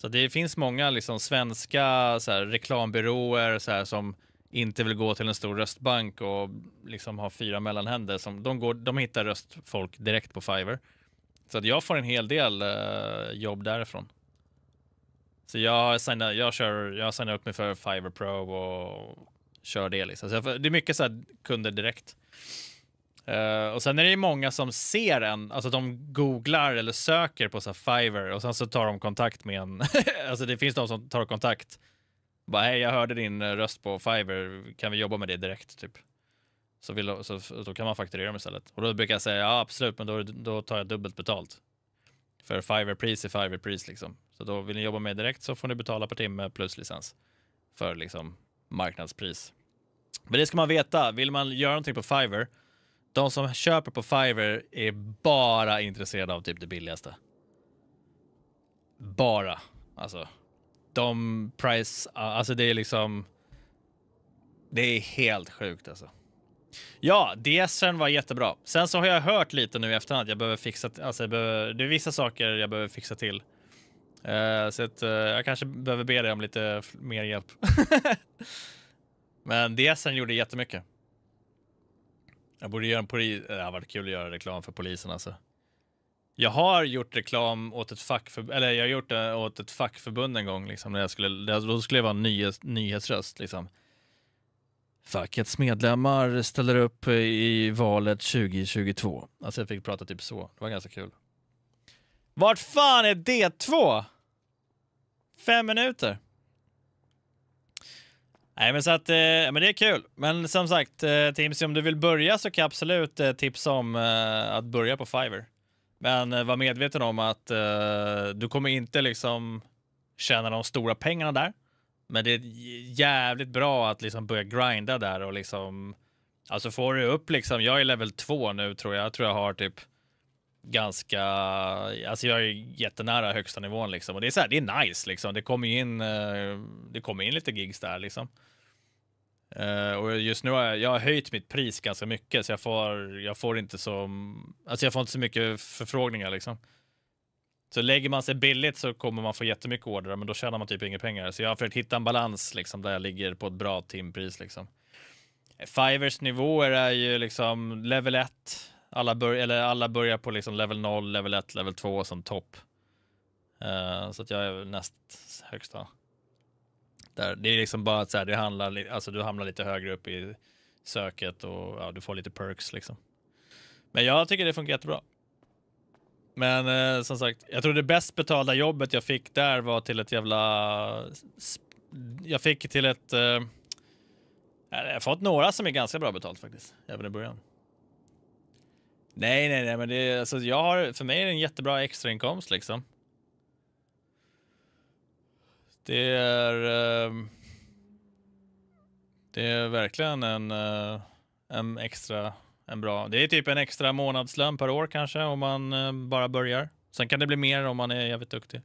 Så det finns många liksom svenska så här, reklambyråer så här, som inte vill gå till en stor röstbank och liksom ha fyra mellanhänder. Som, de, går, de hittar röstfolk direkt på Fiverr. Så att jag får en hel del uh, jobb därifrån. Så jag signar, jag kör, jag signar upp mig för Fiverr Pro och kör det liksom. Så jag, det är mycket så här kunder direkt. Uh, och sen är det ju många som ser en, alltså de googlar eller söker på så här Fiverr och sen så tar de kontakt med en. alltså det finns de som tar kontakt. Bara hej, jag hörde din eh, röst på Fiverr, kan vi jobba med det direkt typ? Så, vill, så, så då kan man fakturera dem istället. Och då brukar jag säga ja absolut, men då, då tar jag dubbelt betalt. För Fiverr-pris är Fiverr-pris liksom. Så då vill ni jobba med direkt så får ni betala per timme plus licens. För liksom marknadspris. Men det ska man veta, vill man göra någonting på Fiverr de som köper på Fiverr är bara intresserade av typ det billigaste. Bara. Alltså. De price, alltså det är liksom. Det är helt sjukt alltså. Ja, DSen var jättebra. Sen så har jag hört lite nu i efterhand att jag behöver fixa, alltså jag behöver, det är vissa saker jag behöver fixa till. Uh, så att uh, jag kanske behöver be dig om lite mer hjälp. Men DSen gjorde jättemycket. Jag borde göra en polis... Äh, det hade varit kul att göra reklam för polisen alltså. Jag har gjort reklam åt ett fackförbund, eller jag har gjort det åt ett fackförbund en gång liksom, när jag skulle, då skulle jag vara en nyhets, nyhetsröst liksom. Fackets medlemmar ställer upp i valet 2022. Alltså jag fick prata typ så. Det var ganska kul. Vart fan är D2? Fem minuter. Nej, men så att, eh, men det är kul. Men som sagt, eh, Timsy, om du vill börja så kan jag absolut eh, tipsa om eh, att börja på Fiverr. Men eh, var medveten om att eh, du kommer inte liksom tjäna de stora pengarna där. Men det är jävligt bra att liksom börja grinda där och liksom, alltså får du upp liksom, jag är level 2 nu tror jag, jag tror jag har typ ganska, alltså jag är jättenära högsta nivån liksom och det är så här, det är nice liksom. Det kommer in, eh, det kommer in lite gigs där liksom. Uh, och just nu har jag, jag har höjt mitt pris ganska mycket så jag får, jag får inte så, alltså jag får inte så mycket förfrågningar liksom. Så lägger man sig billigt så kommer man få jättemycket order, men då tjänar man typ inga pengar. Så jag har försökt hitta en balans liksom där jag ligger på ett bra timpris liksom. Fivers nivåer är ju liksom level 1. Alla, bör, eller alla börjar på liksom level 0, level 1, level 2 som topp. Uh, så att jag är näst högsta. Där. Det är liksom bara att så här, det handlar, alltså du hamnar lite högre upp i söket och ja, du får lite perks liksom. Men jag tycker det funkar jättebra. Men eh, som sagt, jag tror det bäst betalda jobbet jag fick där var till ett jävla... Jag fick till ett... Eh, jag har fått några som är ganska bra betalt faktiskt, även i början. Nej, nej, nej, men det är, alltså, jag har, för mig är det en jättebra extrainkomst liksom. Det är... Ehm, det är verkligen en, eh, en extra, en bra... Det är typ en extra månadslön per år kanske om man eh, bara börjar. Sen kan det bli mer om man är jävligt duktig.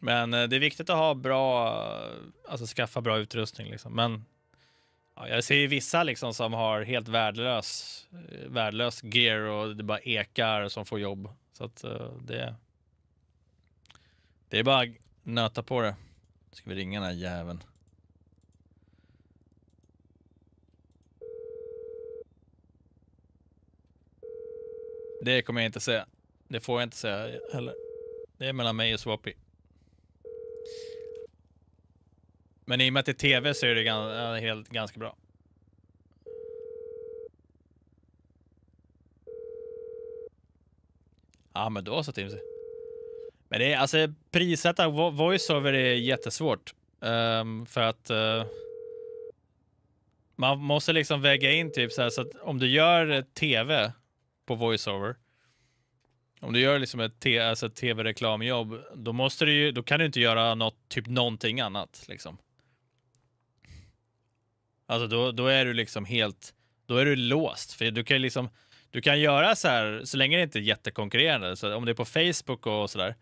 Men eh, det är viktigt att ha bra, alltså skaffa bra utrustning liksom. Men ja, jag ser ju vissa liksom som har helt värdelös, värdelös gear och det bara ekar som får jobb. Så att det, det är bara nöta på det. Ska vi ringa den här jäveln? Det kommer jag inte säga. Det får jag inte säga heller. Det är mellan mig och Swappy. Men i och med att det är tv så är det helt, ganska bra. Ja, men då så Timsy. Men det är alltså prissätta vo- voiceover är jättesvårt. Um, för att uh, man måste liksom väga in typ så här så att om du gör tv på voiceover. Om du gör liksom ett alltså ett tv-reklamjobb, då måste du ju, då kan du inte göra något, typ någonting annat liksom. Alltså då, då är du liksom helt, då är du låst. För du kan liksom, du kan göra så här, så länge det inte är jättekonkurrerande, så om det är på Facebook och sådär,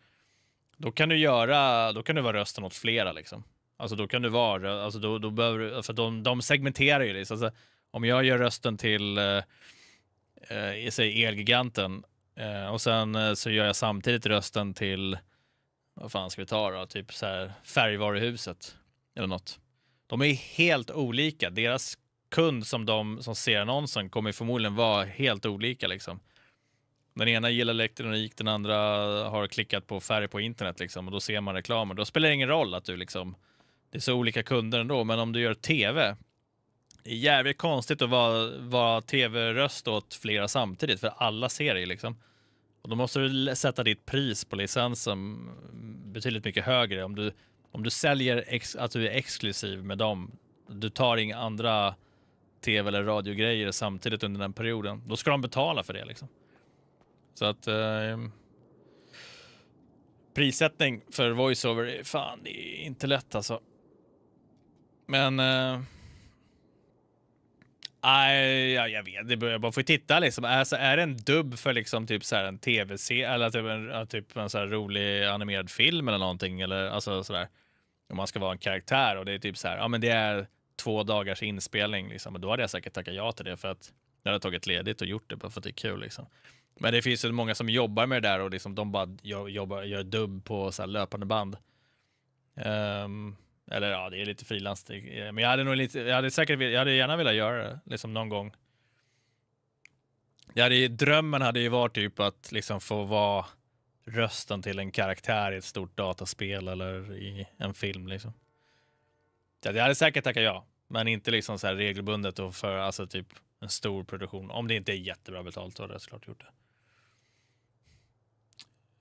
då kan du göra, då kan du vara rösten åt flera liksom. Alltså då kan du vara, alltså då, då behöver du, för de, de segmenterar ju liksom. Alltså, om jag gör rösten till, eh, eh, säg Elgiganten, eh, och sen eh, så gör jag samtidigt rösten till, vad fan ska vi ta då, typ så här färgvaruhuset eller något. De är helt olika. Deras kund som de som ser annonsen kommer förmodligen vara helt olika liksom. Den ena gillar elektronik, den andra har klickat på färg på internet liksom och då ser man reklamer. Då spelar det ingen roll att du liksom, det är så olika kunder ändå, men om du gör tv, det är jävligt konstigt att vara, vara tv-röst åt flera samtidigt, för alla ser det liksom. Och då måste du sätta ditt pris på licensen betydligt mycket högre. Om du, om du säljer ex, att du är exklusiv med dem, du tar inga andra tv eller radiogrejer samtidigt under den perioden, då ska de betala för det liksom. Så att eh, prissättning för voiceover, är fan, det är inte lätt alltså. Men eh, Nej, ja, jag vet. Det börjar bara få titta liksom. Alltså, är det en dubb för liksom typ så här en tv-serie eller typ en, typ en så här rolig animerad film eller någonting eller alltså sådär. Om man ska vara en karaktär och det är typ så här, ja men det är två dagars inspelning liksom. Och då hade jag säkert tackat ja till det för att jag hade tagit ledigt och gjort det bara för att det är kul liksom. Men det finns ju många som jobbar med det där och liksom de bara jobbar, gör dubb på så här löpande band. Um, eller ja, det är lite frilans. Men jag hade nog lite, jag hade säkert, jag hade gärna velat göra det liksom någon gång. Jag hade, drömmen hade ju varit typ att liksom få vara rösten till en karaktär i ett stort dataspel eller i en film liksom. Jag hade säkert tackat ja, men inte liksom så här regelbundet och för alltså typ en stor produktion. Om det inte är jättebra betalt så hade jag såklart gjort det.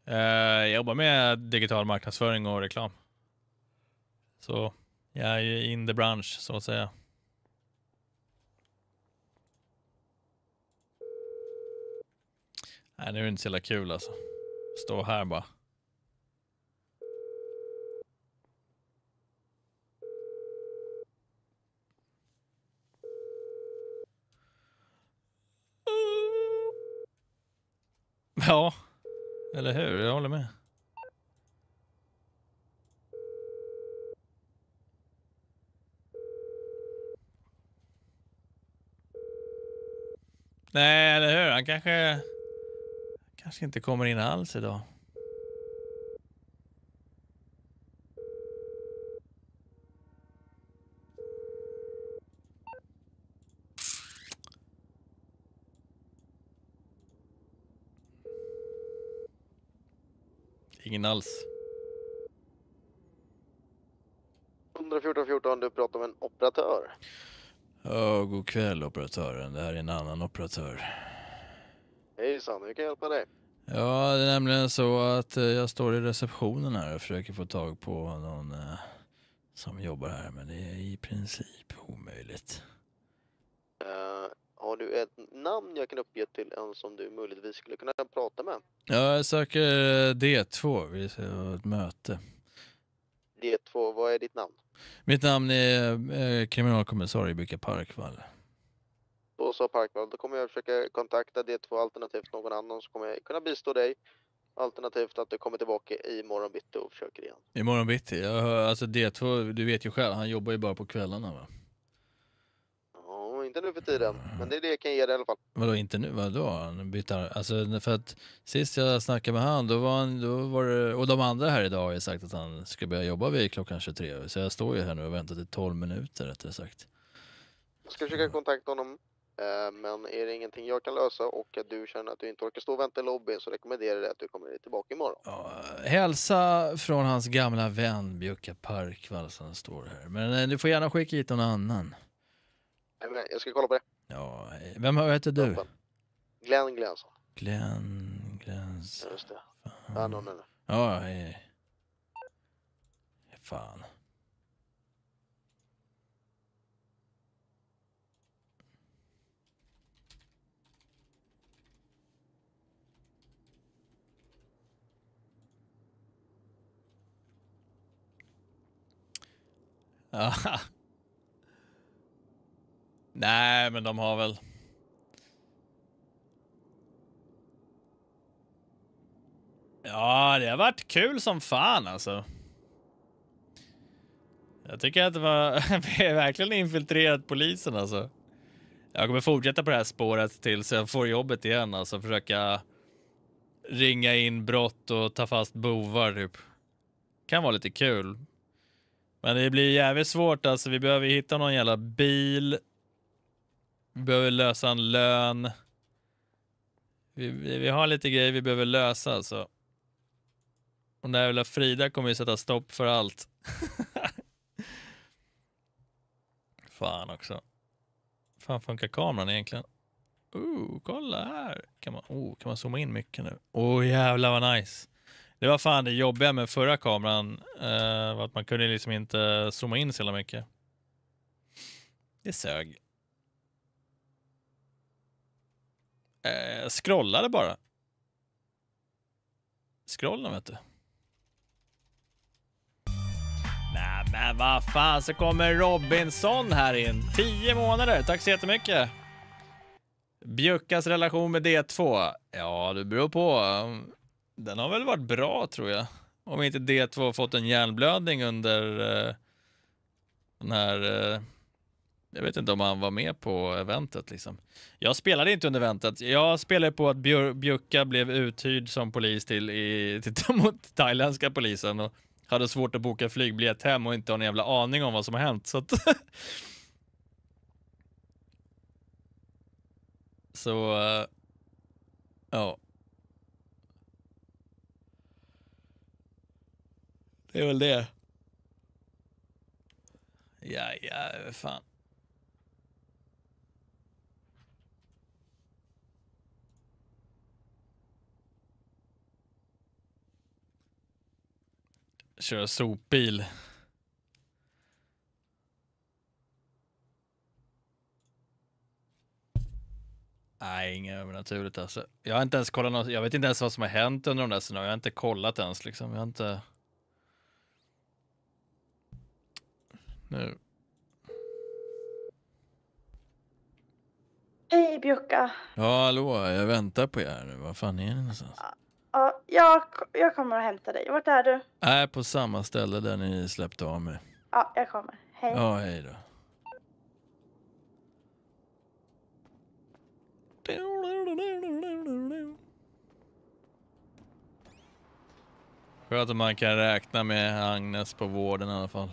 Eh, jag jobbar med digital marknadsföring och reklam. Så jag är ju in the branch så att säga. Nej, nu är det inte så jävla kul alltså. Stå här bara. Ja, eller hur? Jag håller med. Nej, eller hur? Han kanske, kanske inte kommer in alls idag. Ingen alls. 114 14, du pratar med en operatör. Ja, god kväll operatören. Det här är en annan operatör. Hejsan, hur kan jag hjälpa dig? Ja, det är nämligen så att eh, jag står i receptionen här och försöker få tag på någon eh, som jobbar här, men det är i princip omöjligt. Uh, Har du ett namn jag kan uppge till en som du möjligtvis skulle kunna prata med? Ja, jag söker D2. Vi ska ha ett möte. D2, vad är ditt namn? Mitt namn är eh, kriminalkommissarie Bicka Parkvall. Då sa Parkvall, då kommer jag försöka kontakta D2 alternativt någon annan så kommer kunna bistå dig. Alternativt att du kommer tillbaka i morgon bitti och försöker igen. Imorgon bitti. Jag hör, alltså D2, du vet ju själv, han jobbar ju bara på kvällarna va? Ja, inte nu för tiden, men det är det jag kan ge dig i alla fall. Vadå inte nu? Vadå? Han byter, alltså för att sist jag snackade med han, då var han, då var det, och de andra här idag har ju sagt att han ska börja jobba vid klockan 23. Så jag står ju här nu och väntar till 12 minuter rättare sagt. Jag ska försöka kontakta honom. eh, Men är det ingenting jag kan lösa och att du känner att du inte orkar stå och vänta i lobbyn så rekommenderar jag att du kommer tillbaka imorgon. Hälsa från hans gamla vän Bjucka Parkvall som står här. Men eh, du får gärna skicka hit någon annan. Jag ska kolla på det. Ja, vem heter du? Glenn Glensson. Glenn, Glens. Just det. Ja, no, no, no. Ja, hej. Fan. Ja. Nej, men de har väl... Ja, det har varit kul som fan alltså. Jag tycker att det var verkligen infiltrerat polisen alltså. Jag kommer fortsätta på det här spåret tills jag får jobbet igen alltså. Försöka ringa in brott och ta fast bovar typ. Kan vara lite kul. Men det blir jävligt svårt alltså. Vi behöver hitta någon jävla bil. Vi behöver lösa en lön. Vi, vi, vi har lite grejer vi behöver lösa alltså. Och den där jävla Frida kommer ju sätta stopp för allt. Fan också. fan funkar kameran egentligen? Oh, kolla här. Kan man, oh, kan man zooma in mycket nu? Oh jävlar vad nice. Det var fan det jobbiga med förra kameran. eh, var att man kunde liksom inte zooma in så jävla mycket. Det sög. Eh, scrollade bara. Scrolla vet du. Nej men vad fan så kommer Robinson här in. 10 månader, tack så jättemycket. Bjuckas relation med D2? Ja, det beror på. Den har väl varit bra tror jag. Om inte D2 fått en hjärnblödning under eh, den här... Eh, jag vet inte om han var med på eventet liksom. Jag spelade inte under eventet. Jag spelade på att Björ- Bjucka blev uthyrd som polis till, i, till mot thailändska polisen och hade svårt att boka flygbiljett hem och inte har en jävla aning om vad som har hänt. Så, att så uh, ja. Det är väl det. Ja, ja, fan. Köra sopbil. Nej, inget övernaturligt alltså. Jag har inte ens kollat något, jag vet inte ens vad som har hänt under de där scenarierna. Jag har inte kollat ens liksom. Jag har inte... Nu. Hej Bjucka. Ja, hallå, jag väntar på er nu. Vad fan är ni någonstans? Ja, jag, jag kommer och hämtar dig. Vart är du? Jag är på samma ställe där ni släppte av mig. Ja, jag kommer. Hej. Ja, hej då. Skönt att man kan räkna med Agnes på vården i alla fall.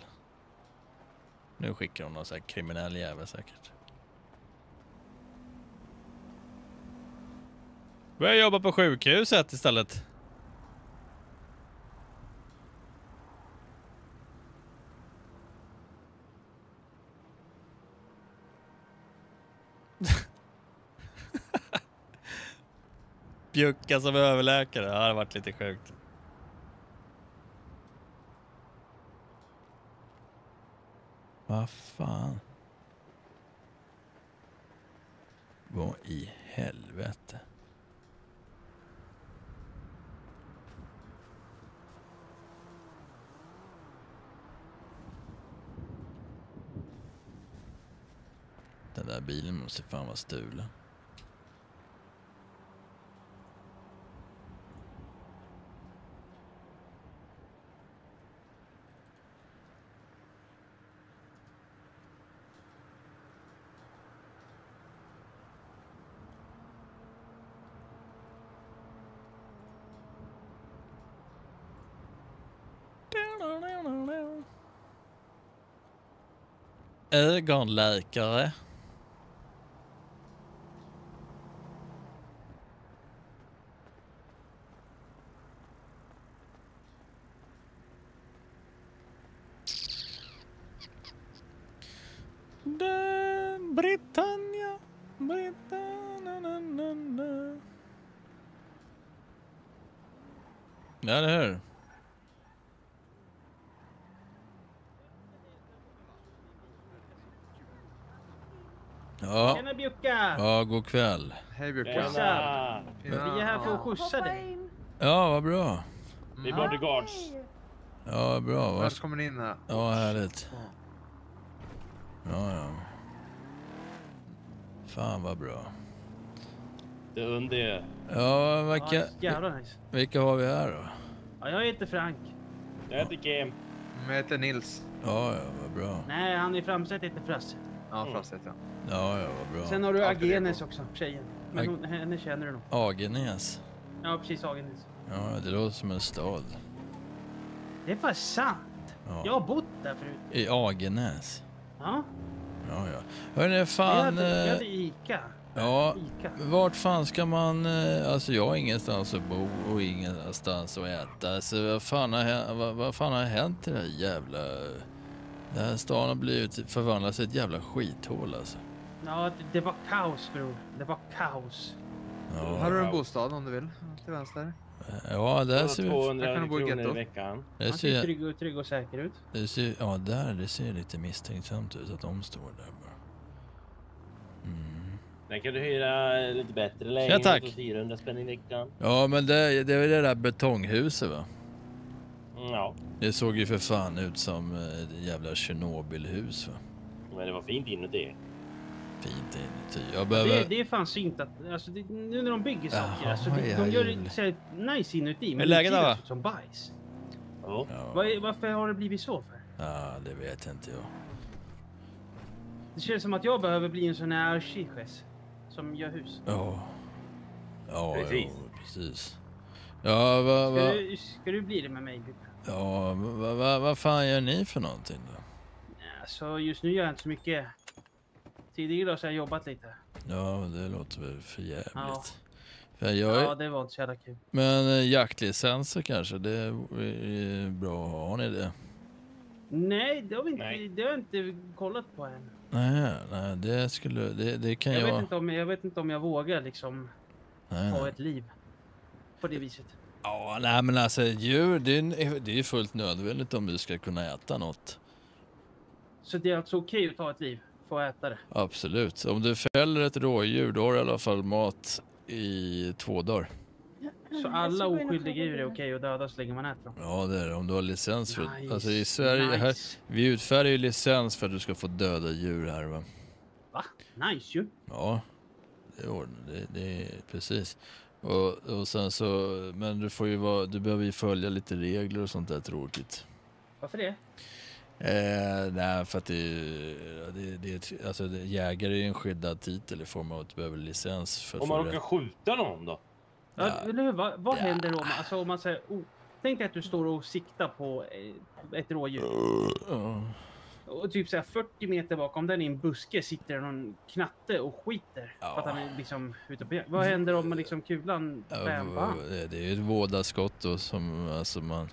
Nu skickar hon någon sån här kriminell jävel säkert. Börja jobba på sjukhuset istället. Bjucka som överläkare, ja, det hade varit lite sjukt. Vad fan? Vad i helvete? Där bilen måste fan vara stulen. Ögonläkare. Den Britannia, Britannia. Ja, eller hur? Ja. Tjena Bjucka! Ja, god kväll. Hej Tjena! Vi är här för att skjutsa dig. Ja, vad bra. Vi är bodyguards. Ja, bra. Välkommen in här. Ja, härligt. Ja, ja. Fan vad bra. Det är under. Ja, vilka, Ja, vilka har vi här då? Ja, jag heter Frank. Jag heter Kim. Jag heter Nils. Ja, ja, vad bra. Nej, han i framsätet heter Frasse. Ja, Frasset ja. Ja, ja, vad bra. Sen har du Agenes också, tjejen. Men hon, henne känner du nog. Agenäs. Ja, precis Agenes. Ja, det låter som en stad. Det är fan sant. Ja. Jag har bott där förut. I Agenäs. Ja. Ja, ja. Hörni, Jag fan... hade, jag eh, hade Ica. Ja, Ica. vart fan ska man... eh, Alltså jag har ingenstans att bo och ingenstans att äta. Så vad fan har, vad, vad fan har hänt i det här jävla... Den här stan har blivit förvandlats till ett jävla skithål alltså. Ja, det, det var kaos bror. Det var kaos. Ja. Här har du en bostad om du vill. Till vänster. Ja, där ser vi... 200 Där kan du bo i kronor i gettot. veckan. Det Han ser ser, trygg och, trygg och säker ut. det ser, ja, där. Det ser lite misstänksamt ut att de står där bara. Där kan du hyra lite bättre Ja, lägenhet tack. för 400 spänn i veckan. Ja, men det, det är väl det där betonghuset va? Mm, Ja, Det såg ju för fan ut som eh, ett jävla Tjernobylhus va? men det var fint inuti. Fint inuti. Jag Det, behöver... det är fan synt att, alltså, det, nu när de bygger saker, Jaha, alltså, de, ja, de gör det så här nice inuti, Är men läget utsidan där, va? som bajs. Ja. Vad är, varför har det blivit så för? Ja, det vet inte jag. Det känns som att jag behöver bli en sån här archives som gör hus. Ja. Ja, Precis. Jo, precis. Ja, Ska, va, du, ska du bli det med mig? Ja, vad va, vad fan gör ni för någonting då? Alltså just nu gör jag inte så mycket. Tidigare så har jag jobbat lite. Ja, det låter väl för jävligt. Ja. För jag är... Ja, det var inte så jävla kul. Men eh, jaktlicenser kanske, det är bra att ha. Har ni det? Nej, det har, vi inte, det har jag inte kollat på än. Nej, nej, det skulle, det, det kan Jag, jag... vet inte om, jag vet inte om jag vågar liksom Nej, ha nej. ett liv på det viset. Ja, nej men alltså djur, det är, det är fullt nödvändigt om du ska kunna äta något. Så det är alltså okej att ta ett liv? Få äta det? Absolut. Om du fäller ett rådjur, då har du i alla fall mat i två dagar. Så alla oskyldiga djur är okej att döda så länge man äter dem? Ja, det är det. Om du har licens för Nice, Alltså i Sverige, här, nice. vi utfärdar ju licens för att du ska få döda djur här va. Va? Nice ju! Ja, det är. Det, det är precis. Och, och sen så, men du får ju vara, du behöver ju följa lite regler och sånt där tråkigt. Varför det? Eh, nej, för att det, är- det, det, alltså det, jägare är ju en skyddad titel i form av att du behöver licens för Om man råkar skjuta någon då? Ja, eller hur? Vad, vad händer om, alltså, om man säger... Oh, tänk dig att du står och siktar på eh, ett rådjur. Och typ så här 40 meter bakom den i en buske sitter någon knatte och skiter. För att han är liksom ute på. Vad händer om man liksom kulan Ja, bam, det är ju ett vådaskott då som, alltså man,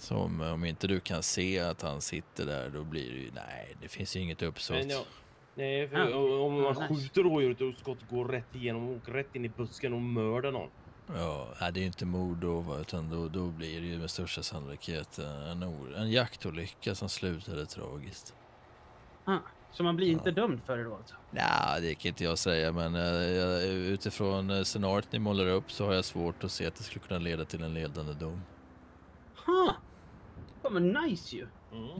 som om inte du kan se att han sitter där då blir det ju, nej det finns ju inget uppsåt. Men ja, nej, för Ah, om- man skjuter rådjuret och skottet går rätt igenom och åker rätt in i busken och mördar någon. Ja, det är ju inte mord då, va, utan då, då blir det ju med största sannolikhet en, en jaktolycka som slutade tragiskt. Ah. Så man blir inte dömd för det då alltså? Nej, det kan inte jag säga, men jag- utifrån eh, scenariot ni målar upp så har jag svårt att se att det skulle kunna leda till en ledande dom. Ha! Ja men nice ju!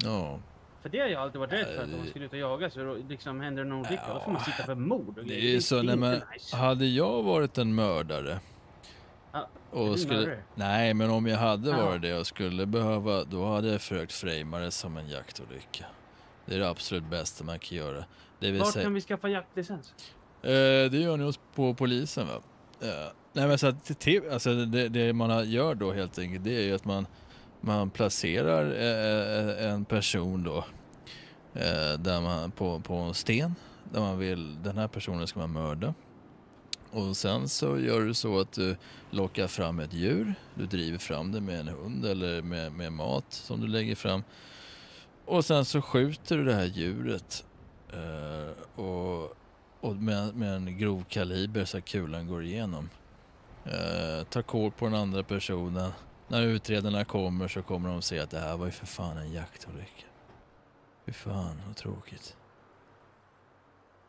Ja, För det har jag alltid varit rädd för, att om man skulle ut och jaga så liksom händer det någon olycka, då får man sitta för mord och det är så, inte nej, men nice. hade jag varit en mördare Ja, och skulle, mördare? nej, men om jag hade Ja. varit det och skulle behöva, då hade jag försökt framea det som en jaktolycka. Det är det absolut bästa man kan göra. Det vill Vart säga, kan vi skaffa jaktlicens? Eh, det gör ni hos på polisen va? Eh, nej men så att alltså det, det man gör då helt enkelt det är ju att man, man placerar eh, en person då eh, där man, på, på en sten där man vill, den här personen ska man mörda. Och sen så gör du så att du lockar fram ett djur, du driver fram det med en hund eller med, med mat som du lägger fram. Och sen så skjuter du det här djuret eh, och, och med, med en grov kaliber så att kulan går igenom. Eh, tar kål på den andra personen. När utredarna kommer så kommer de se att det här var ju för fan en jaktolycka. Fy fan vad tråkigt.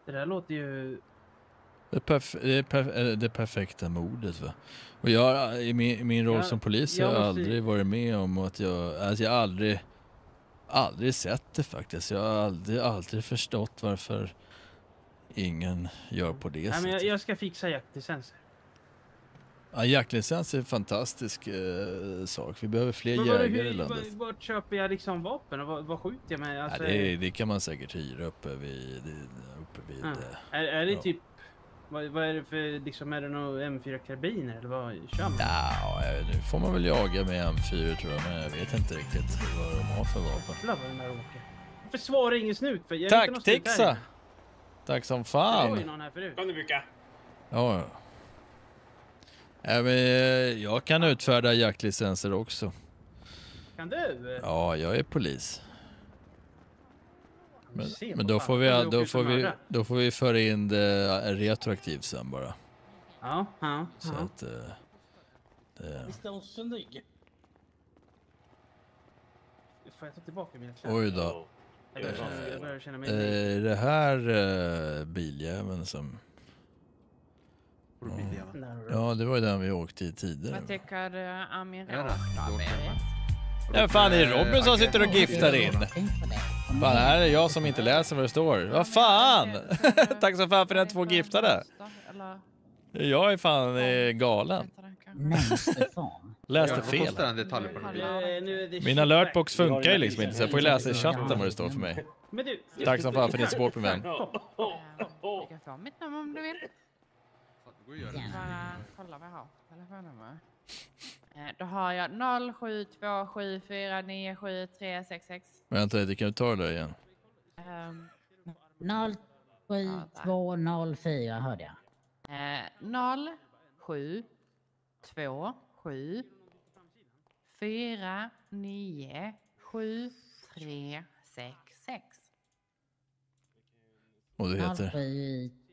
Det där låter ju... Det, perf- det, perf- det perfekta mordet va. Och jag, i min, min roll Ja, som polis jag har jag aldrig varit med om att jag, alltså jag aldrig, aldrig sett det faktiskt. Jag har aldrig, aldrig förstått varför ingen gör på det Nej, sättet. men jag, jag ska fixa jaktlicenser. Ja, jaktlicens är en fantastisk eh, sak. Vi behöver fler Men jägare i hur- landet. vad- Vart köper jag liksom vapen och vad, vad skjuter jag med? Ja, Alltså, det, det kan man säkert hyra uppe vid... Uppe vid Ja. eh, Är, är det ja. typ... Vad, vad är det för, liksom, är det någon M4 karbiner eller vad kör man? Ja, inte. nu får man väl jaga med M4 tror jag, men jag vet inte riktigt vad de har för vapen. Jävlar vad den där åker. Varför svarar ingen snut? För jag Tack Tixa! Tack som Det var ju fan! någon här förut. Kom du Buka. Ja, ja. Ja, men, eh, jag kan utfärda jaktlicenser också. Kan du? Ja, jag är polis. Men, men då får, vi, då, får vi, då får vi föra in det retroaktivt sen bara. Ja, ja, Så att... eh, det, Visst är hon snygg? Får jag ta tillbaka mina kläder? oj då. Jag börjar känna- jag börjar känna mig Eh, Är det här biljäveln som... Ja, det var ju den vi åkte i tidigare. Vad tycker uh, Amir Ja, då. om Berit? Ja, fan, det är Robin som sitter och giftar in. Fan, här är jag som inte läser vad det står. Vad fan! Tack så fan för dina två giftade. Eller? Jag är fan eh, galen. Läste Vad fel. kostar en detalj på det? Min alertbox funkar ju liksom inte så jag får ju läsa i chatten vad det står för mig. Men du, Tack som fan för din support min vän. Du kan få mitt nummer om du vill. Bara kolla vad jag har för telefonnummer. Eh, Då har jag 0727497366. Vänta lite, kan du ta det där igen? Um, 07204 hörde jag. eh, 07 2 7 4 9 7 3 6 6. Och du heter?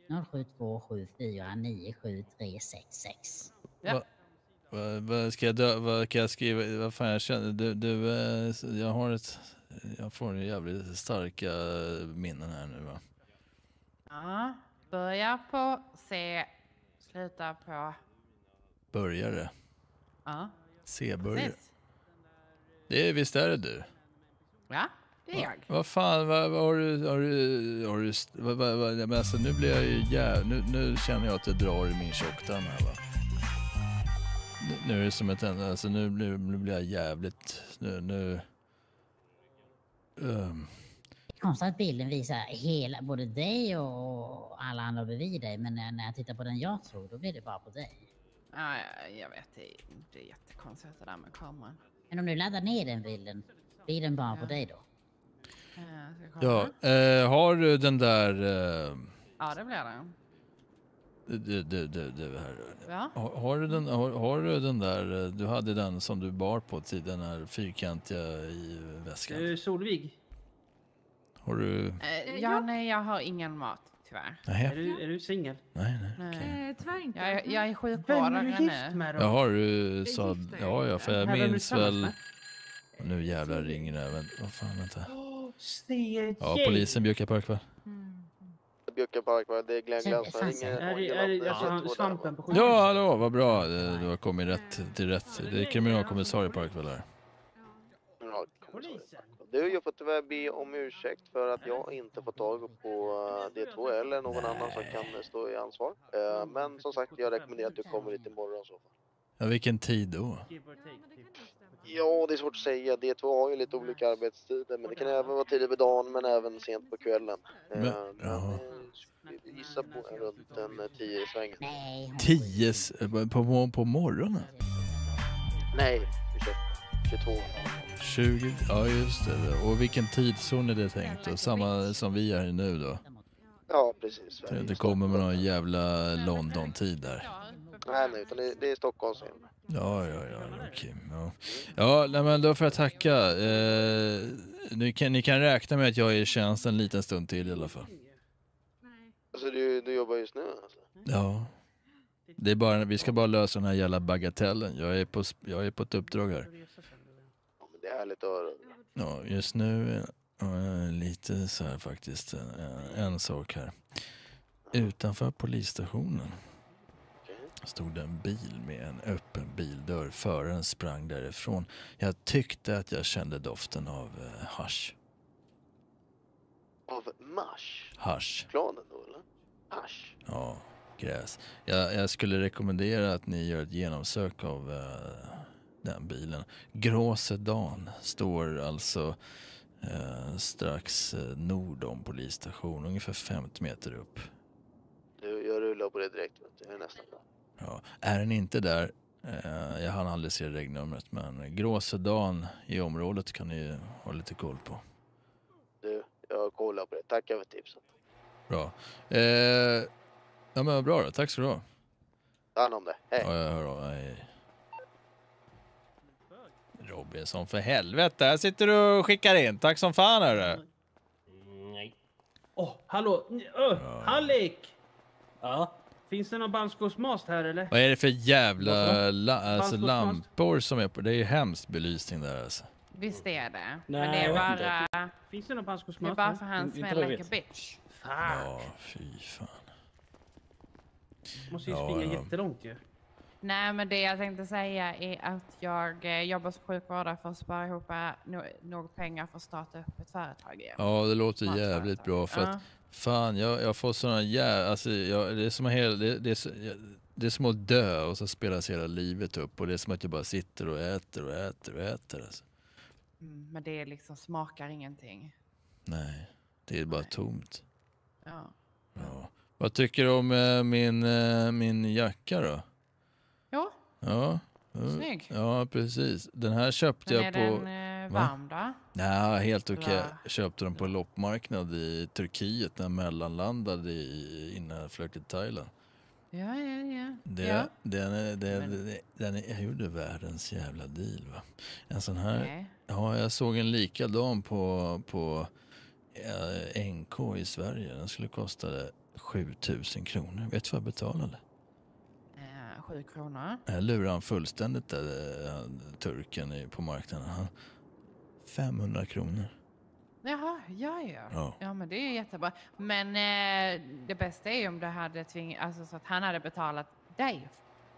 0727497366. Ja. Vad, vad ska jag dö, vad kan jag skriva? Vad fan jag känner? Du, du eh, jag har ett... Jag får en jävligt starka minnen här nu va? Ja, börja på C, sluta på... Börjare. Ja, C-börjare. Det är, visst är det du? Ja, det är jag. Vad fan, vad, vad har du... Har du, har du vad, vad, vad, men alltså, nu blir jag ju jäv, nu, nu känner jag att det drar i min tjocktarm här va? Nu, nu är det som ett... Alltså nu, nu, nu blir jag jävligt... Nu... nu ehm, Konstigt att bilden visar hela, både dig och alla andra bredvid dig, men när när jag tittar på den jag tror, då blir det bara på dig. Ja, jag- jag vet, det är, det är jättekonstigt det där med kameran. Men om du laddar ner den bilden, blir den bara på dig då? Ja, kolla? ja, eh, har du den där... Eh, ja, det blir det. det, det, det, det här. Ja. Har, har, du den, har, har du den där... eh, Du hade den som du bar på till den här fyrkantiga i väskan. Eh, Solvig, Har du... Eh, ja, nej, jag har ingen mat tyvärr. Nej. är du, är du singel? Nej, nej. Nej. Eh, tyvärr inte. Jag, är- jag är Vem är sjukvårdare du gift nu. med då? Ja, har du sa... Ja, ja, för jag minns väl... Nu jävlar ringer det. Vad fan, vänta. CJ! Ja, polisen Björka Parkvall. Björka Parkvall, det är Glenn Glans. Alltså han, svampen på Ja, hallå, vad bra. Eh, Du har kommit rätt till rätt. Det är kriminalkommissarie Parkvall här. Du, jag får tyvärr be om ursäkt för att jag inte får tag på eh, D2 eller någon annan som kan stå i ansvar. Eh, Men som sagt, jag rekommenderar att du kommer hit imorgon så. Ja, vilken tid då? Ja, det är svårt att säga. D2 har ju lite olika arbetstider, men det kan även vara tidigt på dagen, men även sent på kvällen. Eh, Men, Men jaha. vi gissar på en runt en eh, 10 i svängen. Tio s- eh, på, på, på morgonen? Nej, ursäkta. 22. 20? Ja, just det. Och vilken tidszon är det tänkt då? Samma som vi är i nu då? Ja, precis. Det inte kommer med någon jävla London-tid där. Nej, nej, utan det, det är Stockholms Ja, ja, ja, okej. Ja, ja nej, men då får jag tacka. Eh, ni, kan, ni kan räkna med att jag är i tjänst en liten stund till i alla fall. Alltså du, du jobbar just nu alltså? Ja. Det är bara, vi ska bara lösa den här jävla bagatellen. Jag är på, jag är på ett uppdrag här. Ja, men det är härligt att höra. Ja, just nu är lite så här faktiskt. En, en sak här. Utanför polisstationen stod det en bil med en öppen bildörr. Föraren sprang därifrån. Jag tyckte att jag kände doften av eh, hasch. Av Mars? Hasch. Klanen då eller? Hasch? Ja, gräs. Jag, jag skulle rekommendera att ni gör ett genomsök av eh, den bilen. Grå sedan står alltså eh, strax eh, nord om polisstation, ungefär 50 meter upp. Du, jag rullar på det direkt. Jag är nästan där. Ja. Är den inte där, eh, jag hann aldrig se regnumret, men grå sedan i området kan ni ha lite koll på. Du, jag kollar på det. Tackar för tipset. Bra. Eh, ja men bra då, tack ska du ha. Ta hand om det. Hej. Ja, jag hör av mig. Robinson, för helvete. Här sitter du och skickar in. Tack som fan hörru. Nej. Åh, hallå! Öh, Hallik! Ja? Finns det någon bandskåsmast här eller? Vad är det för jävla la, alltså, lampor som är på? Det är ju hemskt belysning där alltså. Visst är det. Men Nej, det är bara... Finns det någon Det är bara för han smäller like a bitch. Ja, fy fan. Måste ju Ja, springa ja. jättelångt ju. Nej, men det jag tänkte säga är att jag eh, jobbar som sjukvårdare för att spara ihop eh, några pengar för att starta upp ett företag igen. Ja, det låter jävligt bra för Ja. att fan, jag, jag får såna jä... Alltså, jag, det är som att hel, det, det, är det är som att dö och så spelas hela livet upp och det är som att jag bara sitter och äter och äter och äter alltså. Mm, men det liksom smakar ingenting. Nej, det är bara tomt. Ja. Ja. Vad tycker du om eh, min, eh, min jacka då? Ja. ja, Snygg. Ja, precis. Den här köpte men jag på... den eh, Va? varm då? Nej, helt okej. Jag köpte den på loppmarknad i Turkiet när jag mellanlandade i, innan jag flög till Thailand. Ja, ja, ja. Det, ja. den är, det, Men- den är, jag gjorde världens jävla deal va. En sån här, Nej. ja jag såg en likadan på, på eh, NK i Sverige. Den skulle kosta 7000 kronor. Vet du vad jag betalade? Eh, sju kronor. Jag lurade han fullständigt där, eh, turken på marknaden. Han, 500 kronor. Jaha, ja, ja. Ja. Ja, men det är jättebra. Men eh, det bästa är ju om du hade tvingat, alltså så att han hade betalat dig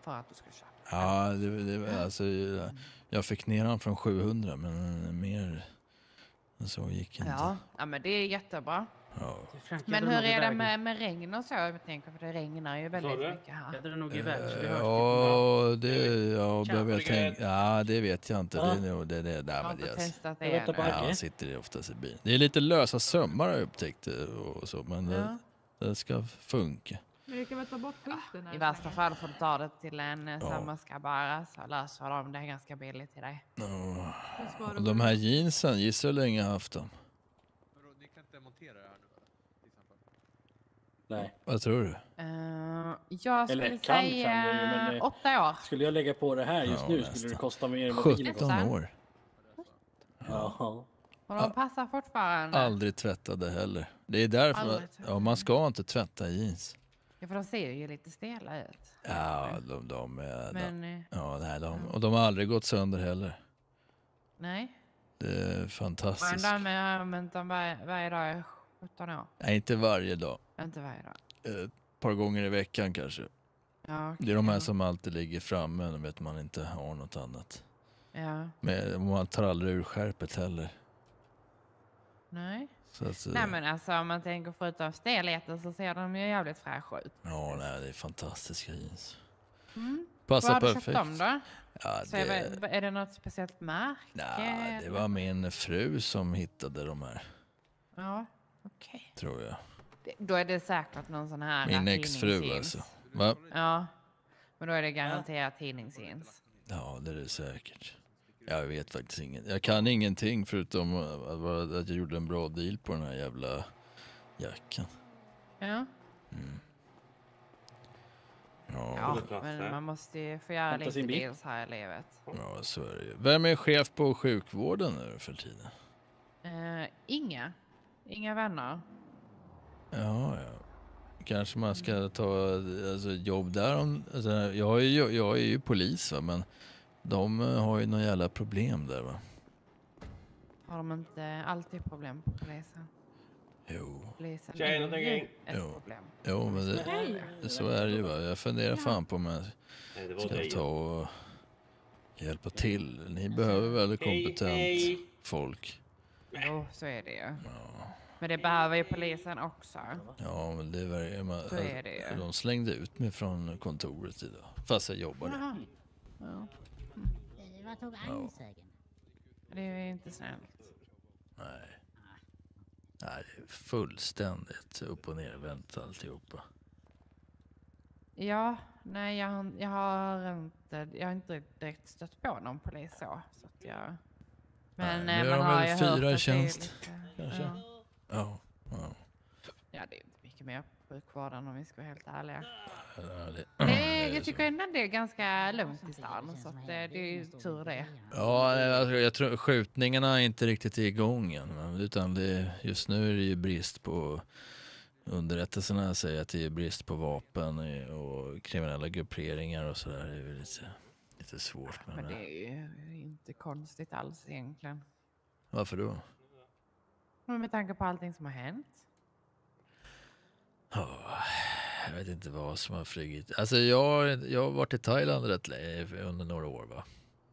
för att du skulle köpa. Ja, det, det, alltså, jag- jag fick ner han från 700 men mer än så gick inte. Ja, ja, men det är jättebra. Ja. Men hur är det med, med regn och så? Jag tänker, för det regnar ju väldigt mycket här. Jag drar nog så vi hörs. Ja, det, ja, Tja, behöver jag Brigade. tänka. Ja, det vet jag inte. Ja. Det, är nog- det, det, det, men inte det, det jag. Ja, han sitter oftast i bilen. Det är lite lösa sömmar har jag upptäckt eh, och så, men det, det ska funka. Men du kan väl ta bort skylten här I värsta fall får du ta det till en ja. Ja. sömmerska bara så löser de det ganska billigt till dig. Ja. Och de här jeansen, gissa hur länge jag har haft dem? Ni kan inte montera det här nu eller? Till exempel. Nej. Vad tror du? Uh, jag skulle Eller kan, säga kan men det- åtta år. Skulle jag lägga på det här just Ja, nu nästan. skulle det kosta mer än vad bilen 17 kostar. år. Jaha. Och de passar fortfarande. Aldrig tvättade heller. Det är därför Aldrig man, ja, man ska inte tvätta jeans. Ja, för de ser ju lite stela ut. Ja, de, de, är- Men, eh, ja, nej, de, och de har aldrig gått sönder heller. Nej. Det är Och fantastiskt. ändå med jag har använt dem varje, varje dag i 17 år. Nej, inte varje dag. Inte varje dag. Ett par gånger i veckan kanske. Ja, Det är de här som alltid ligger framme, då vet man inte har något annat. Ja. Men man tar aldrig ur skärpet heller. Nej. Att, eh, Nej men alltså om man tänker förutom stelheten så ser de ju jävligt fräscha ut. Ja, nej, det är fantastiska jeans. Mm. Passar Var har du köpt dem då? Ja, Så är, det- det... är det något speciellt märke? Nej, det var min fru som hittade de här, Ja, okej. tror jag. Det- Då är det säkert någon sån här Min exfru alltså. Va? Ja, men då är det garanterat tidningsjeans. Ja, det är det säkert. Jag vet faktiskt inget. Jag kan ingenting förutom att jag gjorde en bra deal på den här jävla jackan. Ja. Ja, Ja, men man måste ju få göra Hämta lite deals här i livet. ja, så är det ju. Vem är chef på sjukvården nu för tiden? Uh, inga. Inga vänner. Ja, ja. Kanske man ska ta alltså, jobb där. Om, alltså, jag, är ju, jag är ju polis va, men de eh, har ju några jävla problem där va. Har de inte alltid problem på polisen? Jo. Polisen Tjena, är ju ett Jo. problem. Jo, men det, det, så är det ju va. Jag funderar fan på om jag ska ta och hjälpa till. Ni behöver väl kompetent folk? Jo, så är det ju. Men det behöver ju polisen också. Ja, men det var, man, Så är det ju. De slängde ut mig från kontoret idag. Fast jag jobbade. Jaha. Ja. Eh, Vad tog? Det är ju inte snällt. Nej. Nej, det är fullständigt upp och nervänt alltihopa. Ja, nej jag, har- jag har inte, jag har inte direkt stött på någon polis så. så att jag, men Nej, eh, nu man har ju fyra hört i att det är tjänst, lite- kanske? Ja. Ja. ja. ja, det är inte mycket mer på sjukvården om vi ska vara helt ärliga. Ja, det, jag tycker ändå det är ganska lugnt i stan så att eh, det är ju tur det. Ja, alltså, jag tror skjutningarna är inte riktigt igång än. Utan det, just nu är det ju brist på underrättelserna säger att det är brist på vapen och kriminella grupperingar och sådär. Det är väl lite, lite svårt. Men, Men det är ju inte konstigt alls egentligen. Varför då? Men med tanke på allting som har hänt. Ja, jag vet inte vad som har flugit. Alltså jag, jag har varit i Thailand rätt under några år va.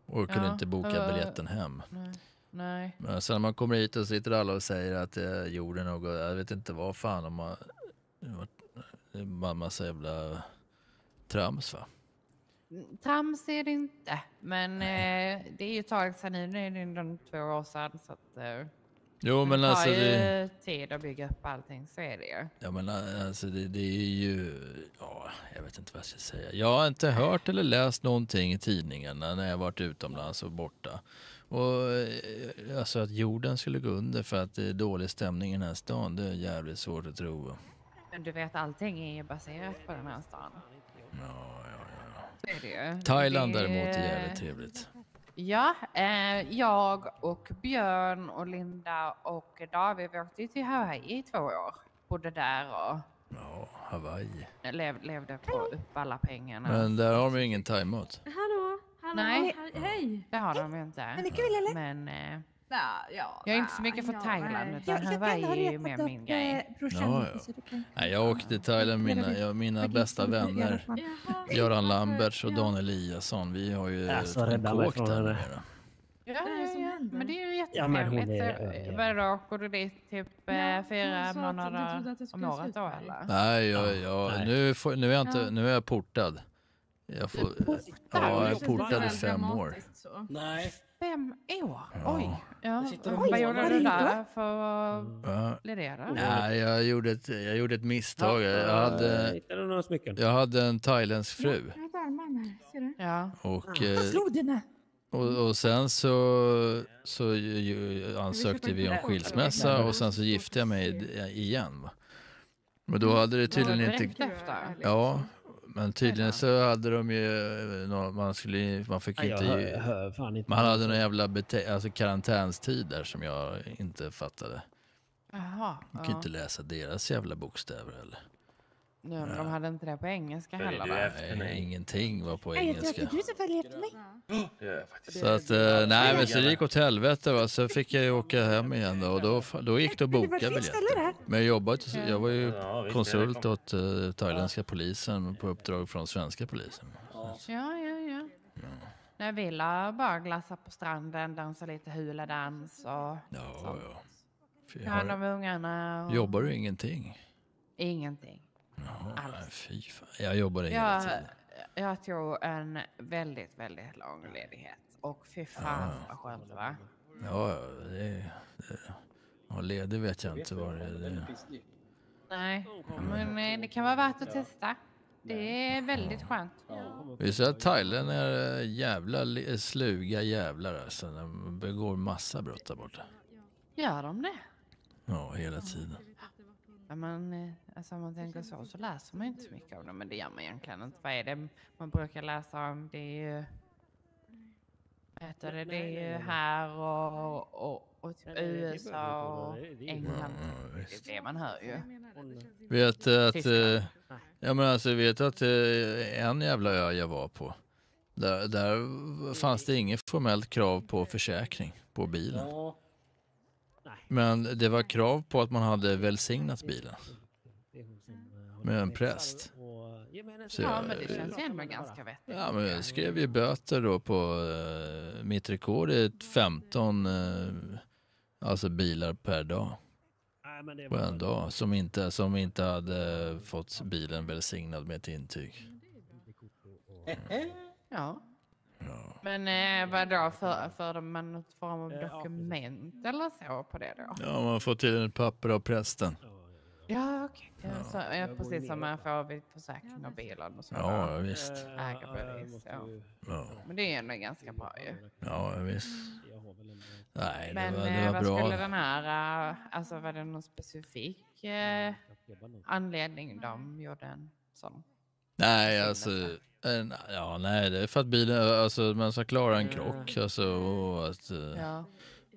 Och kunde Ja, inte boka eh, biljetten hem. Nej. nej. Men sen när man kommer hit och sitter alla och säger att eh, jorden något, jag vet inte vad fan om man, det en massa jävla trams va. Trams är det inte, men eh, det är ju ett tag sedan nu. Nu är det två år sedan. Så att, eh, Jo men det tar alltså ju det, tid att bygga upp allting, så är det ju. ja, men alltså det, det är ju, ja jag vet inte vad jag ska säga. Jag har inte hört eller läst någonting i tidningarna när jag varit utomlands och borta. Och eh, alltså att jorden skulle gå under för att det är dålig stämning i den här stan, det är jävligt svårt att tro. Men du vet, allting är ju baserat på den här stan. Ja, ja, ja. Så är det ju. Thailand Det- däremot är jävligt trevligt. Ja, eh, jag och Björn och Linda och David, vi åkte ju till Hawaii i två år. Bodde där och Ja, Hawaii. lev, levde på upp alla pengarna. Men där har ju ingen thaimat. Hallå? Hallå? Nej, He- Hej! det har de ju inte. Är det kul eller? Men eh, Ja, ja, jag är inte så mycket för ja, Thailand nej. utan Jag- jag Hawaii ha är ju mer min eh, grej. brorsan Ja, ja. Nej, jag åkte till Thailand, mina, jag, mina bästa vänner. Göran Lamberts och Dan Eliasson. Vi har ju Alltså, mig kåk där nere. Ja, ja, ja. men det är ju Ja, jättetrevligt. är- Ja, Vadå, åker du dit typ Ja, eh, hon fyra månader om året då eller? Nej, jag, jag, nu, får, nu, är jag inte, Ja. nu är jag portad. Jag får, ja, jag är portad i fem år. Nej. Fem år? Ja. Oj. Ja. och Vad gjorde du det. där för att? Nej, jag gjorde ett, jag gjorde ett misstag. Jag hade, jag hade en thailändsk fru. Ja. Och, Jag eh, och, och sen så, så ju- ansökte vi om skilsmässa och sen så gifte jag mig igen. Men då hade det tydligen inte... efter? Ja, men tydligen så hade de ju... Man, skulle, man fick Nej, jag inte... hör- hör fan inte Man hade någon jävla bete, alltså karantänstid där som jag inte fattade. Jaha. Man kan ju ja. inte läsa deras jävla bokstäver heller. Ja, men de hade inte det på engelska heller va? Nej, ingenting var på Nej, jag engelska. det är du som följer efter mig. Jag. Så att, eh, nej men så det gick åt helvete va, så fick jag ju åka hem igen då, och då, då gick det att boka biljetter. Men jag jobbade, jag var ju Ja, konsult åt uh, thailändska polisen på uppdrag från svenska polisen. Ja, ja, ja. Nej, vi la bara glassa på stranden, dansa lite hula-dans och Ja, ja. Fy, ta hand om ungarna. Och... jobbar du ingenting? Ingenting. Jaha, fy fan. Jag jobbade hela Jag, tiden. jag tog en väldigt, väldigt lång ledighet. Och fy fan vad skönt det var. Ja, det, det, ja, ledig vet jag inte vad det är. Det, Nej, men eh, det kan vara värt att testa. Det är väldigt skönt. Visst är att thailändare är jävla sluga jävlar alltså. De begår massa brott där borta. Gör de det? Ja, hela tiden. Men, eh, alltså, om man tänker så så läser man inte så mycket om det. Men det gör man egentligen inte. Vad är det man brukar läsa om? Det är ju... Heter det? Det är ju här och, och, och typ USA och England. Det är det man hör ju. Vet att, Tyskland. eh, ja men alltså vet att eh, en jävla ö jag var på. Där, där fanns det inget formellt krav på försäkring på bilen. Men det var krav på att man hade välsignat bilen. Med en präst. Så Ja, jag- men det känns ju ändå ganska vettigt. Ja, men jag skrev ju böter då på, eh, mitt rekord är ett 15 eh, alltså bilar per dag. På en dag som inte, som inte hade fått bilen välsignad med ett intyg. Ja. Men eh, vad då för, förde man något form av dokument eller så på det då? Ja, man får till ett papper av prästen. Ja, okej. Ja, så, ja, precis som man får vid försäkring av bilen och så. Ja, ja, visst. Ägarbevis. Ja. Ja, Men det är ändå ganska bra ju. ja visst. Nej, det Men var, det eh, var vad bra. skulle den här, eh, alltså var det någon specifik eh, anledning de gjorde en sån? Nej, alltså, ja, nej, det är för att bilen, alltså man ska klara en krock, alltså, och att, eh, Ja.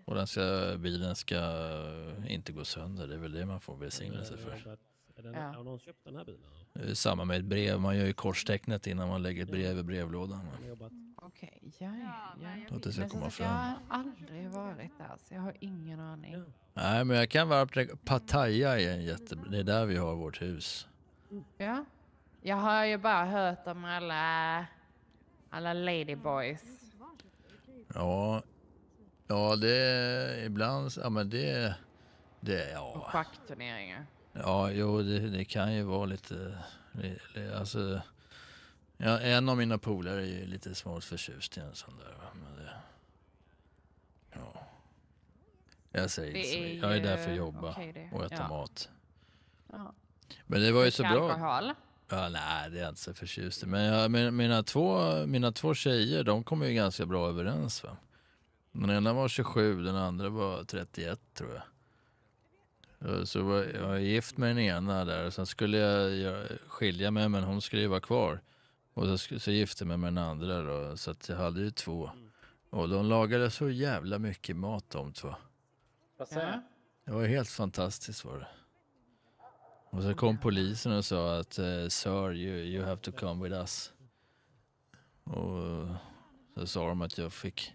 och den ska, bilen ska eh, inte gå sönder, det är väl det man får välsignelse för. Är den, Ja. Har någon köpt den här bilen? Det är samma med ett brev, man gör ju korstecknet innan man lägger ett brev i brevlådan. Okej, ja, ja, ja. Det ska komma sagt, Jag fram. har aldrig varit där, så jag har ingen aning. Nej, men jag kan varmt rekommendera, Pattaya är en jättebra, det är där vi har vårt hus. Ja. Jag har ju bara hört om alla, alla ladyboys. Ja, ja det är ibland, ja men det, det, Och ja. schackturneringar. Ja, jo, det, det kan ju vara lite, li- li- alltså, ja, en av mina polare är ju lite smått förtjust i en sån där. Men det, ja. Jag säger Det inte så mycket. Jag är där för att jobba det. och äta Ja. mat. Ja. Men det var ju så bra. alkohol? Ja, nej, det är jag inte så förtjust i. Men jag, min- mina, två, mina två tjejer, de kommer ju ganska bra överens. Va? Den ena var 27, den andra var 31 tror jag. Så var jag var gift med den ena där, sen skulle jag skilja mig, men hon skulle ju vara kvar. Och så, så gifte jag mig med den andra då, så att jag hade ju två. Och de lagade så jävla mycket mat de två. Ja. Det var helt fantastiskt var det. Och så kom polisen och sa att eh, Sir, you, you have to come with us. Och så sa de att jag fick...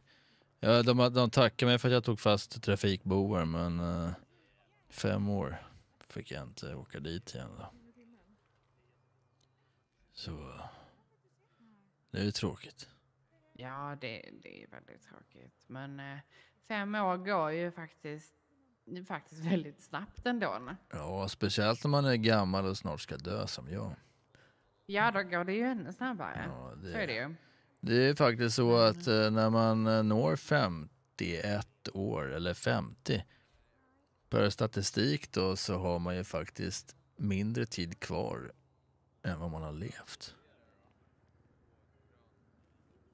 Ja, de, de tackade mig för att jag tog fast trafikbovar men eh, fem år fick jag inte åka dit igen då. Så det är ju tråkigt. Ja, det, det är väldigt tråkigt. Men eh, fem år går ju faktiskt, faktiskt väldigt snabbt ändå. Ja, speciellt när man är gammal och snart ska dö som jag. Ja, då går det ju ännu snabbare. det- Så är det ju. Det är faktiskt så att eh, när man eh, når 51 år eller 50 per statistik då så har man ju faktiskt mindre tid kvar än vad man har levt.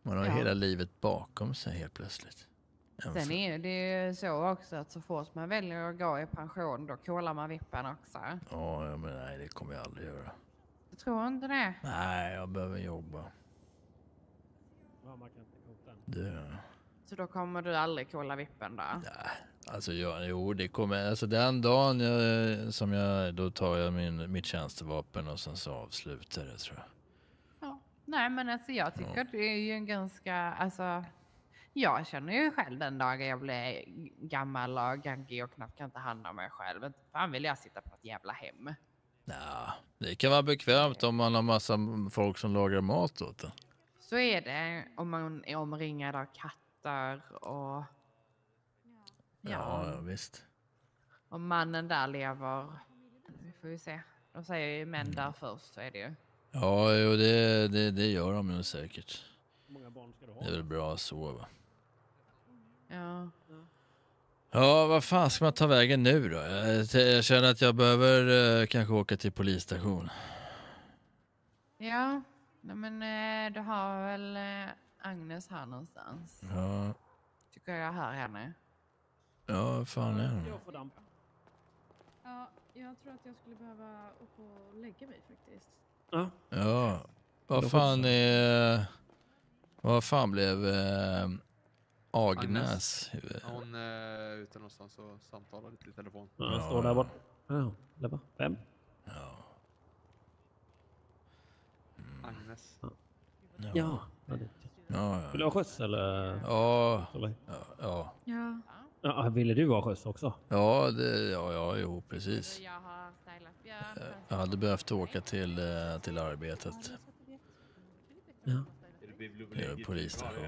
Man har Ja. hela livet bakom sig helt plötsligt. Sen är det ju så också att så fort man väljer att gå i pension då kollar man vippen också. Ja, ja, men nej det kommer jag aldrig göra. Jag tror inte det. Nej, jag behöver jobba. Ja, man kan inte kota. Det, Så då kommer du aldrig kolla vippen då? Alltså ja, jo, det kommer, alltså den dagen jag, som jag, då tar jag min, mitt tjänstevapen och sen så avslutar det tror jag. Ja. Nej men alltså jag tycker att det är ju en ganska, alltså jag känner ju själv den dagen jag blir gammal och gaggig och knappt kan ta hand om mig själv. Inte fan vill jag sitta på ett jävla hem. Ja, det kan vara bekvämt om man har massa folk som lagar mat åt en. Så är det om man är omringad av katter och Ja, ja visst. om mannen där lever. Vi får ju se. De säger ju män där först så är det ju. Ja, jo, det, det, det gör de ju säkert. Hur många barn ska du ha? Det är väl bra så va. Ja. Ja, vad fan ska man ta vägen nu då? Jag, jag känner att jag behöver eh, kanske åka till polisstation. Ja, men eh, du har väl eh, Agnes här någonstans. Ja, Tycker jag hör henne. ja vad fan är det? Ja, jag tror att jag skulle behöva åka och lägga mig faktiskt. Ja. Ja, vad fan är... Vad fan blev eh, Agnes? Hon är ute någonstans och samtalar lite i telefon. Ja, han står där borta. Ja, vad? Vem? Agnes. Ja. Ja. ja, det- Ja, ja. Vill du ha skjuts eller? Ja. Ja, ja. Ja. Ja, ville du ha skjuts också? Ja, det, ja, ja, jo, precis. Jag. Jag hade behövt åka till, eh, till arbetet. Ja. Till polisstation.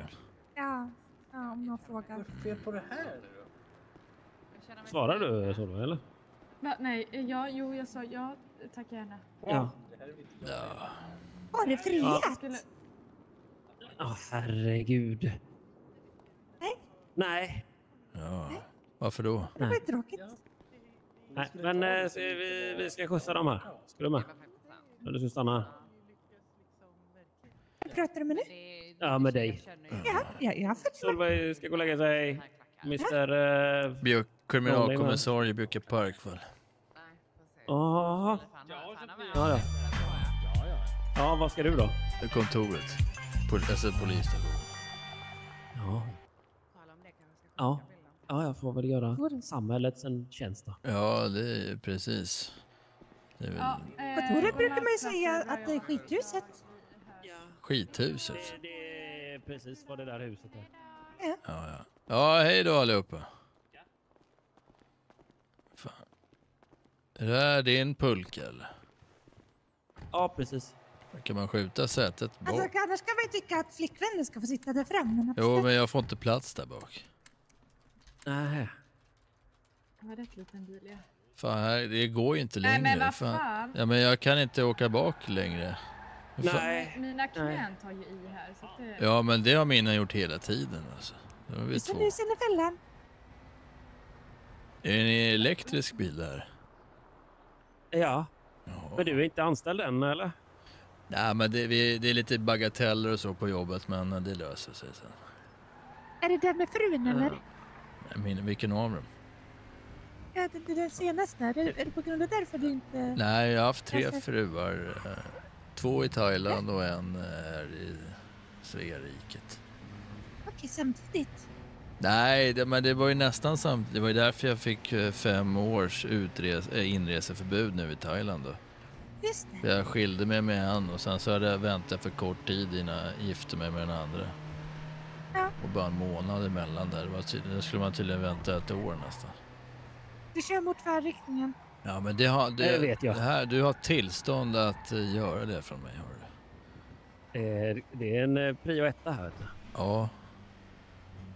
Ja, ja om någon frågar. fel på det här? Svarar du Solveig eller? Va, nej, ja, jo, jag sa ja, tack gärna. Ja. Ja. Var det Ja. frihet? Skulle... Ja, herregud. Nej. Nej. Ja. Varför då? Nej. Det var tråkigt. Nej, men eh, vi, vi ska skjutsa dem här. Ska du med? Eller du ska stanna? Pratar du med nu? Ja, med dig. Ja, ja, jag har fått Solveig ska gå och lägga sig. Mr... Uh, Björk, kriminalkommissarie Björke Parkvall. Ja. Ja, ja. Ja, vad ska du då? Kontoret. Pol alltså polisstation. Ja. Ja. Ja, jag får väl göra samhället en tjänst då. Ja, det är precis. Det är väl Kontoret brukar man ju säga att det är skithuset. Skithuset. Det är precis vad det där huset är. Ja, ja. Ja, hej då allihopa. Fan. Är det här din pulka eller? Ja, precis. Kan man skjuta sätet bak? Alltså, annars kan man ju tycka att flickvännen ska få sitta där fram. Men Jo, men jag får inte plats där bak. Nej. Det var rätt liten bil, ja. Fan, här, det går ju inte Nej, längre. men vad fan. Ja, men jag kan inte åka bak längre. Nej. Mina knän tar ju i här. Så att det... Ja, men det har mina gjort hela tiden alltså. Det var vi Så två. nu ser ni fällan. Är det en elektrisk bil där? Ja. Men du är inte anställd än eller? Nej, men det, vi, det är lite bagateller och så på jobbet, men det löser sig sen. Är det den med frun eller? Min, vilken av dem? Ja, det, det den senaste. Är det, är det på grund av därför du inte... Nej, jag har haft tre fruar. Eh, Två i Thailand och en eh, här i Svea riket. Okej, samtidigt. Nej, det, men det var ju nästan samtidigt. Det var ju därför jag fick eh, fem års utres, äh, inreseförbud nu i Thailand. Då. Just det. Jag skilde mig med en och sen så hade jag väntat för kort tid innan jag gifte mig med den andra. Ja. Och bara en månad emellan där. Det var då skulle man tydligen vänta ett år nästan. Du kör mot färdriktningen. Ja men det har, det, Det vet jag. Det här, du har tillstånd att eh, göra det från mig. Har du? Eh, Det är en eh, prio etta här. vet du. Ja.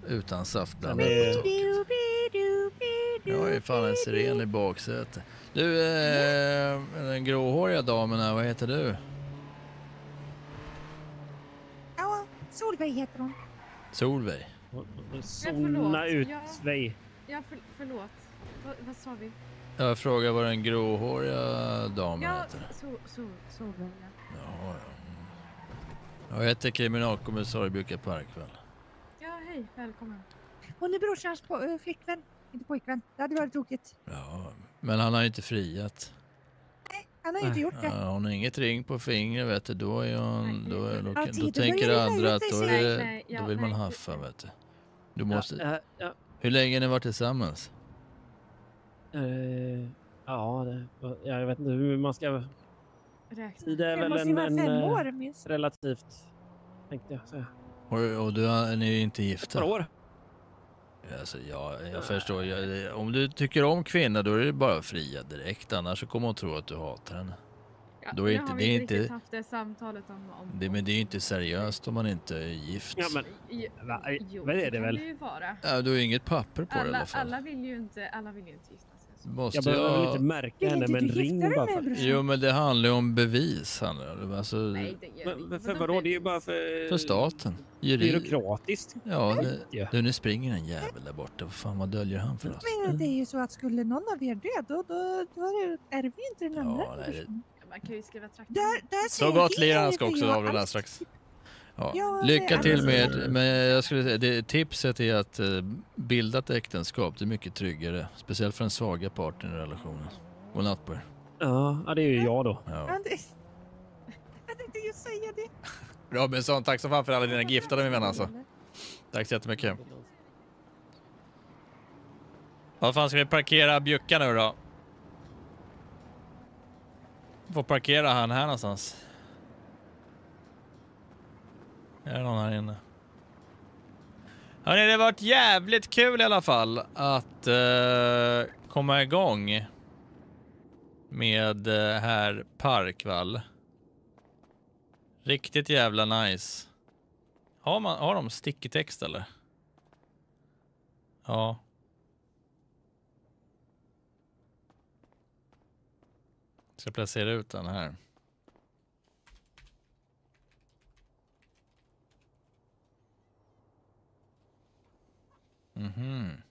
Utan saft Den blandat. är- Jag har ju fan en siren i baksätet. Du, eh, den gråhåriga damen här, vad heter du? Ja, Solveig heter hon. Solveig? Zona ut Ja. Svej. Ja, för, förlåt. Vad, vad sa vi? Jag frågar vad den gråhåriga damen Ja, heter. so, so, Solveig. ja. Ja, ja. Jag heter kriminalkommissarie Björke Parkvall. Ja, hej. Välkommen. Hon är brorsans på, äh, flickvän. Inte pojkvän. Det hade varit tråkigt. Ja, men han har ju inte friat. Han har ju inte gjort det. Ja, hon har inget ring på fingret vet du. Då, är hon, då, är, då, Ja, då tiden tänker andra att då, är Nej, ja, då vill man nej. haffa vet du. Du måste... Ja, ja, Hur länge har ni varit tillsammans? Eh, ja, det, jag vet inte hur man ska... Räkna. Det är Det väl ju en, en fem eh, år minst. relativt, tänkte jag säga. Och, och du är ni är inte gifta? Några år. Alltså, ja, jag förstår. Jag, om du tycker om kvinnor då är det bara att fria direkt. Annars så kommer hon tro att du hatar henne. Ja, då är inte, har det vi är inte riktigt haft det samtalet om... om Det, men det är ju inte seriöst om man inte är gift. Ja, men, Jo, va, jo, vad är det väl? det ju vara. Ja, du har inget papper på det i Alla, alla fall. alla vill ju inte, alla vill ju inte gifta Måste Jag behöver väl inte märka henne inte med en du ring bara för... Jo, men det handlar ju om bevis. Handlar det. Alltså, Nej, det gör Men, inte. men för vadå? Det är ju bara för... för staten. Jurid... Byråkratiskt. Ja, det, du, nu springer en jävel där borta. Vad fan, vad döljer han för något? Men det är ju så att skulle någon av er dö, då, då, då är det, är vi inte den andra. Ja, nej, det-. Man kan ju skriva traktat. Där, där Så gott lirar han ska också allt. strax. Ja. Lycka till med, men jag skulle säga, det, tipset är att eh, bilda ett äktenskap. Det är mycket tryggare. Speciellt för den svaga parten i relationen. God natt på er. Ja, det är ju jag då. Ja. Jag tänkte ju säga det. Robinson, tack så fan för alla dina giftade min vän alltså. Tack så jättemycket. Var fan ska vi parkera Bjucka nu då? Får parkera han här någonstans. Är det någon här inne? Hörrni, det har varit jävligt kul i alla fall att uh, komma igång med uh, här Parkvall. Riktigt jävla nice. Har, man, har de stickig text eller? Ja. Ska placera ut den här. Mm-hmm.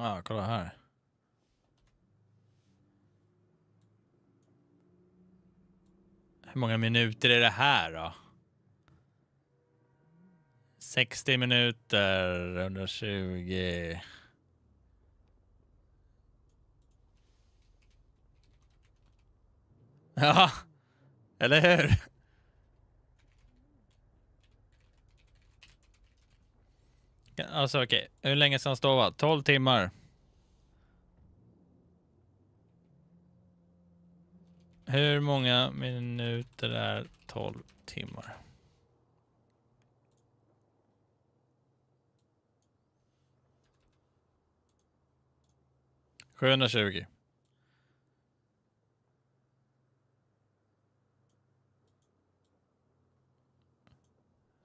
Ja, kolla här. Hur många minuter är det här då? 60 minuter, 120. Ja, eller hur? Alltså okej, hur länge ska han stå? 12 timmar. Hur många minuter är 12 timmar? Sjuhundratjugo.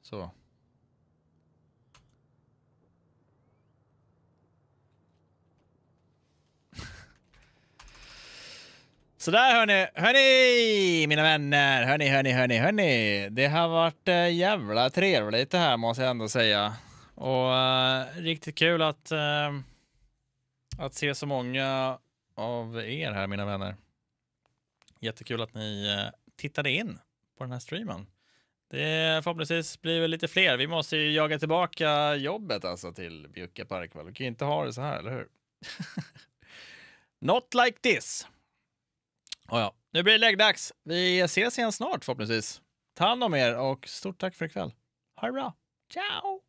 Så. Sådär hörni, hörni mina vänner, hörni, hörni, hörni, hörni. Det har varit äh, jävla trevligt det här måste jag ändå säga. Och äh, riktigt kul att, äh, att se så många av er här mina vänner. Jättekul att ni äh, tittade in på den här streamen. Det förhoppningsvis blir väl lite fler. Vi måste ju jaga tillbaka jobbet alltså till Bjucka Parkvall. Vi kan ju inte ha det så här, eller hur? Not like this. Oh ja, nu blir det läggdags. Vi ses igen snart förhoppningsvis. Ta hand om er och stort tack för ikväll. Ha det bra. Ciao!